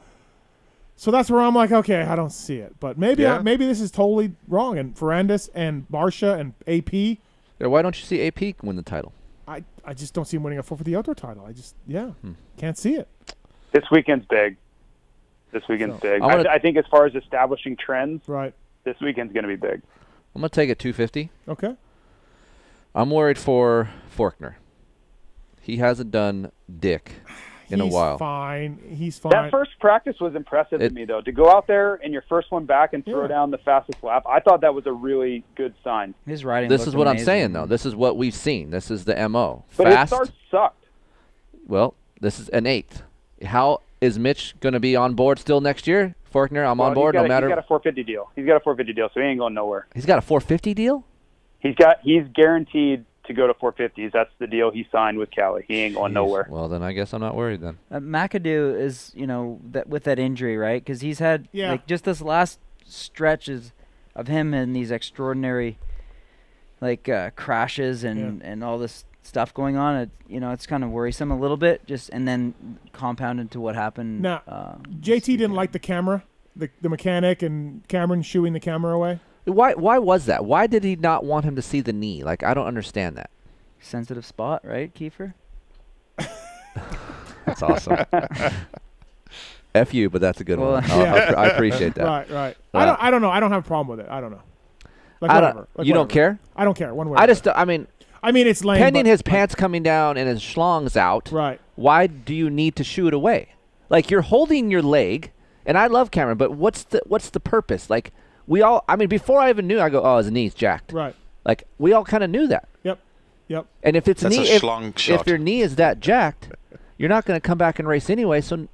So that's where I'm like, okay, I don't see it. But maybe I, maybe this is totally wrong. And Ferrandis and Barcia and AP, Yeah, why don't you see AP win the title? I, I just don't see him winning a 450 outdoor title. I just, yeah, Hmm. can't see it. This weekend's big. This weekend's big. I wanna- I, I think as far as establishing trends, right? This weekend's going to be big. I'm gonna take it 250. Okay. I'm worried for Forkner. He hasn't done dick in a while. fine. He's fine. That first practice was impressive It- to me, though. To go out there and your first one back and throw Yeah. down the fastest lap, I thought that was a really good sign. His riding. This is what I'm saying, though. This is what we've seen. This is the mo. But his Fast. start sucked. Well, this is an eighth. How is Mitch going to be on board still next year? Forkner, I'm Well, on board got no a, matter. He's got a 450 deal. He's got a 450 deal, so he ain't going nowhere. He's got a 450 deal. He's got. He's guaranteed to go to 450s. That's the deal he signed with Cali. He ain't going Jeez. nowhere. Well, then I guess I'm not worried then. Uh, McAdoo is, you know, that with that injury, right? Because he's had Yeah. like just this last stretches of him in these extraordinary, like uh, crashes and and all this stuff going on. It, you know, it's kind of worrisome a little bit. Just and then compounded to what happened. Now, uh, JT didn't like the camera, the, the mechanic, and Cameron shooing the camera away. Why? Why was that? Why did he not want him to see the knee? Like I don't understand that. sensitive spot, right, Keefer? That's awesome. F you, but that's a good Well, one. I'll- I'll I appreciate that. Right, right. Uh, I don't. I don't know. I don't have a problem with it. I don't know. Like I don't- whatever. Like, you don't care? I don't care. One way. I just, I mean, I mean, it's lame. pending his pants coming down and his schlong's out. Right. Why do you need to shoo it away? Like you're holding your leg, and I love Cameron, but what's the what's the purpose? Like we all, I mean, before I even knew, I go, oh, his knee's jacked. Right. Like we all kind of knew that. Yep. Yep. And if it's That's a knee, if, if your knee is that jacked, you're not going to come back and race anyway. So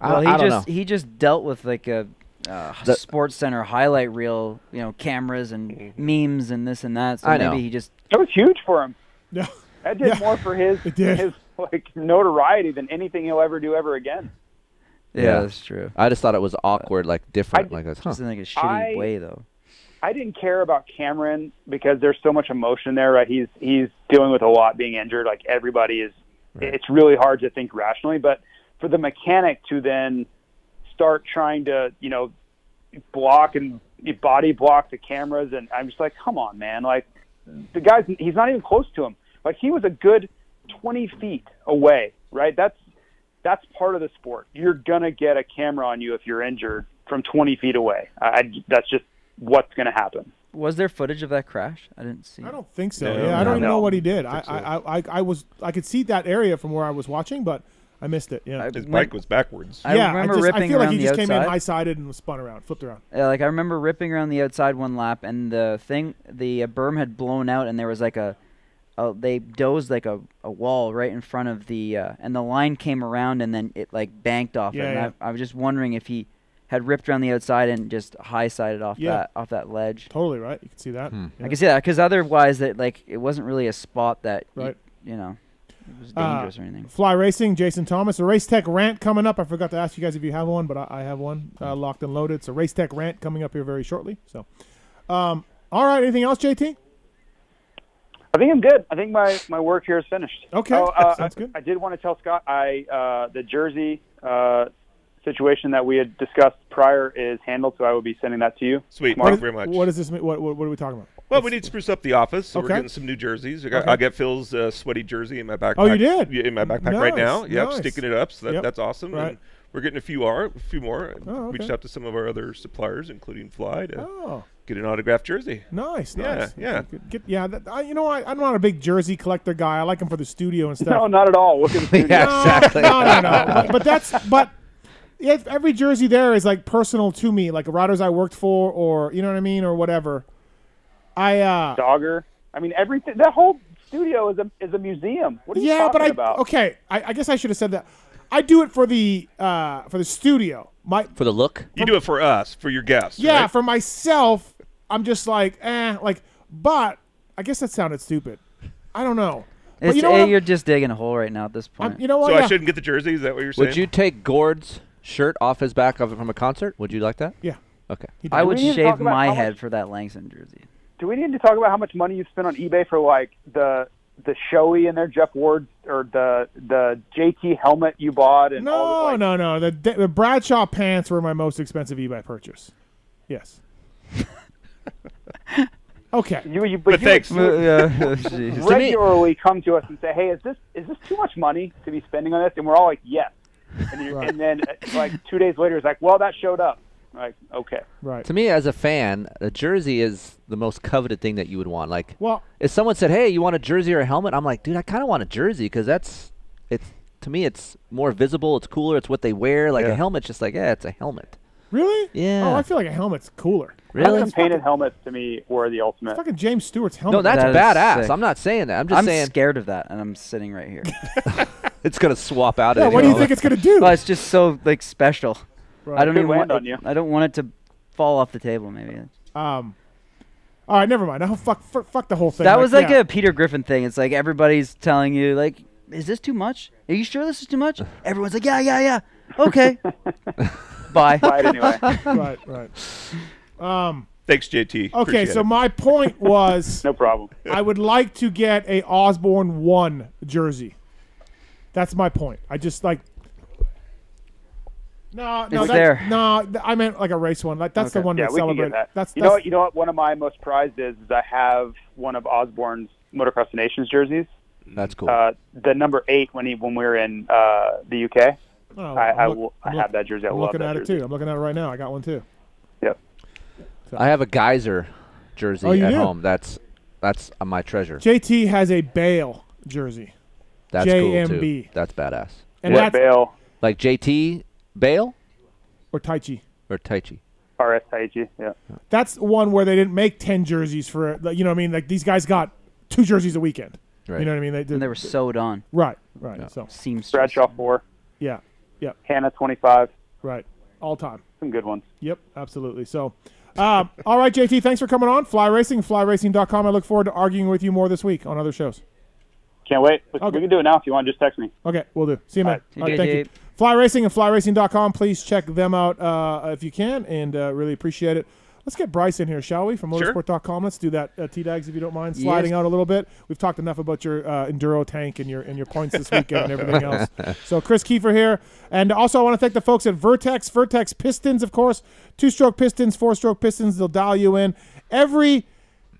I, well, he I don't just know. he just dealt with like a uh, The- Sports Center highlight reel, you know, cameras and memes and this and that. So I maybe know. he just That was huge for him. Yeah. That did Yeah. more for his It did. his like notoriety than anything he'll ever do ever again. Yeah, that's true. I just thought it was awkward, like different, like this. Huh. Just in like a shitty I- way though. I didn't care about Cameron because there's so much emotion there. Right, he's he's dealing with a lot, being injured. Like everybody is, it's really hard to think rationally. But for the mechanic to then start trying to, you know, block and body block the cameras, and I'm just like, come on, man! Like the guy's he's not even close to him. Like he was a good 20 feet away. Right, that's that's part of the sport. You're gonna get a camera on you if you're injured from 20 feet away. I, I that's just what's gonna happen. Was there footage of that crash? I didn't see. I don't think so. No, yeah, I don't no. even know what he did. I, I, I, I, I was, I could see that area from where I was watching, but I missed it. Yeah. His bike was backwards. I yeah, remember just, I feel like he the just came in high sided and was spun around, flipped around. Yeah, like I remember ripping around the outside one lap, and the thing, the uh, berm had blown out, and there was like a, a they dozed like a, a wall right in front of the, uh, and the line came around, and then it like banked off Yeah, it. And yeah. I, I was just wondering if he had ripped around the outside and just high sided off Yeah. that off that ledge. Totally right. You can see that. Hmm. Yeah. I can see that because otherwise, that like it wasn't really a spot that Right. you know, it was Uh, dangerous or anything. Fly Racing, Jason Thomas. A Race Tech rant coming up. I forgot to ask you guys if you have one, but I, I have one uh, locked and loaded. So Race Tech rant coming up here very shortly. So, um, all right. Anything else, JT? I think I'm good. I think my, my work here is finished. Okay, Oh, uh, sounds I, good. I did want to tell Scott I uh, the jersey uh, situation that we had discussed prior is handled, so I will be sending that to you. Sweet. tomorrow. Thank you very much. What does this mean? What, what, what are we talking about? Well, we need to spruce up the office, so Okay. we're getting some new jerseys. I got, Okay. I'll get Phil's uh, sweaty jersey in my backpack. Oh, you did? In my backpack right now. Yep, nice. sticking it up. So that, Yep. that's awesome. Right. And we're getting a few are a few more. Oh, Reached okay. out to some of our other suppliers, including Fly, to Oh. Get an autographed jersey. Nice, Yeah, nice. yeah. Okay, good. Get, yeah, that, I, you know, I, I'm not a big jersey collector guy. I like them for the studio and stuff. No, not at all. Look at the studio. Yeah, exactly. No, no, no. but, but that's but if every jersey there is like personal to me, like riders I worked for, or you know what I mean, or whatever. I uh Dogger. I mean, everything. That whole studio is a is a museum. What are you yeah, talking but I about? okay. I, I guess I should have said that. I do it for the uh for the studio. My For the look? You do it for us, for your guests. yeah, right? for myself, I'm just like eh, like. But I guess that sounded stupid. I don't know. But It's, you know eh, what? you're just digging a hole right now at this point. you know what? So yeah. I shouldn't get the jersey. Is that what you're saying? Would you take Gord's shirt off his back of from a concert? Would you like that? Yeah. Okay. I would We need to talk shave my how much- head for that Langston jersey. Do we need to talk about how much money you spent on eBay for like the the showy in there, Jeff Ward, or the the JT helmet you bought, and all No, no, no. The, the Bradshaw pants were my most expensive eBay purchase. Yes. okay. You, you, but, But you thanks. would- Uh, yeah, would jeez. regularly come to us and say, "Hey, is this is this too much money to be spending on this?" And we're all like, "Yes." And, you Right. and then uh, like two days later, it's like, "Well, that showed up." Like, okay, Right. To me, as a fan, a jersey is the most coveted thing that you would want. Like, Well, if someone said, "Hey, you want a jersey or a helmet?" I'm like, dude, I kind of want a jersey because that's it's to me, it's more visible, it's cooler, it's what they wear. Like Yeah. a helmet's just like, yeah, it's a helmet. really? Yeah. Oh, I feel like a helmet's cooler. Really? custom painted helmets to me were the ultimate. Fucking James Stewart's helmet. No, that's That is badass. sick. I'm not saying that. I'm just saying I'm saying scared of that, and I'm sitting right here. it's gonna swap out. Yeah, at what any do you moment. think it's gonna do? well, it's just so like special. Right. I don't Could even land want. on you. I don't want it to fall off the table. Maybe Um. All right, never mind. Oh, fuck, fuck, fuck the whole thing. that was like yeah. a Peter Griffin thing. It's like everybody's telling you like, "Is this too much? Are you sure this is too much?" Everyone's like, "Yeah, yeah, yeah." Okay. Bye. Buy it anyway. right, right. Um. Thanks, JT. Okay, so it. my point was, No problem. I would like to get a Osborne one jersey. That's my point. I just like. No, no, It's that, there. no. I meant like a race one. Like that's the one yeah, that we can celebrated. get that. That's, you that's know what? You know what? One of my most prized is, is I have one of Osborne's Motocross of Nations jerseys. That's cool. Uh, the number eight when he when we were in uh, the UK. Oh, I, I, look- will- I have look- that jersey. I I'm love looking that at it jersey. too. I'm looking at it right now. I got one too. Yep. I have a geyser jersey Oh, at do? home. That's that's uh, my treasure. JT has a Bayle jersey, That's cool JMB. too. That's badass. and What that's Bayle? Like JT Bayle or Taichi. or Taichi. RS Taichi. Yeah. That's one where they didn't make ten jerseys for. You know what I mean? Like these guys got two jerseys a weekend. Right. You know what I mean? They did. And they were sewed on. right, right. So Seamstress. Bradshaw four. yeah, yeah, Hannah twenty five. right. All time. Some good ones. Yep, absolutely. So, um, all right, JT, thanks for coming on. Fly Racing, flyracing.com. I look forward to arguing with you more this week on other shows. Can't wait. We- Okay. We can do it now if you want. Just text me. Okay, we'll do. See you, man. All All right, right. thank you. Fly Racing and flyracing.com. Please check them out uh, if you can, and uh, really appreciate it. Let's get Bryce in here, shall we, from motosport.com. Let's do that, uh, T-Dags, if you don't mind, sliding Yes. out a little bit. We've talked enough about your uh, enduro tank and your and your points this weekend and everything else. So Kris Keefer here. And also I want to thank the folks at Vertex. Vertex Pistons, of course. Two-stroke pistons, four-stroke pistons. They'll dial you in. Every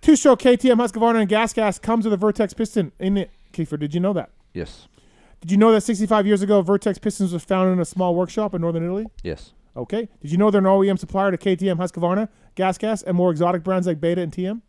two-stroke KTM, Husqvarna, and Gas Gas comes with a Vertex piston in it. Keefer, did you know that? Yes. Did you know that 65 years ago, Vertex Pistons was founded in a small workshop in northern Italy? Yes. Okay. Did you know they're an OEM supplier to KTM, Husqvarna, Gas Gas, and more exotic brands like Beta and TM?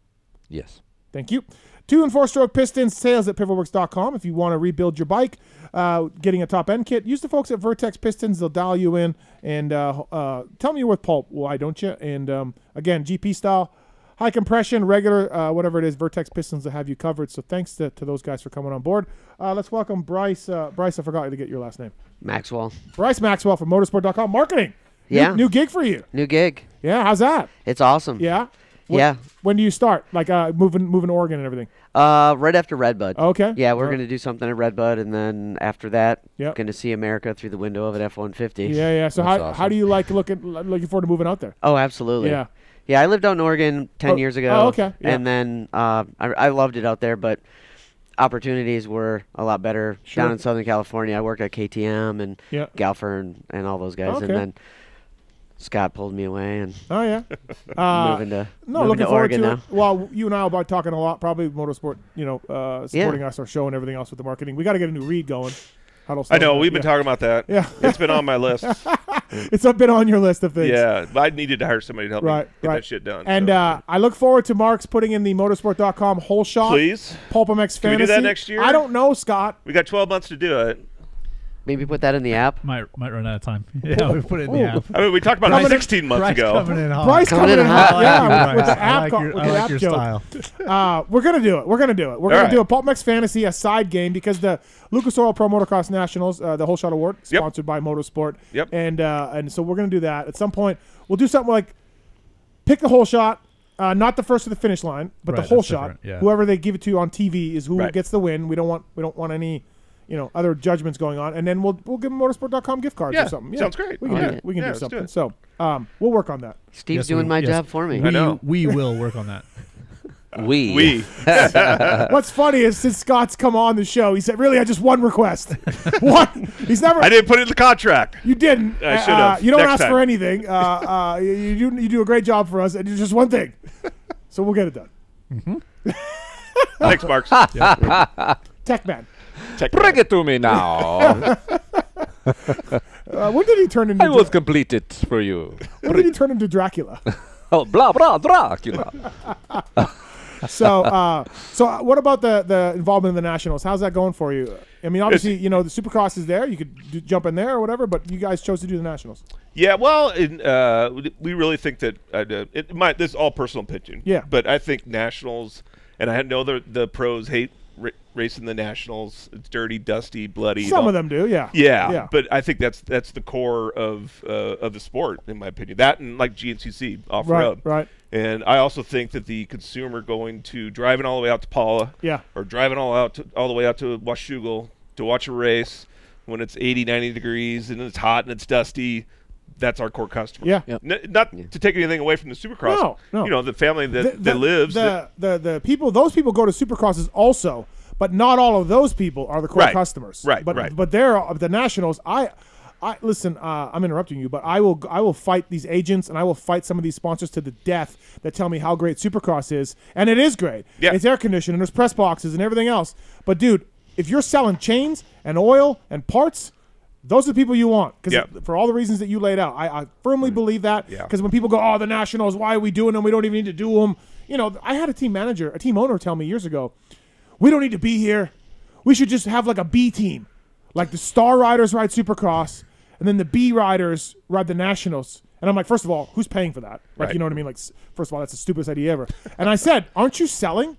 Yes. Thank you. Two and four stroke pistons, sales at pivotworks.com. If you want to rebuild your bike, uh, getting a top end kit, use the folks at Vertex Pistons. They'll dial you in and uh, uh, tell me you're with Pulp. Why don't you? And um, again, GP style, high compression, regular, uh, whatever it is, Vertex Pistons will have you covered. So thanks to, to those guys for coming on board. Uh, let's welcome Bryce. Uh, Bryce, I forgot to get your last name. Maxwell. Bryce Maxwell from motosport.com. Marketing. New- Yeah. New, gig for you. New gig. Yeah. How's that? It's awesome. Yeah. When- Yeah. When do you start? Like uh, moving, moving to Oregon and everything. Uh, right after Redbud. Okay. Yeah, we're All right. gonna do something at Redbud, and then after that, Yep. gonna see America through the window of an F one fifty. Yeah, yeah. So how, how do you like looking looking forward to moving out there? Oh, absolutely. Yeah. Yeah, I lived out in Oregon ten Oh, years ago. oh, okay, yeah. And then uh, I, I loved it out there, but opportunities were a lot better Sure. down in Southern California. I worked at KTM and Yeah. Galfer and, and all those guys, Okay. and then Scott pulled me away and Oh yeah. Uh, moving to no, moving looking to forward Oregon to now. it. Well, you and I will be talking a lot, probably motosport. You know, uh, supporting us, our show, and everything else with the marketing. We got to get a new read going. Huddle I know Stone, we've been yeah. talking about that. Yeah, it's been on my list. it's been on your list of things. Yeah, I needed to hire somebody to help Right, me get right. that shit done. And so. uh, I look forward to Mark's putting in the motosport.com whole shot. Please. PulpMX Can we Fantasy. do that next year? I don't know, Scott. we got 12 months to do it. Maybe put that in the app. Might might run out of time. Yeah, we put it in the app. I mean, we talked about it Bryce- 16 months Bryce ago. coming in hot. Bryce coming in hot, yeah, with, with the I app, like co- your- with I the like app your joke. style. Uh, we're gonna do it. We're gonna do it. We're All gonna right. do a Pulp MX Fantasy, a side game, because the Lucas Oil Pro Motocross Nationals, uh, the whole shot award, Yep. sponsored by Motosport. Yep. And uh, and so we're gonna do that at some point. We'll do something like pick the whole shot. Uh, not the first to the finish line, but Right, the whole that's shot. different, yeah. Whoever they give it to on TV is who Right. gets the win. We don't want we don't want any, you know, other judgments going on. And then we'll we'll give them motosport.com gift cards Yeah, or something. Yeah, sounds great. We can Yeah. do we can Yeah, do let's do something. So um, we'll work on that. Steve's Yes, doing we- my yes. job for me. We, know. we will work on that. We. We. What's funny is since Scott's come on the show, he said, "Really, I just one request. what? He's never. I didn't put it in the contract. You didn't. I Uh, should have. you don't Next ask time. for anything. Uh, uh, you, you do. You do a great job for us, and it's just one thing. So we'll get it done. Thanks, Marks. Tech man. Tech Bring it to me now. Uh, when did he turn into? I will complete it for you. when did he turn into Dracula? Oh, blah blah Dracula. so, uh, so uh, what about the the involvement in the nationals? How's that going for you? I mean, obviously, you know, the Supercross is there. You could do, jump in there or whatever, but you guys chose to do the nationals. Yeah, well, in, uh, we really think that uh, it might. This is all personal opinion. Yeah. but I think nationals, and I know the the pros hate ra- racing the nationals. It's dirty, dusty, bloody. Some of them do, yeah. yeah. Yeah. But I think that's that's the core of uh, of the sport, in my opinion. That and like GNCC off Right, road. right. And I also think that the consumer going to driving all the way out to Pala, Yeah. or driving all out to, all the way out to Washougal to watch a race when it's 80, 90 degrees and it's hot and it's dusty. That's our core customer. Yeah. N- not to take anything away from the Supercross. No, no. You know, the family that, The- that the- lives. The, that- the the people those people go to supercrosses also, but not all of those people are the core Right, customers. right, But right. but they're the nationals. I. I listen. Uh, I'm interrupting you, but I will. I will fight these agents, and I will fight some of these sponsors to the death that tell me how great Supercross is, and it is great. Yeah. It's air conditioned, and there's press boxes and everything else. But dude, if you're selling chains and oil and parts, those are the people you want. Because Yeah. for all the reasons that you laid out, I, I firmly mm-hmm. believe that. Yeah. Because when people go, "Oh, the Nationals, why are we doing them? We don't even need to do them." You know, I had a team manager, a team owner, tell me years ago, "We don't need to be here. We should just have like a B team, like the Star Riders ride Supercross, and then the B Riders ride the Nationals." And I'm like, first of all, who's paying for that? Like, Right. you know what I mean? Like, first of all, that's the stupidest idea ever. And I said, "Aren't you selling?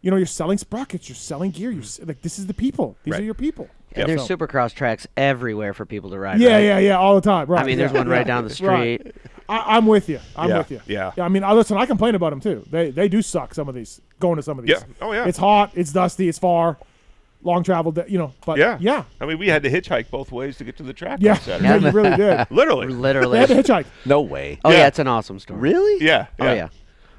You know, you're selling sprockets, you're selling gear. You're like, this is the people. These Right. are your people." And there's So- supercross tracks everywhere for people to ride. yeah, right? yeah, yeah, all the time. Right. I mean, there's one right down the Right. street. I, I'm with you. I'm Yeah, with you. yeah. yeah. I mean, I listen. I complain about them too. They they do suck. Some of these going to some of these. Yeah. Oh, yeah. It's hot. It's dusty. It's far. Long travel. da- You know. But yeah. yeah. I mean, we had to hitchhike both ways to get to the track. Yeah. on Saturday. Yeah, you really did. Literally. They Literally. had to hitchhike. No way. Oh yeah. Yeah. it's an awesome story. Really? Yeah. Oh yeah.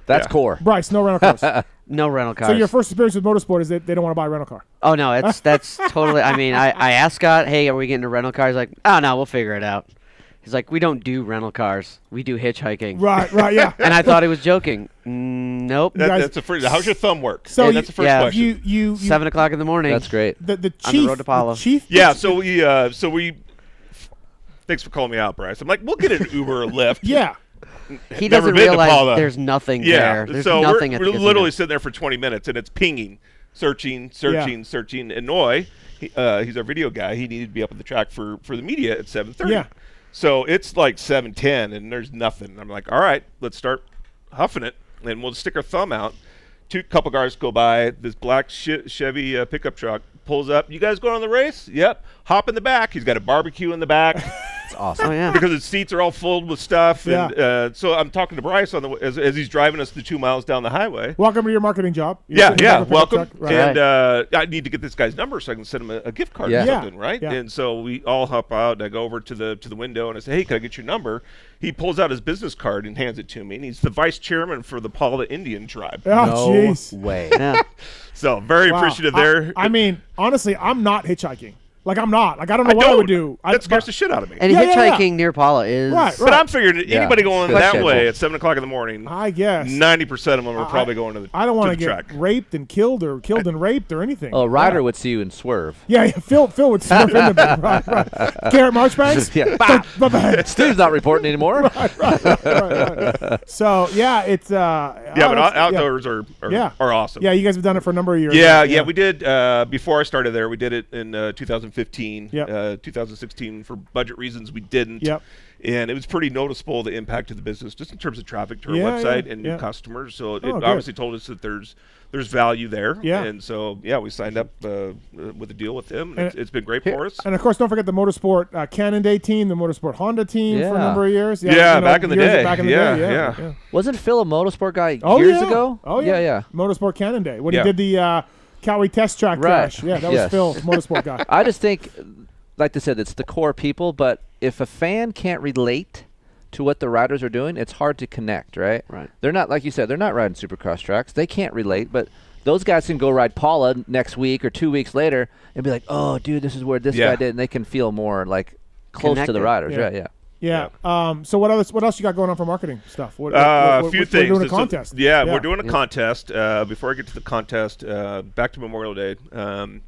That's Yeah. core. Bryce, no rental cars. No rental cars. so your first experience with motosport is that they don't want to buy a rental car. Oh no, it's that's totally. I mean, I, I asked Scott, hey, are we getting a rental car? He's like, oh no, we'll figure it out. He's like, we don't do rental cars. We do hitchhiking. Right. Right. Yeah. And I thought he was joking. Mm, nope. That, guys- that's the first. How's your thumb work? So Yeah, you- that's the first yeah, question. you you, you Seven o'clock in the morning. That's great. the the On the chief road to Pala. the chief yeah. So we. Uh, so we. Thanks for calling me out, Bryce. I'm like, we'll get an Uber or Lyft. yeah. He Never doesn't been to realize Pala. there's nothing Yeah. there. There's so nothing we're, at we're the literally sitting there for 20 minutes, and it's pinging, searching, searching, searching. And Noy, he, uh, he's our video guy. He needed to be up at the track for for the media at 7:30. Yeah. So it's like 7:10, and there's nothing. I'm like, all right, let's start huffing it, and we'll stick our thumb out. Two couple cars go by. This black che- Chevy uh, pickup truck pulls up. You guys going on the race? Yep. Hop in the back. He's got a barbecue in the back. It's awesome. Oh yeah. because his seats are all filled with stuff. And Yeah. uh, so I'm talking to Bryce on the as, as he's driving us the two miles down the highway. Welcome to your marketing job. You're Yeah, yeah, in the back of a welcome. Right. And uh, I need to get this guy's number so I can send him a, a gift card Yeah. or Yeah, something, right? yeah. And so we all hop out, and I go over to the to the window, and I say, "Hey, can I get your number?" He pulls out his business card and hands it to me, and he's the vice chairman for the Pala Indian tribe. Oh, no jeez. way. Yeah. So very Wow. appreciative I- there. I, mean, honestly, I'm not hitchhiking. Like I'm not. Like I don't know I what I don't. would do. I, that scares but- the shit out of me. And Yeah, yeah, yeah. hitchhiking near Pala is Right, but I'm figuring Yeah. anybody going that schedule. way at seven o'clock in the morning, I guess. ninety percent of them are I- probably going to the I don't want want to to get track. raped and killed or killed and raped or anything. Oh, a rider Yeah. would see you and swerve. Yeah, yeah. Phil, Phil would swerve into me. Right, right. Garrett Marchbanks. Yeah. Bye, bye, bye. Steve's not reporting anymore. right, right, right, right. So yeah, it's uh. Yeah, oh, but it's- out- outdoors are are, Yeah. are awesome. Yeah, you guys have done it for a number of years. Yeah, yeah, we did. Uh, before I started there, we did it in uh, 2015. Yep. Uh, 2016, for budget reasons, we didn't. Yep. And it was pretty noticeable the impact of the business, just in terms of traffic to our Yeah, website yeah, and yeah. new customers. So it Oh, good. obviously told us that there's there's value there. Yeah. And so yeah, we signed up uh, with a deal with them. And And- it's, it's been great for us. And of course, don't forget the Motosport uh, Canon Day team, the Motosport Honda team for a number of years. Yeah, Yeah. back in the years day. Back in the Yeah, day, yeah, yeah. yeah. Wasn't Phil a motosport guy Oh years yeah. ago? Oh yeah. yeah, yeah. Motosport Canon Day when Yeah. he did the uh, Cowie test track Right. crash. Yeah, that Yes. was Phil, motosport guy. I just think, like I said, it's the core people. But if a fan can't relate to what the riders are doing, it's hard to connect, right? Right. They're not like you said. They're not riding supercross tracks. They can't relate, but. Those guys can go ride Pala next week or two weeks later and be like, "Oh, dude, this is where this Yeah. guy did," and they can feel more like close to the riders. Yeah. Right? Yeah. Yeah. Um, so what else? What else you got going on for marketing stuff? What, Uh, what- a few what- things. We're doing a So- contest. yeah, we're doing a Yeah. contest. Uh, before I get to the contest, uh, back to Memorial Day. Um,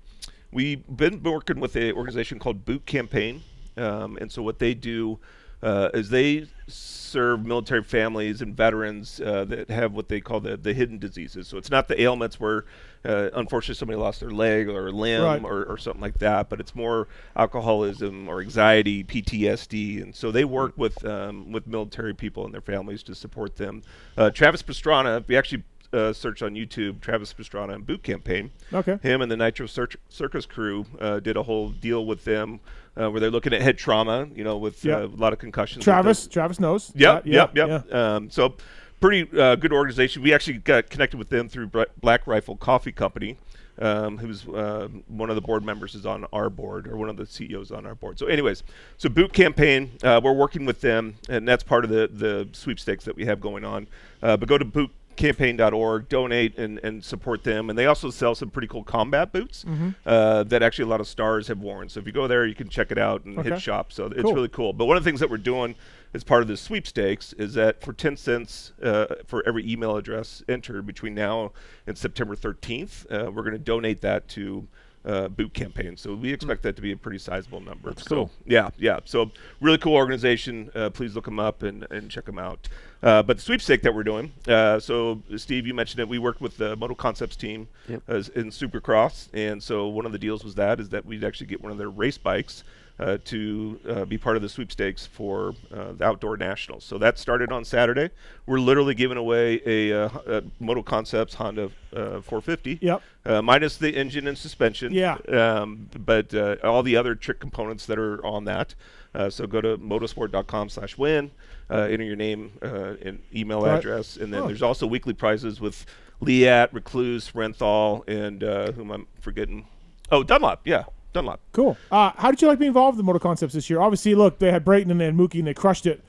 we've been working with an organization called Boot Campaign, um, and so what they do uh, is they serve military families and veterans uh, that have what they call the, the hidden diseases. So it's not the ailments where, uh, unfortunately, somebody lost their leg or a limb Right. or, or something like that, but it's more alcoholism or anxiety, PTSD, and so they work with um, with military people and their families to support them. Uh, Travis Pastrana, we actually uh, search on YouTube, Travis Pastrana and Boot Campaign. Okay. Him and the Nitro Cir- Circus crew uh, did a whole deal with them uh, where they're looking at head trauma, you know, with Yeah. uh, a lot of concussions. Travis. Travis knows. Yep, Yeah, yep, yep. Um, so pretty uh, good organization. We actually got connected with them through Black Rifle Coffee Company. Um, who's uh, one of the board members is on our board, or one of the CEOs on our board. So, anyways, so Boot Campaign, uh, we're working with them, and that's part of the the sweepstakes that we have going on. Uh, but go to bootcampaign.org, donate, and, and support them. And they also sell some pretty cool combat boots Mhm. uh, that actually a lot of stars have worn. So if you go there, you can check it out and Okay. hit shop. So it's Cool. really cool. But one of the things that we're doing as part of the sweepstakes is that for 10 cents uh, for every email address entered between now and September 13th, uh, we're going to donate that to uh, Boot Campaign. So we expect that to be a pretty sizable number. That's so, cool. Yeah, yeah. So really cool organization. Uh, please look them up and, and check them out. Uh, but the sweepstake that we're doing. Uh, so Steve, you mentioned it. We worked with the Moto Concepts team Yep. as in Supercross, and so one of the deals was that is that we'd actually get one of their race bikes uh, to uh, be part of the sweepstakes for uh, the outdoor nationals. So that started on Saturday. We're literally giving away a, uh, a Moto Concepts Honda uh, 450. Yep. Uh, minus the engine and suspension. Yeah. Um, but uh, all the other trick components that are on that. Uh, so go to motosport.com/win. Uh, enter your name uh, and email Right. address, and then Oh. there's also weekly prizes with Leatt, Rekluse, Renthal, and uh, whom I'm forgetting. Oh, Dunlop. Yeah, Dunlop. Cool. Uh, how did you like being involved in the Moto Concepts this year? Obviously, look, they had Brayton and they had Mookie and they crushed it.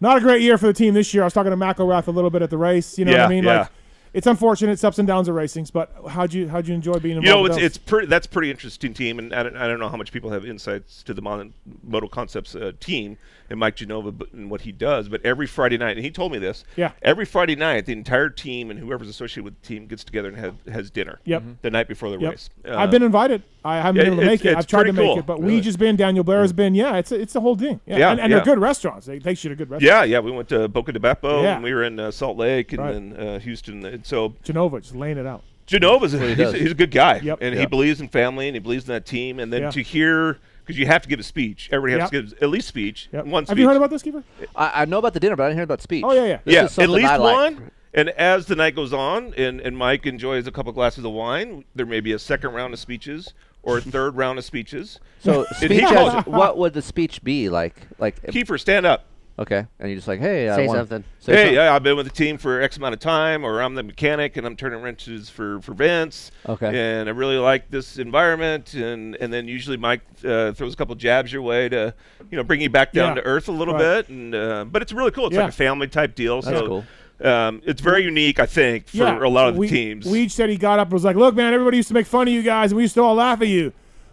Not a great year for the team this year. I was talking to McElrath a little bit at the race. You know what I mean? yeah. Like, it's unfortunate. It's ups and downs of racings. But how'd you how'd you enjoy being involved? You know, with it's it's pretty. That's pretty interesting team, and I don't, I don't know how much people have insights to the Moto Concepts uh, team and Mike Genova and what he does. But every Friday night, and he told me this. Yeah. Every Friday night, the entire team and whoever's associated with the team gets together and have, has dinner. Yep. The night before the Yep. race. I've been invited. I haven't been able to make it. it's I've tried to pretty make cool. it, but Really. Weege has been, Daniel Blair's been. Yeah, it's a, it's the whole thing. Yeah, Yeah, and, and yeah. they're good restaurants. They takes you to good restaurants. Yeah, yeah. We went to Buca di Beppo, Yeah. and we were in uh, Salt Lake, and Right. then uh, Houston. And so Genova just laying it out. Genova's a, he he's, he's a good guy, Yep. and he believes in family, and he believes in that team. And then Yeah. to hear, because you have to give a speech. Everybody has Yep. to give at least speech. Yep. One Have you heard about this, Keefer? I, I know about the dinner, but I didn't hear about speech. Oh yeah, yeah. This yeah, is at least I like. one. And as the night goes on, and, and Mike enjoys a couple glasses of wine, there may be a second round of speeches or a third round of speeches. So And he speech calls as, it- what would the speech be like? Like Keefer, stand up. Okay, and you're just like, hey, I Say wanna- something. say hey, something. yeah, I've been with the team for X amount of time, or I'm the mechanic and I'm turning wrenches for for Vince. Okay. And I really like this environment, and and then usually Mike uh, throws a couple jabs your way to, you know, bring you back down Yeah. to earth a little Right. bit, and uh, but it's really cool. It's Yeah. like a family type deal. That's so cool. Um, it's very unique, I think, for yeah, a lot of the teams. we, teams. Weege said he got up and was like, "Look, man, everybody used to make fun of you guys, and we used to all laugh at you."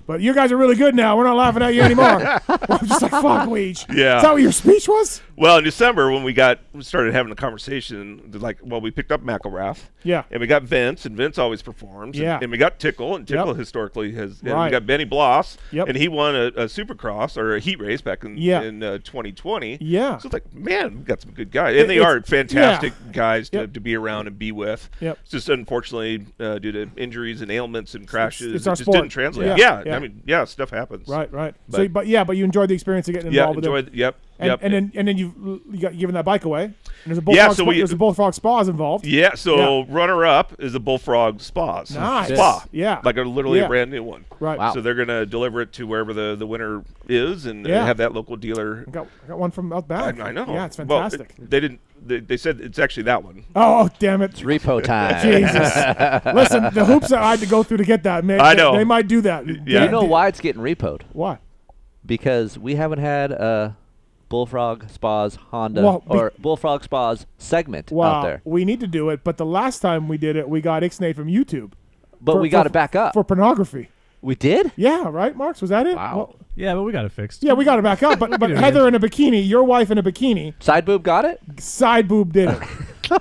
But you guys are really good now. We're not laughing at you anymore. I'm just like, fuck, Weege. Yeah. Is that what your speech was? Well, in December when we got we started having a conversation, like, well, we picked up McElrath. Yeah. And we got Vince, and Vince always performs. and- Yeah. And, we got Tickle, and Tickle Yep. historically has. And Right. we got Benny Bloss. Yep. And he won a, a Supercross or a heat race back in Yeah. in uh, 2020. Yeah. So it's like, man, we got some good guys, It- and they are fantastic yeah. guys to, Yep. to be around and be with. Yep. It's just unfortunately uh, due to injuries and ailments and crashes, it's our it just sport. didn't translate. Yeah. Yeah. Yeah. I mean, yeah, stuff happens. Right, right. But, so, but yeah, but you enjoyed the experience of getting Yeah, involved with it. yep, And, yep. and then and then you've you got given that bike away. And there's a bullfrog. Yeah, so spa, we- there's a bullfrog spas involved. Yeah, so runner up is a Bullfrog Spas. Nice. Spa. Yeah. Like a literally Yeah. a brand new one. Right. Wow. So they're going to deliver it to wherever the, the winner is and Yeah. have that local dealer. I got, I got one from out I, back. I know. Yeah, it's Well, fantastic. it- they didn't. They, they said it's actually that one. Oh, oh, damn it! It's repo time. Jesus, listen, the hoops that I had to go through to get that, man. I they- know. they, might do that. Yeah. You know why it's getting repoed? Why? Because we haven't had a Bullfrog Spas Honda Well, be- or Bullfrog Spas segment Wow, out there. we need to do it. But the last time we did it, we got Ixnay from YouTube. But For- we got for- it back up. for pornography. We did? Yeah, right, Marks? Was that it? Wow. Yeah, but we got it fixed. yeah, we got it back up. But but Heather in a bikini, your wife in a bikini, Side boob got it? side boob did it.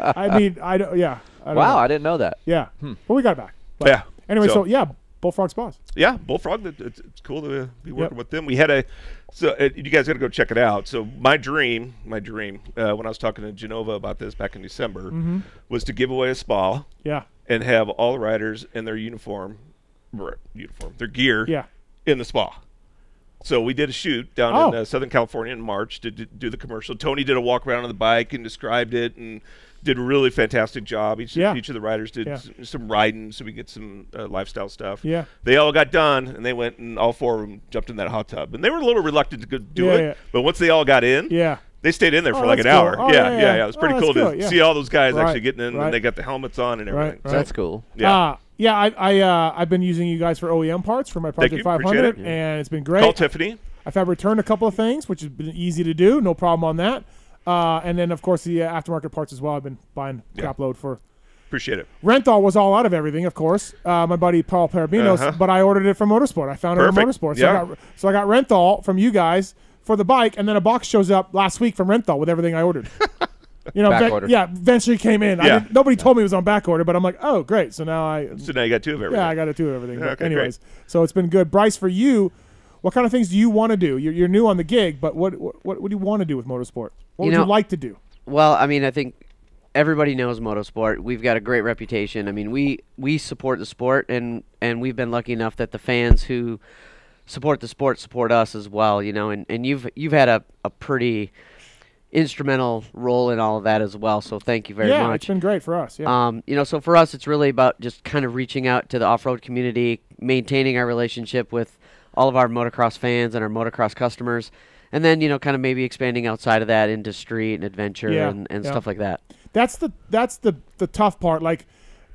I mean, I don't. Yeah. I don't Wow, know. I didn't know that. Yeah, Hmm. but we got it back. But Yeah. Anyway, so, So- yeah, Bullfrog Spas. Yeah, Bullfrog. It's, it's cool to be working Yep. with them. We had a. So uh, you guys got to go check it out. So my dream, my dream, uh, when I was talking to Genova about this back in December, Mhm. was to give away a spa. Yeah. And have all the riders in their uniform, or uniform, their gear. Yeah. In the spa. So we did a shoot down Oh. in uh, Southern California in March to d- do the commercial. Tony did a walk around on the bike and described it and did a really fantastic job. Each, Yeah. each of the riders did Yeah. s- some riding so we get some uh, lifestyle stuff. Yeah. They all got done and they went and all four of them jumped in that hot tub. And they were a little reluctant to do Yeah, it. yeah. But once they all got in, Yeah. they stayed in there Oh, for like an cool. hour. Oh, yeah, yeah, yeah, yeah. yeah. It was Oh, pretty that's cool good, to yeah. see all those guys Right, actually getting in right. and they got the helmets on and everything. Right, So- That's cool. Yeah. Uh, yeah, I, I, uh, I've been using you guys for OEM parts for my Project 500, it. and it's been great. Call Tiffany. I've had returned a couple of things, which has been easy to do. No problem on that. Uh, and then, of course, the uh, aftermarket parts as well. I've been buying crap load for. Appreciate it. Renthal was all out of everything, of course. Uh, my buddy Paul Parabinos, Uh-huh. but I ordered it from Motosport. I found it on Motosport. So, Yeah. I got, so I got Renthal from you guys for the bike, and then a box shows up last week from Renthal with everything I ordered. You know, Back ven- order. yeah, eventually came in. I Yeah. didn't, nobody told me it was on back order, but I'm like, oh, great. So now I So now you got two of everything. yeah, I got a two of everything. Yeah, okay, anyways, so it's been good. Bryce, for you, what kind of things do you want to do? You're, you're new on the gig, but what, what what do you want to do with motosport? What You would know- you like to do? Well, I mean, I think everybody knows motosport. We've got a great reputation. I mean, we we support the sport, and and we've been lucky enough that the fans who support the sport support us as well. You know, and, and you've you've had a, a pretty instrumental role in all of that as well. So thank you very yeah, much. it's been great for us. Yeah. Um, you know, so for us, it's really about just kind of reaching out to the off-road community, maintaining our relationship with all of our motocross fans and our motocross customers, and then you know, kind of maybe expanding outside of that into street and adventure Yeah, and, and yeah. stuff like that. That's the that's the the tough part. Like,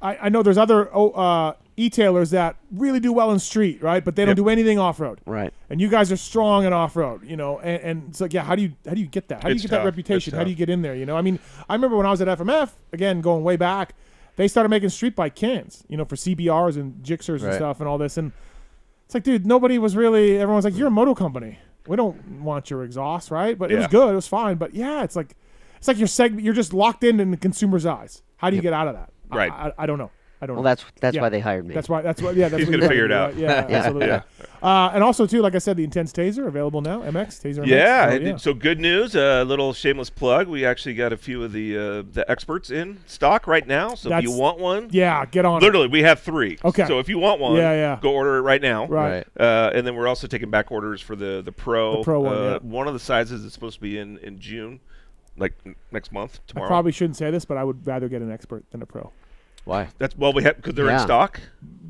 I, I know there's other oh, uh, e-tailers that really do well in street, right? But they don't Yep. do anything off road. Right. And you guys are strong in off road, you know. And, and it's like, yeah, how do you how do you get that? How do It's you get tough. that reputation? How do you get in there? You know, I mean, I remember when I was at FMF again, going way back, they started making street bike cans, you know, for CBRs and Gixxers and stuff and all this. And it's like, dude, nobody was really. Everyone's like, you're a moto company. We don't want your exhaust, right? But it was good. It was fine. But yeah, it's like it's like your segment. You're just locked in in the consumer's eyes. How do you get out of that? I- Right. I, I don't know. I don't Well, know. that's that's Yeah. why they hired me. That's why. That's why. Yeah. That's He's what gonna figure it out. Yeah, Yeah. absolutely. Yeah. Uh, and also too, like I said, the intense Tazer available now. MX Tazer. MX. Yeah, So, I did- so good news. A little shameless plug. We actually got a few of the uh, the experts in stock right now. So if you want one, Yeah, get on. it. literally we have three. Okay. So if you want one, Yeah, yeah. go order it right now. Right. Uh, and then we're also taking back orders for the the pro. The Pro one, Uh, yeah. One of the sizes is supposed to be in in June, like next month tomorrow. I probably shouldn't say this, but I would rather get an expert than a pro Why? That's well we have because they're in Yeah. stock.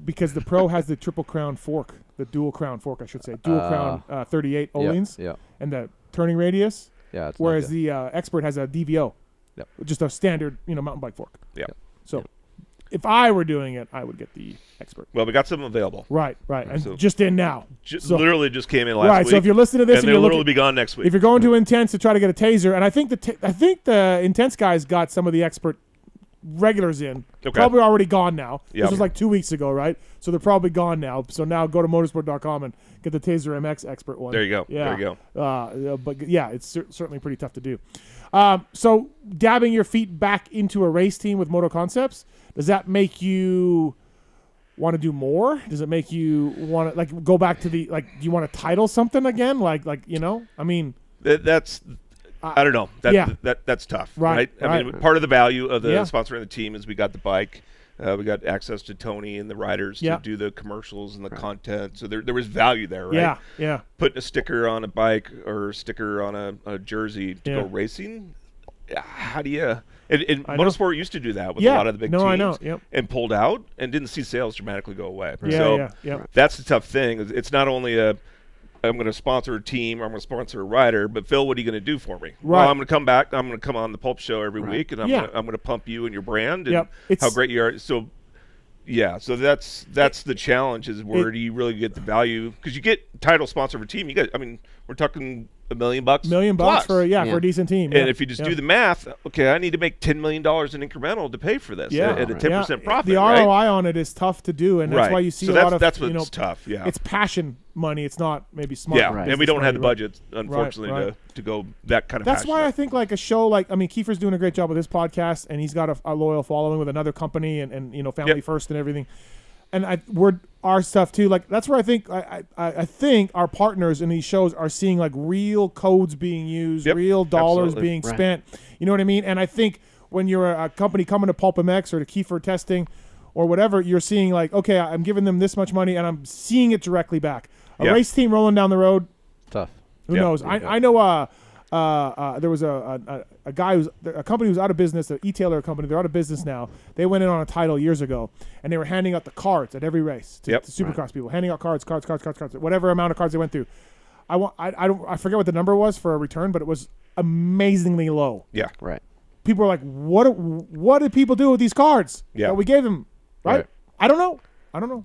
because the pro has the triple crown fork, the dual crown fork, I should say, dual Uh, crown uh, 38 yeah, Öhlins, yeah. and the turning radius. Yeah, it's not Whereas good. the uh, expert has a DVO, Yep. just a standard, you know, mountain bike fork. Yeah. So, if I were doing it, I would get the expert. Well, we got some available. Right, right, and So- just in now. Ju- So- literally just came in last right. week. So if you're listening to this, and, and, they'll you're literally looking, be gone next week. if you're going to Intense to try to get a Tazer, and I think the t- I think the Intense guys got some of the expert regulars in. Okay. Probably already gone now. Yep. This was like two weeks ago, right? So they're probably gone now. So now go to motosport.com and get the Tazer MX expert one. There you go. Yeah. There you go. Uh, but yeah, it's cer- certainly pretty tough to do. Um, so dabbing your feet back into a race team with Moto Concepts, does that make you want to do more? Does it make you want to like go back to the like? Do you want to title something again? Like like you know? I mean, That, that's I don't know. That, yeah. that that's tough, Right, right? I mean, part of the value of the Yeah. sponsoring the team is we got the bike, uh, we got access to Tony and the riders Yeah. to do the commercials and the content. So there there was value there, right? Yeah, yeah. Putting a sticker on a bike or a sticker on a, a jersey to Yeah. go racing. How do you? And, and I know. motosport used to do that with Yeah. a lot of the big No, teams, I know. Yep. and pulled out and didn't see sales dramatically go away. Yeah, so yeah, yep. that's the tough thing. It's not only a I'm going to sponsor a team or I'm going to sponsor a rider, but Phil, what are you going to do for me? Well, I'm going to come back. I'm going to come on the Pulp Show every week, and I'm Yeah. going to, I'm going to pump you and your brand and Yep. how great you are. So, yeah, so that's that's the challenge is where it- do you really get the value? Because you get title sponsor of a team, you get. I mean, we're talking a million bucks, Million bucks plus. for- yeah, for a decent team, And yeah, if you just yeah. do the math, okay, I need to make ten million dollars in incremental to pay for this yeah, at, at a ten percent profit. The right? ROI on it is tough to do, and that's Right. why you see So a that's- lot of that's you know, what's tough, yeah. it's passion money. It's not maybe smart. Yeah, and we don't have the budget, unfortunately, right. to to go that kind of. That's passionate. why I think like a show like I mean Keefer's doing a great job with his podcast and he's got a, a loyal following with another company and, and you know family Yep. first and everything, and I we're our stuff too like that's where I think I, I, I think our partners in these shows are seeing like real codes being used, real dollars absolutely. being Right. spent. You know what I mean? And I think when you're a, a company coming to Pulp MX or to Keefer testing or whatever, you're seeing like okay I'm giving them this much money and I'm seeing it directly back. A Yeah. race team rolling down the road, Tough. who Yeah. knows? I, I know uh, uh, uh, there was a, a, a guy who's a company who's out of business, an e-tailer company. They're out of business now. They went in on a title years ago, and they were handing out the cards at every race to, Yep. to Supercross people, handing out cards, cards, cards, cards, cards, whatever amount of cards they went through. I want, I, I don't, I forget what the number was for a return, but it was amazingly low. Yeah. Right. People are like, "What? do- What did people do with these cards Yeah. that we gave them?" Right? Right. I don't know. I don't know.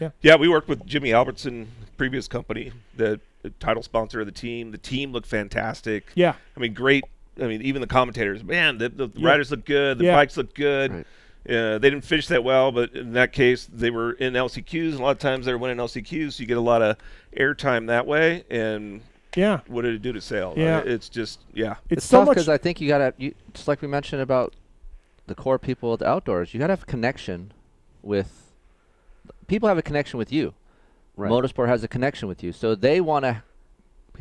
Yeah. Yeah, we worked with Jimmy Albertson, previous company, the, the title sponsor of the team. The team looked fantastic. Yeah. I mean, great. I mean, even the commentators, man, the, the Yeah. riders look good. The Yeah. bikes look good. Uh, they didn't finish that well, but in that case, they were in LCQs. And a lot of times they're winning LCQs, so you get a lot of airtime that way. And Yeah. what did it do to sales? Yeah. it's just yeah. It's, tough because I think you gotta, you, just like we mentioned about the core people at the outdoors, you gotta have a connection with. People have a connection with you. Right. Motosport has a connection with you, so they want to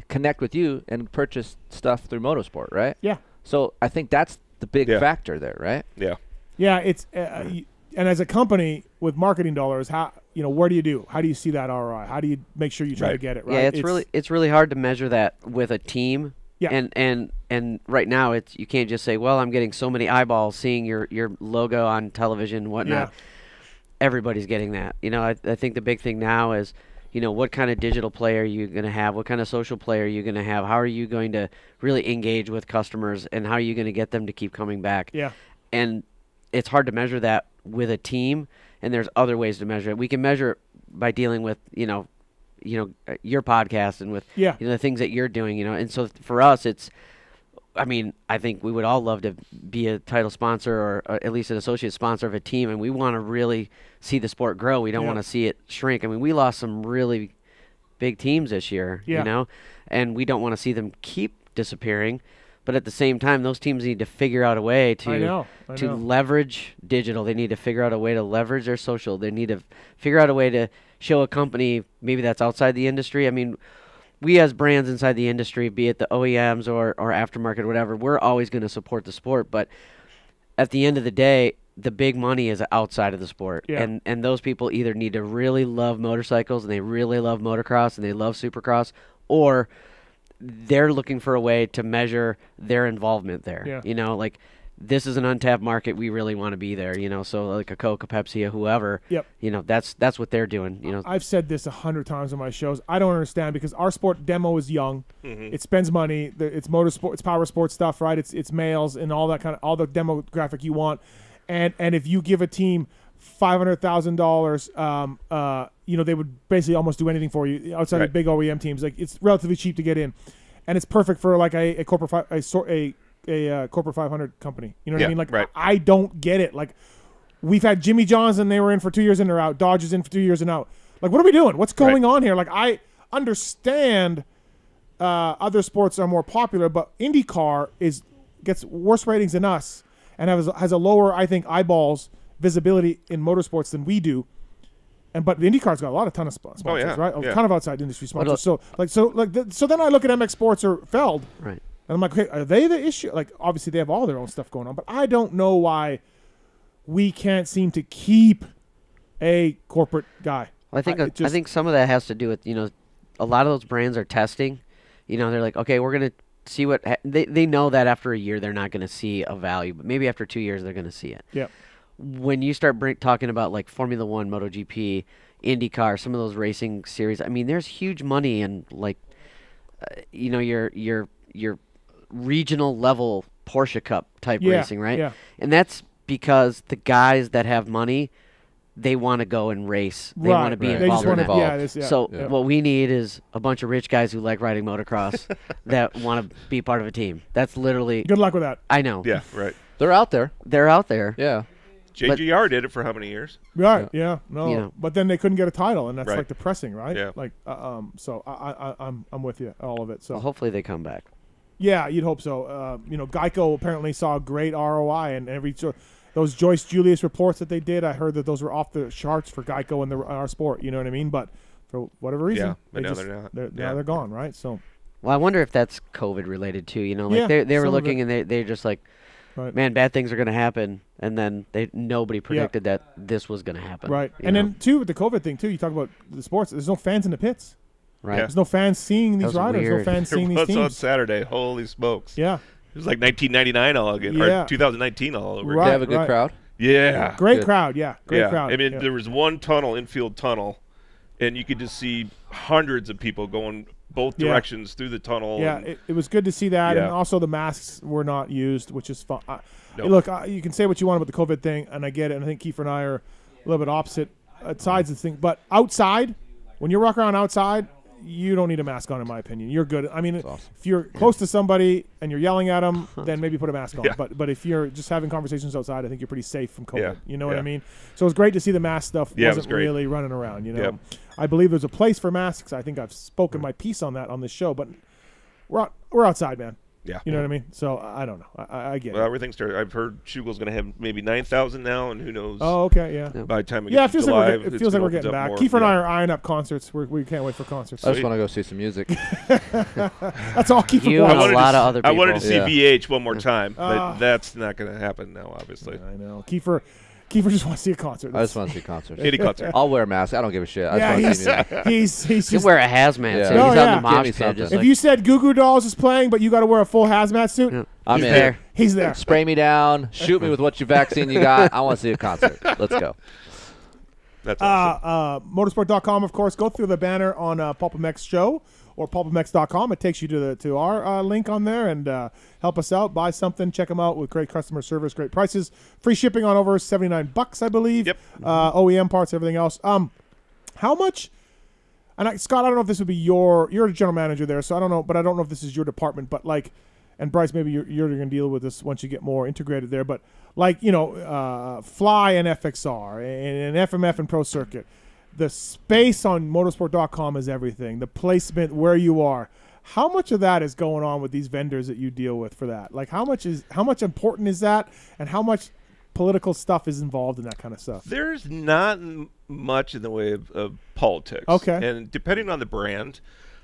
connect with you and purchase stuff through Motosport, right? Yeah. So I think that's the big Yeah. factor there, right? Yeah. Yeah, it's uh, y- and as a company with marketing dollars, how you know where do you do? How do you see that ROI? How do you make sure you try to get it right? Yeah, it's, really it's really hard to measure that with a team. Yeah. And and and right now it's you can't just say, well, I'm getting so many eyeballs seeing your your logo on television, and whatnot. Yeah. Everybody's getting that. You know, I, I think the big thing now is, you know, what kind of digital play are you going to have? What kind of social play are you going to have? How are you going to really engage with customers, and how are you going to get them to keep coming back? Yeah. and it's hard to measure that with a team and there's other ways to measure it we can measure it by dealing with you know you know uh, your podcast and with Yeah. you know the things that you're doing you know and so for us it's I mean, I think we would all love to be a title sponsor or uh, at least an associate sponsor of a team, and we want to really see the sport grow. We don't Yeah. want to see it shrink. I mean, we lost some really big teams this year, Yeah. you know, and we don't want to see them keep disappearing. But at the same time, those teams need to figure out a way to I know, I to know. leverage digital. They need to figure out a way to leverage their social. They need to figure out a way to show a company maybe that's outside the industry. I mean, we as brands inside the industry, be it the OEMs or, or aftermarket, or whatever, we're always going to support the sport. But at the end of the day, the big money is outside of the sport. Yeah. And and those people either need to really love motorcycles and they really love motocross and they love supercross, or they're looking for a way to measure their involvement there. Yeah. You know, like this is an untapped market. We really want to be there. You know, so like a Coke, a Pepsi, a whoever. Yep. You know, that's that's what they're doing. You know, I've said this a hundred times on my shows. I don't understand because our sport demo is young. Mhm. It spends money. It's motorsport. It's power sports stuff, right? It's it's males and all that kind of all the demographic you want. And and if you give a team five hundred thousand dollars, um, uh, you know they would basically almost do anything for you outside Right. of big OEM teams. Like it's relatively cheap to get in, and it's perfect for like a, a corporate fi- a, sor- a a uh, corporate 500 company. You know what Yeah, I mean? Like right. I don't get it. Like we've had Jimmy Johns and they were in for two years and they're out. Dodge is in for two years and out. Like what are we doing? What's going on here? Like I understand uh, other sports are more popular, but IndyCar is gets worse ratings than us and has has a lower, I think, eyeballs visibility in motorsports than we do. And but the IndyCar's got a lot of ton of sp- sponsors, Oh, yeah, right? A yeah. ton of outside industry What sponsors. So like so like th- so then I look at MX Sports or Feld, Right. And I'm like, okay, are they the issue? Like obviously they have all their own stuff going on, but I don't know why we can't seem to keep a corporate guy. Well, I think I- I, think some of that has to do with you know, a lot of those brands are testing. You know, they're like, okay, we're gonna see what ha-. they they know that after a year they're not gonna see a value, but maybe after two years they're gonna see it. Yeah. When you start bring, talking about like Formula One, MotoGP, IndyCar, some of those racing series, I mean, there's huge money and like, uh, you know, your your your regional level Porsche Cup type Yeah, racing, right? yeah. And that's because the guys that have money, they want to go and race. They Right, want to be right. They involved in wanna- that. yeah, yeah, so yeah. what we need is a bunch of rich guys who like riding motocross that want to be part of a team. That's literally. Good luck with that. I know. Yeah, right. They're out there. They're out there. Yeah. But- JGR did it for how many years? Right. Yeah. no. You know. But then they couldn't get a title, and that's Right. like depressing, right? Yeah. Like, uh, um. So I, I, I, I'm, I'm with you, all of it. So Well, hopefully they come back. Yeah, you'd hope so. Uh, you know, Geico apparently saw a great ROI, and every those Joyce Julius reports that they did, I heard that those were off the charts for Geico in the our sport. You know what I mean? But for whatever reason, Yeah, but they now just, they're not. They're, Yeah. Now they're gone, right? So Well, I wonder if that's COVID related too. You know, like Yeah, they they were looking and they they're just like, Right. man, bad things are going to happen, and then they nobody predicted that this was going to happen. right, and know? then too with the COVID thing too. You talk about the sports. There's no fans in the pits. Right. There's no fans seeing these That was riders. No weird. fans There seeing these was on teams. Saturday. Holy smokes! Yeah. it was like 1999 all again, Yeah. or 2019 all over. Right, They have a good right. crowd. Yeah, Great Good. crowd. Yeah. Great yeah. crowd. I mean, yeah. there was one tunnel, infield tunnel, and you could just see hundreds of people going both Yeah. directions through the tunnel. Yeah, and- it, it was good to see that, and Yeah. also the masks were not used, which is fun. Uh, Nope. Look, uh, you can say what you want about the COVID thing, and I get it. And I think Keefer and I are a little bit opposite uh, sides of the thing. But outside, when you walk around outside, you don't need a mask on, in my opinion. You're good. I mean, if you're close to somebody and you're yelling at them, then maybe put a mask on. Yeah. But but if you're just having conversations outside, I think you're pretty safe from COVID. Yeah, You know what I mean? So it's great to see the mask stuff Yeah, was wasn't great. really running around. You know, Yep. I believe there's a place for masks. I think I've spoken my piece on that on this show, but we're out, we're outside, man. Yeah. You know what I mean? So I I don't know. I- I, I get Well, it. everything started. I've heard Shugel's going to have maybe 9,000 now, and who knows? Oh, okay, yeah. By the time we yeah, get it feels to like we're, get- it feels like we're getting back. more. Keefer and I are eyeing up concerts. We're, we can't wait for concerts. I just want to go see some music. That's all Keefer You wants. and a lot of other people. I wanted to see Yeah. VH one more time, but Ah. that's not going to happen now, obviously. I know. Keefer, Keefer just wants to see a concert. I just want to see concerts. Any concert. I'll wear a mask. I don't give a shit. I yeah, just want to see he's, he's he's You just. wear a hazmat Yeah. suit. Oh, He's yeah. on the Give mosh pit. something. Just if like, you said Goo Goo Dolls is playing, but you got to wear a full hazmat suit, Yeah. I'm he's in. there. He's there. Spray me down. Shoot me with what you vaccine you got. I want to see a concert. Let's go. That's Uh, awesome. uh, motosport.com, of course. Go through the banner on uh, PulpMX show or pulpmx.com. It takes you to the to our uh, link on there and uh, help us out. Buy something. Check them out with great customer service, great prices, free shipping on over seventy nine bucks, I believe. Yep. Uh, OEM parts, everything else. Um, how much? And I, Scott, I don't know if this would be your you're a general manager there, so I don't know, but I don't know if this is your department. But like, and Bryce, maybe you're, you're going to deal with this once you get more integrated there. But like, you know, uh, Fly and FXR and, and FMF and Pro Circuit, the space on Motosport.com is everything. The placement where you are. How much of that is going on with these vendors that you deal with for that? Like, how much is how much important is that, and how much political stuff is involved in that kind of stuff? There's not much in the way of, of politics. Okay. And depending on the brand,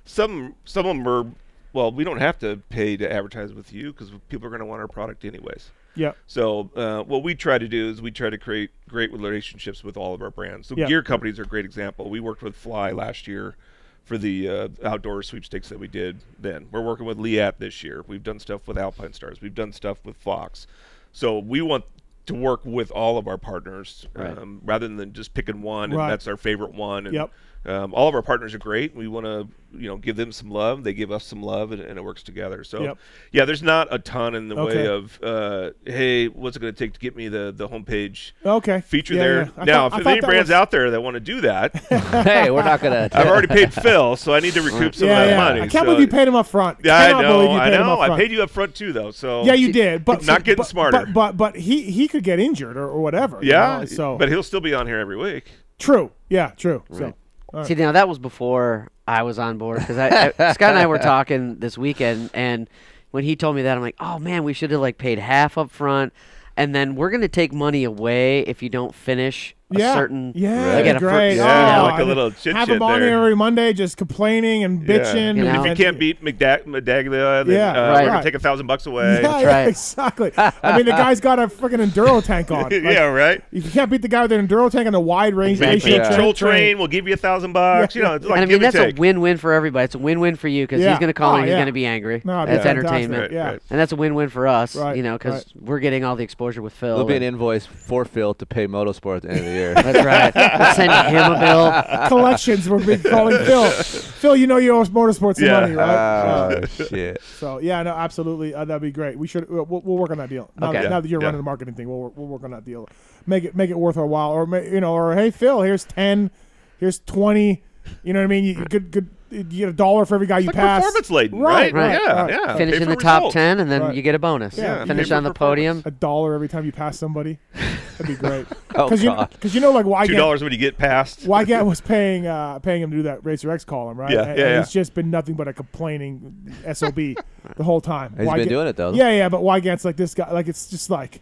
some some of them are. Well, we don't have to pay to advertise with you because people are going to want our product anyways. Yeah. So uh, what we try to do is we try to create great relationships with all of our brands. So Yeah. gear companies are a great example. We worked with Fly last year for the uh, outdoor sweepstakes that we did then. We're working with Leatt this year. We've done stuff with Alpinestars. We've done stuff with Fox. So we want to work with all of our partners Right. um, rather than just picking one Right. and that's our favorite one. And, Yep. Um, all of our partners are great. We want to you know give them some love, they give us some love, and, and it works together. So Yep. yeah, there's not a ton in the Okay. way of uh, hey, what's it going to take to get me the the homepage Okay. feature Yeah, there. yeah. Now, thought- if there's any brands was- out there that want to do that, Hey, we're not gonna- I've already paid Phil, so I need to recoup some yeah, of that yeah. money. I can't so- believe you paid him up front. Yeah, I Cannot believe know, you I paid him know. I paid you up front too, though. So Yeah, you did, but not getting but, smarter. But, but but he he could get injured or, or whatever. you yeah, know, so but he'll still be on here every week. true. Yeah, true. So all right. See, now that was before I was on board because I, I Scott and I were talking this weekend, and when he told me that, I'm like, oh man, we should have like paid half up front, and then we're gonna take money away if you don't finish yeah, certain yeah, like at a fir- great. you Oh, know, like a I little mean, chit Have chat him on there. every Monday, just complaining and bitching. You know? If you can't beat McDa- Medaglia, then Yeah, uh, right. we're gonna take a thousand bucks away. Yeah, yeah, exactly. I mean, the guy's got a freaking enduro tank on. Like, yeah, right. If you can't beat the guy with an enduro tank and a wide range Maybe ratio Control train, train, we'll give you a thousand bucks. You know, it's like and I mean that's a win-win for everybody. It's a win-win for you because Yeah. he's going to call Oh, and he's yeah. going to be angry. No, it'd that's fantastic. entertainment, yeah. and that's a win-win for us. You know, because we're getting all the exposure with Phil. There'll be an invoice for Phil to pay Motosport at the end of the year. That's right. We'll send him a bill. collections we're big calling Phil. Phil, you know you owe us motorsports some Yeah. money, right? Oh, Uh, shit. So yeah, no, absolutely, uh, that'd be great. We should we'll, we'll work on that deal. Now, Okay. that, now that you're Yeah. running the marketing thing, we'll, we'll work on that deal. Make it make it worth our while, or you know, or hey Phil, here's ten, here's twenty. You know what I mean? You, you could could you get a dollar for every guy you like pass. performance laden, right? right? Right. Yeah, right. yeah. Finish Pay in the top results. ten, and then Right. you get a bonus. Yeah, Finish on the podium. A dollar every time you pass somebody. That'd be great. Oh, Cause you, God. Cause you know, like why Two dollars when you get past. Weigandt was paying uh, paying him to do that Racer X column, right? Yeah, and, yeah, and yeah. It's just been nothing but a complaining sob the whole time. He's been doing it, though. Yeah, yeah, but Weigandt's like this guy. Like it's just like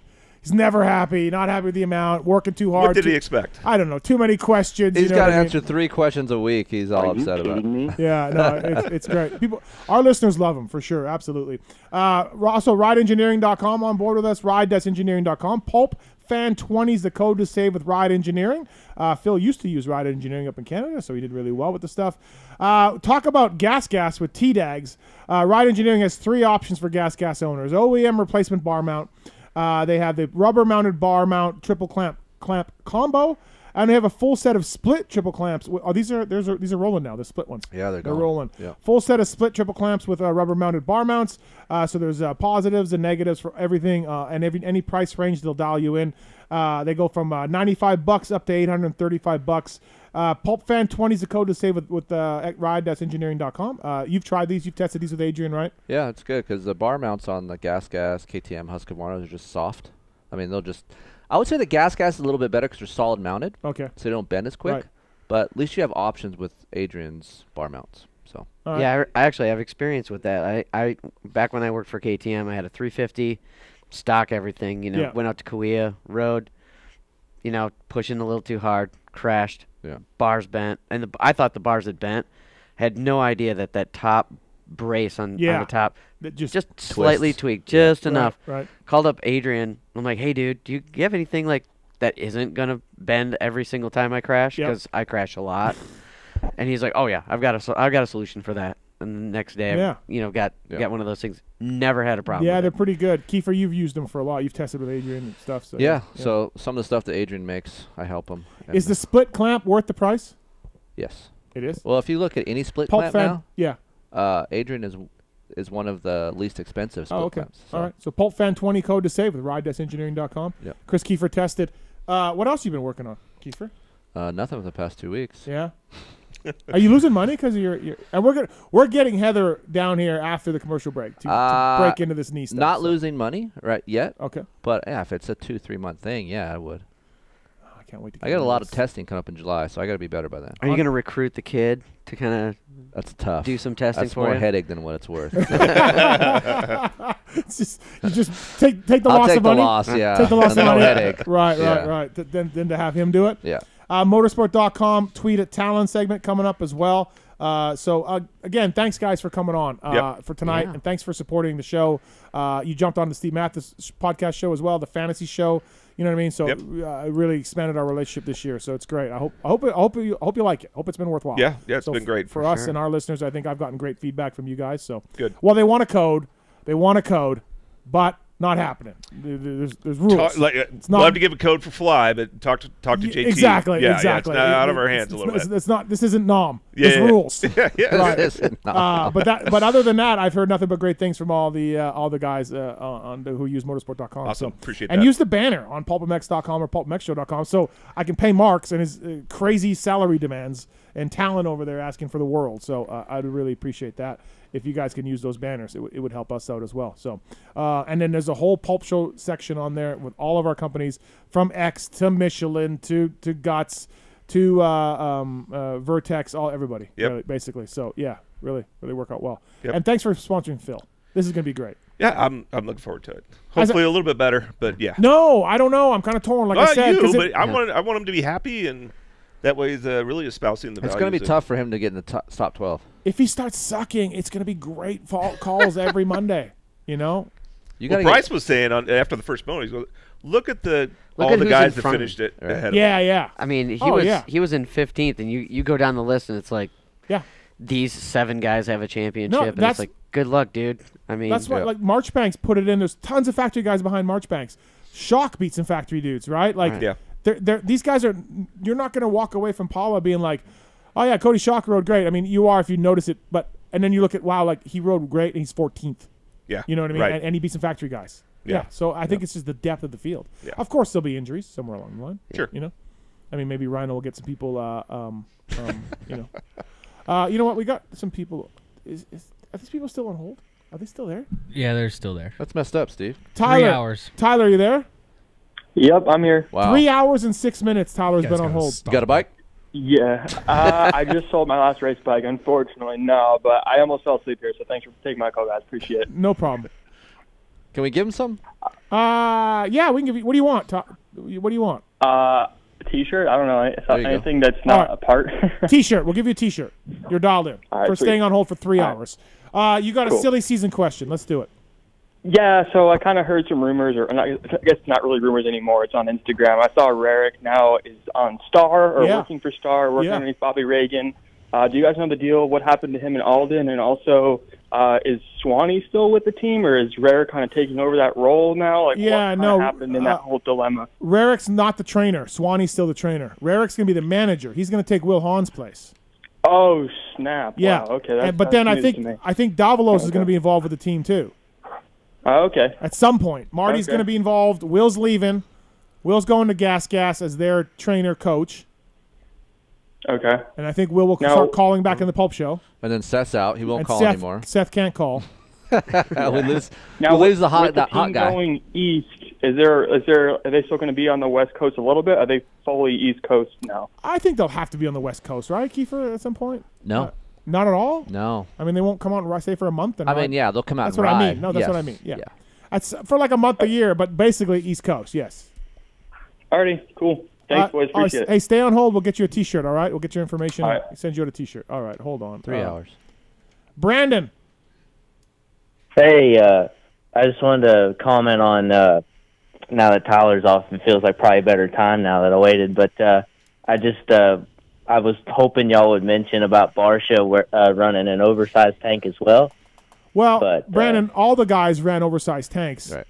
he's never happy, not happy with the amount, working too hard. What did too- he expect? I don't know. Too many questions. He's you know got to I mean? answer three questions a week. He's all upset about. me? Yeah, no, it's, it's great. People, our listeners love him for sure. Absolutely. Uh, also, rideengineering.com on board with us. Ride-engineering.com. Pulp Fan 20 is the code to save with Ride Engineering. Uh, Phil used to use Ride Engineering up in Canada, so he did really well with the stuff. Uh, talk about gas gas with T-Dags. Uh, Ride Engineering has three options for gas gas owners. OEM replacement bar mount. Uh, they have the rubber mounted bar mount triple clamp clamp combo. And they have a full set of split triple clamps. Oh, these are there's are, these are rolling now. The split ones. Yeah, they're they're rolling. Yeah. Full set of split triple clamps with uh, rubber mounted bar mounts. Uh, so there's uh, positives and negatives for everything, uh, and every any price range they'll dial you in. Uh, they go from uh, 95 bucks up to 835 bucks. Uh, Pulp Fan 20 is the code to save with, with uh, at ride-engineering.com. Uh, you've tried these. You've tested these with Adrian, right? Yeah, it's good because the bar mounts on the gas gas KTM Husqvarna are just soft. I mean, they'll just. I would say the gas gas is a little bit better because they're solid mounted. Okay. So they don't bend as quick. Right. But at least you have options with Adrian's bar mounts. So. All right. Yeah, I, I actually have experience with that. I, I back when I worked for KTM, I had a 350, stock everything. You know, Yeah. went out to Kauai, rode, you know, pushing a little too hard, crashed. Yeah. Bars bent, and the, I thought the bars had bent. Had no idea that that top brace on, Yeah. on the top That just slightly Twists. tweaked, just Right, enough. right. Called up Adrian. I'm like, hey, dude, do you, you have anything like that isn't gonna bend every single time I crash? Yep. Because I crash a lot. and he's like, oh yeah, I've got a, so- I've got a solution for that. And the next day, I, Yeah. you know, got Yeah. got one of those things. Never had a problem. Yeah, with they're it. pretty good. Keefer, you've used them for a lot. You've tested with Adrian and stuff. So Yeah, So some of the stuff that Adrian makes, I help him. is the split clamp worth the price? Yes. It is. Well, if you look at any split Pulp clamp fan. now, Yeah. uh, Adrian is is one of the least expensive split Oh, okay. clamps. So. All right. So Pulp Fan 20 code to save with ride-engineering.com. Yeah, Kris Keefer tested. Uh, what else you been working on, Keefer? Uh, nothing for the past two weeks. Yeah. Are you losing money because you're, you're? And we're gonna we're getting Heather down here after the commercial break to, Uh, to break into this knee stuff. Not so- losing money right yet. Okay. But yeah, if it's a two three month thing, yeah, I would. I can't wait to. I got a lot of testing coming up in July, so I got to be better by then. Are you gonna recruit the kid to kind of That's tough. do some testing That's for more you? headache than what it's worth. it's just you just take take the I'll loss take of the money. loss, yeah, Take the loss and of no money. headache. Right, Yeah. right, right. Th- Then then to have him do it. Yeah. Uh, motosport.com tweet at Tallon segment coming up as well. Uh, so uh, again, thanks guys for coming on uh, Yep. for tonight, Yeah. and thanks for supporting the show. Uh, you jumped on the Steve Matthes podcast show as well, the fantasy show. You know what I mean? So Yep. uh, it really expanded our relationship this year. So it's great. I hope I hope it, I hope you I hope you like it. I hope it's been worthwhile. Yeah, yeah, it's So been f- great, for, for us sure. and our listeners. I think I've gotten great feedback from you guys. So Good. Well, they want a code. They want a code, but Not happening. There- there- There's, there's rules. Talk, like, uh, it's not love to give a code for fly, but talk to talk to Y- JT. Exactly. Yeah, exactly. Yeah, it's not out of our it's- hands a little not- bit. It's not. This isn't nom. Yeah, There's yeah. rules. Yeah, yeah. Right. This isn't nom. Uh, but that. But other than that, I've heard nothing but great things from all the uh, all the guys uh, on on the, who use motosport.com. Awesome. So, Appreciate and that. use the banner on pulpmx.com or pulpmxshow.com so I can pay Marks and his uh, crazy salary demands and talent over there asking for the world. So uh, I'd really appreciate that if you guys can use those banners. It, w- it would help us out as well. So uh, and then there's a whole pulp show section on there with all of our companies from EKS to Michelin to to Guts to uh, um, uh, Vertex, all everybody. Yep. really, basically. So yeah, really, really work out well. Yep. And thanks for sponsoring Phil. This is gonna be great. Yeah, I'm I'm looking forward to it. As a- Hopefully a little bit better, but yeah. No, I don't know. I'm kind of torn. Like I Well, said, you, 'cause it- but I want I want him to be happy, and that way he's uh, really espousing the. It's going to be values of- tough for him to get in the top, top 12. If he starts sucking, it's gonna be great fall calls every Monday. You know. You well, gotta get- Bryce was saying on after the first moment, he's going, look at the Look all at the guys that front finished him. it ahead. Yeah, of yeah. I mean, he Oh, was yeah. he was in 15th, and you you go down the list, and it's like, Yeah. these seven guys have a championship, and that's- it's like, good luck, dude. I mean, That's why, like Marchbanks put it in. There's tons of factory guys behind Marchbanks. Schock beats some factory dudes, right? Like, Right. Yeah. they're, they're, these guys are. You're not going to walk away from Pala being like, "Oh yeah, Cody Schock rode great." I mean, you are if you notice it, but and then you look at wow, like he rode great and he's 14th. Yeah. You know what I mean? Right. And, and he beat some factory guys. Yeah. So I think it's just the depth of the field. Yeah. Of course, there'll be injuries somewhere along the line. Sure. You know, I mean, maybe Rhino will get some people. Uh, um, um, you know, uh, you know what? We got some people. Is, is are these people still on hold? Are they still there? Yeah, they're still there. That's messed up, Steve. Tyler, hours. Tyler, are you there? Yep, I'm here. Wow. Three hours and six minutes. Tyler's been on hold. stop. You got a bike? Yeah, uh, I just sold my last race bike. Unfortunately, no, but I almost fell asleep here. So thanks for taking my call, guys. Appreciate it. No problem. Can we give him some? Uh, yeah, we can give you. What do you want? Ty- What do you want? Uh, t-shirt. I don't know There you go. anything that's not All a part. T-shirt. We'll give you a T-shirt. You're dialed in All right, for sweet. staying on hold for three All right. hours. Uh, you got a Cool. silly season question. Let's do it. Yeah, so I kind of heard some rumors, or not, I guess not really rumors anymore. It's on Instagram. I saw Rarick now is on Star or Yeah. working for Star, working Yeah. underneath Bobby Regan. Uh, do you guys know the deal? What happened to him in Alden? And also, uh, is Swanee still with the team, or is Rarick kind of taking over that role now? Like, Yeah, what no, happened in that uh, whole dilemma? Rarick's not the trainer. Swanee's still the trainer. Rarick's gonna be the manager. He's gonna take Will Hahn's place. Oh snap! Yeah. Wow, okay. That's, And- but then I think. I think Davalos is gonna be involved with the team too. Oh, okay. At some point, Marty's Okay. going to be involved. Will's leaving. Will's going to Gas Gas as their trainer coach, Okay. and I think Will will Now- start calling back in the Pulp Show. And then Seth's out. He won't and call Seth, anymore. Seth can't call. we lose. Now, we lose the hot, with the hot team guy. going east. Is there? Is there? Are they still going to be on the West Coast a little bit? Are they fully East Coast now? I think they'll have to be on the West Coast, right, Keefer, at some point? No. Uh, not at all. No. I mean, they won't come out and say for a month. And I mean, yeah, they'll come out That's and what I mean. No, that's what I mean. Yeah. Yeah. That's for like a month a year, but basically East Coast. Yes. Alrighty, cool. Thanks, Uh, boys. all right, Appreciate it. Hey, stay on hold. We'll get you a T-shirt. All right. We'll get your information. All and right. Send you out a T-shirt. All right. Hold on. Three Uh, hours. Brandon. Hey, uh, I just wanted to comment on uh, now that Tyler's off, it feels like probably a better time now that I waited. But uh, I just uh, I was hoping y'all would mention about Barcia where, uh, running an oversized tank as well. Well, But, uh, Brandon, all the guys ran oversized tanks. Right.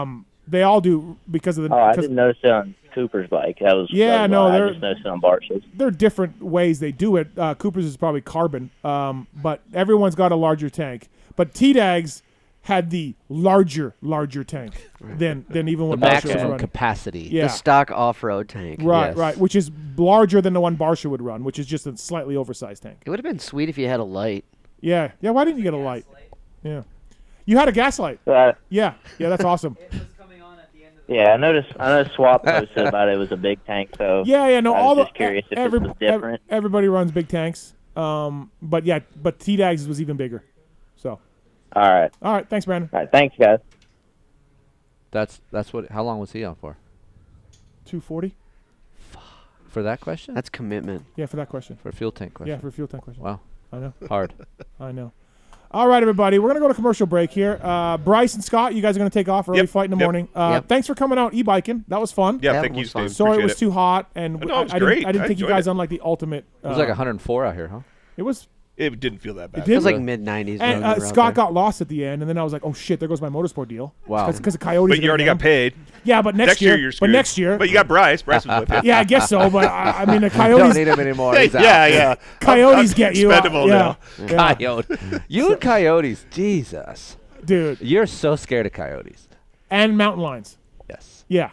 Um, they all do because of the. Oh, I 'cause didn't notice it on Cooper's bike. That was Yeah, that was no, why. they're- I just noticed it on Barcia's. There are different ways they do it. Uh, Cooper's is probably carbon, um, but everyone's got a larger tank. But T-Dags had the larger, larger tank than than even what The what Barcia was maximum running. capacity. Yeah. The stock off-road tank. Right, Yes. right, which is larger than the one Barcia would run, which is just a slightly oversized tank. It would have been sweet if you had a light. Yeah, yeah. Why didn't you get a light? Yeah, you had a gas light. Uh, Yeah, yeah. That's awesome. yeah, I noticed. I noticed Swap posted about it. It was a big tank, so Yeah, yeah. No, I was all the just curious if every, it was different. everybody runs big tanks. Um, but yeah, but T Dags was even bigger. So, All right, all right. Thanks, Brandon. all right. Thanks, guys. That's that's what. How long was he on for? Two forty. For that question? That's commitment. Yeah, for that question. For a fuel tank question. Yeah, for a fuel tank question. Wow. I know. Hard. I know. All right, everybody. We're gonna go to commercial break here. Uh, Bryce and Scott, you guys are gonna take off early Yep, fight in the yep. morning. Uh, Yep. Thanks for coming out e-biking. That was fun. Yeah, That thank you, fun. Steve. Sorry it Appreciate was too hot, and No, I, it was I great. didn't, I didn't I take you guys it. on like the ultimate. It was uh, like 104 out here, huh? It was It didn't feel that bad. It did like mid-90s And uh, we were out Scott got lost at the end, and then I was like, "Oh shit, there goes my motosport deal." Wow. because of Coyotes. But you already gonna got get paid. Yeah, but next, Next year you're But next year. But you got Bryce. Bryce was with you. yeah, I guess so. But I, I mean, the Coyotes Don't Coyotes need him anymore. Hey, He's out. yeah, yeah. Coyotes I'm get you. out. expendable yeah. now. Coyote. You and coyotes, Jesus, dude. You're so scared of coyotes. and mountain lions. Yes. Yeah.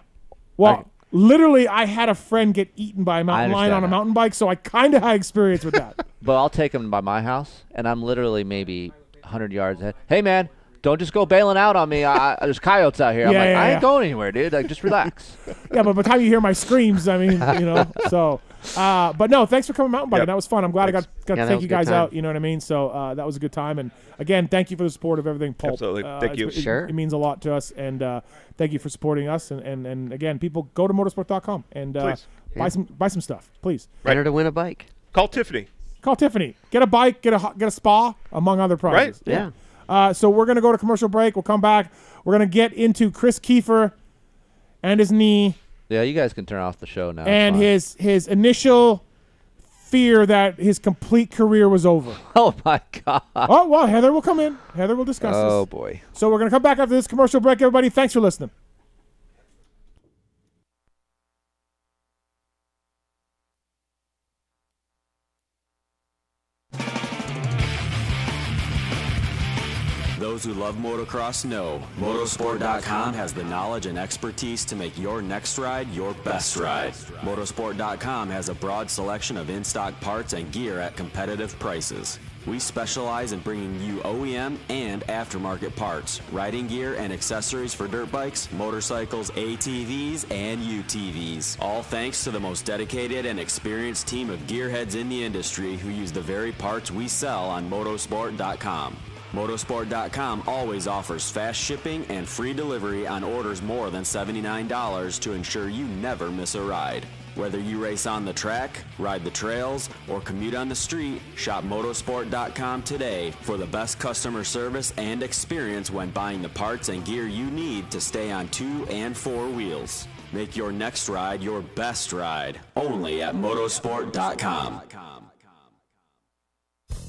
Well, literally, I had a friend get eaten by a mountain lion on a that. mountain bike, so I kind of had experience with that. But I'll take him by my house, and I'm literally maybe 100 yards ahead. Hey, man, don't just go bailing out on me. I, I, there's coyotes out here. I'm Yeah, like, yeah, I ain't yeah. going anywhere, dude. Like, just relax. yeah, but by the time you hear my screams, I mean, you know, so. Uh, but no, thanks for coming mountain biking. Yep. That was fun. I'm glad I got, got Yeah, to that take you guys out. You know what I mean? So uh, that was a good time. And again, thank you for the support of everything, Pulp. Absolutely. Uh, Thank you. It, Sure. It means a lot to us. And uh, thank you for supporting us. And, and, and again, people go to motosport.com and uh, buy Yeah. some buy some stuff, please. Enter to win a bike. Call Tiffany. Call Tiffany. Get a bike. Get a ho- get a spa, among other prizes. Right. Yeah. Uh, so we're gonna go to commercial break. We'll come back. We're gonna get into Kris Keefer and his knee Yeah, you guys can turn off the show now. And his his initial fear that his complete career was over. Oh my God. oh well, Heather will come in. Heather will discuss Oh this. boy. So we're gonna come back after this commercial break. Everybody, thanks for listening. Those who love motocross know Motosport.com has the knowledge and expertise to make your next ride your best ride. Motosport.com has a broad selection of in stock parts and gear at competitive prices. We specialize in bringing you OEM and aftermarket parts, riding gear, and accessories for dirt bikes, motorcycles, ATVs, and UTVs. All thanks to the most dedicated and experienced team of gearheads in the industry who use the very parts we sell on Motosport.com. Motosport.com always offers fast shipping and free delivery on orders more than $79 to ensure you never miss a ride. Whether you race on the track, ride the trails, or commute on the street, shop motosport.com today for the best customer service and experience when buying the parts and gear you need to stay on two and four wheels. Make your next ride your best ride only at motosport.com.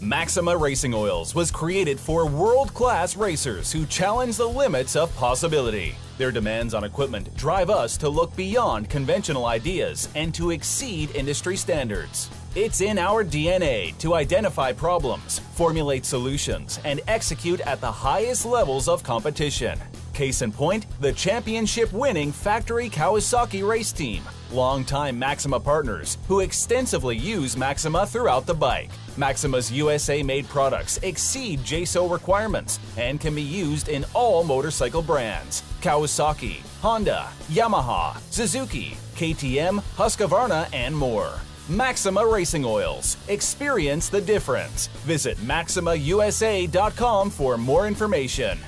Maxima Racing Oils was created for world class racers who challenge the limits of possibility. Their demands on equipment drive us to look beyond conventional ideas and to exceed industry standards. It's in our DNA to identify problems, formulate solutions, and execute at the highest levels of competition. Case in point, the championship winning Factory Kawasaki race team, longtime Maxima partners who extensively use Maxima throughout the bike. Maxima's USA made products exceed JASO requirements and can be used in all motorcycle brands Kawasaki, Honda, Yamaha, Suzuki, KTM, Husqvarna, and more. Maxima Racing Oils. Experience the difference. Visit MaximaUSA.com for more information.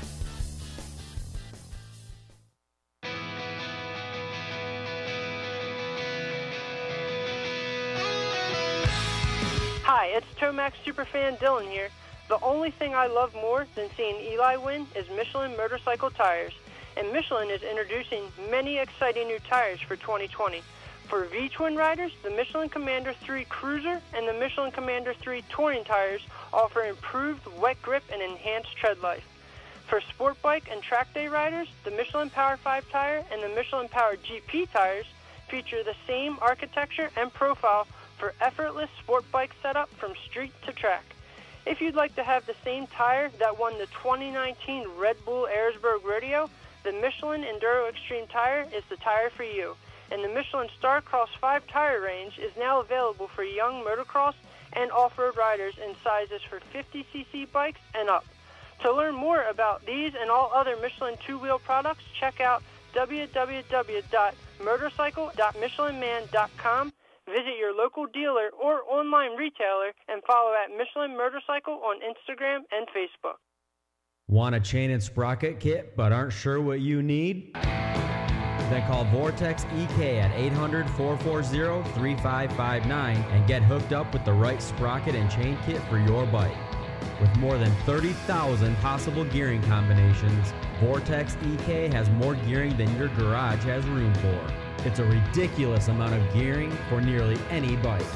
It's Tomac's Superfan Dylan here. The only thing I love more than seeing Eli win is Michelin motorcycle tires. And Michelin is introducing many exciting new tires for 2020. For V-twin riders, the Michelin Commander 3 Cruiser and the Michelin Commander 3 Touring tires offer improved wet grip and enhanced tread life. For sport bike and track day riders, the Michelin Power 5 tire and the Michelin Power GP tires feature the same architecture and profile for effortless sport bike setup from street to track. If you'd like to have the same tire that won the 2019 Red Bull Erzberg Rodeo, the Michelin Enduro Extreme tire is the tire for you. And the Michelin Starcross 5 tire range is now available for young motocross and off-road riders in sizes for 50cc bikes and up. To learn more about these and all other Michelin two-wheel products, check out www.motorcycle.michelinman.com. Visit your local dealer or online retailer and follow at Michelin Motorcycle on Instagram and Facebook. Want a chain and sprocket kit but aren't sure what you need? Then call Vortex EK at 800 440 3559 and get hooked up with the right sprocket and chain kit for your bike. With more than 30,000 possible gearing combinations, Vortex EK has more gearing than your garage has room for. It's a ridiculous amount of gearing for nearly any bike.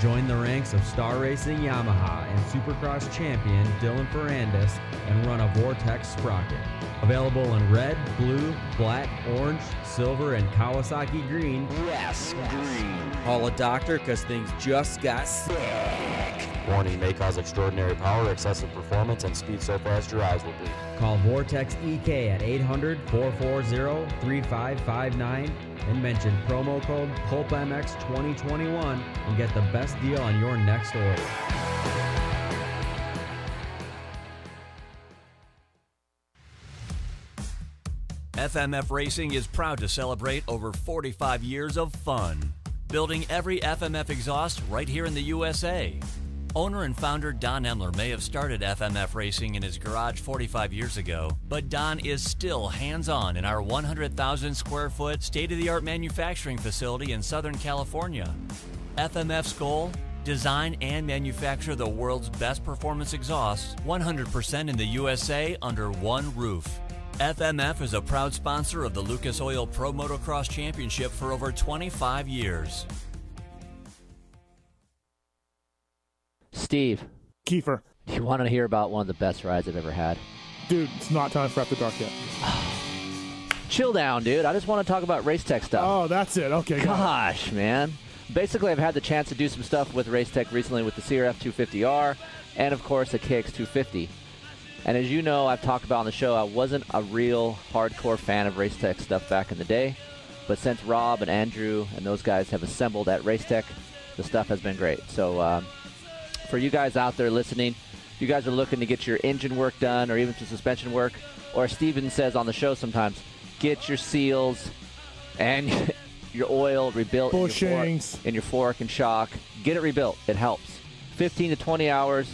Join the ranks of Star Racing Yamaha and Supercross champion Dylan Ferrandis and run a Vortex sprocket. Available in red, blue, black, orange, silver, and Kawasaki green. Yes, green. Call a doctor because things just got sick. Warning may cause extraordinary power, excessive performance, and speed so fast your eyes will bleed. Call Vortex EK at 800 440 3559 and mention promo code PulpMX 2021 and get the best deal on your next order. FMF Racing is proud to celebrate over 45 years of fun, building every FMF exhaust right here in the USA. Owner and founder Don Emler may have started FMF Racing in his garage 45 years ago, but Don is still hands on in our 100,000 square foot state of the art manufacturing facility in Southern California. FMF's goal? Design and manufacture the world's best performance exhausts 100% in the USA under one roof. FMF is a proud sponsor of the Lucas Oil Pro Motocross Championship for over 25 years. Steve. Keefer. You want to hear about one of the best rides I've ever had? Dude, it's not time for After Dark yet. Chill down, dude. I just want to talk about race tech stuff. Oh, that's it. Okay. got it. Gosh, man. Basically, I've had the chance to do some stuff with race tech recently with the CRF 250R and, of course, the KX 250. And as you know, I've talked about on the show, I wasn't a real hardcore fan of Racetech stuff back in the day. But since Rob and Andrew and those guys have assembled at Racetech, the stuff has been great. So, um, for you guys out there listening, if you guys are looking to get your engine work done or even some suspension work, or Steven says on the show sometimes, get your seals and your oil rebuilt in your, Bushings. fork, in your fork and shock. Get it rebuilt. It helps. 15 to 20 hours.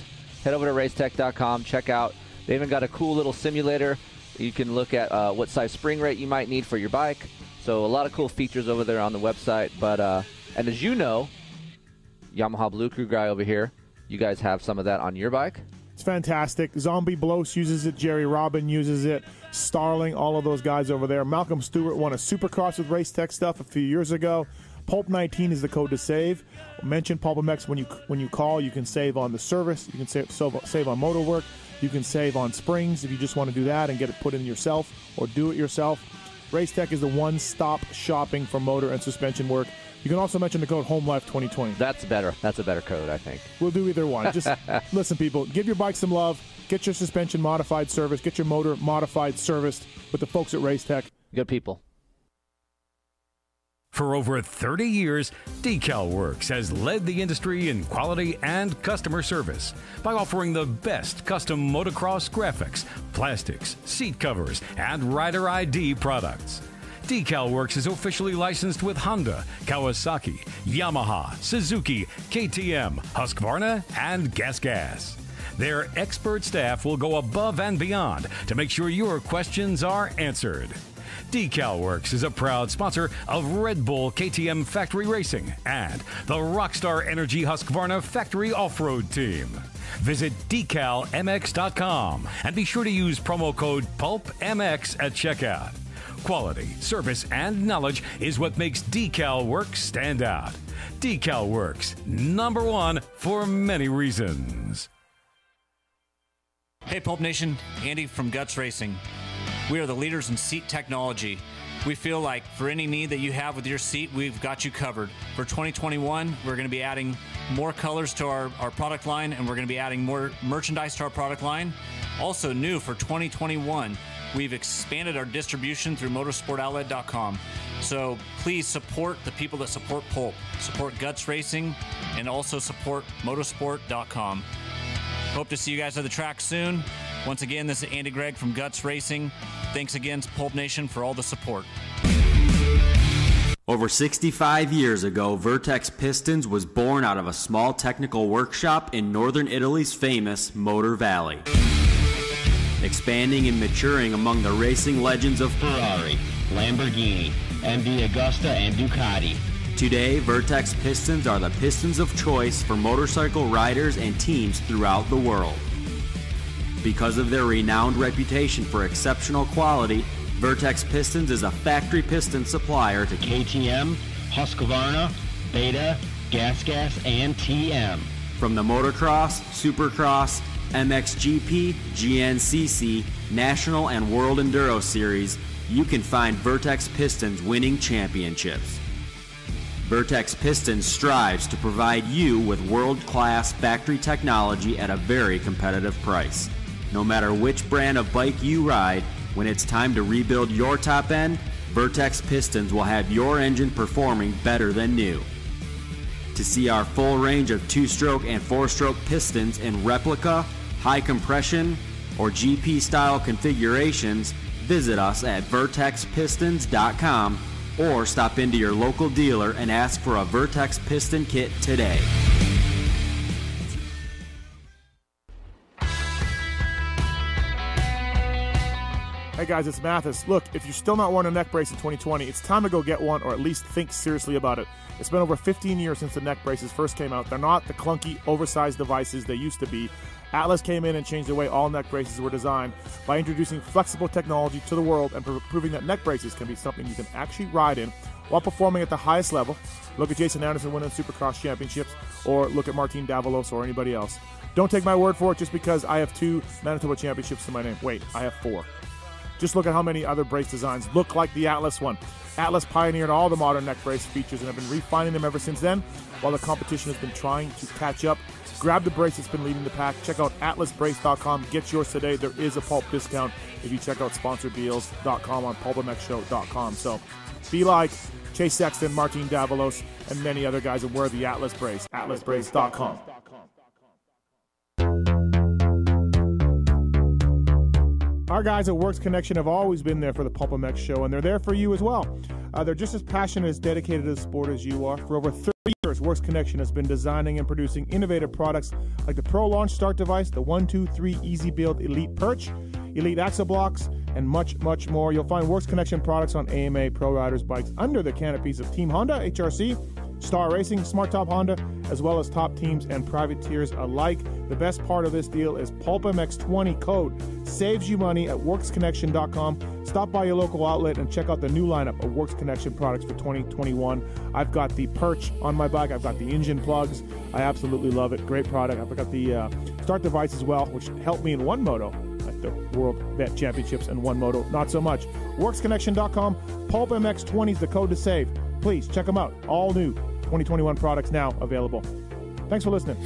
Head over to racetech.com. Check out. They even got a cool little simulator. You can look at uh, what size spring rate you might need for your bike. So a lot of cool features over there on the website. But uh, and as you know, Yamaha Blue Crew guy over here, you guys have some of that on your bike. It's fantastic. Zombie Blows uses it. Jerry Robin uses it. Starling, all of those guys over there. Malcolm Stewart won a Supercross with Race Tech stuff a few years ago. Pulp 19 is the code to save. Mention PulpMX when you when you call. You can save on the service. You can save, save on motor work. You can save on springs if you just want to do that and get it put in yourself or do it yourself. Race Tech is the one-stop shopping for motor and suspension work. You can also mention the code HomeLife2020. That's better. That's a better code, I think. We'll do either one. Just listen, people. Give your bike some love. Get your suspension modified service. Get your motor modified serviced with the folks at Race Tech. Good people. For over 30 years, Decal Works has led the industry in quality and customer service by offering the best custom motocross graphics, plastics, seat covers, and rider ID products. Decal Works is officially licensed with Honda, Kawasaki, Yamaha, Suzuki, KTM, Husqvarna, and Gas Gas. Their expert staff will go above and beyond to make sure your questions are answered. Decal Works is a proud sponsor of Red Bull KTM Factory Racing and the Rockstar Energy Husqvarna Factory Off-Road Team. Visit decalmx.com and be sure to use promo code PULPMX at checkout. Quality, service, and knowledge is what makes Decal Works stand out. Decal Works, number one for many reasons. Hey, Pulp Nation, Andy from Guts Racing. We are the leaders in seat technology. We feel like for any need that you have with your seat, we've got you covered. For 2021, we're going to be adding more colors to our, our product line and we're going to be adding more merchandise to our product line. Also, new for 2021, we've expanded our distribution through motorsportoutlet.com. So please support the people that support Pulp, support Guts Racing, and also support motorsport.com. Hope to see you guys at the track soon. Once again, this is Andy Gregg from Guts Racing. Thanks again to Pulp Nation for all the support. Over 65 years ago, Vertex Pistons was born out of a small technical workshop in northern Italy's famous Motor Valley. Expanding and maturing among the racing legends of Ferrari, Lamborghini, MV Agusta, and Ducati. Today, Vertex Pistons are the pistons of choice for motorcycle riders and teams throughout the world. Because of their renowned reputation for exceptional quality, Vertex Pistons is a factory piston supplier to KTM, Husqvarna, Beta, GasGas, Gas, and TM. From the motocross, supercross, MXGP, GNCC, National, and World Enduro Series, you can find Vertex Pistons winning championships. Vertex Pistons strives to provide you with world class factory technology at a very competitive price. No matter which brand of bike you ride, when it's time to rebuild your top end, Vertex Pistons will have your engine performing better than new. To see our full range of two stroke and four stroke pistons in replica, high compression, or GP style configurations, visit us at vertexpistons.com or stop into your local dealer and ask for a Vertex piston kit today. Hey guys, it's Matthes. Look, if you're still not wearing a neck brace in 2020, it's time to go get one or at least think seriously about it. It's been over 15 years since the neck braces first came out. They're not the clunky, oversized devices they used to be. Atlas came in and changed the way all neck braces were designed by introducing flexible technology to the world and pr- proving that neck braces can be something you can actually ride in while performing at the highest level. Look at Jason Anderson winning Supercross championships, or look at Martin Davalos or anybody else. Don't take my word for it just because I have two Manitoba championships to my name. Wait, I have four. Just look at how many other brace designs look like the Atlas one. Atlas pioneered all the modern neck brace features and have been refining them ever since then, while the competition has been trying to catch up. Grab the brace that's been leading the pack. Check out atlasbrace.com. Get yours today. There is a pulp discount if you check out sponsordeals.com on pulpmxshow.com. So be like Chase Sexton, Martin Davalos, and many other guys and wear the Atlas brace. atlasbrace.com. Our guys at Works Connection have always been there for the Pulp show, and they're there for you as well. Uh, they're just as passionate as dedicated to the sport as you are. For over 30 years, Works Connection has been designing and producing innovative products like the Pro Launch Start Device, the 123 Easy Build Elite Perch, Elite Axle Blocks, and much, much more. You'll find Works Connection products on AMA Pro Riders bikes under the canopies of Team Honda, HRC, Star Racing, Smart Top Honda, as well as top teams and privateers alike. The best part of this deal is PulpMX20 code saves you money at WorksConnection.com. Stop by your local outlet and check out the new lineup of Works Connection products for 2021. I've got the perch on my bike. I've got the engine plugs. I absolutely love it. Great product. I've got the uh, start device as well, which helped me in one moto at the World Vet Championships and one moto. Not so much. WorksConnection.com. PulpMX20 is the code to save. Please check them out. All new 2021 products now available. Thanks for listening.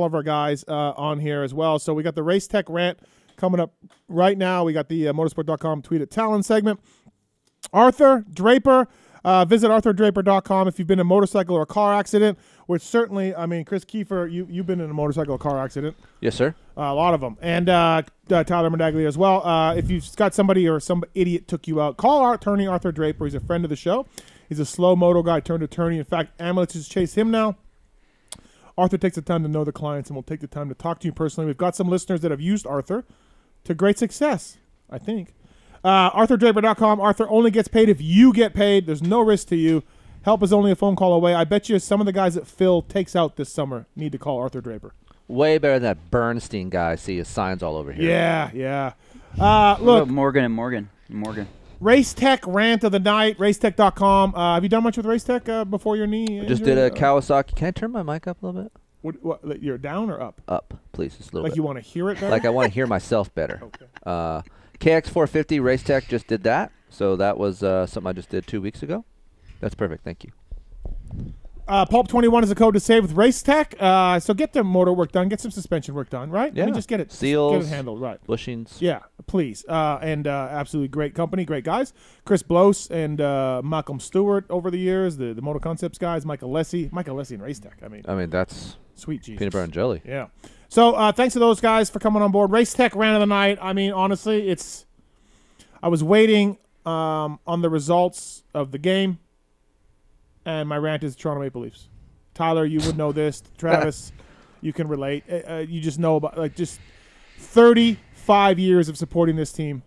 All of our guys uh, on here as well. So we got the Race Tech rant coming up right now. We got the uh, motosport.com tweet at Tallon segment. Arthur Draper. Uh, visit arthurdraper.com if you've been in a motorcycle or a car accident, which certainly, I mean, Kris Keefer, you, you've been in a motorcycle or car accident. Yes, sir. Uh, a lot of them. And uh, uh, Tyler Medaglia as well. Uh, if you've got somebody or some idiot took you out, call our attorney, Arthur Draper. He's a friend of the show. He's a slow moto guy turned attorney. In fact, ambulances chase him now. Arthur takes the time to know the clients and will take the time to talk to you personally. We've got some listeners that have used Arthur to great success, I think. Uh, ArthurDraper.com. Arthur only gets paid if you get paid. There's no risk to you. Help is only a phone call away. I bet you some of the guys that Phil takes out this summer need to call Arthur Draper. Way better than that Bernstein guy. I see his signs all over here. Yeah, yeah. Uh, look, Morgan and Morgan. Morgan. Race Tech rant of the night. Racetech.com. Uh, have you done much with Race Tech uh, before your knee? I just did a Uh, Kawasaki. Can I turn my mic up a little bit? What, what, you're down or up? Up, please, just a little Like bit. you wanna hear it better? Like I want to hear myself better. okay. Uh, KX450 Race Tech just did that, so that was uh, something I just did two weeks ago. That's perfect. Thank you. Uh, Pulp 21 is a code to save with Race Tech. Uh, so get the motor work done. Get some suspension work done, right? I Yeah. mean, just get it. Seals, Get it handled, right. bushings. Yeah, please. Uh, and uh, absolutely great company, great guys. Chris Blose and uh, Malcolm Stewart over the years, the, the Moto Concepts guys, Mike Alessi. Mike Alessi and Race Tech. I mean, I mean, that's Sweet Jesus. peanut butter and jelly. Yeah. So uh, thanks to those guys for coming on board. Race Tech ran of the night. I mean, honestly, it's. I was waiting um, on the results of the game, and my rant is Toronto Maple Leafs. Tyler, you would know this. Travis, you can relate. Uh, uh, you just know about like just thirty-five years of supporting this team,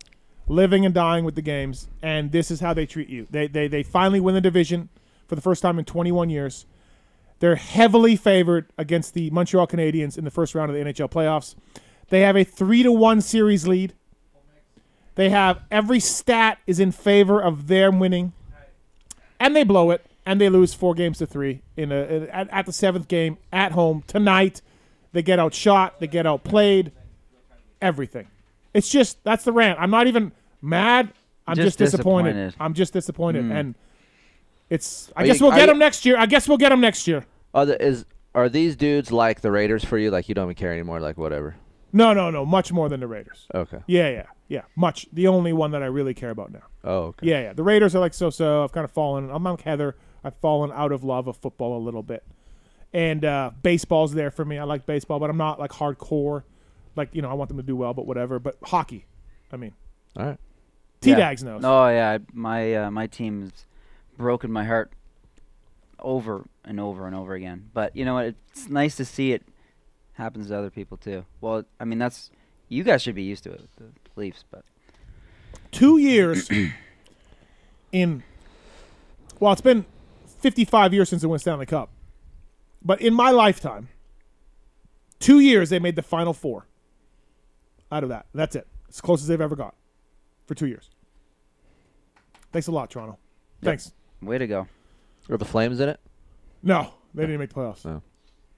living and dying with the games, and this is how they treat you. They they they finally win the division for the first time in 21 years. They're heavily favored against the Montreal Canadiens in the first round of the NHL playoffs. They have a three to one series lead. They have every stat is in favor of them winning, and they blow it, and they lose four games to three in a in- at, at the seventh game at home tonight. They get outshot, they get outplayed, everything. It's just that's the rant. I'm not even mad. I'm just, Just disappointed. disappointed. I'm just disappointed, Mm. and it's. I Are guess you- we'll get them next year. I guess we'll get them next year. Are the, is are these dudes like the Raiders for you? Like you don't even care anymore? Like whatever. No, no, no. Much more than the Raiders. Okay. Yeah, yeah, yeah. Much. The only one that I really care about now. Oh, okay. Yeah, yeah. The Raiders are like so-so. I've kind of fallen. I'm like Heather. I've fallen out of love of football a little bit, and uh, baseball's there for me. I like baseball, but I'm not like hardcore. Like you know, I want them to do well, but whatever. But hockey, I mean, all right. T Yeah. Dags knows. Oh yeah, my uh, my team's broken my heart over and over and over again. But you know what? It's nice to see it happens to other people too. Well, I mean that's you guys should be used to it with the Leafs, but two years in well it's been 55 years since they won Stanley Cup but in my lifetime two years they made the final four out of that that's it as close as they've ever got for two years thanks a lot Toronto thanks way to go. Are the Flames in it? no they didn't make the playoffs No.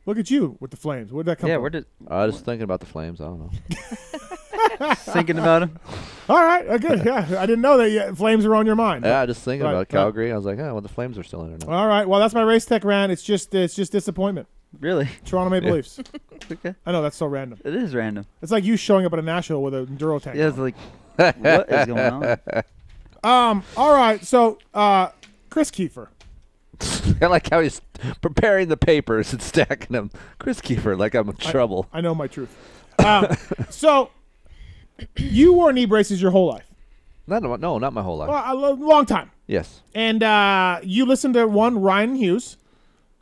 look at you with the Flames where'd that come Yeah, from where did I was thinking about the Flames. I don't know. thinking about him? all right okay yeah I didn't know that yet. Flames are on your mind yeah, just thinking Right, about right. Calgary. I was like, oh, well, the Flames are still in it. now. All right. Well, that's my race tech rant. It's just it's just disappointment. Really? Toronto Maple Yeah. Leafs. okay. I know that's so random. It is random. It's like you showing up at a national with a enduro tank. Yeah, it's like what is going on? Um. All right. So, uh, Kris Keefer. I like how he's preparing the papers and stacking them. Kris Keefer, like I'm in trouble. I know my truth. Um, so, you wore knee braces your whole life. Not, no, not my whole life. Well, a long time. yes. And uh, you listened to one Ryan Hughes,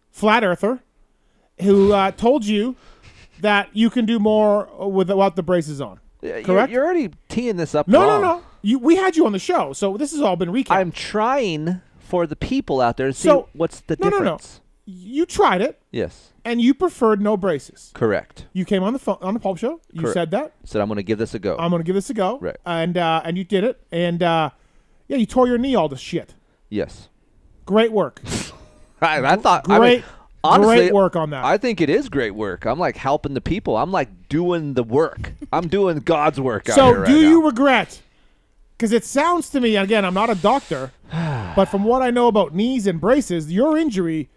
flat earther, who uh, told you that you can do more without the braces on. You're- Correct. You're, already teeing this up. no, wrong. no, no. You, we had you on the show, so this has all been recapped. I'm trying for the people out there to see So- what's the no, no, no. difference. You tried it, Yes. And you preferred no braces. Correct. You came on the phone, on the pulp show. You Correct. said that. Said I'm going to give this a go. I'm going to give this a go. Right. And uh, and you did it. And uh, yeah, you tore your knee all to shit. yes. Great work. I, I thought. I Great, mean, honestly, great work on that. I think it is great work. I'm like helping the people. I'm like doing the work. I'm doing God's work. out so, here right do now. you regret? Because it sounds to me, again, I'm not a doctor, but from what I know about knees and braces, your injury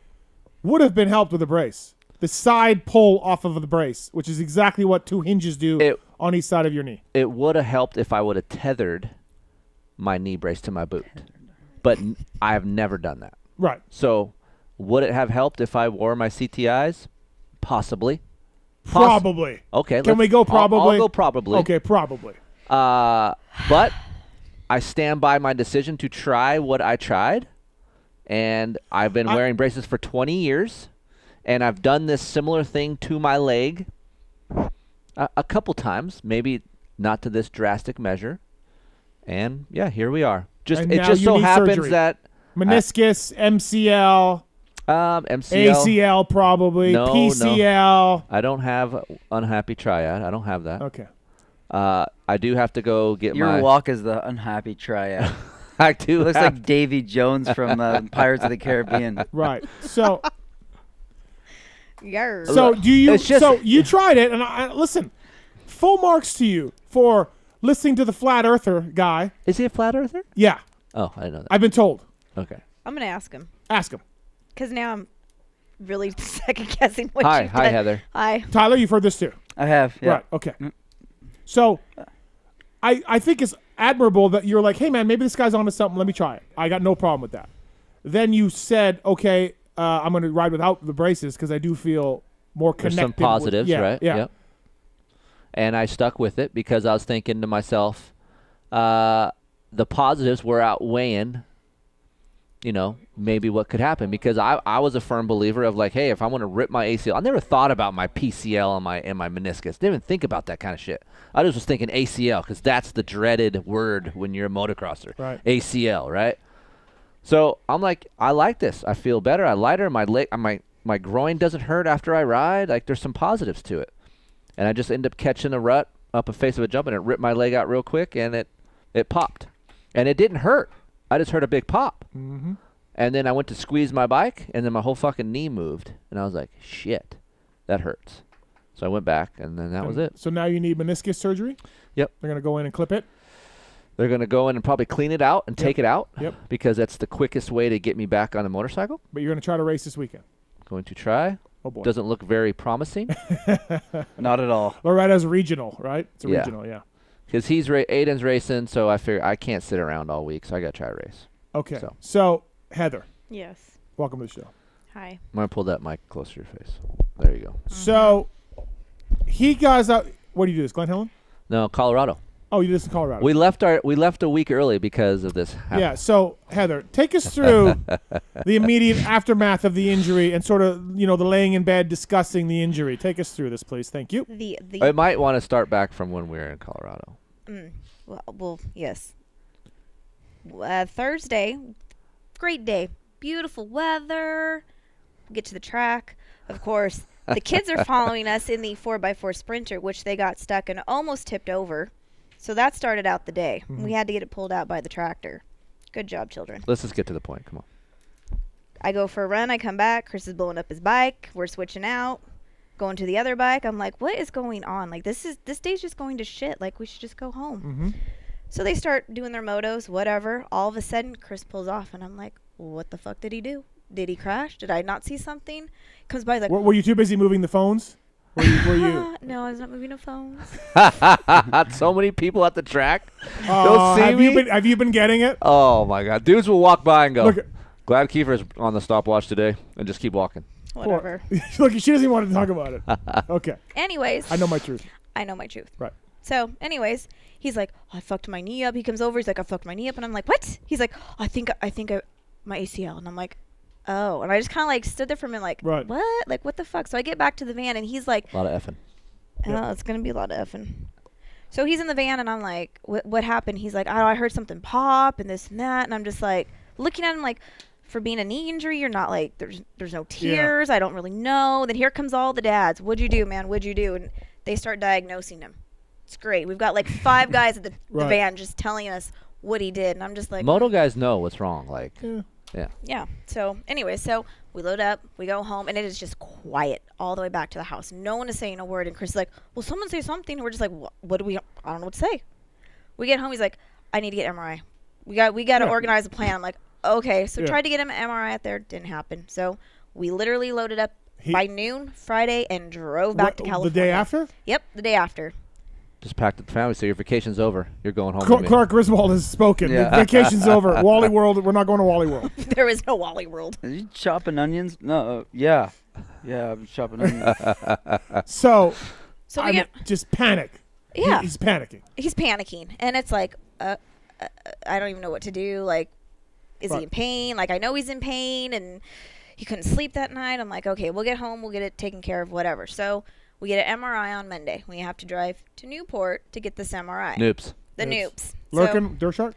would have been helped with a brace. The side pull off of the brace, which is exactly what two hinges do on each side of your knee. It would have helped if I would have tethered my knee brace to my boot, but I have never done that. Right. So, would it have helped if I wore my CTIs? Possibly. Poss- Probably. Okay. Can we go I'll- probably? I'll, go probably. Okay, probably. Uh, but I stand by my decision to try what I tried, and I've been I- wearing braces for 20 years, and I've done this similar thing to my leg a, a couple times, maybe not to this drastic measure, and yeah, here we are. Just And it just so happens surgery. that Meniscus, MCL, um, MCL, ACL probably, no, no. PCL. I don't have unhappy triad. I don't have that. Okay. Uh, I do have to go get Your my walk is the unhappy triad. I do. Looks like Davy Jones from uh, Pirates of the Caribbean. Right. So Yarr. So do you? Just- so you tried it, and I, I- listen, full marks to you for listening to the flat earther guy. Is he a flat earther? Yeah, Oh, I know that. I've been told. Okay. I'm gonna ask him Ask him. because now I'm really second guessing what Hi, you've hi, done. Heather. Hi. Tyler, you've heard this too. I have. Yeah. Right. Okay. So, I I think it's admirable that you're like, hey man, maybe this guy's onto something. Let me try it. I got no problem with that. Then you said, okay, uh, I'm going to ride without the braces because I do feel more There's connected. some positives, with, yeah, right? Yeah. Yep. And I stuck with it because I was thinking to myself, uh, the positives were outweighing, you know, maybe what could happen. Because I, I was a firm believer of like, hey, if I want to rip my ACL, I never thought about my PCL and my and my meniscus. Didn't even think about that kind of shit. I just was thinking ACL because that's the dreaded word when you're a motocrosser. Right. ACL, right? So I'm like, I like this. I feel better. I lighter. My leg, my my groin doesn't hurt after I ride. Like there's some positives to it. And I just end up catching a rut up a face of a jump, and it ripped my leg out real quick, and it it popped, and it didn't hurt. I just heard a big pop. Mhm. And then I went to squeeze my bike, and then my whole fucking knee moved, and I was like, shit, that hurts. So I went back, and then that was it. So now you need meniscus surgery. Yep. They're going to go in and clip it. They're gonna go in and probably clean it out and Yep. take it out. Yep. Because that's the quickest way to get me back on a motorcycle. But you're going to try to race this weekend. Going to try. Oh boy. Doesn't look very promising. Not at all. Loretta's regional, right? It's a Yeah. regional, yeah. Because he's ra- Aiden's racing, so I figure I can't sit around all week, so I gotta try to race. Okay. So So, Heather, Yes. welcome to the show. Hi. I'm gonna pull that mic closer to your face. There you go. Mm-hmm. So, he goes out. What do you do this, Glen Helen? No, Colorado. Oh, you did this in Colorado. We left our we left a week early because of this. happening. Yeah. So Heather, take us through the immediate aftermath of the injury and sort of you know the laying in bed discussing the injury. Take us through this, please. Thank you. The the I might want to start back from when we were in Colorado. Mm, well, well, yes. Uh, Thursday, great day, beautiful weather. Get to the track. Of course, the kids are following us in the 4x4 Sprinter, which they got stuck and almost tipped over. So that started out the day. Mhm. We had to get it pulled out by the tractor. Good job, children. Let's just get to the point. Come on. I go for a run. I come back. Kris is blowing up his bike. We're switching out. Going to the other bike. I'm like, what is going on? Like this is this day's just going to shit. Like we should just go home. Mm-hmm. So they start doing their motos, whatever. All of a sudden, Chris pulls off, and I'm like, what the fuck did he do? Did he crash? Did I not see something? Comes by like, Were, were you too busy moving the phones? Were you? Were you? no, I was not moving the phones. so many people at the track. Uh, Don't see have me. you been? Have you been getting it? oh my god, dudes will walk by and go. Look at- Glad Keefer's on the stopwatch today, and just keep walking. Whatever. Look, she doesn't even want to talk about it. Okay. Anyways. I know my truth. I know my truth. Right. So, anyways, he's like, oh, I fucked my knee up. He comes over. He's like, I fucked my knee up, and I'm like, what? He's like, I think I think I, my ACL, and I'm like, oh, and I just kind of like stood there for a minute, like, Right. what? Like, what the fuck? So I get back to the van, and he's like, A lot of effing. oh, it's gonna be a lot of effing. So he's in the van, and I'm like, what? What happened? He's like, oh, I heard something pop, and this and that, and I'm just like looking at him like. For being a knee injury, you're not like there's there's no tears. I don't really know. Then here comes all the dads. What'd you do, man? What'd you do? And they start diagnosing him. It's great. We've got like five guys at the, the van just telling us what he did, and I'm just like, Moto guys know what's wrong. Like, Yeah. yeah. yeah. So anyway, so we load up, we go home, and it is just quiet all the way back to the house. No one is saying a word. And Kris is like, "Well, someone say something." And we're just like, "What? What do we? I don't know what to say." We get home. He's like, "I need to get MRI. We got we got to Yeah. organize a plan." I'm like, "Okay." So Yeah. tried to get him an MRI out there. Didn't happen. So we literally loaded up He- by noon Friday and drove back What, to the day after? Yep, the day after. Just packed up the family, so your vacation's over. You're going home. Clark. Clark Griswold has spoken. Yeah. Vacation's over. Wally World. We're not going to Wally World. there is no Wally World. Are you chopping onions? No. Uh, yeah. Yeah, I'm chopping onions. So, So we I get- just panic. He- Yeah. he's panicking. he's panicking and it's like uh, uh, i don't even know what to do like is he in pain? Like i know he's in pain and he couldn't sleep that night. I'm like okay we'll get home we'll get it taken care of whatever. So we get an mri on monday. We have to drive to newport to get this mri Noops. the Yes. noops. Lurkin, Dirt Shark.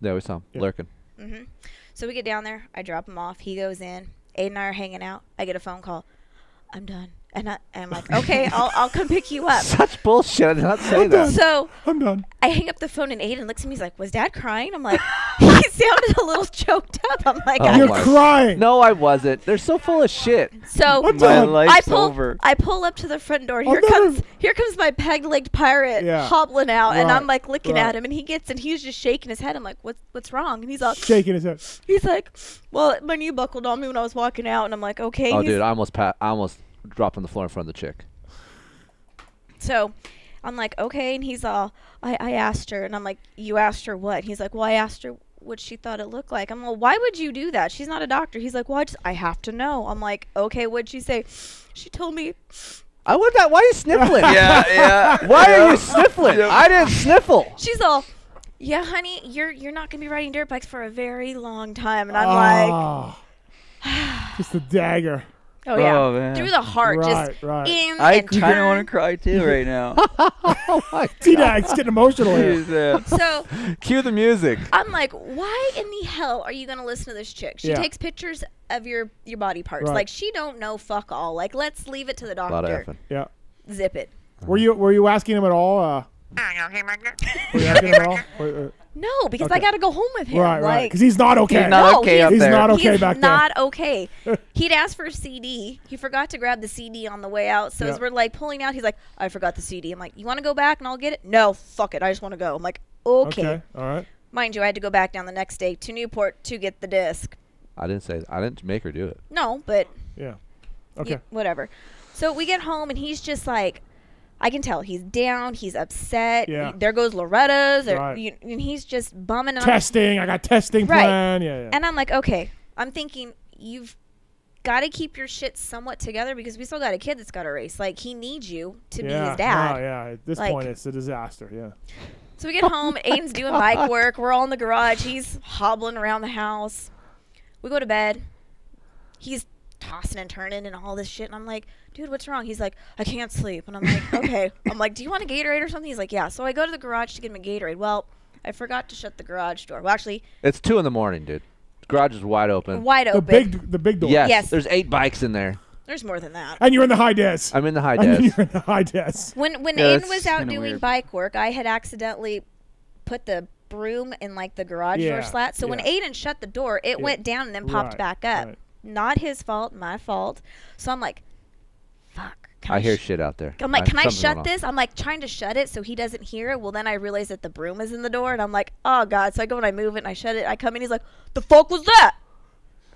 There we saw him lurking. so, hmm so we get down there. I drop him off. He goes in. Aiden and i are hanging out. I get a phone call. I'm done And I, I'm like, okay, I'll, I'll come pick you up. Such bullshit. I did not say that. So I'm done. I hang up the phone and Aiden looks at me. He's like, "Was Dad crying?" I'm like, he sounded a little choked up. I'm like, Oh I- my- crying. No, I wasn't. They're so full of shit. So I'm done. My I life's pull, over. I pull up to the front door. I'll Here never- comes, here comes my peg-legged pirate Yeah. hobbling out, and I'm like looking right. at him, and he gets, and he's just shaking his head. I'm like, "What's, what's wrong?" And he's all Shaking his head. He's like, "Well, my knee buckled on me when I was walking out," and I'm like, "Okay." Oh, dude, I almost pa- I almost dropped on the floor in front of the chick. So I'm like, okay. And he's all, I, I asked her, and I'm like, you asked her what? He's like, well, I asked her what she thought it looked like. I'm well, why would you do that? She's not a doctor. He's like, well, I, just, I have to know. I'm like, okay, what'd she say? She told me. I would not. Why are you sniffling? Yeah, yeah, Why are you sniffling? I didn't sniffle. She's all, yeah, honey, you're you're not gonna be riding dirt bikes for a very long time. And I'm ah. like, just a dagger. Like, oh yeah, Oh, man. through the heart, Right, just right. in. I and kind of want to cry too right now. oh my T-Dag's getting emotional here. Jeez. So Cue the music. I'm like, why in the hell are you gonna listen to this chick? She Yeah. takes pictures of your your body parts. Right. Like she don't know fuck all. Like let's leave it to the A lot of doctor. effing. Yeah. Zip it. Were you were you asking him at all? Uh, were you asking him at all? Or, uh, No, because I gotta go home with him. Right, right. Like, 'Cause he's not okay. He's not no, okay he's, up He's there. not okay he's back not okay. He'd asked for a CD. He forgot to grab the CD on the way out. So as we're like pulling out, he's like, "I forgot the CD." I'm like, "You want to go back and I'll get it?" No, fuck it. I just want to go. I'm like, "Okay." Okay. All right. Mind you, I had to go back down the next day to Newport to get the disc. I didn't say. I didn't make her do it. No, but Yeah. y- Okay. whatever. So we get home and he's just like, I can tell he's down, he's upset. Yeah. There goes Loretta's, or, Right. you, and he's just bumming. Testing. I got testing Right. plan. Yeah, yeah. And I'm like, okay. I'm thinking you've got to keep your shit somewhat together because we still got a kid that's got a race. Like he needs you to be his dad. No, yeah. At this Like- point, it's a disaster. Yeah. So we get home. Oh Aiden's doing bike work. We're all in the garage. He's hobbling around the house. We go to bed. He's tossing and turning and all this shit. And I'm like, dude, what's wrong? He's like, I can't sleep. And I'm like, okay. I'm like, do you want a Gatorade or something? He's like, yeah. So I go to the garage to get him a Gatorade. Well, I forgot to shut the garage door. Well, actually, It's two in the morning, dude. Garage is wide open. wide open. The open. big, the big door. Yes, Yes. There's eight bikes in there. There's more than that. And you're in the high des. I'm in the high And des. you're in the high des. When when Yeah, Aiden was out doing weird. bike work, I had accidentally put the broom in like the garage door Yeah, slat. So when. Aiden shut the door, it Yeah. went down and then popped Right, back up. right. Not his fault, my fault. So I'm like, fuck. Can I hear sh- shit out there. I'm like, I- can I shut this? I'm like trying to shut it so he doesn't hear it. Well, then I realize that the broom is in the door, and I'm like, oh god. So I go and I move it and I shut it. I come in, he's like, the fuck was that?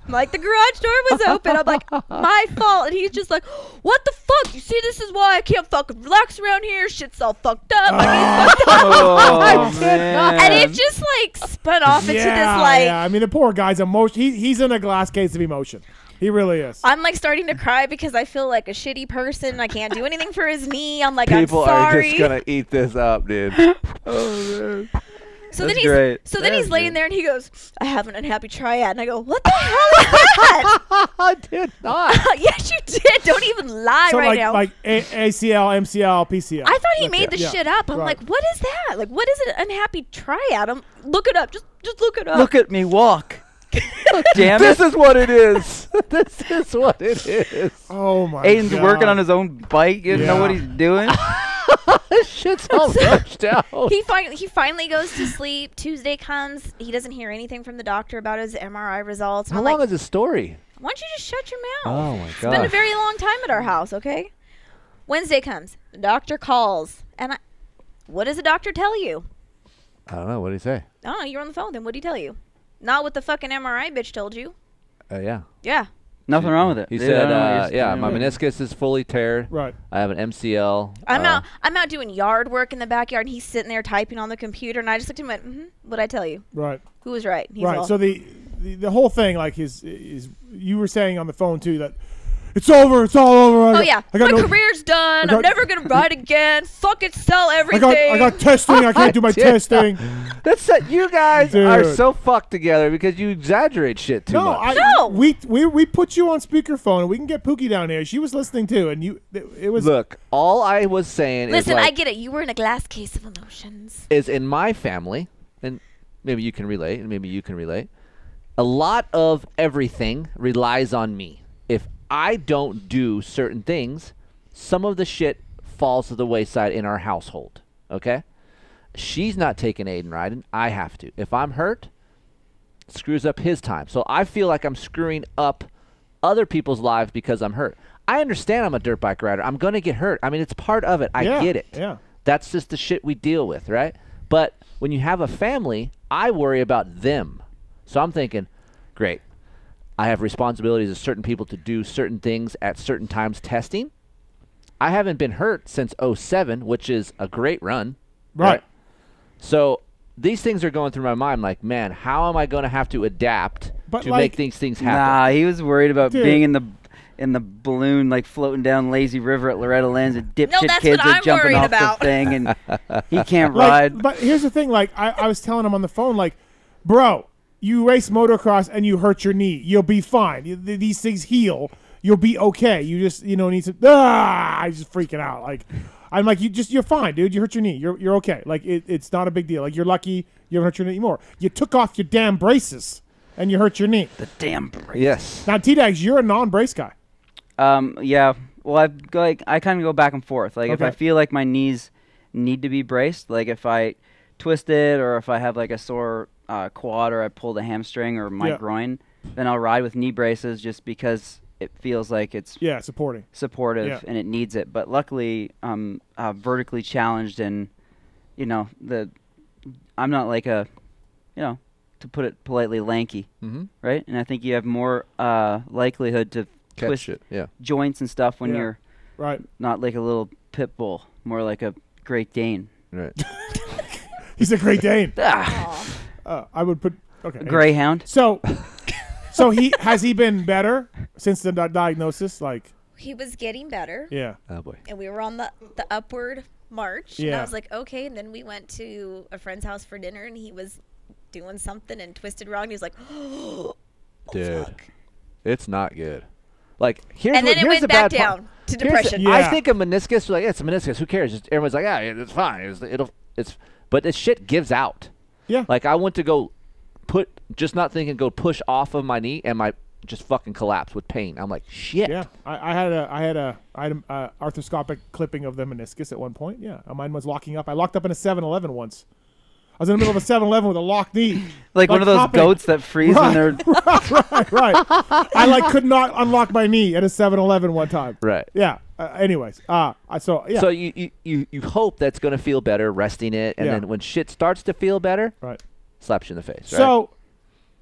I'm like the garage door was open. I'm like, my fault. And he's just like, what the fuck? You see, this is why I can't fucking relax around here. Shit's all fucked up. My knee's fucked up. Oh, man. And it just like spun off into yeah, this like. yeah. I mean, the poor guy's emotion. He, he's in a glass case of emotion. He really is. I'm like starting to cry because I feel like a shitty person. I can't do anything for his knee. I'm like, People I'm sorry. People are sorry. just gonna eat this up, dude. oh man. So then he's great. so then That he's laying good. there and he goes, I have an unhappy triad, and I go, What the hell is that? I did not. yes, you did. Don't even lie so right like now. like A- ACL, MCL, PCL. I thought he Like made that. this Yeah. shit up. I'm Right. like, what is that? Like, what is an unhappy triad? I'm look it up. Just just look it up. Look at me walk. Damn This it. is what it is. this is what it is. Oh my. God. Aiden's God. working on his own bike. You know what he's doing? This shit's all rushed out. he finally he finally goes to sleep. Tuesday comes. He doesn't hear anything from the doctor about his MRI results. How I'm long like, is the story? why don't you just shut your mouth? Oh my god! It's been a very long time at our house, okay? Wednesday comes. The doctor calls. And I, what does the doctor tell you? I don't know. What did he say? I don't know. You're on the phone. Then what did he tell you? Not what the fucking MRI bitch told you. Uh, yeah. Yeah. Nothing wrong with it. He said, don't know what uh, yeah, my meniscus is fully tear. Right. I have an MCL. I'm uh, out. I'm out doing yard work in the backyard, and he's sitting there typing on the computer, and I just looked at him and went, mm-hmm, "What I tell you? Right. Who was right?" He's right. all, So the, the the whole thing, like his is you were saying on the phone too that it's over. It's all over. I "Oh got- yeah, I got my no- career's done. I got- I'm never gonna ride again. Fuck it, sell I everything." got I got testing. I can't do my testing. That's it. You guys are so fucked together because you exaggerate shit too no, much. I, we we we put you on speakerphone and we can get Pookie down here. She was listening too, and you it, it was Look, all I was saying Listen, is I like, get it. You were in a glass case of emotions. is in my family, and maybe you can relate, and maybe you can relate. A lot of everything relies on me. I don't do certain things, some of the shit falls to the wayside in our household. Okay, she's not taking Aiden riding. I have to. If I'm hurt, screws up his time. So I feel like I'm screwing up other people's lives because I'm hurt. I understand I'm a dirt bike rider. I'm going to get hurt. I mean, it's part of it. I Yeah, get it. yeah. That's just the shit we deal with, right? But when you have a family, I worry about them. So I'm thinking, great. I have responsibilities of certain people to do certain things at certain times testing. I haven't been hurt since 07, which is a great run. Right. So these things are going through my mind like, man, how am I going to have to adapt But to like- make these things happen? Nah, he was worried about Dude. being in the in the balloon, like floating down lazy river at Loretta Lynn's, and dipshit that's kids are I'm jumping off about. the thing, and he can't Like, ride. But here's the thing: like I, I was telling him on the phone, like, bro, you race motocross and you hurt your knee, you'll be fine. These things heal. You'll be okay. You just you know need to. Ah, I'm just freaking out. Like, I'm like, you just you're fine, dude. You hurt your knee. You're you're okay. Like it, it's not a big deal. Like you're lucky you haven't hurt your knee anymore. You took off your damn braces and you hurt your knee. The damn braces. Yes. Now T Dags, you're a non-brace guy. Um, yeah. Well, I go like I kind of go back and forth. Like if I feel like my knees need to be braced, like if I twist it or if I have like a sore uh, quad or I pulled a hamstring or my Yeah. groin, then I'll ride with knee braces just because it feels like it's Yeah, supporting. supportive Yeah. and it needs it. But luckily, I'm uh, vertically challenged and you know the I'm not like a you know to put it politely lanky, Mhm. right? And I think you have more uh, likelihood to Catch twist it, yeah. joints and stuff when Yeah. you're Right. not like a little pit bull, more like a Great Dane. Right. He's a Great Dane. Ah. Uh, I would put okay. Greyhound. So, so he has he been better since the di- diagnosis? Like, He was getting better. yeah. Oh boy. And we were on the, the upward march. And I was like, okay. And then we went to a friend's house for dinner and he was doing something and twisted wrong. And he was like, oh, Dude, it's not good. Like here's And what, then it here's went the back bad part. down to Here's the- depression. I think a meniscus. Like yeah, it's a meniscus. Who cares? Just, everyone's like, yeah, it's fine. It's, it'll. It's. But this shit gives out. Yeah. Like I went to go put, just not thinking, go push off of my knee, and my just fucking collapsed with pain. I'm like, shit. Yeah, I, I had a I had a I had a uh, arthroscopic clipping of the meniscus at one point. Yeah, Uh, mine was locking up. I locked up in a 7-Eleven once. I was in the middle of a 7-Eleven with a locked knee, Like, one of those hopping. goats that freeze when they're right, right, right. I like could not unlock my knee at a 7-Eleven one time. Right. Yeah. Uh, anyways, uh, I so yeah. So you, you, you, you hope that's going to feel better resting it, and Yeah. then when shit starts to feel better, right. slaps you in the face. Right? So,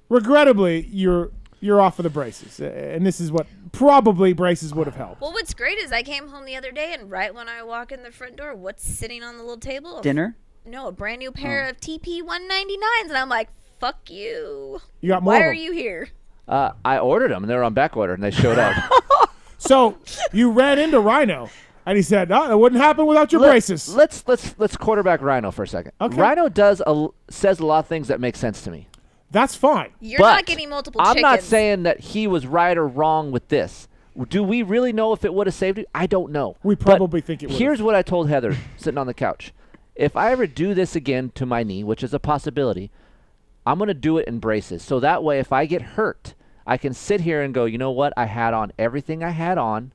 regrettably, you're you're off of the braces, uh, and this is what probably braces would have helped. Well, what's great is I came home the other day, and right when I walk in the front door, what's sitting on the little table? Dinner. No, a brand new pair Oh. of TP 199s, and I'm like, fuck you. You got more Why are you here? uh, I ordered them, and they were on back order, and they showed up. So you ran into Rhino, and he said, "No, it wouldn't happen without your Let- braces." Let's let's let's quarterback Rhino for a second. Okay. Rhino does a, l- says a lot of things that make sense to me. That's fine. You're But not getting multiple I'm not saying that he was right or wrong with this. Do we really know if it would have saved you? I don't know. We But probably think it would've. Here's what I told Heather sitting on the couch. If I ever do this again to my knee, which is a possibility, I'm going to do it in braces. So that way, if I get hurt, I can sit here and go, you know what? I had on everything I had on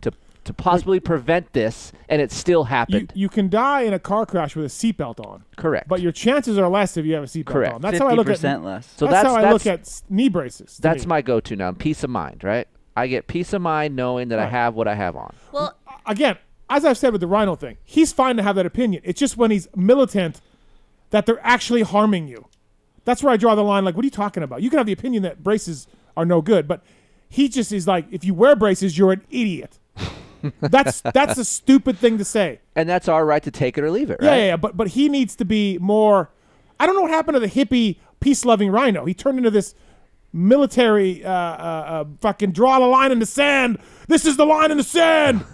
to, to possibly prevent this, and it still You, happened. you can die in a car crash with a seatbelt on. Correct. But your chances are less if you have a seatbelt Correct. on. That's how I look at 50% less. So that's, that's- how I look at knee braces. That's me. my go-to now. Peace of mind, right? I get peace of mind knowing that I have what I have on. Well, again, as I've said with the Rhino thing, he's fine to have that opinion. It's just when he's militant that they're actually harming you. That's where I draw the line. Like, what are you talking about? You can have the opinion that braces are no good, but he just is like, if you wear braces, you're an idiot. that's that's a stupid thing to say. And that's our right to take it or leave it, right? Yeah, yeah, yeah. But but he needs to be more. I don't know what happened to the hippie, peace-loving Rhino. He turned into this military, uh, uh, uh, fucking draw the line in the sand. This is the line in the sand.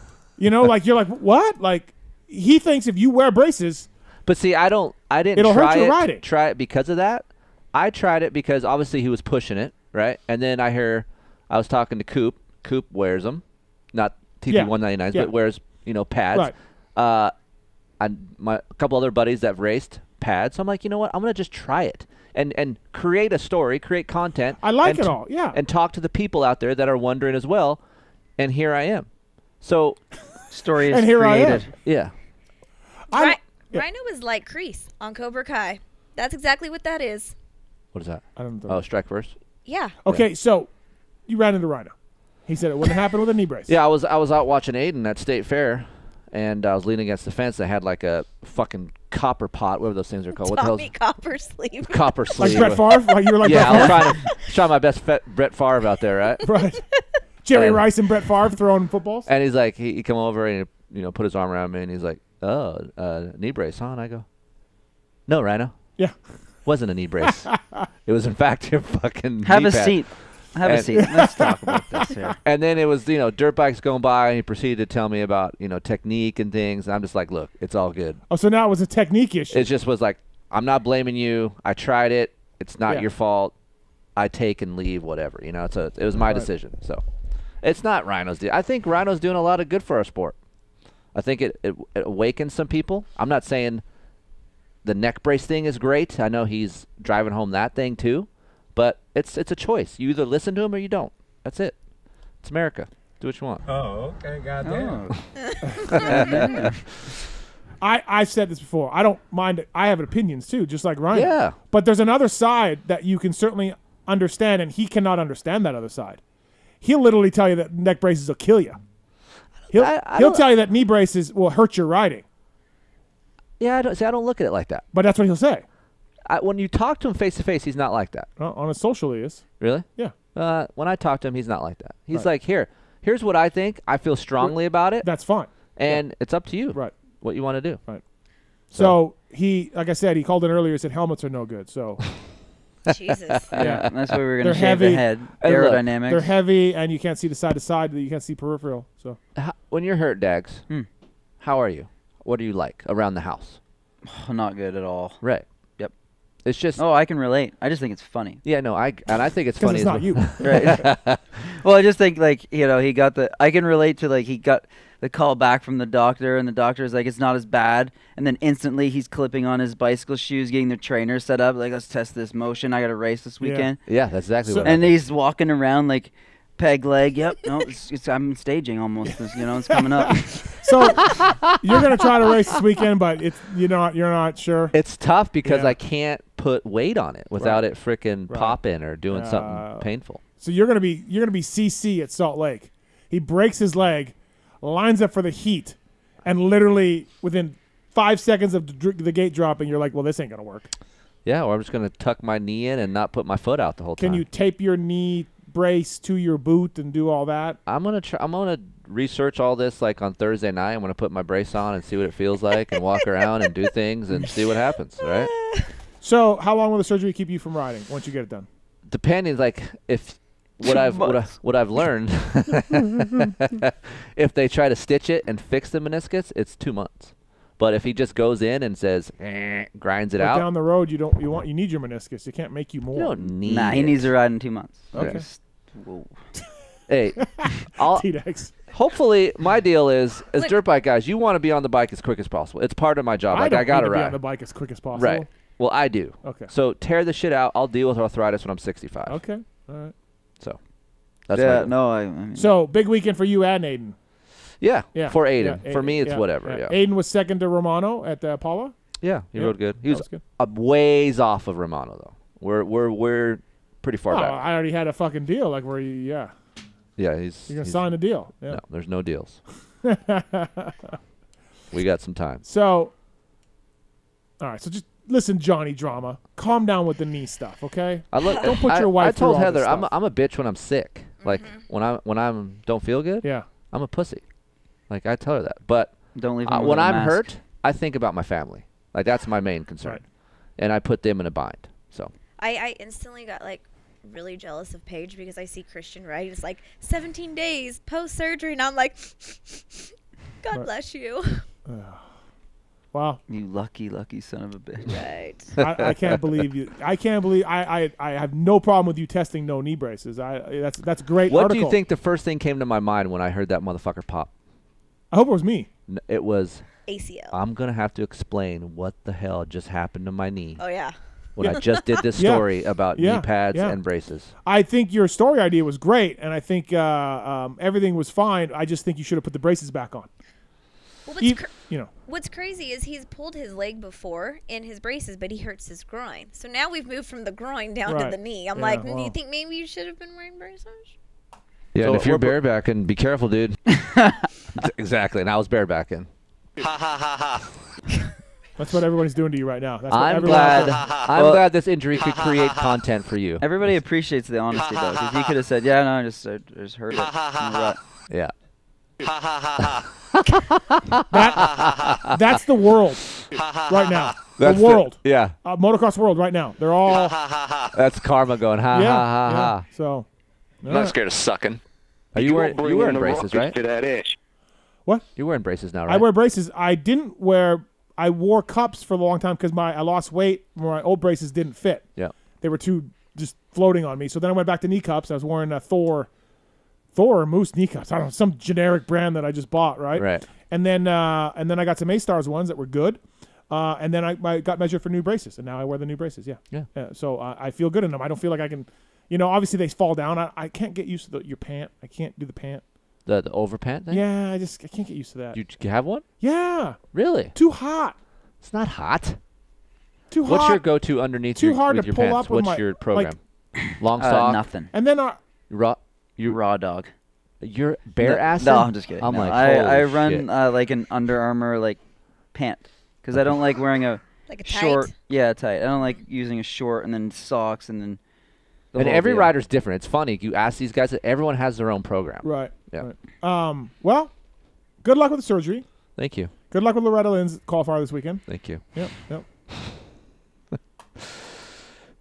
You know, like you're like what? Like he thinks if you wear braces, But see, I don't. I didn't It'll hurt try your it. riding. Try it because of that. I tried it because obviously he was pushing it, right? And then I hear, I was talking to Coop. Coop wears them, not TP Yeah. 199s, Yeah. but wears you know pads. Right. Uh, and my a couple other buddies that have raced pads. So I'm like, you know what? I'm gonna just try it and and create a story, create content. I like it t- all, yeah. And talk to the people out there that are wondering as well. And here I am. So Story is and here I created. am. Yeah. I'm, Ri- Rhino is like Kreese on Cobra Kai. That's exactly what that is. What is that? I don't know. Oh, strike first. Yeah. Okay, so you ran into Rhino. He said it wouldn't happen with a knee brace. Yeah, I was I was out watching Aiden at State Fair, and I was leaning against the fence. They had like a fucking copper pot, whatever those things are called. What the hell's Copper sleeve. copper sleeve? Like Brett Favre? Like you were like yeah, Brett I was Favre? trying to try my best fe- Brett Favre out there, right? Right. Jerry And- Rice and Brett Favre throwing footballs. And he's like, he, he come over and he, you know put his arm around me, and he's like, "Oh, uh, knee brace, huh?" And I go, "No, Rhino. Yeah. wasn't a knee brace. it was in fact your fucking Have knee a pad." seat. Have a seat. Let's talk about this here. And then it was you know dirt bikes going by, and he proceeded to tell me about you know technique and things. And I'm just like, look, it's all good. Oh, so now it was a technique issue. It just was like, I'm not blaming you. I tried it. It's not Yeah. your fault. I take and leave, whatever. You know, it's a, it was my Right. decision. So it's not Rhino's. De- I think Rhino's doing a lot of good for our sport. I think it, it, it awakens some people. I'm not saying the neck brace thing is great. I know he's driving home that thing too, but it's it's a choice. You either listen to him or you don't. That's it. It's America. Do what you want. Oh, okay, goddamn. Oh. I I've said this before. I don't mind. I have opinions too, just like Ryan. Yeah. But there's another side that you can certainly understand, and he cannot understand that other side. He'll literally tell you that neck braces will kill you. He'll I- I he'll tell you that knee braces will hurt your riding. Yeah, I don't see. I don't look at it like that. But that's what he'll say. I, when you talk to him face to face, he's not like that. Well, on a social, he is. Really? Yeah. Uh, when I talk to him, he's not like that. He's Right. like, here, here's what I think. I feel strongly about it. That's fine. And it's up to you. Right. What you want to do. Right. So he, like I said, he called in earlier. He said helmets are no good. So. Jesus. Yeah, that's why we're gonna They're shave the head. And look, Aerodynamics. They're heavy, and you can't see the side to side. You can't see peripheral. So. How, when you're hurt, Dags, Hmm. how are you? What do you like around the house? Not good at all. Right. Yep. It's just. Oh, I can relate. I just think it's funny. Yeah, no, I and I think it's funny. it's as not well. you. right. well, I just think like you know he got the. I can relate to like he got the call back from the doctor, and the doctor is like it's not as bad, and then instantly he's clipping on his bicycle shoes, getting the trainer set up. Like let's test this motion. I got a race this weekend. Yeah, that's exactly what. and he's walking around like peg leg. Yep. No, it's, it's, I'm staging almost. It's, you know, it's coming up. So you're gonna try to race this weekend, but it's you're not you're not sure. It's tough because Yeah. I can't put weight on it without Right. it freaking Right. popping or doing Uh, something painful. So you're gonna be you're gonna be CC at Salt Lake. He breaks his leg, lines up for the heat, and literally within five seconds of the, gate dropping, you're like, well, this ain't gonna work. Yeah, or I'm just gonna tuck my knee in and not put my foot out the whole time. Can you tape your knee brace to your boot and do all that? I'm gonna try. I'm gonna research all this like on Thursday night. I'm gonna put my brace on and see what it feels like, and walk around and do things and see what happens. Right? So how long will the surgery keep you from riding once you get it done? Depending, like if what I've what, I, what I've learned, if they try to stitch it and fix the meniscus, it's two months. But if he just goes in and says, eh, grinds it But out, down the road, you don't you want you need your meniscus. You can't make you more. you don't need. nah, he it. needs to ride in two months. Okay. Just- whoa. Hey, I'll, T-Dags. hopefully my deal is as Look- dirt bike guys, you want to be on the bike as quick as possible. It's part of my job. I like don't I gotta need to be ride. on the bike as quick as possible. Right. Well, I do. Okay. So tear the shit out. I'll deal with arthritis when I'm 65. Okay. All right. So that's my yeah, no, I, I mean, So big weekend for you and Aiden. Yeah. Yeah. For Aiden. yeah, for me, it's yeah, whatever. Yeah. Aiden was second to Romano at uh, Pala. Yeah. He Yeah, rode good. He was, was good. a ways off of Romano though. We're we're we're pretty far Oh, back. I already had a fucking deal. Like where you, yeah, Yeah. He's. you're gonna he's- sign a deal. Yeah. No, there's no deals. we got some time. So, all right. So just listen, Johnny Drama. Calm down with the knee stuff, okay? I look. Don't put I, your wife I told Heather I'm a, stuff. I'm a bitch when I'm sick. Like when I when I'm don't feel good. Yeah. I'm a pussy. Like I tell her that. But don't leave uh, when with a I'm mask. hurt, I think about my family. Like that's my main concern, Right. and I put them in a bind. So I, I instantly got like really jealous of Paige because I see Christian right. It's like 17 days post surgery, and I'm like, God Right. bless you. Wow. You lucky, lucky son of a bitch. Right. I, I can't believe you. I can't believe I, I. I have no problem with you testing no knee braces. I that's that's great. what do you think the first thing came to my mind when I heard that motherfucker pop? I hope it was me. N- It was. ACL. I'm gonna have to explain what the hell just happened to my knee oh yeah. when I just did this Yeah. story about Yeah, knee pads yeah. and braces. I think your story idea was great, and I think uh, um, everything was fine. I just think you should have put the braces back on. Well, what's E- cr- you know. What's crazy is he's pulled his leg before in his braces, but he hurts his groin. So now we've moved from the groin down Right. to the knee. I'm Yeah, like, do you think maybe you should have been wearing braces? Yeah, So and if you're barebacking, be careful, dude. exactly. And I was barebacking. Ha ha ha ha. That's what everybody's doing to you right now. That's what I'm glad. I'm Well- glad this injury could create content for you. Everybody appreciates the honesty though, because he could have said, "Yeah, no, I just, I just hurt it." in the rut." Yeah. Ha ha ha ha. That, that's the world right now. That's the world. yeah. Uh, motocross world right now. They're all. That's karma going ha yeah, ha ha yeah. ha. So. I'm not scared of sucking. Are you wearing you wearing braces, right? To that ish. What? You're wearing braces now, right? I wear braces. I didn't wear. I wore cups for a long time because my I lost weight. My old braces didn't fit. Yeah. They were too just floating on me. So then I went back to knee cups. I was wearing a Thor, Thor or Moose knee cups. I don't know some generic brand that I just bought. Right. Right. And then uh, and then I got some A Stars ones that were good. Uh, and then I, I got measured for new braces, and now I wear the new braces. Yeah. Yeah. so uh, I feel good in them. I don't feel like I can, you know. Obviously they fall down. I, I can't get used to the, your pant. I can't do the pant. The the overpant thing. Yeah, I just I can't get used to that. You, you have one? yeah. Really? Too hot. It's not hot. Too What's hot. What's your go-to underneath Too your, hard with to your pull pants? up with What's my- your like- program? Long Uh, sock. nothing. And then Raw. You raw dog. You're bare no, ass. No, I'm just kidding. I'm no. like, I, I holy run uh, like an Under Armour like pant because I don't like wearing a Like a short. tight? Yeah, tight. I don't like using a short and then socks and then. The and whole every deal. rider's different. It's funny. You ask these guys. That everyone has their own program. Right. Yeah. right. Um. Well, good luck with the surgery. Thank you. Good luck with Loretta Lynn's qualifier this weekend. Thank you. Yep. Yep.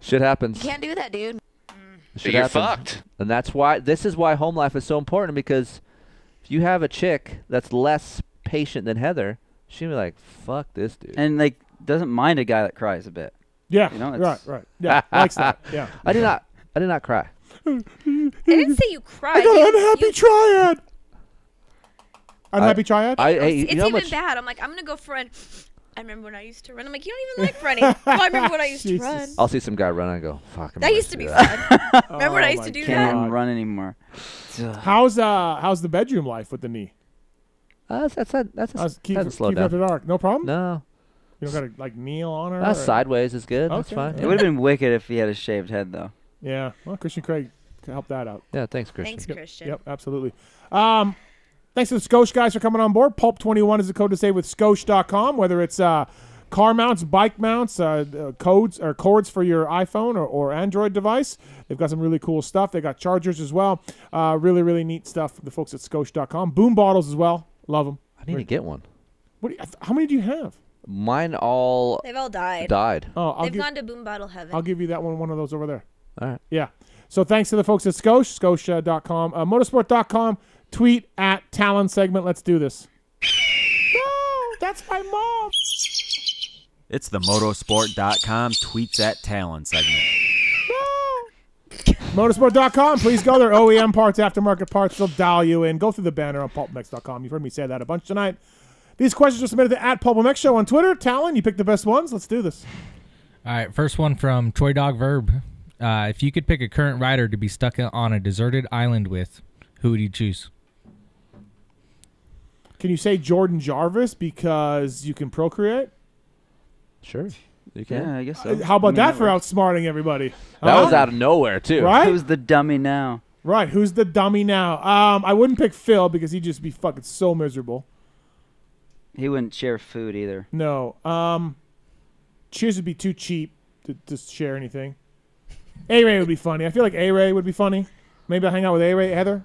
Shit happens. You can't do that, dude. Shit You're happens. fucked. And that's why this is why home life is so important because if you have a chick that's less patient than Heather, she'll be like, "Fuck this dude." And like doesn't mind a guy that cries a bit. Yeah. You know, right. it's- Right. Yeah. likes that. Yeah. I did not. I did not cry. I didn't say you cried. I got an unhappy you- triad. Unhappy triad. I, hey, It's you know how even much? bad. I'm like, I'm gonna go for run. I remember when I used to run. I'm like, you don't even like running. well, I remember when I used to run. I'll see some guy run and I go, "Fuck." I'm That used to be that." fun. remember when I Oh used my to do Can't that? even run anymore. How's uh How's the bedroom life with the knee? Uh, that's that's that's, that's How's keep, hasn't keep slowed her after dark. No problem. No, You don't gotta like kneel on her. uh, or- sideways is good. That's Okay, fine. It would have been wicked if he had a shaved head though. Yeah. Well, Christian Craig can help that out. Yeah, thanks, Christian. Thanks, Yep, Christian. Yep, absolutely. Um, thanks to the Scosche guys for coming on board. Pulp21 is the code to save with Scosche.com, whether it's uh, car mounts, bike mounts, uh, uh, codes or cords for your iPhone or, or Android device. They've got some really cool stuff. They got chargers as well. Uh, really, really neat stuff. The folks at Scosche.com. Boom bottles as well. Love them. I need to get one. What? You, how many do you have? Mine all They've all died. died. Oh, I'll They've give, gone to boom bottle heaven. I'll give you that one. One of those over there. All right. Yeah. So thanks to the folks at Scosche, Scosche.com, uh, motosport.com, tweet at Tallon segment. Let's do this. No, that's my mom. It's the motosport.com tweets at Tallon segment. No. Motosport.com. Please go there. OEM parts, aftermarket parts. They'll dial you in. Go through the banner on pulpmx.com. You've heard me say that a bunch tonight. These questions are submitted to at PulpMX Show on Twitter. Tallon, you picked the best ones. Let's do this. All right, first one from Troy Dog Verb. Uh, if you could pick a current rider to be stuck on a deserted island with, who would you choose? Can you say Jordan Jarvis because you can procreate? Sure. You can. Yeah, I guess so. Uh, How about I mean, that for works. outsmarting everybody? That Huh? was out of nowhere too. Right? Who's the dummy now? Right. Who's the dummy now? Um, I wouldn't pick Phil because he'd just be fucking so miserable. He wouldn't share food either. No. Um, Cheers would be too cheap to, to share anything. A Ray would be funny. I feel like A Ray would be funny. Maybe I'll hang out with A Ray, Heather.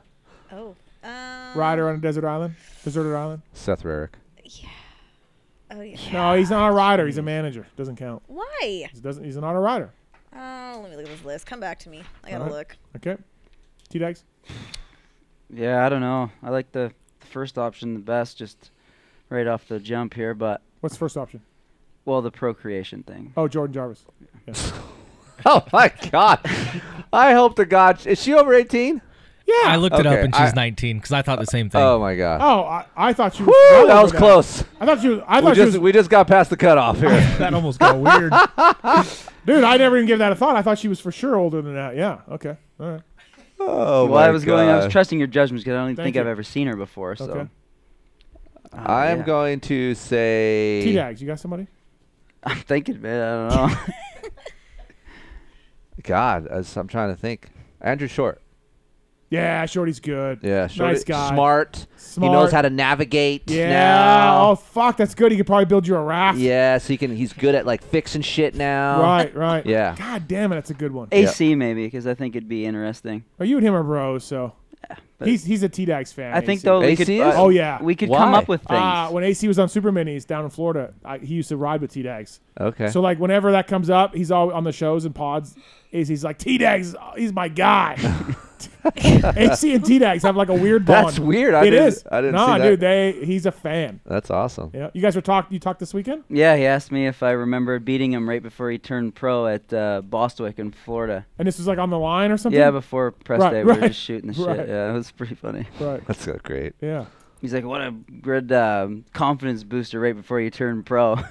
Oh. Um, Rider on a desert island, deserted island. Seth Rarick. Yeah. Oh yeah. No, he's not a rider. He's a manager. Doesn't count. Why? He doesn't. He's not a rider. Oh, uh, let me look at this list. Come back to me. I gotta Alright. look. Okay. T Dags. Yeah, I don't know. I like the, the first option the best, just right off the jump here. But What's the first option? well, the procreation thing. Oh, Jordan Jarvis. Yeah. Oh my God! I hope to God is she over eighteen? Yeah. I looked it up Okay, and she's I- 19 because I thought the same thing. Oh my God! Oh, I, I thought you. Woo, well that over was close. I thought you. I we thought you. just Was, we just got past the cutoff here. that almost got weird. Dude, I never even gave that a thought. I thought she was for sure older than that. Yeah. Okay. All right. Oh well, I my was going. I was God. trusting your judgments because I don't even Thank think you. I've ever seen her before. So Okay. Uh, I am yeah. going to say. T Dags, you got somebody? I'm thinking, man. I don't know. God, as I'm trying to think. Andrew Short. Yeah, Shorty's good. Yeah, Short. nice guy. Smart. Smart. He knows how to navigate. Yeah. Now. Oh fuck, that's good. He could probably build you a raft. Yeah, so he can. He's good at like fixing shit now. Right, right. Yeah. God damn it, that's a good one. AC maybe because I think it'd be interesting. Oh, you and him are bros, so. but- he's he's a T Dags fan. I think AC. though we could. uh, oh yeah, we could come up with things. Uh, when AC was on Super Minis down in Florida, I, he used to ride with T Dags. Okay. So like whenever that comes up, he's all on the shows and pods. AC's like T Dags, he's my guy. AC and T Dags have like a weird bond. That's weird. I It didn't- is. I didn't Nah, see that. dude, they he's a fan. That's awesome. Yeah, you guys were talk. You talked this weekend. Yeah, he asked me if I remembered beating him right before he turned pro at uh, Bostwick in Florida. And this was like on the line or something. Yeah, before press Right, day, we were just shooting the right. shit. Yeah, it was pretty funny. Right. That's so great. Yeah. He's like, "What a good um, confidence booster right before you turn pro."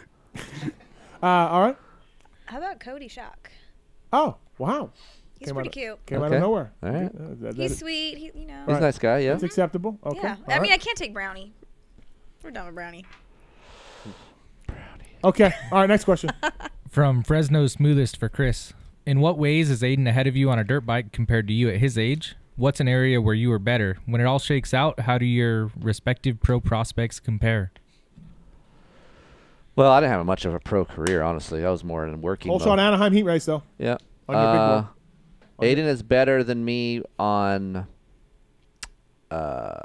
Uh, all right. How about Cody Schock? Oh wow. He's Came pretty out cute. Came out of nowhere. All right. Uh, that- He's that- sweet. He, you know. He's a nice guy. Yeah. That's acceptable. Okay. Yeah. all I mean, right. I can't take Brownie. We're done with Brownie. Brownie. Okay. All right. Next question. From Fresno Smoothest for Chris. In what ways is Aiden ahead of you on a dirt bike compared to you at his age? What's an area where you are better? When it all shakes out, how do your respective pro prospects compare? Well, I didn't have much of a pro career, honestly. I was more in working. Also mode. on Anaheim heat race though. Yeah. On your big Uh, board. Aiden is better than me on uh,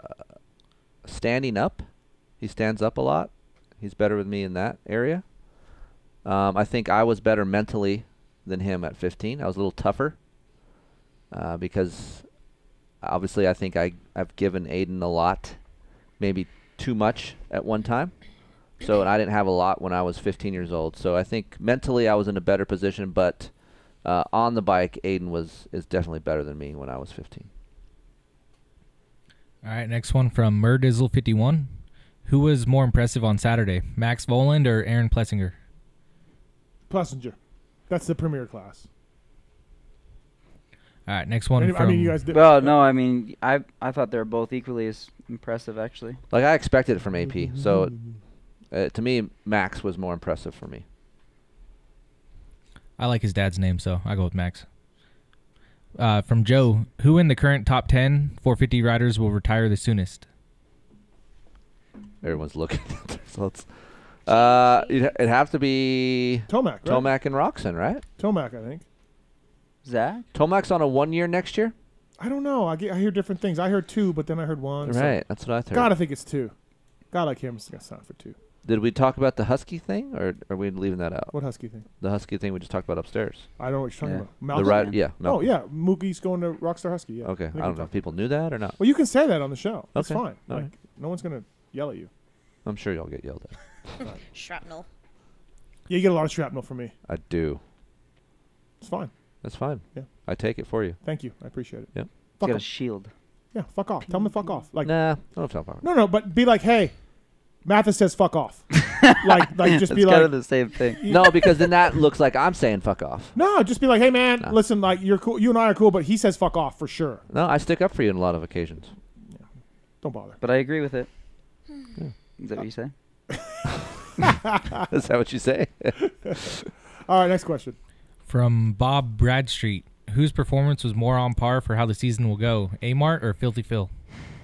standing up. He stands up a lot. He's better with me in that area. Um, I think I was better mentally than him at 15. I was a little tougher uh, because obviously I think I, I've given Aiden a lot, maybe too much at one time. So I didn't have a lot when I was 15 years old. So I think mentally I was in a better position, but uh, on the bike, Aiden was is definitely better than me when I was 15. All right, next one from Merdizzle51. Who was more impressive on Saturday, Max Vohland or Aaron Plessinger? Plessinger. That's the premier class. All right, next one Any- from. I mean, you guys did. well, no, I mean, I I thought they were both equally as impressive, actually. Like I expected it from AP. So uh, to me, Max was more impressive for me. I like his dad's name, so I go with Max. Uh, from Joe, who in the current top 10 450 riders will retire the soonest? Everyone's looking at the results. Uh, it'd, it'd have to be Tomac, right? Tomac and Roczen, right? Tomac, I think. Zach? Tomac's on a one year next year. I don't know. I, get, I hear different things. I heard two, but then I heard one. so- Right, that's what I heard. Gotta think it's two. God like him. It's gonna sound for two. Did we talk about the Husky thing, or are we leaving that out? What Husky thing? The Husky thing we just talked about upstairs. I don't know what you're talking Yeah. about. The Malcolm? ride, yeah. Oh yeah, Mookie's going to Rockstar Husky. Yeah. Okay, think I we don't know if talked- people knew that or not. Well, you can say that on the show. That's Okay, fine. all Like, right. no one's gonna yell at you. I'm sure y'all get yelled at. Shrapnel. Yeah, you get a lot of shrapnel from me. I do. It's fine. That's fine. Yeah. I take it for you. Thank you. I appreciate it. Yep. He's Fuck got a off. shield. Yeah, fuck off. Tell him to fuck off. Like Nah, I don't feel about no, no, but be like, hey, Matthes says fuck off. like, like just be like, kind of the same thing. No, because then that looks like I'm saying fuck off. no, just be like, hey man, listen, like you're cool. You and I are cool, but he says fuck off for sure. No, I stick up for you in a lot of occasions. Don't bother. But I agree with it. Hmm. Is that what you say? Is that what you say? All right, next question. From Bob Bradstreet, whose performance was more on par for how the season will go, Amart or Filthy Phil?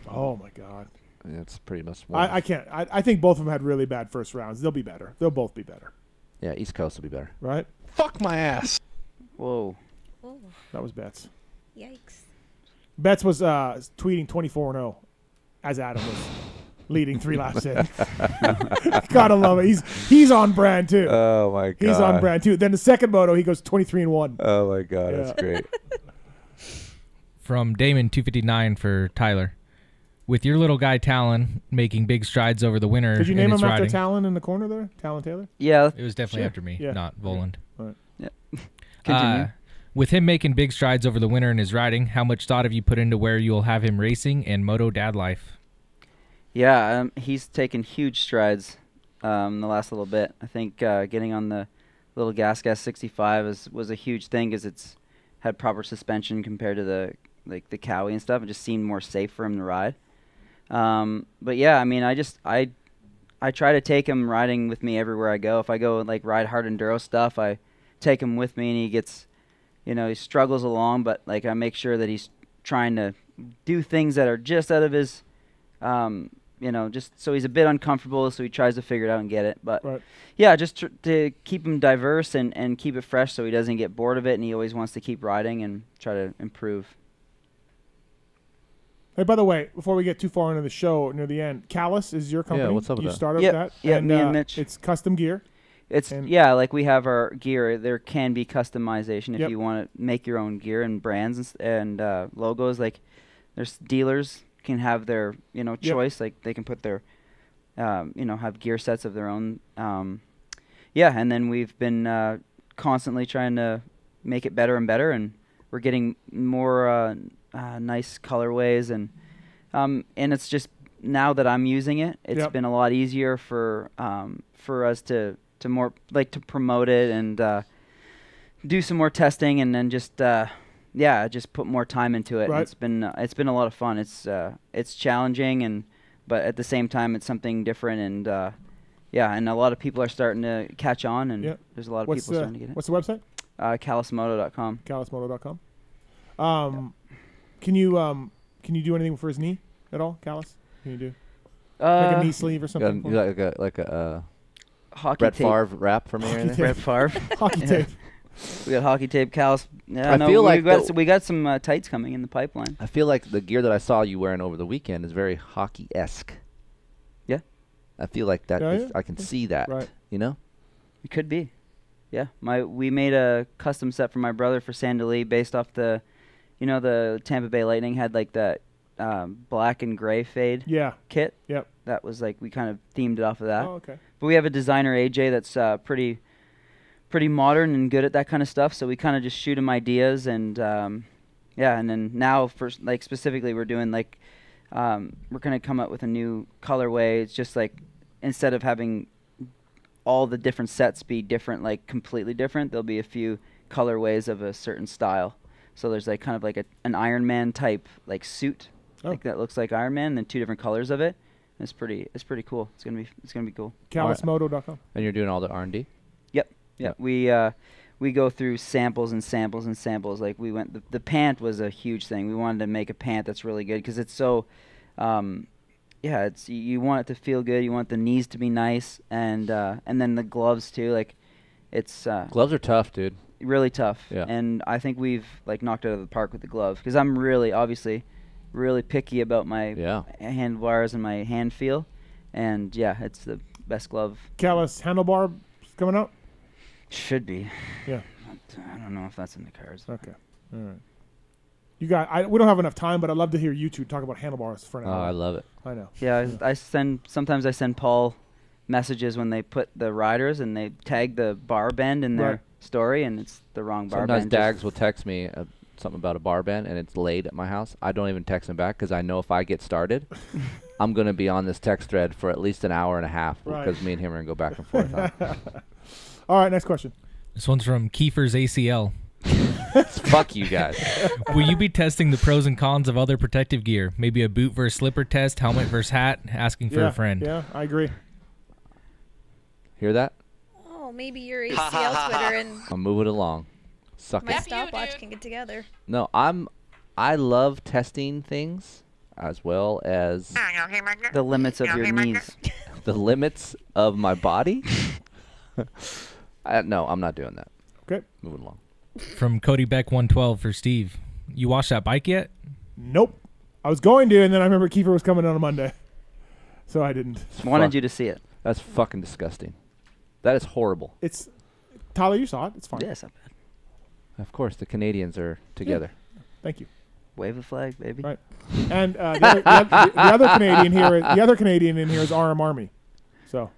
Oh my god. That's pretty much. One. I, I can't. I, I think both of them had really bad first rounds. They'll be better. They'll both be better, yeah, East Coast will be better. right? Fuck my ass. Whoa. Oh, That was Betts. yikes. Betts was uh, tweeting 24 and 0 as Adam was leading three laps in. Gotta love it. He's he's on brand too. Oh my god. he's on brand too. Then the second moto, he goes 23 and one. Oh my god, Yeah. that's great. From Damon 259 for Tyler. With your little guy Talon making big strides over the winter Did you name him after riding, Talon in the corner there? Talon Taylor. Yeah. it was definitely Sure. after me, Yeah. not Vohland. Right. Yeah. Uh, Continue. with him making big strides over the winter in his riding, how much thought have you put into where you'll have him racing and moto dad life? Yeah, um, he's taken huge strides um, the last little bit. I think uh, getting on the little gas gas 65 is, was a huge thing because it's had proper suspension compared to the like the Cowie and stuff. It just seemed more safe for him to ride. Um, but yeah, I mean, I just I I try to take him riding with me everywhere I go. If I go like ride hard enduro stuff, I take him with me, and he gets, you know, he struggles along, but like I make sure that he's trying to do things that are just out of his, um, you know, just so he's a bit uncomfortable, so he tries to figure it out and get it. But Right. yeah, just tr- to keep him diverse and and keep it fresh, so he doesn't get bored of it, and he always wants to keep riding and try to improve. Hey, by the way, before we get too far into the show near the end, Callus is your company. Yeah, what's up with you that? started Yep, that. yeah, and, me and uh, Mitch. It's custom gear. It's And- yeah, like we have our gear. There can be customization if Yep. you want to make your own gear and brands and, and uh, logos. Like there's dealers can have their you know Yep. choice. Like they can put their um, you know have gear sets of their own. Um, yeah, and then we've been uh, constantly trying to make it better and better, and we're getting more uh, nice colorways and um, and it's just now that I'm using it, it's Yep. been a lot easier for um, for us to to more like to promote it and uh, do some more testing and then just uh, yeah, just put more time into it. Right. It's been uh, it's been a lot of fun. It's uh, it's challenging and but at the same time it's something different and uh, yeah, and a lot of people are starting to catch on and Yep. there's a lot of What's people starting to get it. What's the website? Uh, CallusMoto.com. CallusMoto.com. Um, can you um, can you do anything for his knee at all, Callus? Can you do like Uh, a knee sleeve or something? a- for him? like a like a uh, Hockey Brett tape. Favre rap for me. Hockey right there? Brett Favre. Hockey Yeah. tape. We got hockey tape, Callus. Yeah, I no, feel we like got the- s- we got some uh, tights coming in the pipeline. I feel like the gear that I saw you wearing over the weekend is very hockey esque. Yeah. I feel like that. Yeah, is- yeah, I can yeah. see that. Right. You know. It could be. Yeah, my we made a custom set for my brother for Sandali based off the, you know, the Tampa Bay Lightning had like that um, black and gray fade. Yeah. Kit. Yep. That was like we kind of themed it off of that. Oh, okay. But we have a designer AJ that's uh, pretty, pretty modern and good at that kind of stuff. So we kind of just shoot him ideas and, um, yeah, and then now for like specifically we're doing like, um, we're gonna come up with a new colorway. It's just like instead of having all the different sets be different, like completely different. There'll be a few colorways of a certain style. So there's like kind of like a, an Iron Man type like suit, Oh. like that looks like Iron Man, and then two different colors of it. It's pretty, it's pretty cool. It's gonna be, it's gonna be cool. CallusMoto.com. And you're doing all the R and D. Yep. Yep. We uh, we go through samples and samples and samples. Like we went, the, the pant was a huge thing. We wanted to make a pant that's really good because it's so, um, yeah, it's you, you want it to feel good. You want the knees to be nice, and uh, and then the gloves too. Like, it's uh, Gloves are tough, dude. Really tough. Yeah. And I think we've like knocked it out of the park with the glove because I'm really obviously really picky about my Yeah. handlebars and my hand feel, and yeah, it's the best glove. Callus handlebar coming out. Should be. Yeah. I don't know if that's in the cards. Okay. All right. You got. I, we don't have enough time, but I'd love to hear you two talk about handlebars for an oh, hour. Oh. I love it. I know. Yeah, I, I send sometimes I send Paul messages when they put the riders and they tag the bar bend in their Right. Story and it's the wrong bar Sometimes bend. just- Dags will text me uh, something about a bar bend and it's laid at my house. I don't even text him back because I know if I get started, I'm gonna be on this text thread for at least an hour and a half Right. because me and him are gonna go back and forth. on. All right. Next question. This one's from Keefer's ACL. Fuck you guys. Will you be testing the pros and cons of other protective gear? Maybe a boot versus slipper test, helmet versus hat, asking for yeah, a friend. Yeah, I agree. Hear that? Oh, maybe your ACL Twitter and I'll move it along. Suck my it. stopwatch can get together. No, I'm. I love testing things as well as the limits of your knees. the limits of my body. I, uh, no, I'm not doing that. Okay. Moving along. From Cody Beck 112 for Steve. You washed that bike yet? Nope. I was going to, and then I remember Keefer was coming on a Monday, so I didn't. Wanted Fuck. you to see it. That's fucking disgusting. That is horrible. It's Tyler. You saw it. It's fine. Yes, not bad. Of course, the Canadians are together. Thank you. Wave the flag, baby. Right. And uh, the, other, the, other, the other Canadian here, the other Canadian in here is RM Army. So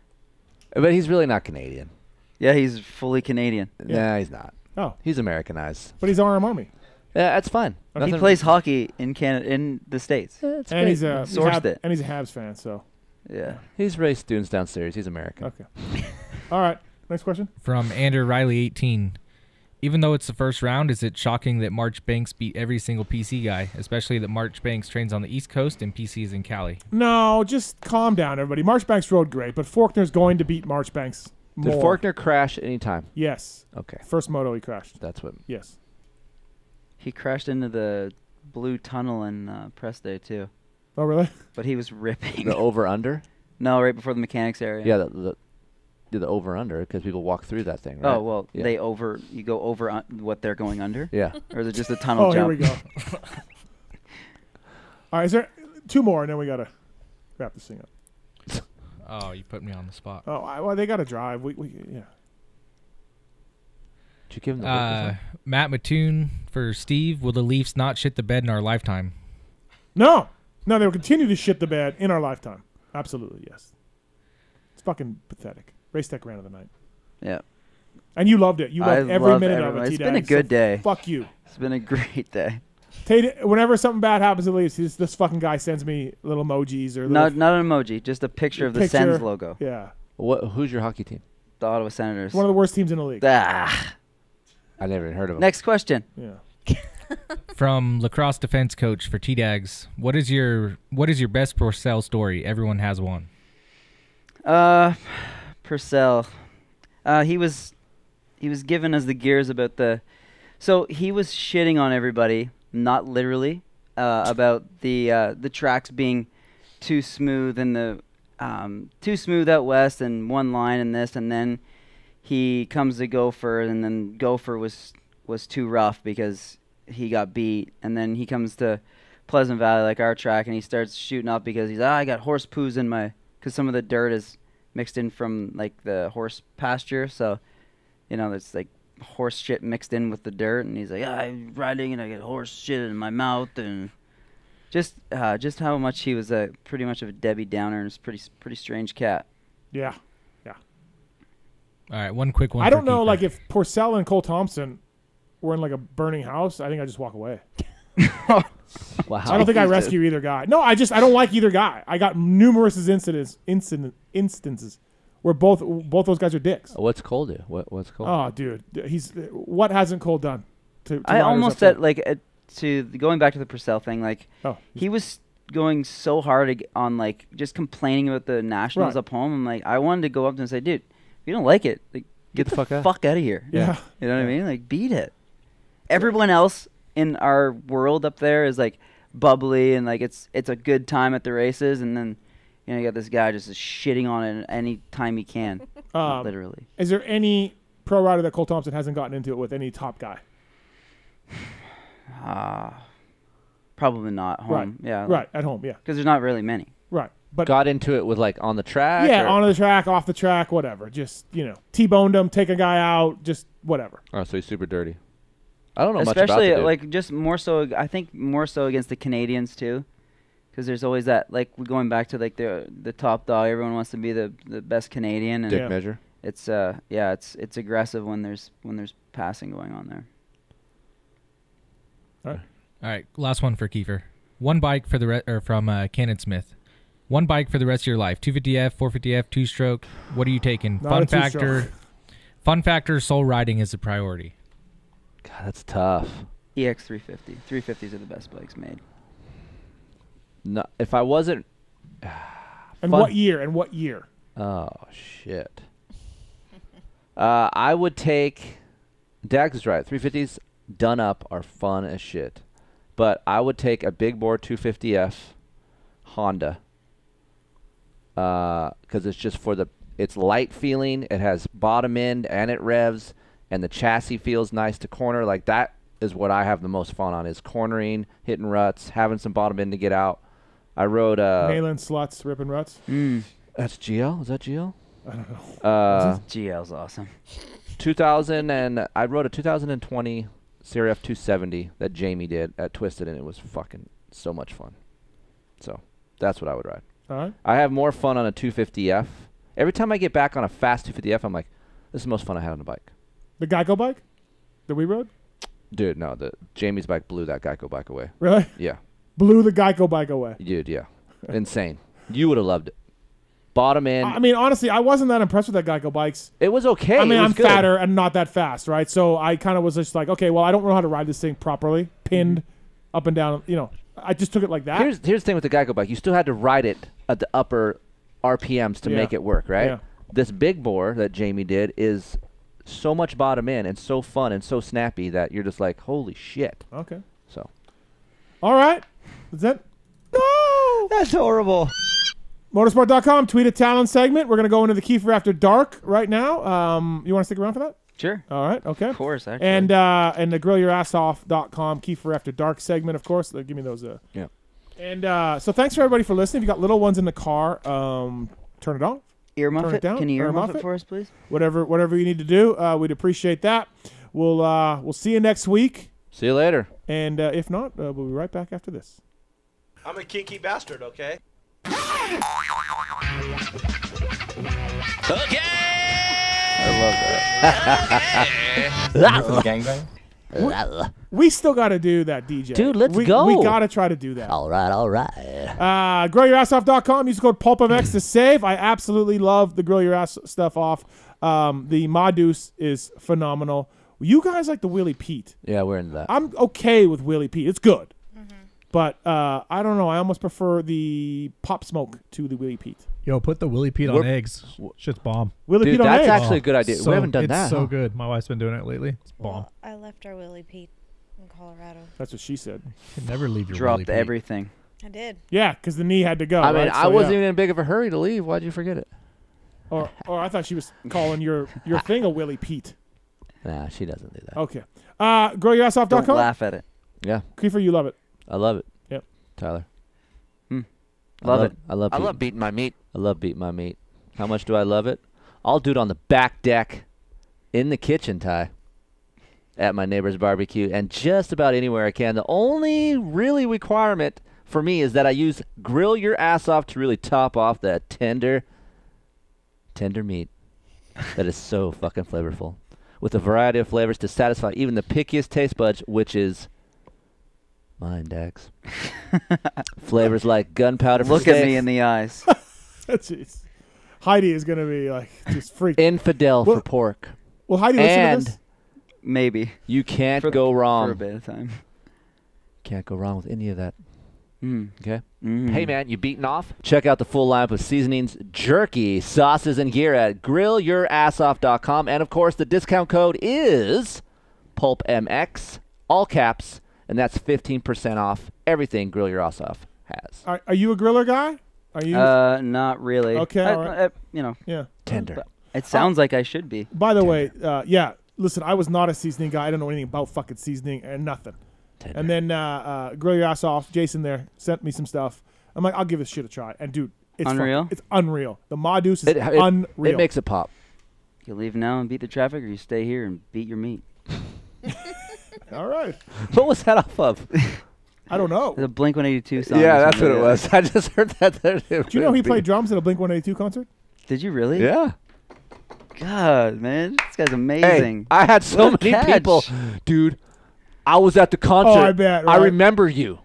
But he's really not Canadian. Yeah, he's fully Canadian. Nah, he's not. Oh. He's Americanized. But he's RM Army. Yeah, that's fine. He plays hockey in Canada, in the states. and he's a he's sourced Hab- it. and he's a Habs fan. So Yeah. He's raised students downstairs. He's American. Okay. all right. Next question. From Andrew Riley 18. Even though it's the first round, is it shocking that Marchbanks beat every single PC guy, especially that Marchbanks trains on the East Coast and PC is in Cali? No, just calm down, everybody. Marchbanks rode great, but Forkner's going to beat Marchbanks Did more. Forkner crash at any time? Yes. Okay. First moto he crashed. That's what. Yes. He crashed into the blue tunnel in uh, press day too. Oh really? But he was ripping. The over under. No, right before the mechanics area. Yeah, the, the, do the over under because people walk through that thing. Right? Oh well, Yeah. they over. You go over un- what they're going under. Yeah. Or is it just a tunnel Oh, here we go. All right, is there two more, and then we gotta wrap this thing up. Oh, you put me on the spot. Oh, I, well, they gotta drive. We, we yeah. Did you give him the Uh, Matt Mattoon for Steve. Will the Leafs not shit the bed in our lifetime? No, no, they will continue to shit the bed in our lifetime. Absolutely, yes. It's fucking pathetic. Race tech ran of the night. Yeah. And you loved it. You I loved every love minute everyone. of it. It's been a T-Dag, good so day. Fuck you. It's been a great day. Tate, whenever something bad happens to the Leafs, this, this fucking guy sends me little emojis or little Not not an emoji, just a picture of the Picture, Sens logo. Yeah. What? Who's your hockey team? The Ottawa Senators. one of the worst teams in the league. Ah. I never even heard of them. Next question. Yeah. From lacrosse defense coach for T Dags. What is your what is your best Porcel story? Everyone has one. Uh, Purcell. Uh, he was he was giving us the gears about the. So he was shitting on everybody, not literally, uh, about the uh, the tracks being too smooth and the um, too smooth out west and one line and this and then he comes to Gopher and then Gopher was was too rough because he got beat and then he comes to Pleasant Valley like our track and he starts shooting up because he's ah I got horse poos in my because some of the dirt is mixed in from like the horse pasture so you know it's like horse shit mixed in with the dirt and he's like ah, I'm riding and I get horse shit in my mouth and just uh, just how much he was a pretty much of a Debbie Downer and it's pretty pretty strange cat. Yeah. Yeah. All right, one quick one. I don't know, Keefer. like if Porcel and Cole Thompson were in like a burning house, I think I just walk away. Wow. I don't think I rescue either guy. No, I just I don't like either guy. I got numerous incidents incident instances where both both those guys are dicks. What's Cole do? What What's Cole? Oh, dude, he's what hasn't Cole done? To, to I almost up there? said like uh, to the, going back to the Purcell thing. Like Oh. he was going so hard ag- on like just complaining about the Nationals Right. up home. I'm like, I wanted to go up to him and say, dude, if you don't like it, like, get, the, fuck out. Fuck out of here. Yeah. you know what I mean? Like beat it. Everyone else in our world up there is like bubbly and like it's it's a good time at the races, and then you know you got this guy just shitting on it any time he can, Um, literally. Is there any pro rider that Cole Thompson hasn't gotten into it with any top guy? Ah, probably not home. Right. Yeah. Right, at home, yeah. Because there's not really many. Right, but got into it with like on the track. yeah, or- on the track, off the track, whatever. Just you know, t-boned him, take a guy out, just whatever. Oh, so he's super dirty. I don't know much Especially about the like just more so. I think more so against the Canadians too, because there's always that like we're going back to like the the top dog. Everyone wants to be the the best Canadian. And Dick Yeah. measure. It's uh yeah it's it's aggressive when there's when there's passing going on there. All right. All right. last one for Keefer. One bike for the re- or from uh, Cannon Smith. One bike for the rest of your life. 250F, 450F, two stroke. What are you taking? Not fun a factor. Fun factor. Soul riding is a priority. God, that's tough. EX 350. 350s are the best bikes made. No, if I wasn't. And Fun- what year? And what year? Oh shit. Uh, I would take. Dags is right. 350s done up are fun as shit, but I would take a big bore 250F Honda. Because it's just for the. It's light feeling. It has bottom end and it revs, and the chassis feels nice to corner. Like that is what I have the most fun on is cornering, hitting ruts, having some bottom end to get out. I rode uh Nailing sluts, ripping ruts. that's GL. Is that GL? I don't know. Uh, GL's awesome. 2000 and I rode a 2020 CRF 270 that Jamie did at Twisted, and it was fucking so much fun. So that's what I would ride. All right. I have more fun on a 250F. Every time I get back on a fast 250F, I'm like, this is the most fun I had on a bike. The Geico bike that we rode. Dude, no, the Jamie's bike blew that Geico bike away. Really? Yeah. Blew the Geico bike away. Dude, yeah. Insane. You would have loved it. bottom end. I mean, honestly, I wasn't that impressed with that Geico bikes. it was okay. I mean, I'm good. fatter and not that fast, right? So I kind of was just like, okay, well, I don't know how to ride this thing properly, pinned up and down. You know, I just took it like that. Here's here's the thing with the Geico bike. You still had to ride it at the upper RPMs to Yeah. make it work, right? Yeah. This big bore that Jamie did is so much bottom in and so fun and so snappy that you're just like, holy shit. Okay. So All right. Is that? No! That's horrible. Motosport.com, tweet a talent segment. We're going to go into the Keefer After Dark right now. Um, you want to stick around for that? Sure. All right. Okay. Of course, actually. And uh, and the grillyourassoff.com Keefer After Dark segment, of course. Give me those. Uh, yeah. And uh, so thanks for everybody for listening. If you got little ones in the car, um, turn it off. Earmuff turn it? it down. Can you or earmuff muff it for us, please? Whatever, whatever you need to do, uh, we'd appreciate that. We'll uh, we'll see you next week. See you later. And uh, if not, uh, we'll be right back after this. I'm a kinky bastard, okay? I love that. We, we still got to do that, DJ. Dude, let's we, go. We got to try to do that. All right, all right. Uh, grillyourassoff.com. Use code PulpMX to PulpMX to save. I absolutely love the Grill Your Ass stuff off. Um, the Modus is phenomenal. You guys like the Willie Pete. Yeah, we're into that. I'm okay with Willie Pete. It's good. But uh, I don't know. I almost prefer the Pop Smoke to the Willie Pete. Yo, put the Willy Pete on We're- eggs. Shit's bomb. Willy Dude, Pete on eggs. that's eggs? actually a good idea. We haven't done it's that, so huh? good. My wife's been doing it lately. It's bomb. I left our Willie Pete in Colorado. That's what she said. You can never leave your Dropped Willy Pete. everything. I did. Yeah, because the knee had to go. I mean, right? I So, wasn't yeah. even in big of a hurry to leave. Why'd you forget it? Or, or I thought she was calling your your thing a Willie Pete. Nah, she doesn't do that. Okay. Uh, grillyourassoff.com. Don't laugh at it. Yeah. Keefer, you love it. I love it. Yep. Tyler. I Love love it. I love. I beating- love beating my meat. I love beating my meat. How much do I love it? I'll do it on the back deck, in the kitchen, Ty, at my neighbor's barbecue, and just about anywhere I can. The only really requirement for me is that I use grill your ass off to really top off that tender, tender meat that is so fucking flavorful, with a variety of flavors to satisfy even the pickiest taste buds, which is mine, Dags. Flavors like gunpowder. for Look at me in the eyes. Jeez. Heidi is gonna be like just freaked. Infidel Well- for pork. Well, Heidi listen to and this? Maybe. you can't For go wrong. For a bit of time. Can't go wrong with any of that. Mm. Okay. Mm. Hey man, you beaten off? Check out the full lineup of seasonings, jerky, sauces, and gear at grillyourassoff.com. And of course, the discount code is PulpMX, all caps, and that's 15% off everything Grill Your Ass Off has. Are, are you a griller guy? Are you? Uh, not really. Okay, I- all right. I- you know. yeah. Tender. It sounds like I should be. By the way, uh, yeah. Listen, I was not a seasoning guy. I don't know anything about fucking seasoning and nothing. Tender. And then uh, uh, grill your ass off. Jason there sent me some stuff. I'm like, I'll give this shit a try. And dude, it's fucking- Unreal? it's unreal. The Modus is It, it, unreal. it makes it pop. You leave now and beat the traffic, or you stay here and beat your meat. All right. What was that off of? I don't know. The Blink 182 song. yeah, that's what it was. I just heard that. there. Do you know he played drums at a Blink 182 concert? Did you really? Yeah. God, man, this guy's Hey, amazing. I had so What many people, dude. I was at the concert. Oh, I bet, I remember you.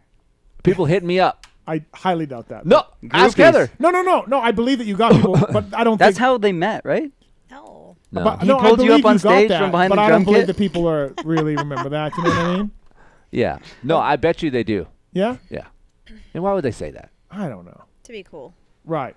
People hit me up. I highly doubt that. No, ask Heather. No, no, no, no. I believe that you got people, but I don't That's think. how they met, right? No. No. But, He no, I pulled you up on got stage that, from behind the drum kit. but I don't believe kit? that people are really remember that. You know what I mean? Yeah. No, I bet you they do. Yeah. Yeah. And why would they say that? I don't know. To be cool. Right.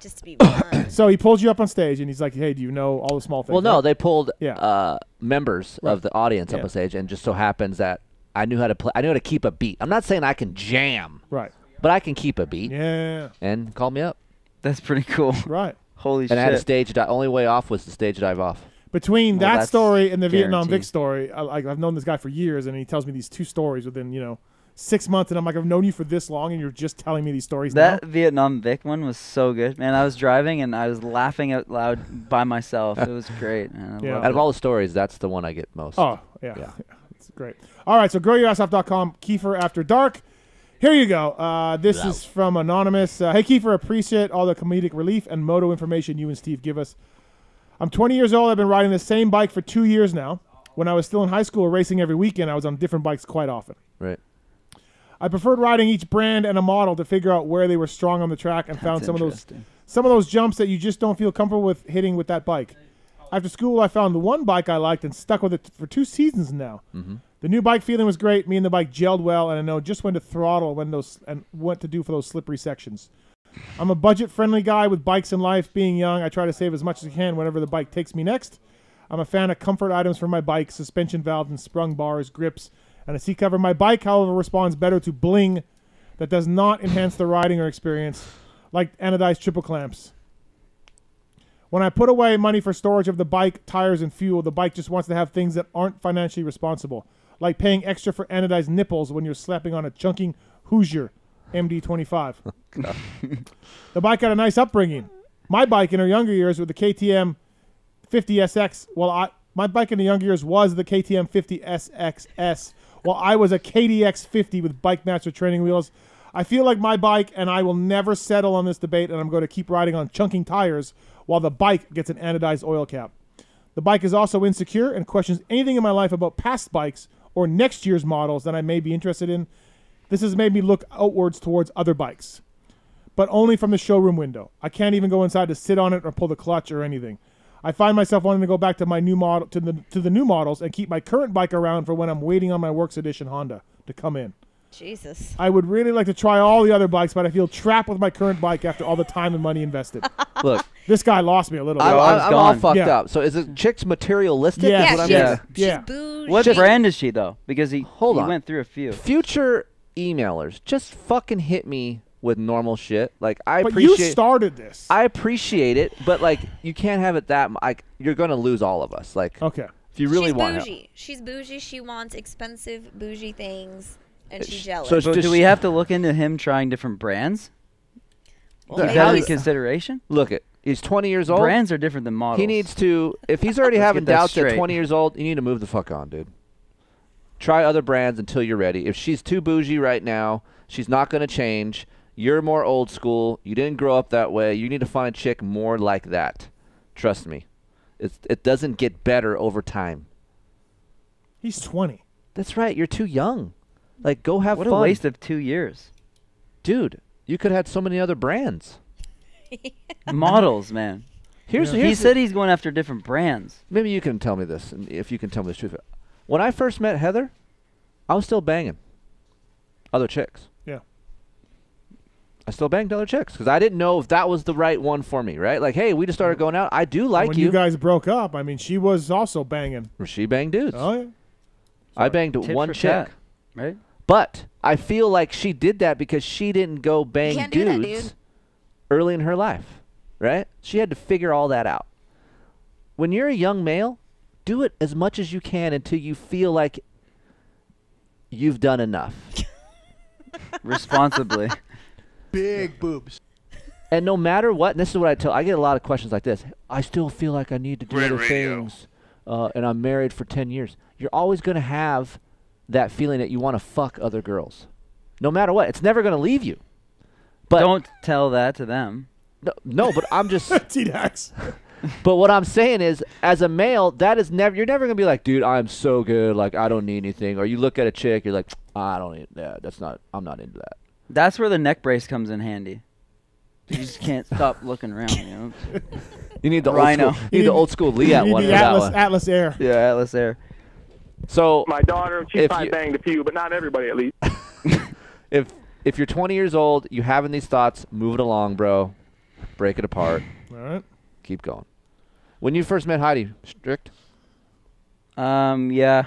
Just to be fun. So he pulls you up on stage and he's like, "Hey, do you know all the small things?" Well, no, right? they pulled Yeah. uh, members Right. of the audience up on stage, and just so happens that I knew how to play. I knew how to keep a beat. I'm not saying I can jam, Right. but I can keep a beat. Yeah. And call me up. That's pretty cool. Right. Holy and shit. I had a stage dive. Only way off was the stage dive off. Between Well, that story and the Vietnam Vic story, I, like I've known this guy for years, and he tells me these two stories within you know six months, and I'm like, I've known you for this long, and you're just telling me these stories That now. Vietnam Vic one was so good, man. I was driving and I was laughing out loud by myself. It was great. Man. Yeah. loved Out of all the stories, that's the one I get most. Oh yeah, Yeah. it's great. All right, so grillyourassoff.com, Keefer After Dark. Here you go. Uh, this is from anonymous. Uh, hey Keefer, appreciate all the comedic relief and moto information you and Steve give us. I'm 20 years old. I've been riding the same bike for two years now. When I was still in high school, racing every weekend, I was on different bikes quite often. Right. I preferred riding each brand and a model to figure out where they were strong on the track and found some of those some of those jumps that you just don't feel comfortable with hitting with that bike. After school, I found the one bike I liked and stuck with it for two seasons now. Mhm. The new bike feeling was great. Me and the bike gelled well, and I know just when to throttle when those and what to do for those slippery sections. I'm a budget-friendly guy with bikes in life. Being young, I try to save as much as I can whenever the bike takes me next. I'm a fan of comfort items for my bike, suspension valves and sprung bars, grips, and a seat cover. My bike, however, responds better to bling that does not enhance the riding or experience, like anodized triple clamps. When I put away money for storage of the bike, tires, and fuel, the bike just wants to have things that aren't financially responsible, like paying extra for anodized nipples when you're slapping on a chunking Hoosier MD25. the bike had a nice upbringing. My bike in her younger years with the KTM 50SX, well, I my bike in the younger years was the KTM 50SXS, while I was a KDX 50 with Bike Master training wheels. I feel like my bike, and I will never settle on this debate, and I'm going to keep riding on chunking tires while the bike gets an anodized oil cap. The bike is also insecure and questions anything in my life about past bikes or next year's models that I may be interested in. This has made me look outwards towards other bikes, but only from the showroom window. I can't even go inside to sit on it or pull the clutch or anything. I find myself wanting to go back to my new model to the to the new models and keep my current bike around for when I'm waiting on my Works Edition Honda to come in. Jesus. I would really like to try all the other bikes, but I feel trapped with my current bike after all the time and money invested. Look, this guy lost me a little bit. I'm, I'm, I'm all fucked Yeah. up. So is it chick's materialistic? Yeah, Is Yeah, what I'm she's- hearing? Yeah. What Just- brand is she though? Because he Hold he on. went through a few. Future emailers, just fucking hit me with normal shit. Like I But you started this. I appreciate it, but like you can't have it that. Like you're gonna lose all of us. Like okay, if you really she's want bougie. She's bougie. She wants expensive bougie things, and she's jealous. so it's But just do we have to look into him trying different brands? Well, Keep that in consideration. Look it. He's 20 years old. Brands are different than models. He needs to. If he's already having get that doubts at straight. 20 years old, you need to move the fuck on, dude. Try other brands until you're ready. If she's too bougie right now, she's not going to change. You're more old school. You didn't grow up that way. You need to find a chick more like that. Trust me. It's, it doesn't get better over time. He's 20. That's right. You're too young. Like, go have What fun. a waste of two years. Dude, you could have had so many other brands. Models, man. Here's, he here's said he's going after different brands. Maybe you can tell me this, and if you can tell me the truth. When I first met Heather, I was still banging other chicks. Yeah. I still banged other chicks because I didn't know if that was the right one for me, right? Like, hey, we just started going out. I do like when you. you guys broke up, I mean, she was also banging. she banged dudes. Oh yeah. I banged Tit one for chick. tat, right? But I feel like she did that because she didn't go bang can't that, dudes dude. early in her life, right? She had to figure all that out. When you're a young male, do it as much as you can until you feel like you've done enough. Responsibly. Big boobs. And no matter what, and this is what I tell, I get a lot of questions like this. I still feel like I need to do Great other radio. things, uh, and I'm married for ten years. You're always going to have that feeling that you want to fuck other girls, no matter what. It's never going to leave you. But Don't tell that to them. No, no, but I'm just T-Dags. But what I'm saying is, as a male, that is never. You're never gonna be like, dude, I'm so good, like I don't need anything. Or you look at a chick, you're like, I don't need that. That's not. I'm not into that. That's where the neck brace comes in handy. You just can't stop looking around, you know. You need the Rhino. old school. You need the old school Leatt You need one the for that Atlas, one. Atlas Air. Yeah, Atlas Air. So My daughter, she If probably you- banged a few, but not everybody at least. if if you're 20 years old, you having these thoughts, move it along, bro. Break it apart. All right. Keep going. When you first met Heidi, strict. Um, yeah.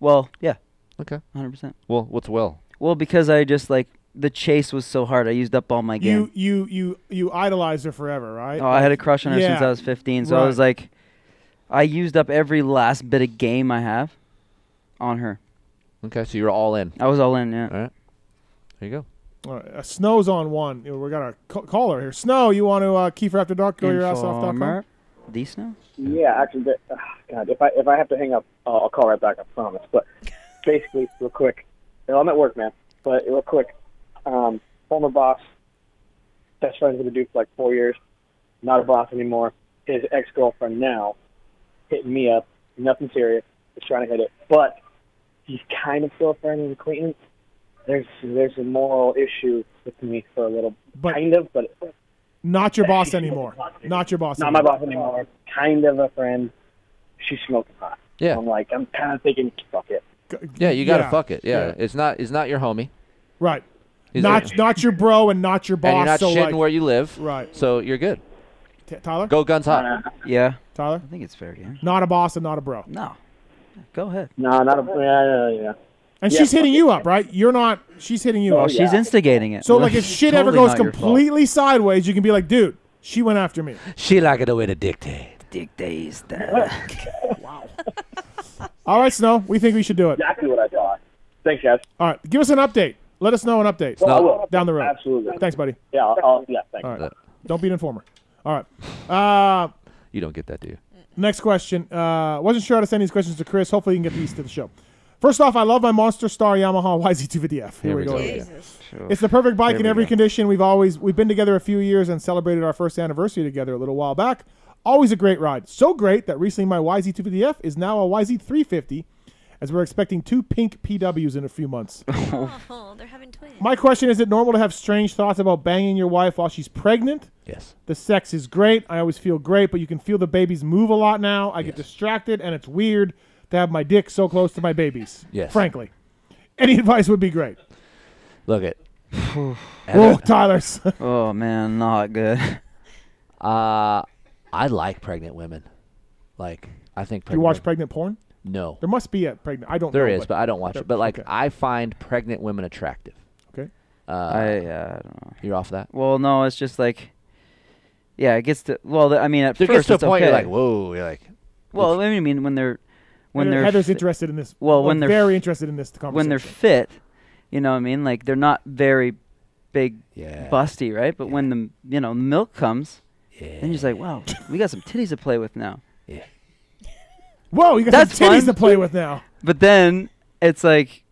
Well, yeah. Okay. 100%. Well, what's well? Well, because I just like the chase was so hard. I used up all my game. You you you you idolized her forever, right? Oh, I had a crush on her since I was 15. So I was like, I used up every last bit of game I have on her. Okay, so you're all in. I was all in, yeah. All right. There you go. All right, uh, Snow's on one. We got a ca- caller here. Snow, you want to uh, Keefer After Dark? Go your ass off. dot com? Informer. D Snow? Yeah, actually, the- uh, God, if I if I have to hang up, uh, I'll call right back. I promise. But basically, real quick, you know, I'm at work, man. But real quick, um, former boss, best friends with the dude for like four years, not a boss anymore. His ex girlfriend now, hitting me up. Nothing serious. Just trying to hit it, but he's kind of still a friend and acquaintance. there's there's a moral issue with me for a little, kind of, but Not your boss anymore. Not your boss. not my boss anymore. Kind of a friend. She's smoking hot. Yeah. So I'm like, I'm kind of thinking, fuck it. Yeah, you gotta Yeah. fuck it. Yeah. Yeah. it's not. It's not your homie. Right. He's not like- not your bro and not your boss. and you're not so shitting like, where you live. Right. So you're good. T- Tyler. Go guns hot. Yeah. Tyler. I think it's fair game. Not a boss and not a bro. No. Go ahead. No, not a. Yeah, yeah, yeah. And Yeah, she's hitting you up, right? You're not. She's hitting you Well, up. she's instigating it. So like, if it's shit ever goes not fault. completely sideways, you can be like, dude, she went after me. She like it the way to dictate. Dictates that. wow. All right, Snow. We think we should do it. Exactly what I thought. Thanks, guys. All right, give us an update. Let us know an update. Well, I will. down the road. Absolutely. Thanks, buddy. Yeah, I'll, I'll, yeah, thanks. All right. Don't be an informer. All right. Uh, You don't get that, do you? Next question. Uh, wasn't sure how to send these questions to Kris. Hopefully, you can get these to the show. First off, I love my Monster Star Yamaha YZ250F. Here, Here we we go. go. Jesus. Sure. It's the perfect bike Here in every go. condition. We've always we've been together a few years and celebrated our first anniversary together a little while back. Always a great ride. So great that recently my YZ250F is now a YZ350, as we're expecting two pink PWs in a few months. Oh, they're having twins. My question is: It normal to have strange thoughts about banging your wife while she's pregnant? Yes. The sex is great. I always feel great, but you can feel the babies move a lot now. I get distracted, and it's weird to have my dick so close to my babies. Yes. Frankly, any advice would be great. Look it. oh, Tyler's. oh man, not good. Uh, I like pregnant women. Like I think. you watch women- pregnant porn? No. There must be a pregnant. I don't. There know, is, but I don't watch there- it. But like, okay. I find pregnant women attractive. Okay. Uh, I, uh, I don't know. You're off that. Well, no, it's just like, yeah, it gets to. Well, the, I mean, at There first gets to a it's point okay. you're like, whoa. You're like, Well, I mean, when they're when they're Heather's fi- interested in this. Well, Well, when they're very f- interested in this conversation. when they're fit, you know what I mean? Like they're not very big, Yeah. busty, right? But when the you know milk comes, then you're just like, wow, we got some titties to play with now. Yeah. Whoa, you got That's some titties fun. to play with now. But then it's like,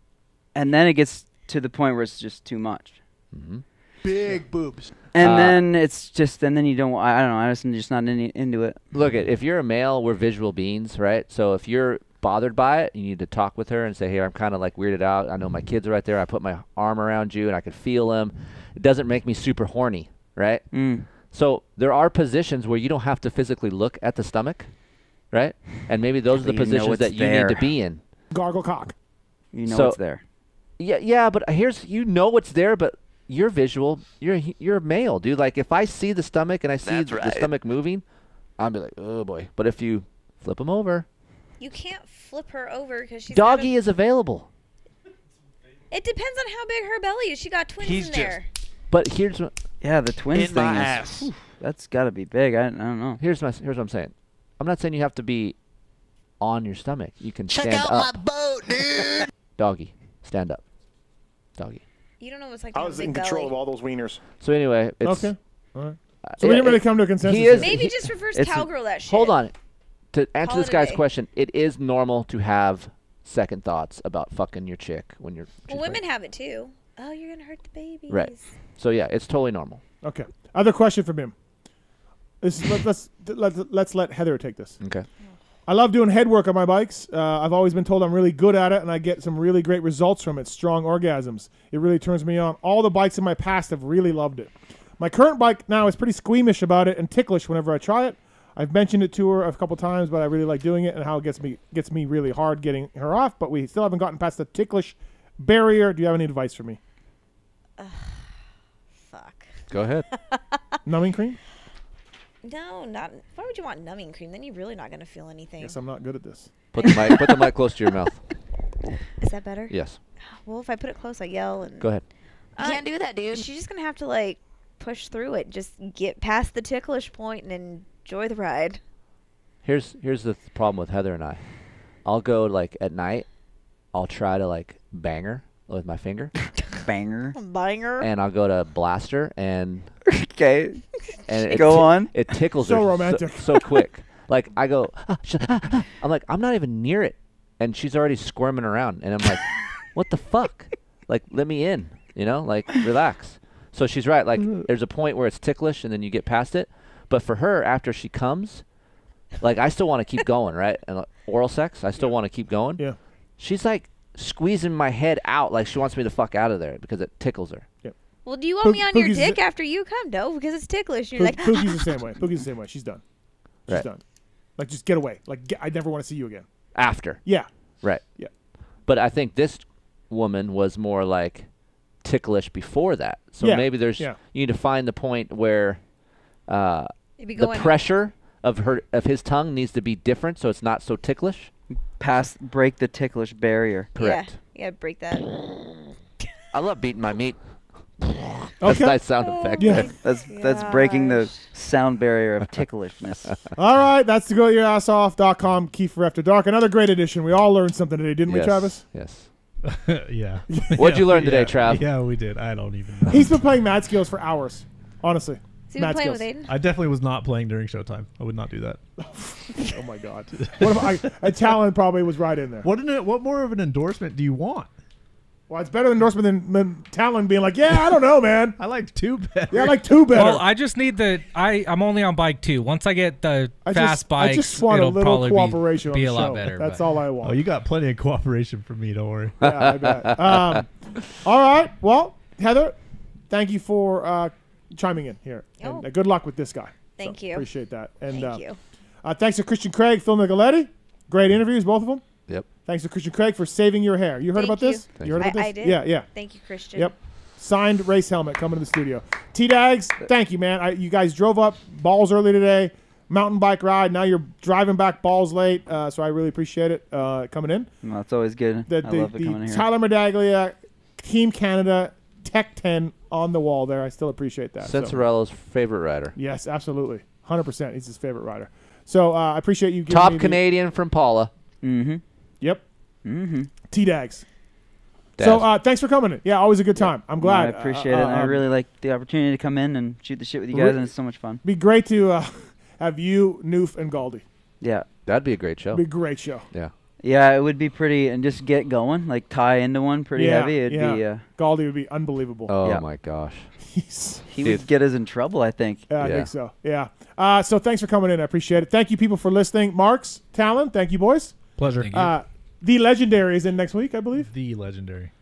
and then it gets to the point where it's just too much. Mm-hmm. Big boobs. And Uh, then it's just, and then you don't. I don't know. I just, I'm just not in, into it. look at if you're a male, we're visual beings, right? So if you're bothered by it, you need to talk with her and say, "Hey, I'm kind of like weirded out. I know my kids are right there. I put my arm around you and I could feel them. It doesn't make me super horny, right? Mm. So there are positions where you don't have to physically look at the stomach, right? And maybe those are the positions that you there. need to be in. Gargle cock. You know So- it's there. Yeah, yeah, but here's you know what's there, but you're visual. You're you're a male, dude. Like if I see the stomach and I see That's the right. stomach moving, I'll be like, oh boy. But if you flip them over, You can't flip her over because she's. doggy is available. It depends on how big her belly is. She got twins He's in there. But here's what Yeah, the twins In thing my is. ass. whew, that's got to be big. I, I don't know. here's my here's what I'm saying. I'm not saying you have to be on your stomach. You can Check stand out up. my boat, dude. Doggy, stand up. Doggy. You don't know what it's like I was in control belly. of all those wieners. So anyway, it's Okay. All right. uh, So we yeah, didn't really come to a consensus. He is, Maybe he- just reverse cowgirl that shit. Hold on. To answer Call this guy's day. question, it is normal to have second thoughts about fucking your chick when you're. Well, she's women have it too. Oh, you're gonna hurt the babies. Right. So yeah, it's totally normal. Okay. Other question from him. This is, let, let's let, let's let Heather take this. Okay. I love doing head work on my bikes. Uh, I've always been told I'm really good at it, and I get some really great results from it. Strong orgasms. It really turns me on. All the bikes in my past have really loved it. My current bike now is pretty squeamish about it and ticklish whenever I try it. I've mentioned it to her a couple times, but I really like doing it and how it gets me gets me really hard getting her off. But we still haven't gotten past the ticklish barrier. Do you have any advice for me? Fuck. Go ahead. Numbing cream? No, not. Why would you want numbing cream? Then you're really not gonna feel anything. Guess I'm not good at this. Put the mic. put the mic close to your mouth. Is that better? Yes. Well, if I put it close, I yell and. Go ahead. You can't do that, dude. She's just gonna have to like push through it. Just get past the ticklish point and enjoy the ride. Here's here's the th- problem with Heather and I. I'll go like at night. I'll try to like bang her with my finger, Banger. Banger. and I'll go to blaster and Okay. and it Go ti- on. It tickles her So her romantic. so, so quick. Like I go, "Ah, sh- ah, ah." I'm like I'm not even near it, and she's already squirming around, and I'm like, what the fuck? Like let me in, you know? Like relax. So she's right. Like there's a point where it's ticklish, and then you get past it. But for her, after she comes, like I still want to keep going, right? And like, oral sex, I still want to keep going. Yeah. She's like squeezing my head out like she wants me to fuck out of there because it tickles her. Yep. Well, do you want Pook- me on your Pookie's dick the- after you come? No, because it's ticklish. And you're Pook- like, Pookie's the same way. Pookie's the same way. She's done. She's Right. done. Like just get away. Like get, I never want to see you again. After. Yeah. Right. Yeah. But I think this woman was more like ticklish before that. So Yeah, maybe there's yeah. you need to find the point where uh, Maybe the go pressure of her of his tongue needs to be different so it's not so ticklish. Pass, break the ticklish barrier. Correct. Yeah, you gotta break that. I love beating my meat. Okay. That's a nice sound effect. Yeah. That's that's breaking the sound barrier of ticklishness. All right, that's the grillyourassoff.com key for after dark. Another great edition. We all learned something today, didn't we, Travis? Yes. yeah. What'd you learn today, Yeah, Trav? Yeah, we did. I don't even know. He's been playing Mad Skills for hours. Honestly. So you've been Mad playing Skills. with Aiden? I definitely was not playing during showtime. I would not do that. oh my god. What if I, a talent probably was right in there. What an, what more of an endorsement do you want? Well, it's better than endorsement than, than Tallon being like, yeah, I don't know, man. I like two better. Yeah, I like two better. Well, I just need the. I I'm only on bike two. Once I get the I fast just, bikes, I just want a it'll little probably cooperation be, be on a the lot show. better. That's but- all I want. Oh, you got plenty of cooperation from me. Don't worry. Yeah, I bet. Um, all right. Well, Heather, thank you for uh, chiming in here. Oh. And uh, good luck with this guy. Thank So, you. Appreciate that. And Thank uh, you. Uh, thanks to Christian Craig, Phil Nicoletti. Great interviews, both of them. Yep. Thanks to Christian Craig for saving your hair. You heard Thank about you. this? Thank you heard about I- this? I did. Yeah, yeah. Thank you, Christian. Yep. Signed race helmet coming to the studio. T Dags, thank you, man. I, you guys drove up balls early today, mountain bike ride. Now you're driving back balls late, uh, so I really appreciate it uh, coming in. Well, that's always good. The, I love it the coming here. Tyler Medaglia, Team Canada, Tech 10 on the wall there. I still appreciate that. so- favorite rider. Yes, absolutely. 100%. He's his favorite rider. So uh, I appreciate you giving Top me the- Canadian from Pala. Mm-hmm. Yep. Mm-hmm. T Dags. So uh, thanks for coming in. Yeah, always a good time. I'm glad. I appreciate Uh, it. uh, I really like the opportunity to come in and shoot the shit with you Re- guys, and it's so much fun. Be great to uh, have you, Noof, and Galdi. Yeah. That'd be a great show. Be a great show. Yeah. Yeah, it would be pretty, and just get going, like tie into one pretty yeah, heavy. It'd yeah. be. Uh, Galdi would be unbelievable. Oh Yeah. my gosh. He would get us in trouble, I think. yeah, I Yeah. think so. Yeah. Uh, so thanks for coming in. I appreciate it. Thank you, people, for listening. Marks, Tallon, thank you, boys. Pleasure. Thank you. The legendary is in next week, I believe. The legendary.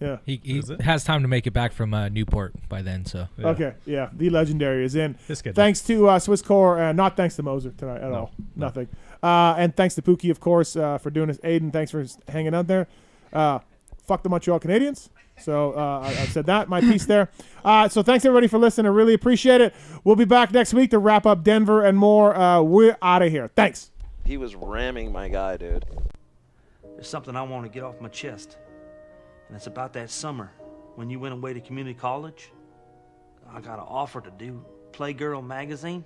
Yeah. He, he Is it? has time to make it back from uh, Newport by then. So Yeah. Okay. Yeah. The legendary is in. His schedule. Thanks to uh, Swisscore, uh, not thanks to Moser tonight at No, all. no. Nothing. Uh, and thanks to Pookie, of course, uh, for doing this. Aiden, thanks for s- hanging out there. Uh, fuck the Montreal Canadiens. So uh, I, I've said that. My piece there. Uh, so thanks everybody for listening. I really appreciate it. We'll be back next week to wrap up Denver and more. Uh, we're out of here. Thanks. He was ramming my guy, dude. There's something I want to get off my chest. And it's about that summer when you went away to community college. I got an offer to do Playgirl magazine.